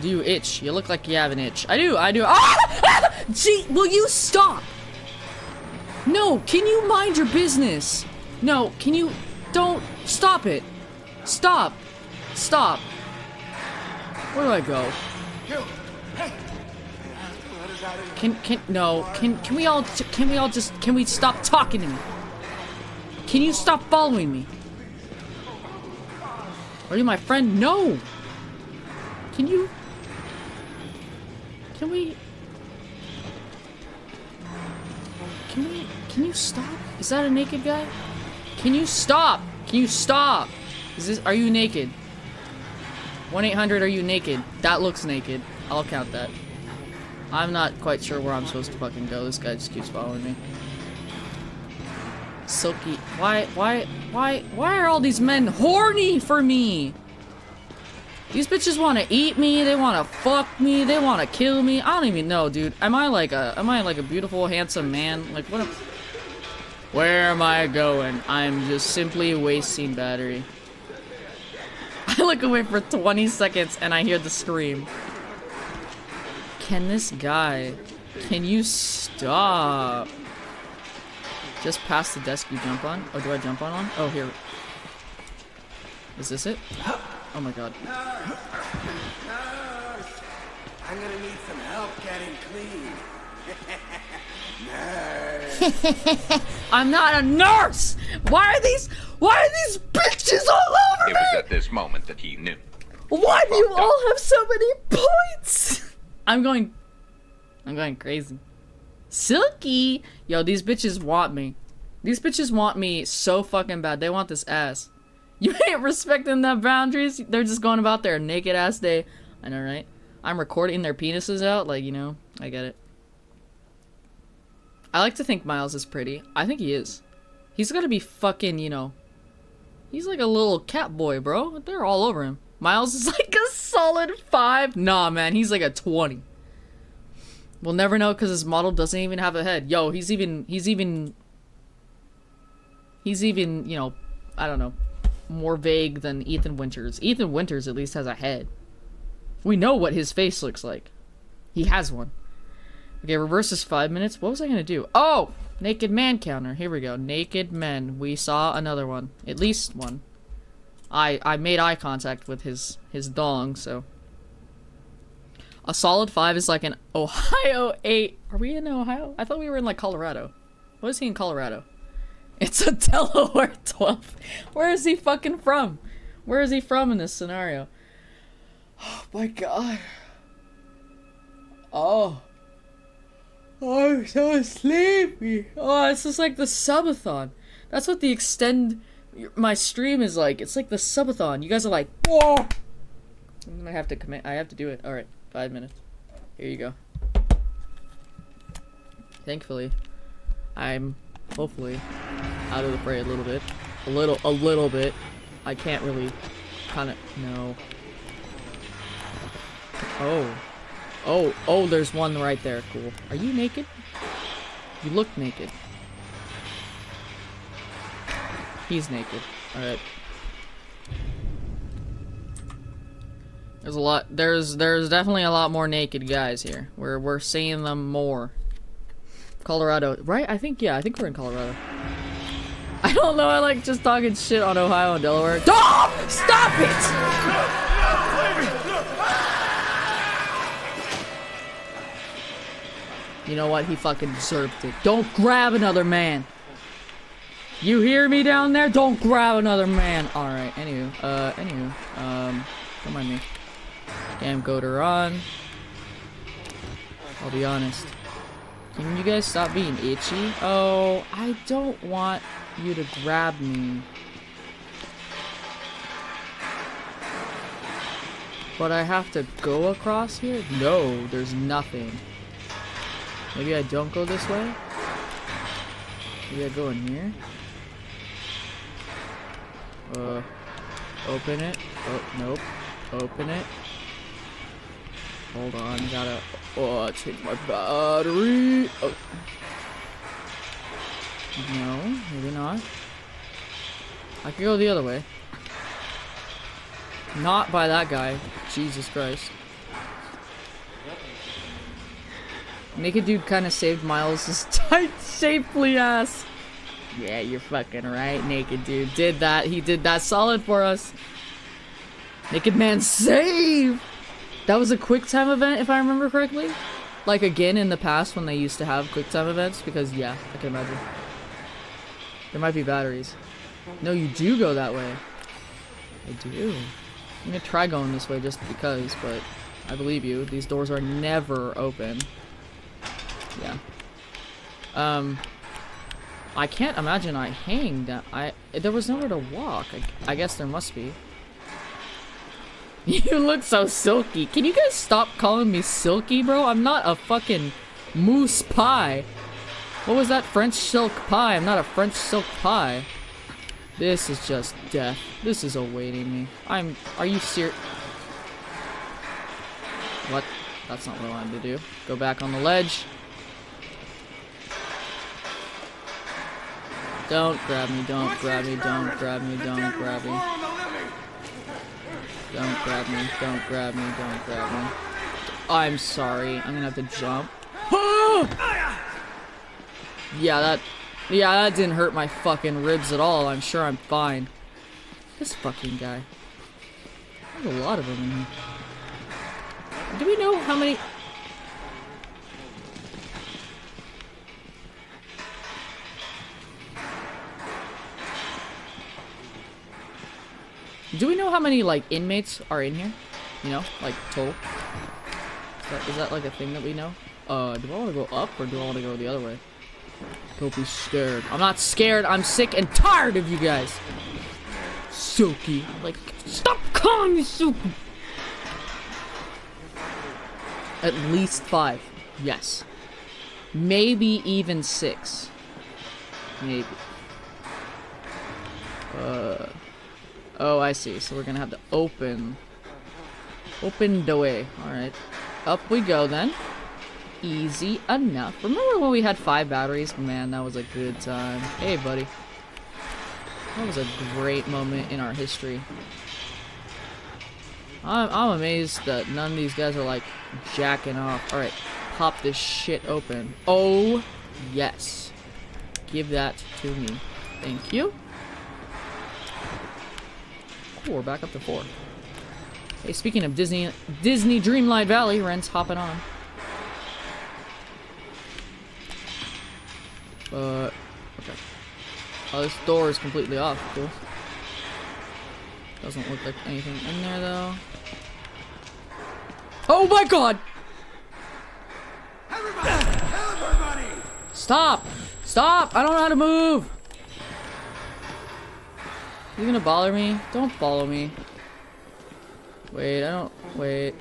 Do you itch? You look like you have an itch. I do, I do. Ah! Gee, will you stop? No, can you mind your business? No, can you... Don't... Stop it. Stop. Stop. Where do I go? Can can no can can we all can we all just can we stop talking to me? Can you stop following me? Are you my friend? No. Can you? Can we? Can we? Can you stop? Is that a naked guy? Can you stop? Can you stop? Is this? Are you naked? 1-800, are you naked? That looks naked. I'll count that. I'm not quite sure where I'm supposed to fucking go. This guy just keeps following me. Silky, why, why, why, why are all these men horny for me? These bitches want to eat me. They want to fuck me. They want to kill me. I don't even know, dude. Am I like a, am I like a beautiful, handsome man? Like, what am, where am I going? I'm just simply wasting battery. I look away for 20 seconds and I hear the scream. Can this guy... Can you stop? Just past the desk you jump on? Oh, do I jump on one? Oh, here. Is this it? Oh my god. I'm gonna need some help getting clean. I'm not a nurse! Why are these why are these bitches all over It me? was at this moment that he knew. Why do you all have so many points? I'm going I'm going crazy. Silky! Yo, these bitches want me. These bitches want me so fucking bad. They want this ass. You ain't respecting the boundaries. They're just going about their naked ass day. I know, right? I'm recording their penises out. Like, you know, I get it. I like to think Miles is pretty. I think he is. He's gotta be fucking, you know. He's like a little cat boy, bro. They're all over him. Miles is like a solid five. Nah, man, he's like a 20. We'll never know because his model doesn't even have a head. Yo, he's even, he's even, he's even, you know, I don't know, more vague than Ethan Winters. Ethan Winters at least has a head. We know what his face looks like. He has one. Okay, reverse is five minutes. What was I gonna do? Oh! Naked man counter. Here we go. Naked men. We saw another one. At least one. I I made eye contact with his his dong, so. A solid five is like an Ohio eight. Are we in Ohio? I thought we were in like Colorado. What is he in Colorado? It's a Delaware 12. Where is he fucking from? Where is he from in this scenario? Oh my god. Oh. Oh, I'm so sleepy. Oh, it's just like the subathon. That's what the extend my stream is like. It's like the subathon. You guys are like, whoa. I have to commit. I have to do it. All right, five minutes. Here you go. Thankfully, I'm hopefully out of the fray a little bit. A little, a little bit. I can't really, kind of, no. Oh. Oh, oh, there's one right there. Cool. Are you naked? You look naked. He's naked. Alright. There's a lot there's there's definitely a lot more naked guys here. We're we're seeing them more. Colorado. Right? I think yeah, I think we're in Colorado. I don't know, I like just talking shit on Ohio and Delaware. Stop! Stop it! You know what? He fucking deserved it. Don't grab another man. You hear me down there? Don't grab another man. Alright, anywho. Uh, anywho. Um, don't mind me. Damn goater on. I'll be honest. Can you guys stop being itchy? Oh, I don't want you to grab me. But I have to go across here? No, there's nothing. Maybe I don't go this way? Maybe I go in here? Uh, open it. Oh, nope. Open it. Hold on, gotta. Oh, change my battery. Oh. No, maybe not. I could go the other way. Not by that guy. Jesus Christ. Naked dude kind of saved Miles' tight, shapely ass. Yeah, you're fucking right, Naked dude. Did that. He did that solid for us. Naked man save! That was a quick time event, if I remember correctly. Like, again, in the past when they used to have quick time events, because, yeah, I can imagine. There might be batteries. No, you do go that way. I do. I'm gonna try going this way just because, but I believe you. These doors are never open. Yeah. Um, I can't imagine I hang down. I there was nowhere to walk. I, I guess there must be. You look so silky. Can you guys stop calling me silky, bro? I'm not a fucking mousse pie. What was that French silk pie? I'm not a French silk pie. This is just death. This is awaiting me. I'm. Are you serious? What? That's not what I wanted to do. Go back on the ledge. Don't grab me, don't grab me, don't grab me, don't grab me. Don't grab me, don't grab me, don't grab me. I'm sorry, I'm gonna have to jump. yeah, that, yeah, that didn't hurt my fucking ribs at all. I'm sure I'm fine. This fucking guy. There's a lot of them in here. Do we know how many? Do we know how many like inmates are in here? You know, like total. Is that, is that like a thing that we know? Uh, do I want to go up or do I want to go the other way? Don't be scared. I'm not scared. I'm sick and tired of you guys. Silky. Like, stop calling me Silky. At least five. Yes. Maybe even six. Maybe. Uh. Oh, I see. So we're gonna have to open. Open the way. Alright. Up we go then. Easy enough. Remember when we had five batteries? Man, that was a good time. Hey, buddy. That was a great moment in our history. I'm, I'm amazed that none of these guys are like jacking off. Alright, pop this shit open. Oh, yes. Give that to me. Thank you. Cool, we're back up to four. Hey, speaking of Disney, Disney Dreamlight Valley, Ren's hopping on. Uh, okay. Oh, this door is completely off. Cool. Doesn't look like anything in there, though. Oh my god! Everybody! Everybody! Stop! Stop! I don't know how to move! You gonna bother me? Don't follow me. Wait, I don't... Wait.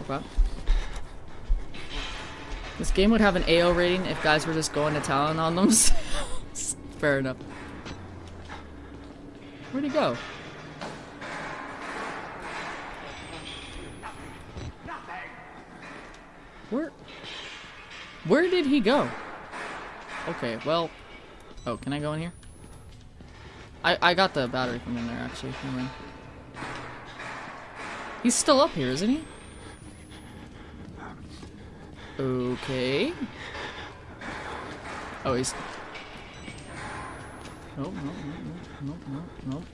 Okay. This game would have an AO rating if guys were just going to town on them. Fair enough. Where'd he go? Where? Where did he go? Okay, well... Oh, can I go in here? I, I got the battery from in there, actually. He's still up here, isn't he? Okay. Oh, he's... Nope, nope, nope, nope, nope, nope.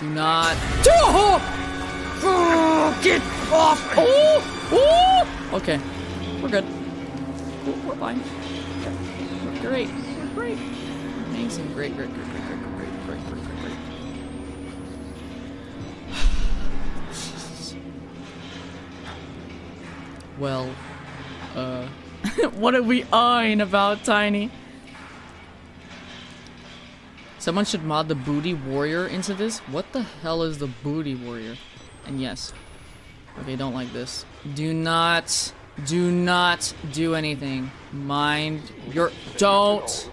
Do not... Oh! Oh, get off! Oh! Oh! Okay. We're good. We're, fine. We're great. We're great. Amazing. Great, great, great, great, great, great, great, great, great, great. Well, uh, what are we eyeing about, Tiny? Someone should mod the Booty Warrior into this? What the hell is the Booty Warrior? And yes. Okay, don't like this. Do not, do not do anything. Mind your, don't.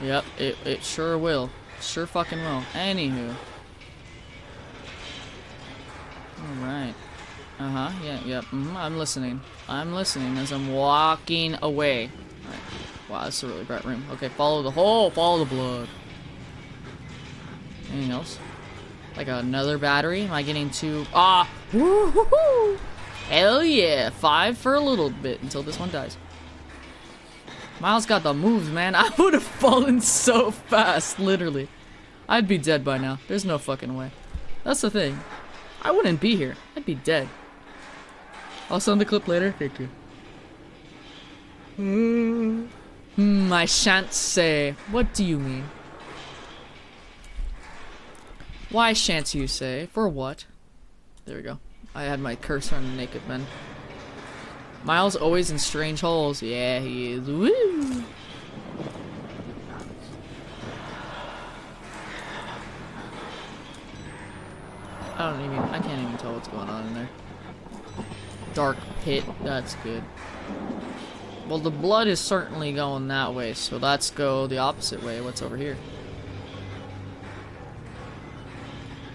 Yep, it, it sure will. Sure fucking will. Anywho. Alright. Uh-huh, yeah, yep. Mm -hmm, I'm listening. I'm listening as I'm walking away. Wow, that's a really bright room. Okay, follow the hole, follow the blood. Anything else? Like another battery? Am I getting too... Ah! Woohoo! Hell yeah! Five for a little bit until this one dies. Miles got the moves, man. I would have fallen so fast, literally. I'd be dead by now. There's no fucking way. That's the thing. I wouldn't be here. I'd be dead. I'll send the clip later. Thank you. Hmm, I shan't say. What do you mean? Why shan't you say? For what? There we go. I had my cursor on naked men. Miles always in strange holes. Yeah, he is. Woo! I don't even, I can't even tell what's going on in there. Dark pit, that's good. Well, the blood is certainly going that way, so let's go the opposite way. What's over here?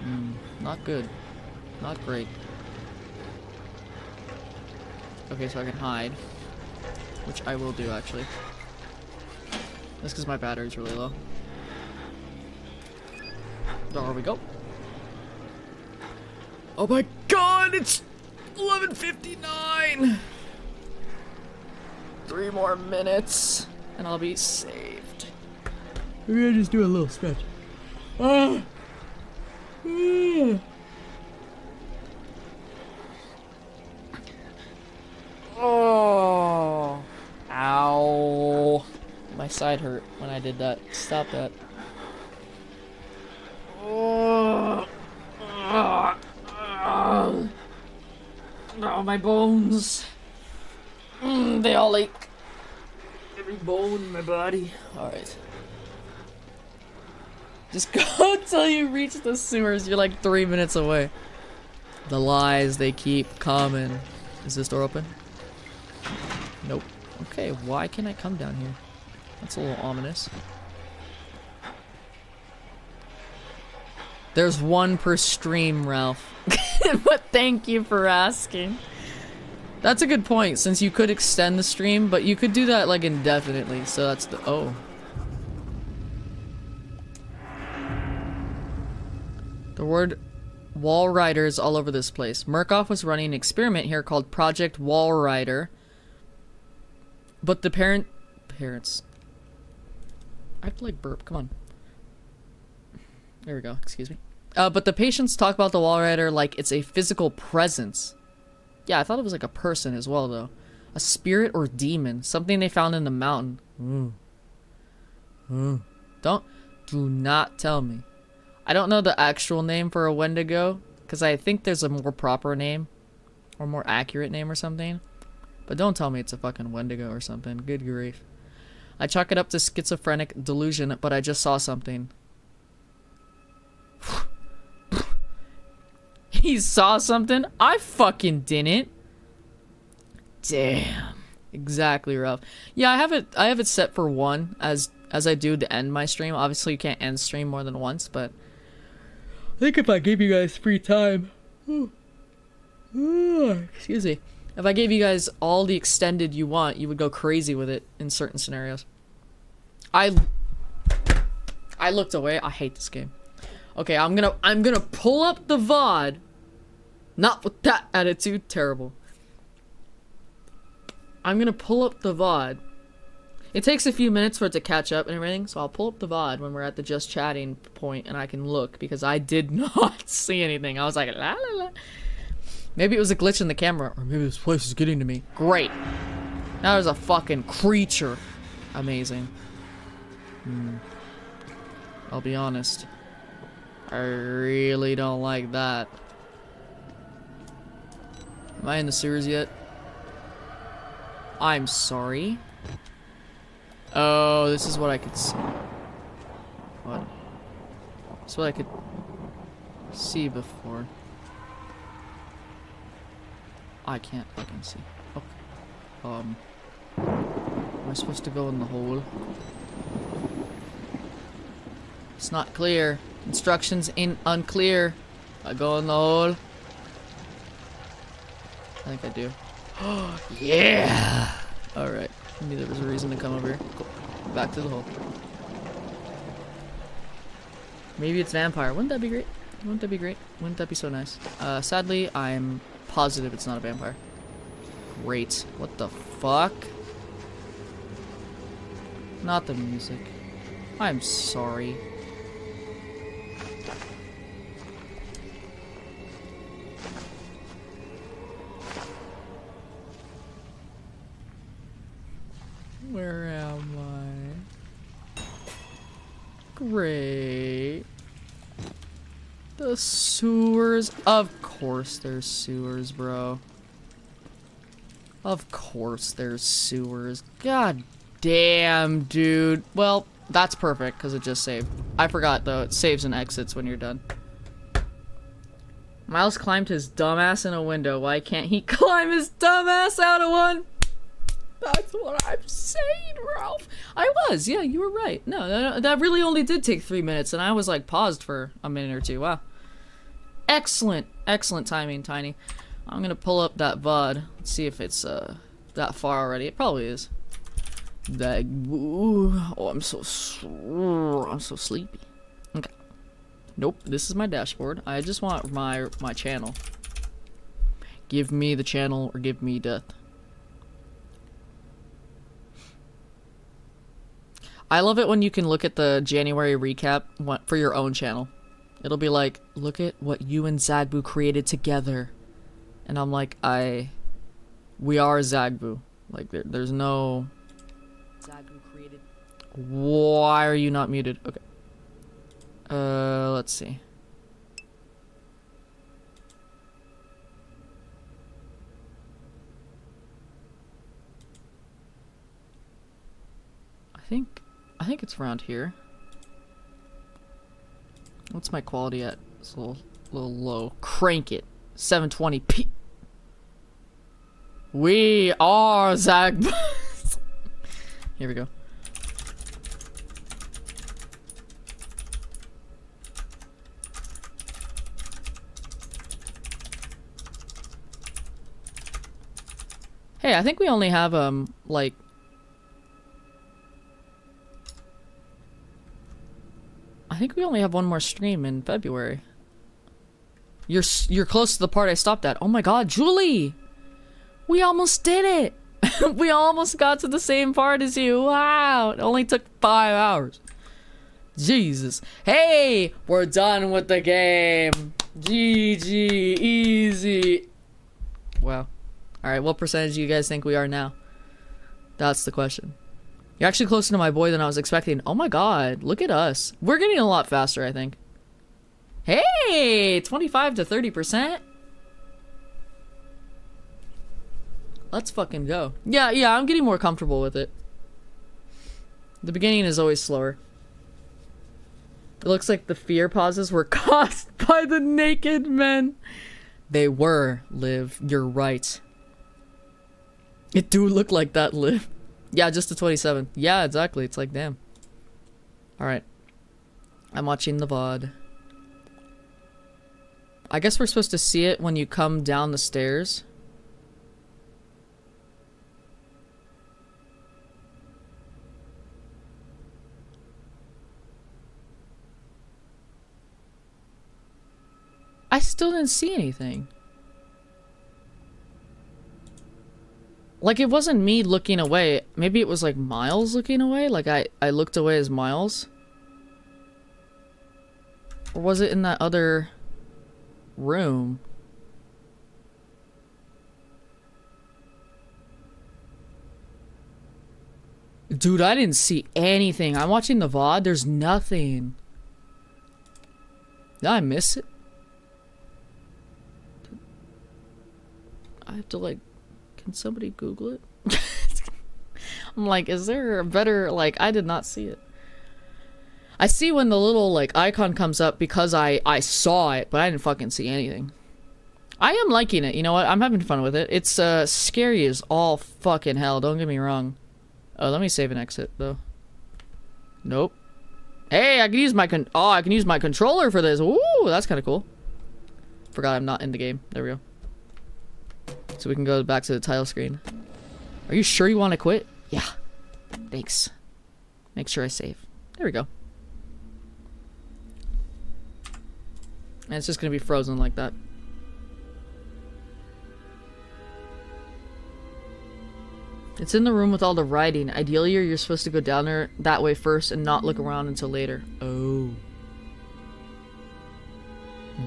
Hmm, not good. Not great. Okay, so I can hide. Which I will do, actually. That's because my battery's really low. There we go. Oh my god, it's 11.59! Three more minutes, and I'll be saved. Maybe I just do a little stretch. Ah. Hmm. Oh. Ow. My side hurt when I did that. Stop that. Oh. Oh, my bones. Mm, they all ache. Every bone in my body. Alright. Just go till you reach the sewers. You're like three minutes away. The lies they keep coming. Is this door open? Nope. Okay, why can't I come down here? That's a little ominous. There's one per stream, Ralph. but thank you for asking. That's a good point, since you could extend the stream, but you could do that, like, indefinitely, so that's the- oh. The word Walrider is all over this place. Murkoff was running an experiment here called Project Walrider. But the parent- parents. I have to, like, burp, come on. There we go, excuse me. Uh, but the patients talk about the Walrider like it's a physical presence. Yeah, I thought it was like a person as well, though. A spirit or demon. Something they found in the mountain. Mm. Mm. Don't... Do not tell me. I don't know the actual name for a Wendigo, because I think there's a more proper name. Or more accurate name or something. But don't tell me it's a fucking Wendigo or something. Good grief. I chalk it up to schizophrenic delusion, but I just saw something. he saw something? I fucking didn't. Damn. Exactly, Ralph. Yeah, I have it I have it set for one as as I do to end my stream. Obviously you can't end stream more than once, but think if I gave you guys free time excuse me. If I gave you guys all the extended you want, you would go crazy with it in certain scenarios. I I looked away. I hate this game. Okay, I'm gonna I'm gonna pull up the VOD. Not with that attitude, terrible. I'm gonna pull up the VOD. It takes a few minutes for it to catch up and everything, so I'll pull up the VOD when we're at the just chatting point and I can look because I did not see anything. I was like, la la la. Maybe it was a glitch in the camera, or maybe this place is getting to me. Great. Now there's a fucking creature. Amazing. Hmm. I'll be honest. I really don't like that. Am I in the sewers yet? I'm sorry. Oh, this is what I could see. What? That's what I could see before. I can't fucking see. Okay. Um. Am I supposed to go in the hole? It's not clear. Instructions in unclear. I go in the hole. I think I do. yeah! Alright. Maybe there was a reason to come over here. Cool. Back to the hole. Maybe it's vampire. Wouldn't that be great? Wouldn't that be great? Wouldn't that be so nice? Uh, sadly, I'm positive it's not a vampire. Great. What the fuck? Not the music. I'm sorry. Where am I? Great. The sewers. Of course there's sewers, bro. Of course there's sewers. God damn, dude. Well, that's perfect, because it just saved. I forgot, though. It saves and exits when you're done. Miles climbed his dumbass in a window. Why can't he climb his dumbass out of one? That's what I'm saying, Ralph. I was, yeah, you were right. No, that, that really only did take three minutes, and I was like paused for a minute or two. Wow. Excellent, excellent timing, Tiny. I'm gonna pull up that VOD. See if it's uh that far already. It probably is. That ooh, oh, I'm so I'm so sleepy. Okay. Nope, this is my dashboard. I just want my my channel. Give me the channel or give me death. I love it when you can look at the January recap for your own channel. It'll be like, look at what you and Zagboo created together. And I'm like, I... We are Zagboo. Like, there, there's no... Zagboo created... Why are you not muted? Okay. Uh, let's see. I think, I think it's around here. What's my quality at? It's a little, little low. Crank it. 720p. We are Zag. Here we go. Hey, I think we only have, um, like... I think we only have one more stream in February. You're you're close to the part I stopped at. Oh my god, Julie! We almost did it! we almost got to the same part as you. Wow! It only took five hours. Jesus. Hey! We're done with the game! GG. Easy. Wow. Alright, what percentage do you guys think we are now? That's the question. You're actually closer to my boy than I was expecting. Oh my god, look at us. We're getting a lot faster, I think. Hey! 25 to 30%? Let's fucking go. Yeah, yeah, I'm getting more comfortable with it. The beginning is always slower. It looks like the fear pauses were caused by the naked men. They were, Liv. You're right. It do look like that, Liv. Yeah, just the 27. Yeah, exactly. It's like, damn. Alright. I'm watching the VOD. I guess we're supposed to see it when you come down the stairs. I still didn't see anything. Like it wasn't me looking away. Maybe it was like Miles looking away. Like I I looked away as Miles. Or was it in that other room? Dude, I didn't see anything. I'm watching the VOD. There's nothing. Did I miss it? I have to like can somebody Google it? I'm like, is there a better like I did not see it. I see when the little like icon comes up because I I saw it, but I didn't fucking see anything. I am liking it. You know what? I'm having fun with it. It's uh scary as all fucking hell. Don't get me wrong. Oh, let me save and exit though. Nope. Hey, I can use my con- oh, I can use my controller for this. Ooh, that's kind of cool. Forgot I'm not in the game. There we go. So we can go back to the title screen. Are you sure you want to quit? Yeah. Thanks. Make sure I save. There we go. And it's just gonna be frozen like that. It's in the room with all the writing. Ideally, you're supposed to go down there that way first and not look around until later. Oh.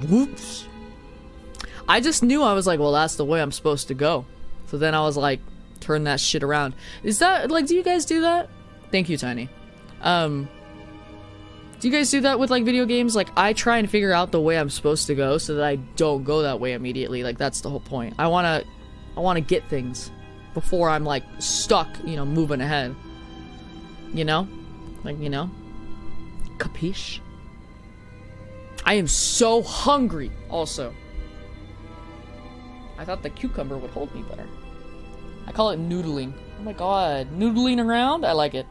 Whoops. I just knew I was like, well, that's the way I'm supposed to go. So then I was like, turn that shit around. Is that, like, do you guys do that? Thank you, Tiny. Um, do you guys do that with, like, video games? Like, I try and figure out the way I'm supposed to go so that I don't go that way immediately. Like, that's the whole point. I want to, I want to get things before I'm, like, stuck, you know, moving ahead. You know? Like, you know? Capiche? I am so hungry, also. I thought the cucumber would hold me better. I call it noodling. Oh my god, noodling around? I like it.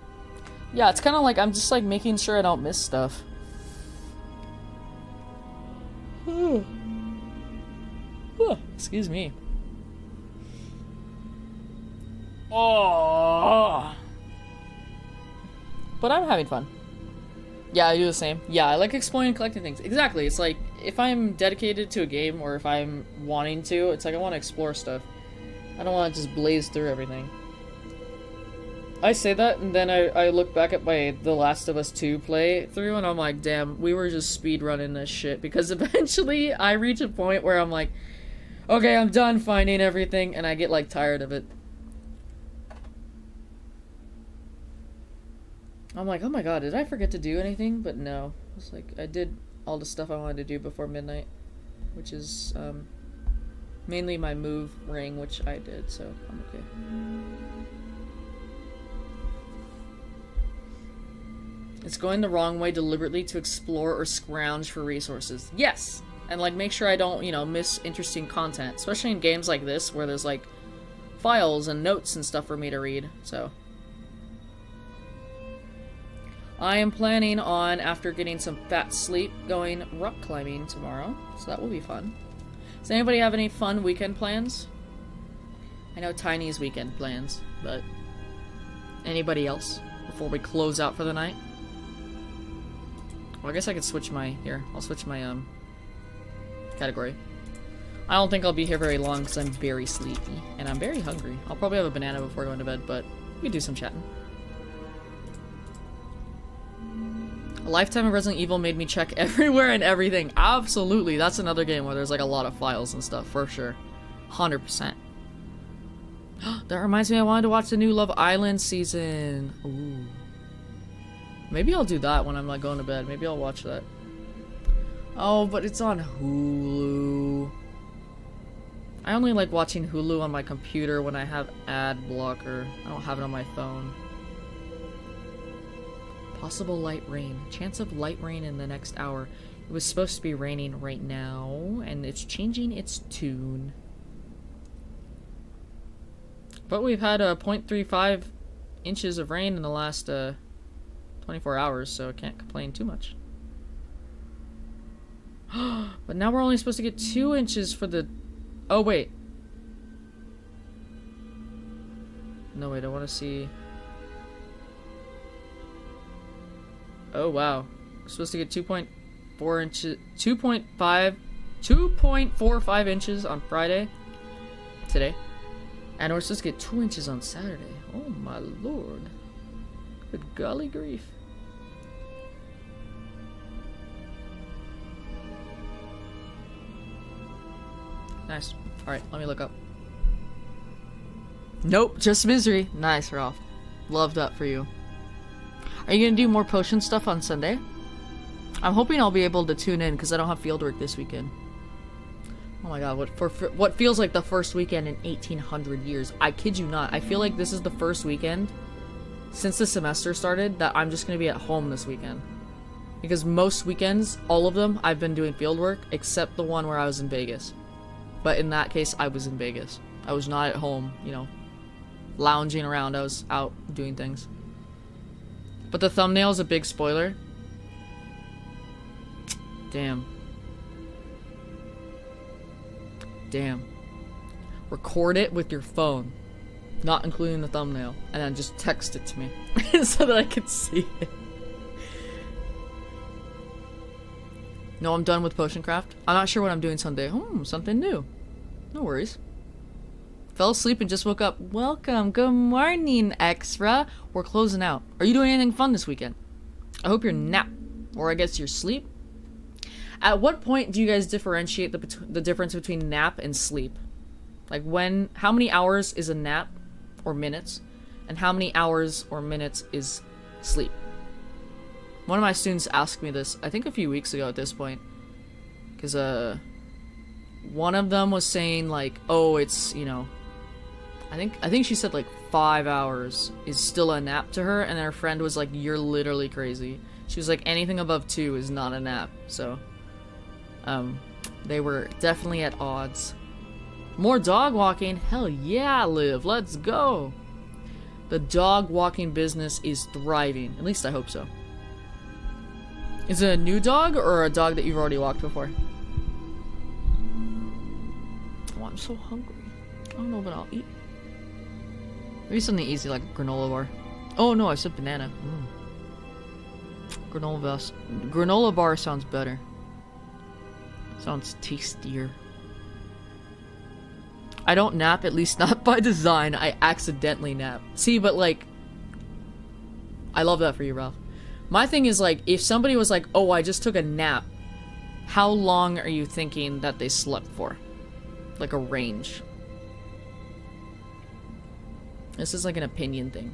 Yeah, it's kind of like I'm just like making sure I don't miss stuff. Excuse me. Oh. But I'm having fun. Yeah, I do the same. Yeah, I like exploring and collecting things. Exactly. It's like if I'm dedicated to a game or if I'm wanting to, it's like I want to explore stuff. I don't want to just blaze through everything. I say that and then I, I look back at my The Last of Us 2 play through and I'm like, damn, we were just speed running this shit because eventually I reach a point where I'm like, okay, I'm done finding everything and I get like tired of it. I'm like, oh my god, did I forget to do anything? But no. It's like I did all the stuff I wanted to do before midnight, which is um, mainly my move ring, which I did, so I'm okay. It's going the wrong way deliberately to explore or scrounge for resources. Yes! And like make sure I don't, you know, miss interesting content. Especially in games like this where there's like files and notes and stuff for me to read. So I am planning on, after getting some fat sleep, going rock climbing tomorrow. So that will be fun. Does anybody have any fun weekend plans? I know Tiny's weekend plans, but anybody else before we close out for the night? Well, I guess I could switch my here. I'll switch my um category. I don't think I'll be here very long because I'm very sleepy and I'm very hungry. I'll probably have a banana before going to bed, but we do some chatting. Lifetime of Resident Evil made me check everywhere and everything. Absolutely, that's another game where there's like a lot of files and stuff for sure, hundred percent. That reminds me, I wanted to watch the new Love Island season. Ooh. Maybe I'll do that when I'm like going to bed. Maybe I'll watch that. Oh, but it's on Hulu. I only like watching Hulu on my computer when I have ad blocker. I don't have it on my phone. Possible light rain. Chance of light rain in the next hour. It was supposed to be raining right now, and it's changing its tune. But we've had a uh, 0.35 inches of rain in the last uh, 24 hours, so I can't complain too much. but now we're only supposed to get 2 inches for the... Oh, wait. No, wait, I want to see... Oh, wow. Supposed to get 2.4 inches... 2.5... 2.45 inches on Friday. Today. And we're supposed to get 2 inches on Saturday. Oh, my lord. Good golly grief. Nice. Alright, let me look up. Nope, just misery. Nice, Ralph. Loved up for you. Are you gonna do more potion stuff on Sunday? I'm hoping I'll be able to tune in because I don't have fieldwork this weekend. Oh my god, what for, for, what feels like the first weekend in 1800 years. I kid you not. I feel like this is the first weekend since the semester started that I'm just going to be at home this weekend. Because most weekends, all of them, I've been doing field work except the one where I was in Vegas. But in that case, I was in Vegas. I was not at home, you know, lounging around. I was out doing things. But the thumbnail is a big spoiler. Damn. Damn. Record it with your phone, not including the thumbnail, and then just text it to me so that I can see it. No, I'm done with potion craft. I'm not sure what I'm doing Sunday. Hmm, something new. No worries. Fell asleep and just woke up. Welcome. Good morning, Extra. We're closing out. Are you doing anything fun this weekend? I hope you're nap, or I guess your sleep. At what point do you guys differentiate the the difference between nap and sleep? Like when, how many hours is a nap, or minutes, and how many hours or minutes is sleep? One of my students asked me this, I think a few weeks ago at this point. Because, uh, one of them was saying, like, oh, it's, you know, I think, I think she said, like, five hours is still a nap to her, and her friend was like, you're literally crazy. She was like, anything above two is not a nap, so, um, they were definitely at odds. More dog walking? Hell yeah, Liv, let's go! The dog walking business is thriving. At least I hope so. Is it a new dog or a dog that you've already walked before? Oh, I'm so hungry. I don't know what I'll eat. Maybe something easy like a granola bar. Oh no, I said banana. Mm. Granola bar. Granola bar sounds better. Sounds tastier. I don't nap, at least not by design. I accidentally nap. See, but like, I love that for you, Ralph. My thing is like, if somebody was like, oh, I just took a nap, how long are you thinking that they slept for? Like a range. This is like an opinion thing.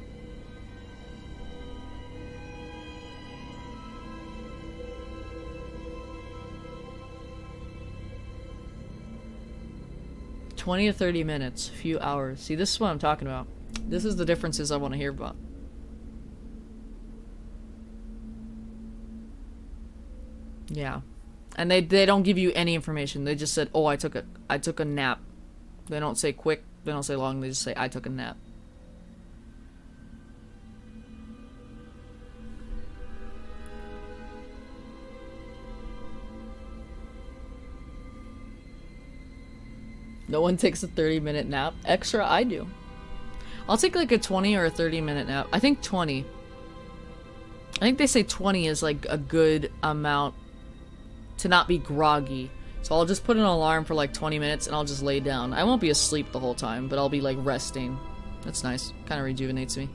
Twenty to thirty minutes, few hours. See, this is what I'm talking about. This is the differences I want to hear about. Yeah. And they they don't give you any information. They just said, "Oh, I took a I took a nap." They don't say quick, they don't say long, they just say I took a nap. No one takes a 30 minute nap. Extra, I do. I'll take like a 20 or a 30 minute nap. I think 20. I think they say 20 is like a good amount to not be groggy. So I'll just put an alarm for like 20 minutes and I'll just lay down. I won't be asleep the whole time, but I'll be like resting. That's nice. Kind of rejuvenates me.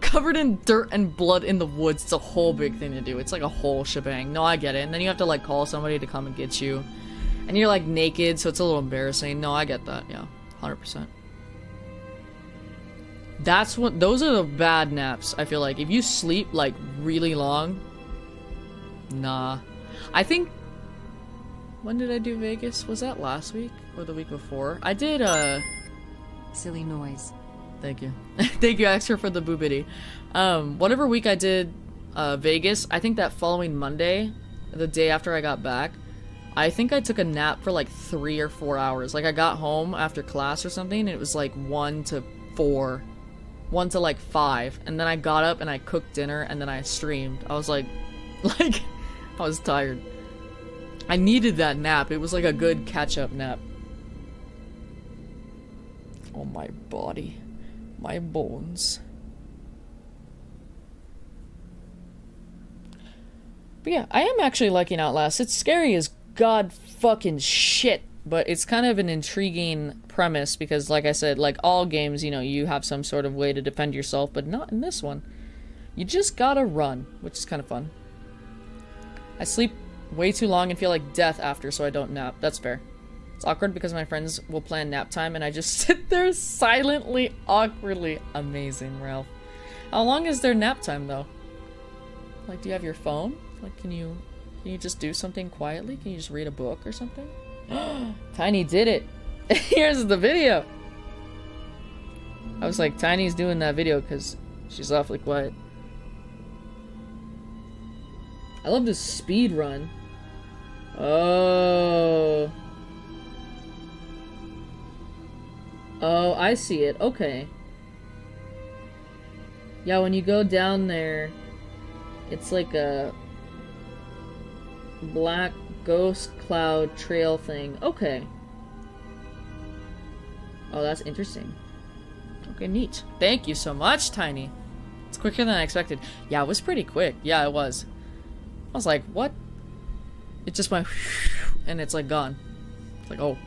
Covered in dirt and blood in the woods. It's a whole big thing to do. It's like a whole shebang. No, I get it. And then you have to like call somebody to come and get you. And you're like naked, so it's a little embarrassing. No, I get that. Yeah, 100%. That's what, those are the bad naps, I feel like. If you sleep like really long, nah. I think, when did I do Vegas? Was that last week or the week before? I did, uh, Silly noise. Thank you. Thank you, extra for the boobity. Um, whatever week I did uh, Vegas, I think that following Monday, the day after I got back, I think I took a nap for like three or four hours. Like I got home after class or something, and it was like one to four, one to like five, and then I got up and I cooked dinner, and then I streamed. I was like, like, I was tired. I needed that nap. It was like a good catch-up nap. Oh my body. My bones. But yeah, I am actually liking Outlast. It's scary as god fucking shit, but it's kind of an intriguing premise because like I said, like all games, you know, you have some sort of way to defend yourself, but not in this one. You just gotta run, which is kind of fun. I sleep way too long and feel like death after, so I don't nap. That's fair. It's awkward because my friends will plan nap time and I just sit there silently, awkwardly. Amazing, Ralph. How long is their nap time though? Like, do you have your phone? Like, can you can you just do something quietly? Can you just read a book or something? Tiny did it. Here's the video. I was like, Tiny's doing that video because she's awfully quiet. I love this speed run. Oh. Oh, I see it. Okay. Yeah, when you go down there, it's like a black ghost cloud trail thing. Okay. Oh, that's interesting. Okay, neat. Thank you so much, Tiny. It's quicker than I expected. Yeah, it was pretty quick. Yeah, it was. I was like, what? It just went and it's like gone. It's like, oh.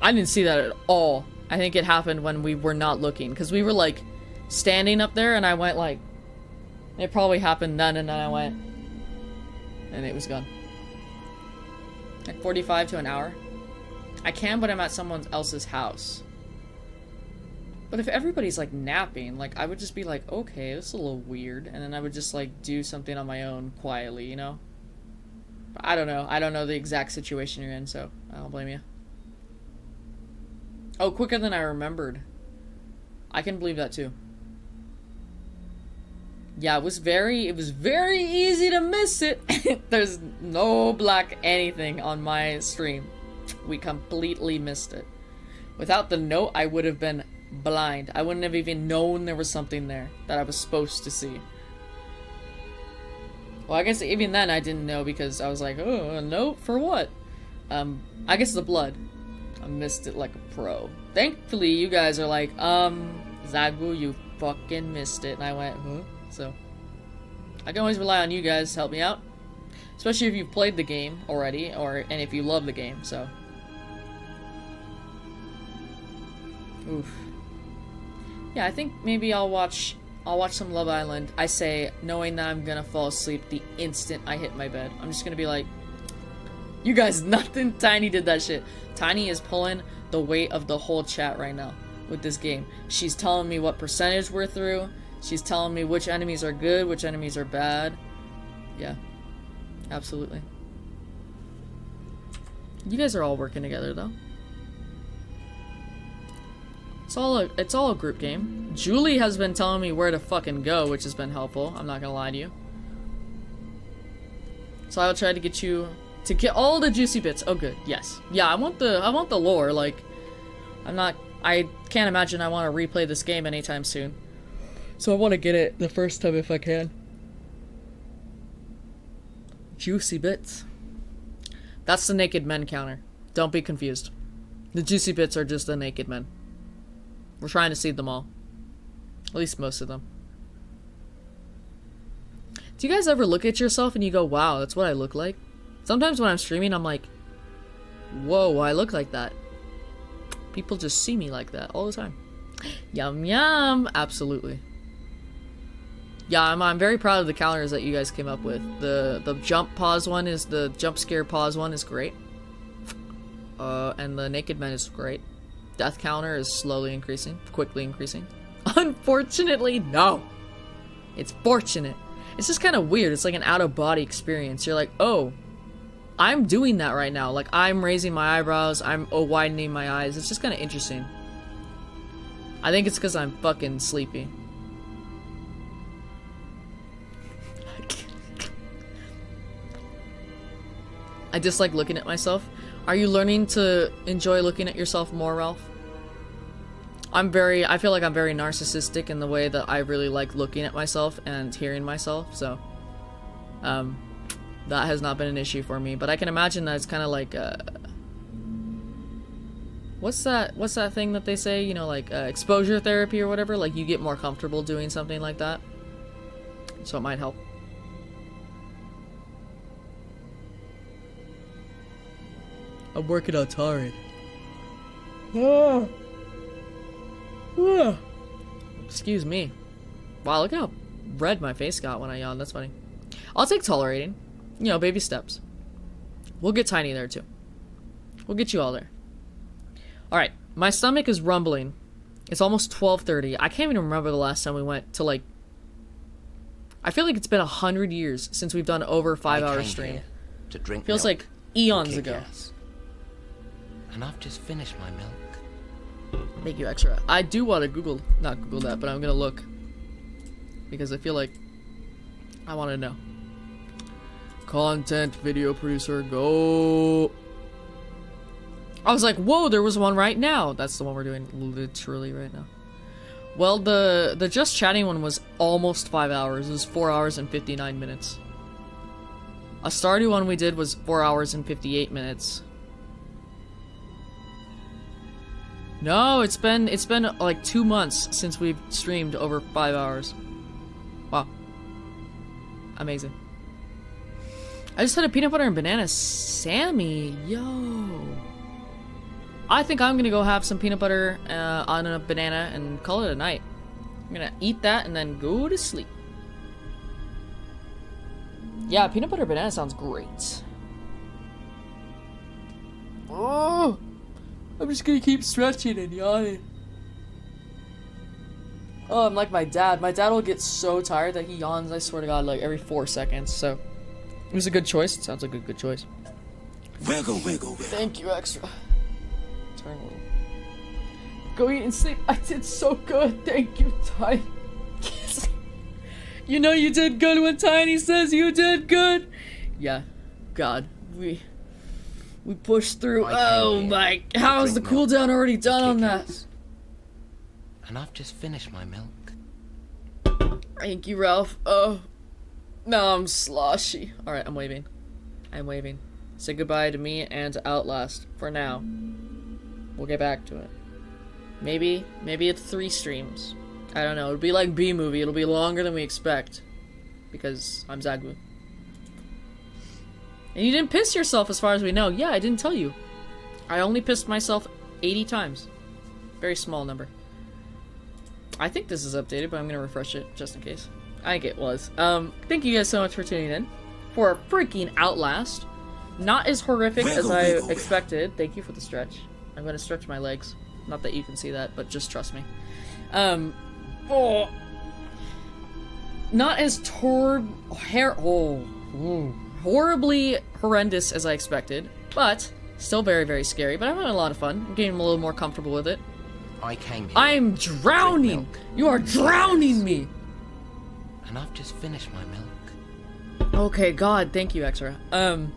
I didn't see that at all. I think it happened when we were not looking. Because we were like standing up there and I went like... It probably happened then and then I went... And it was gone. Like 45 to an hour. I can, but I'm at someone else's house. But if everybody's like napping, like I would just be like, okay, this is a little weird, and then I would just like do something on my own quietly, you know? I don't know. I don't know the exact situation you're in, so I don't blame you. Oh, quicker than I remembered. I can believe that too. Yeah, it was very, it was very easy to miss it. There's no black anything on my stream. We completely missed it. Without the note, I would have been blind. I wouldn't have even known there was something there that I was supposed to see. Well, I guess even then I didn't know because I was like, oh, a note for what? Um, I guess the blood. I missed it like a pro. Thankfully, you guys are like, um, Zagboo, you fucking missed it. And I went, huh? So, I can always rely on you guys to help me out. Especially if you've played the game already, or and if you love the game, so. Oof. Yeah, I think maybe I'll watch I'll watch some Love Island. I say, knowing that I'm gonna fall asleep the instant I hit my bed. I'm just gonna be like, you guys, nothing Tiny did that shit. Tiny is pulling the weight of the whole chat right now with this game. She's telling me what percentage we're through. She's telling me which enemies are good, which enemies are bad. Yeah. Absolutely. You guys are all working together, though. It's all a it's all a group game. Julie has been telling me where to fucking go, which has been helpful. I'm not gonna lie to you. So I'll try to get you to get all the juicy bits. Oh good, yes. Yeah, I want the I want the lore, like I'm not I can't imagine I want to replay this game anytime soon. So I want to get it the first time if I can. Juicy bits. That's the naked men counter. Don't be confused. The juicy bits are just the naked men. We're trying to see them all. At least most of them. Do you guys ever look at yourself and you go, wow, that's what I look like? Sometimes when I'm streaming, I'm like, whoa, I look like that. People just see me like that all the time. Yum yum! Absolutely. Yeah, I'm, I'm very proud of the counters that you guys came up with. The the jump pause one is the jump scare pause one is great. Uh, and the naked men is great. Death counter is slowly increasing, quickly increasing. Unfortunately, no. It's fortunate. It's just kind of weird. It's like an out of body experience. You're like, oh, I'm doing that right now. Like I'm raising my eyebrows. I'm oh, widening my eyes. It's just kind of interesting. I think it's because I'm fucking sleepy. I dislike looking at myself. Are you learning to enjoy looking at yourself more, Ralph? I'm very, I feel like I'm very narcissistic in the way that I really like looking at myself and hearing myself, so, um, that has not been an issue for me, but I can imagine that it's kind of like, uh, what's that, what's that thing that they say, you know, like, uh, exposure therapy or whatever, like you get more comfortable doing something like that, so it might help. I'm working on Tarid. Ah. Ah. Excuse me. Wow, look how red my face got when I yawned. That's funny. I'll take tolerating. You know, baby steps. We'll get tiny there too. We'll get you all there. Alright, my stomach is rumbling. It's almost 12.30. I can't even remember the last time we went to like... I feel like it's been a hundred years since we've done over five I hour stream. to drink Feels milk like eons ago. ass. And I've just finished my milk. Thank you, extra. I do want to Google, not Google that, but I'm gonna look because I feel like I want to know. Content video producer, go. I was like, whoa, there was one right now. That's the one we're doing literally right now. Well, the the just chatting one was almost five hours. It was four hours and fifty nine minutes. A Stardew one we did was four hours and fifty eight minutes. No, it's been it's been like two months since we've streamed over five hours. Wow. Amazing. I just had a peanut butter and banana Sammy. Yo. I think I'm gonna go have some peanut butter uh, on a banana and call it a night. I'm gonna eat that and then go to sleep. Yeah, peanut butter banana sounds great. Oh. I'm just gonna keep stretching and yawning. Oh, I'm like my dad. My dad will get so tired that he yawns, I swear to God, like every four seconds, so. It was a good choice. It sounds like a good choice. Wiggle, wiggle, wiggle. Thank you, extra. Turn a little. Go eat and sleep. I did so good. Thank you, Ty. you know you did good when Tiny says you did good. Yeah. God. We. We pushed through. Oh my. How's the cooldown already done on that? And I've just finished my milk. Thank you, Ralph. Oh. No, I'm sloshy. Alright, I'm waving. I'm waving. Say goodbye to me and to Outlast for now. We'll get back to it. Maybe, maybe it's three streams. I don't know. It'll be like B movie. It'll be longer than we expect. Because I'm Zagboo. And you didn't piss yourself as far as we know. Yeah, I didn't tell you. I only pissed myself 80 times. Very small number. I think this is updated, but I'm gonna refresh it just in case. I think it was. Um, thank you guys so much for tuning in for a freaking Outlast. Not as horrific as I expected. Thank you for the stretch. I'm gonna stretch my legs. Not that you can see that, but just trust me. Um, oh, not as tor hair oh, ooh, horribly horrendous as I expected, but still very very scary. But I'm having a lot of fun. I'm getting a little more comfortable with it. I came here. I'm drowning. You are drowning me. And I've just finished my milk. Okay, God, thank you, Extra. Um,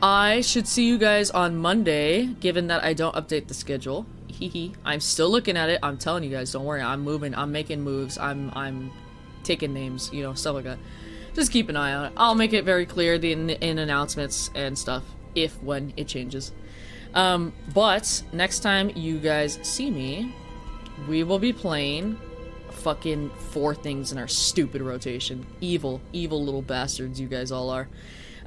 I should see you guys on Monday, given that I don't update the schedule. Hehe. I'm still looking at it. I'm telling you guys, don't worry. I'm moving. I'm making moves. I'm I'm taking names. You know, stuff like that. Just keep an eye on it. I'll make it very clear the in, in announcements and stuff if when it changes. Um, but next time you guys see me, we will be playing fucking four things in our stupid rotation. Evil, evil little bastards you guys all are.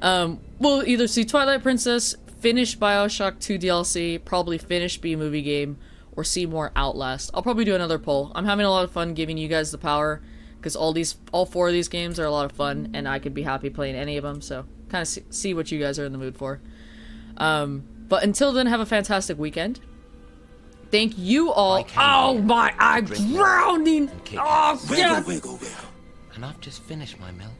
Um, we'll either see Twilight Princess, finish Bioshock 2 DLC, probably finish B movie game, or see more Outlast. I'll probably do another poll. I'm having a lot of fun giving you guys the power because all these, all four of these games are a lot of fun, and I could be happy playing any of them. So kind of see, see what you guys are in the mood for. Um, but until then, have a fantastic weekend. Thank you all. Oh my, I'm drowning. Oh, yeah. And I've just finished my milk.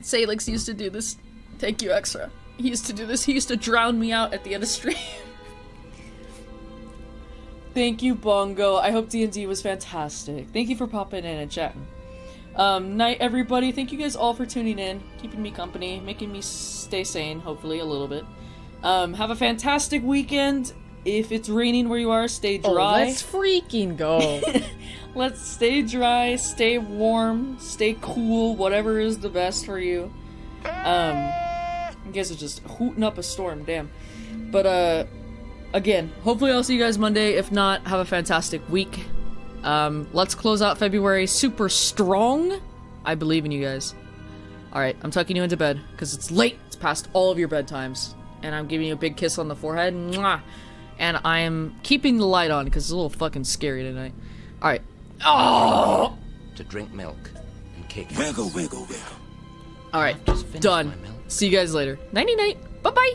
Salix used to do this. Thank you, Extra. He used to do this. He used to drown me out at the end of stream. Thank you, Bongo. I hope D&D was fantastic. Thank you for popping in and chatting. Um, night, everybody. Thank you guys all for tuning in, keeping me company, making me stay sane, hopefully, a little bit. Um, have a fantastic weekend. If it's raining where you are, stay Oh, dry. let's freaking go. Let's stay dry, stay warm, stay cool, whatever is the best for you. Um, you guys are just hooting up a storm, damn. But, uh, again, hopefully I'll see you guys Monday. If not, have a fantastic week. Um, let's close out February super strong. I believe in you guys. Alright, I'm tucking you into bed, because it's late. It's past all of your bedtimes. And I'm giving you a big kiss on the forehead. Mwah! And I am keeping the light on, because it's a little fucking scary tonight. Alright. Oh! To drink milk and kick Wiggle, wiggle, wiggle. Alright, done. See you guys later. Nighty night. Bye bye.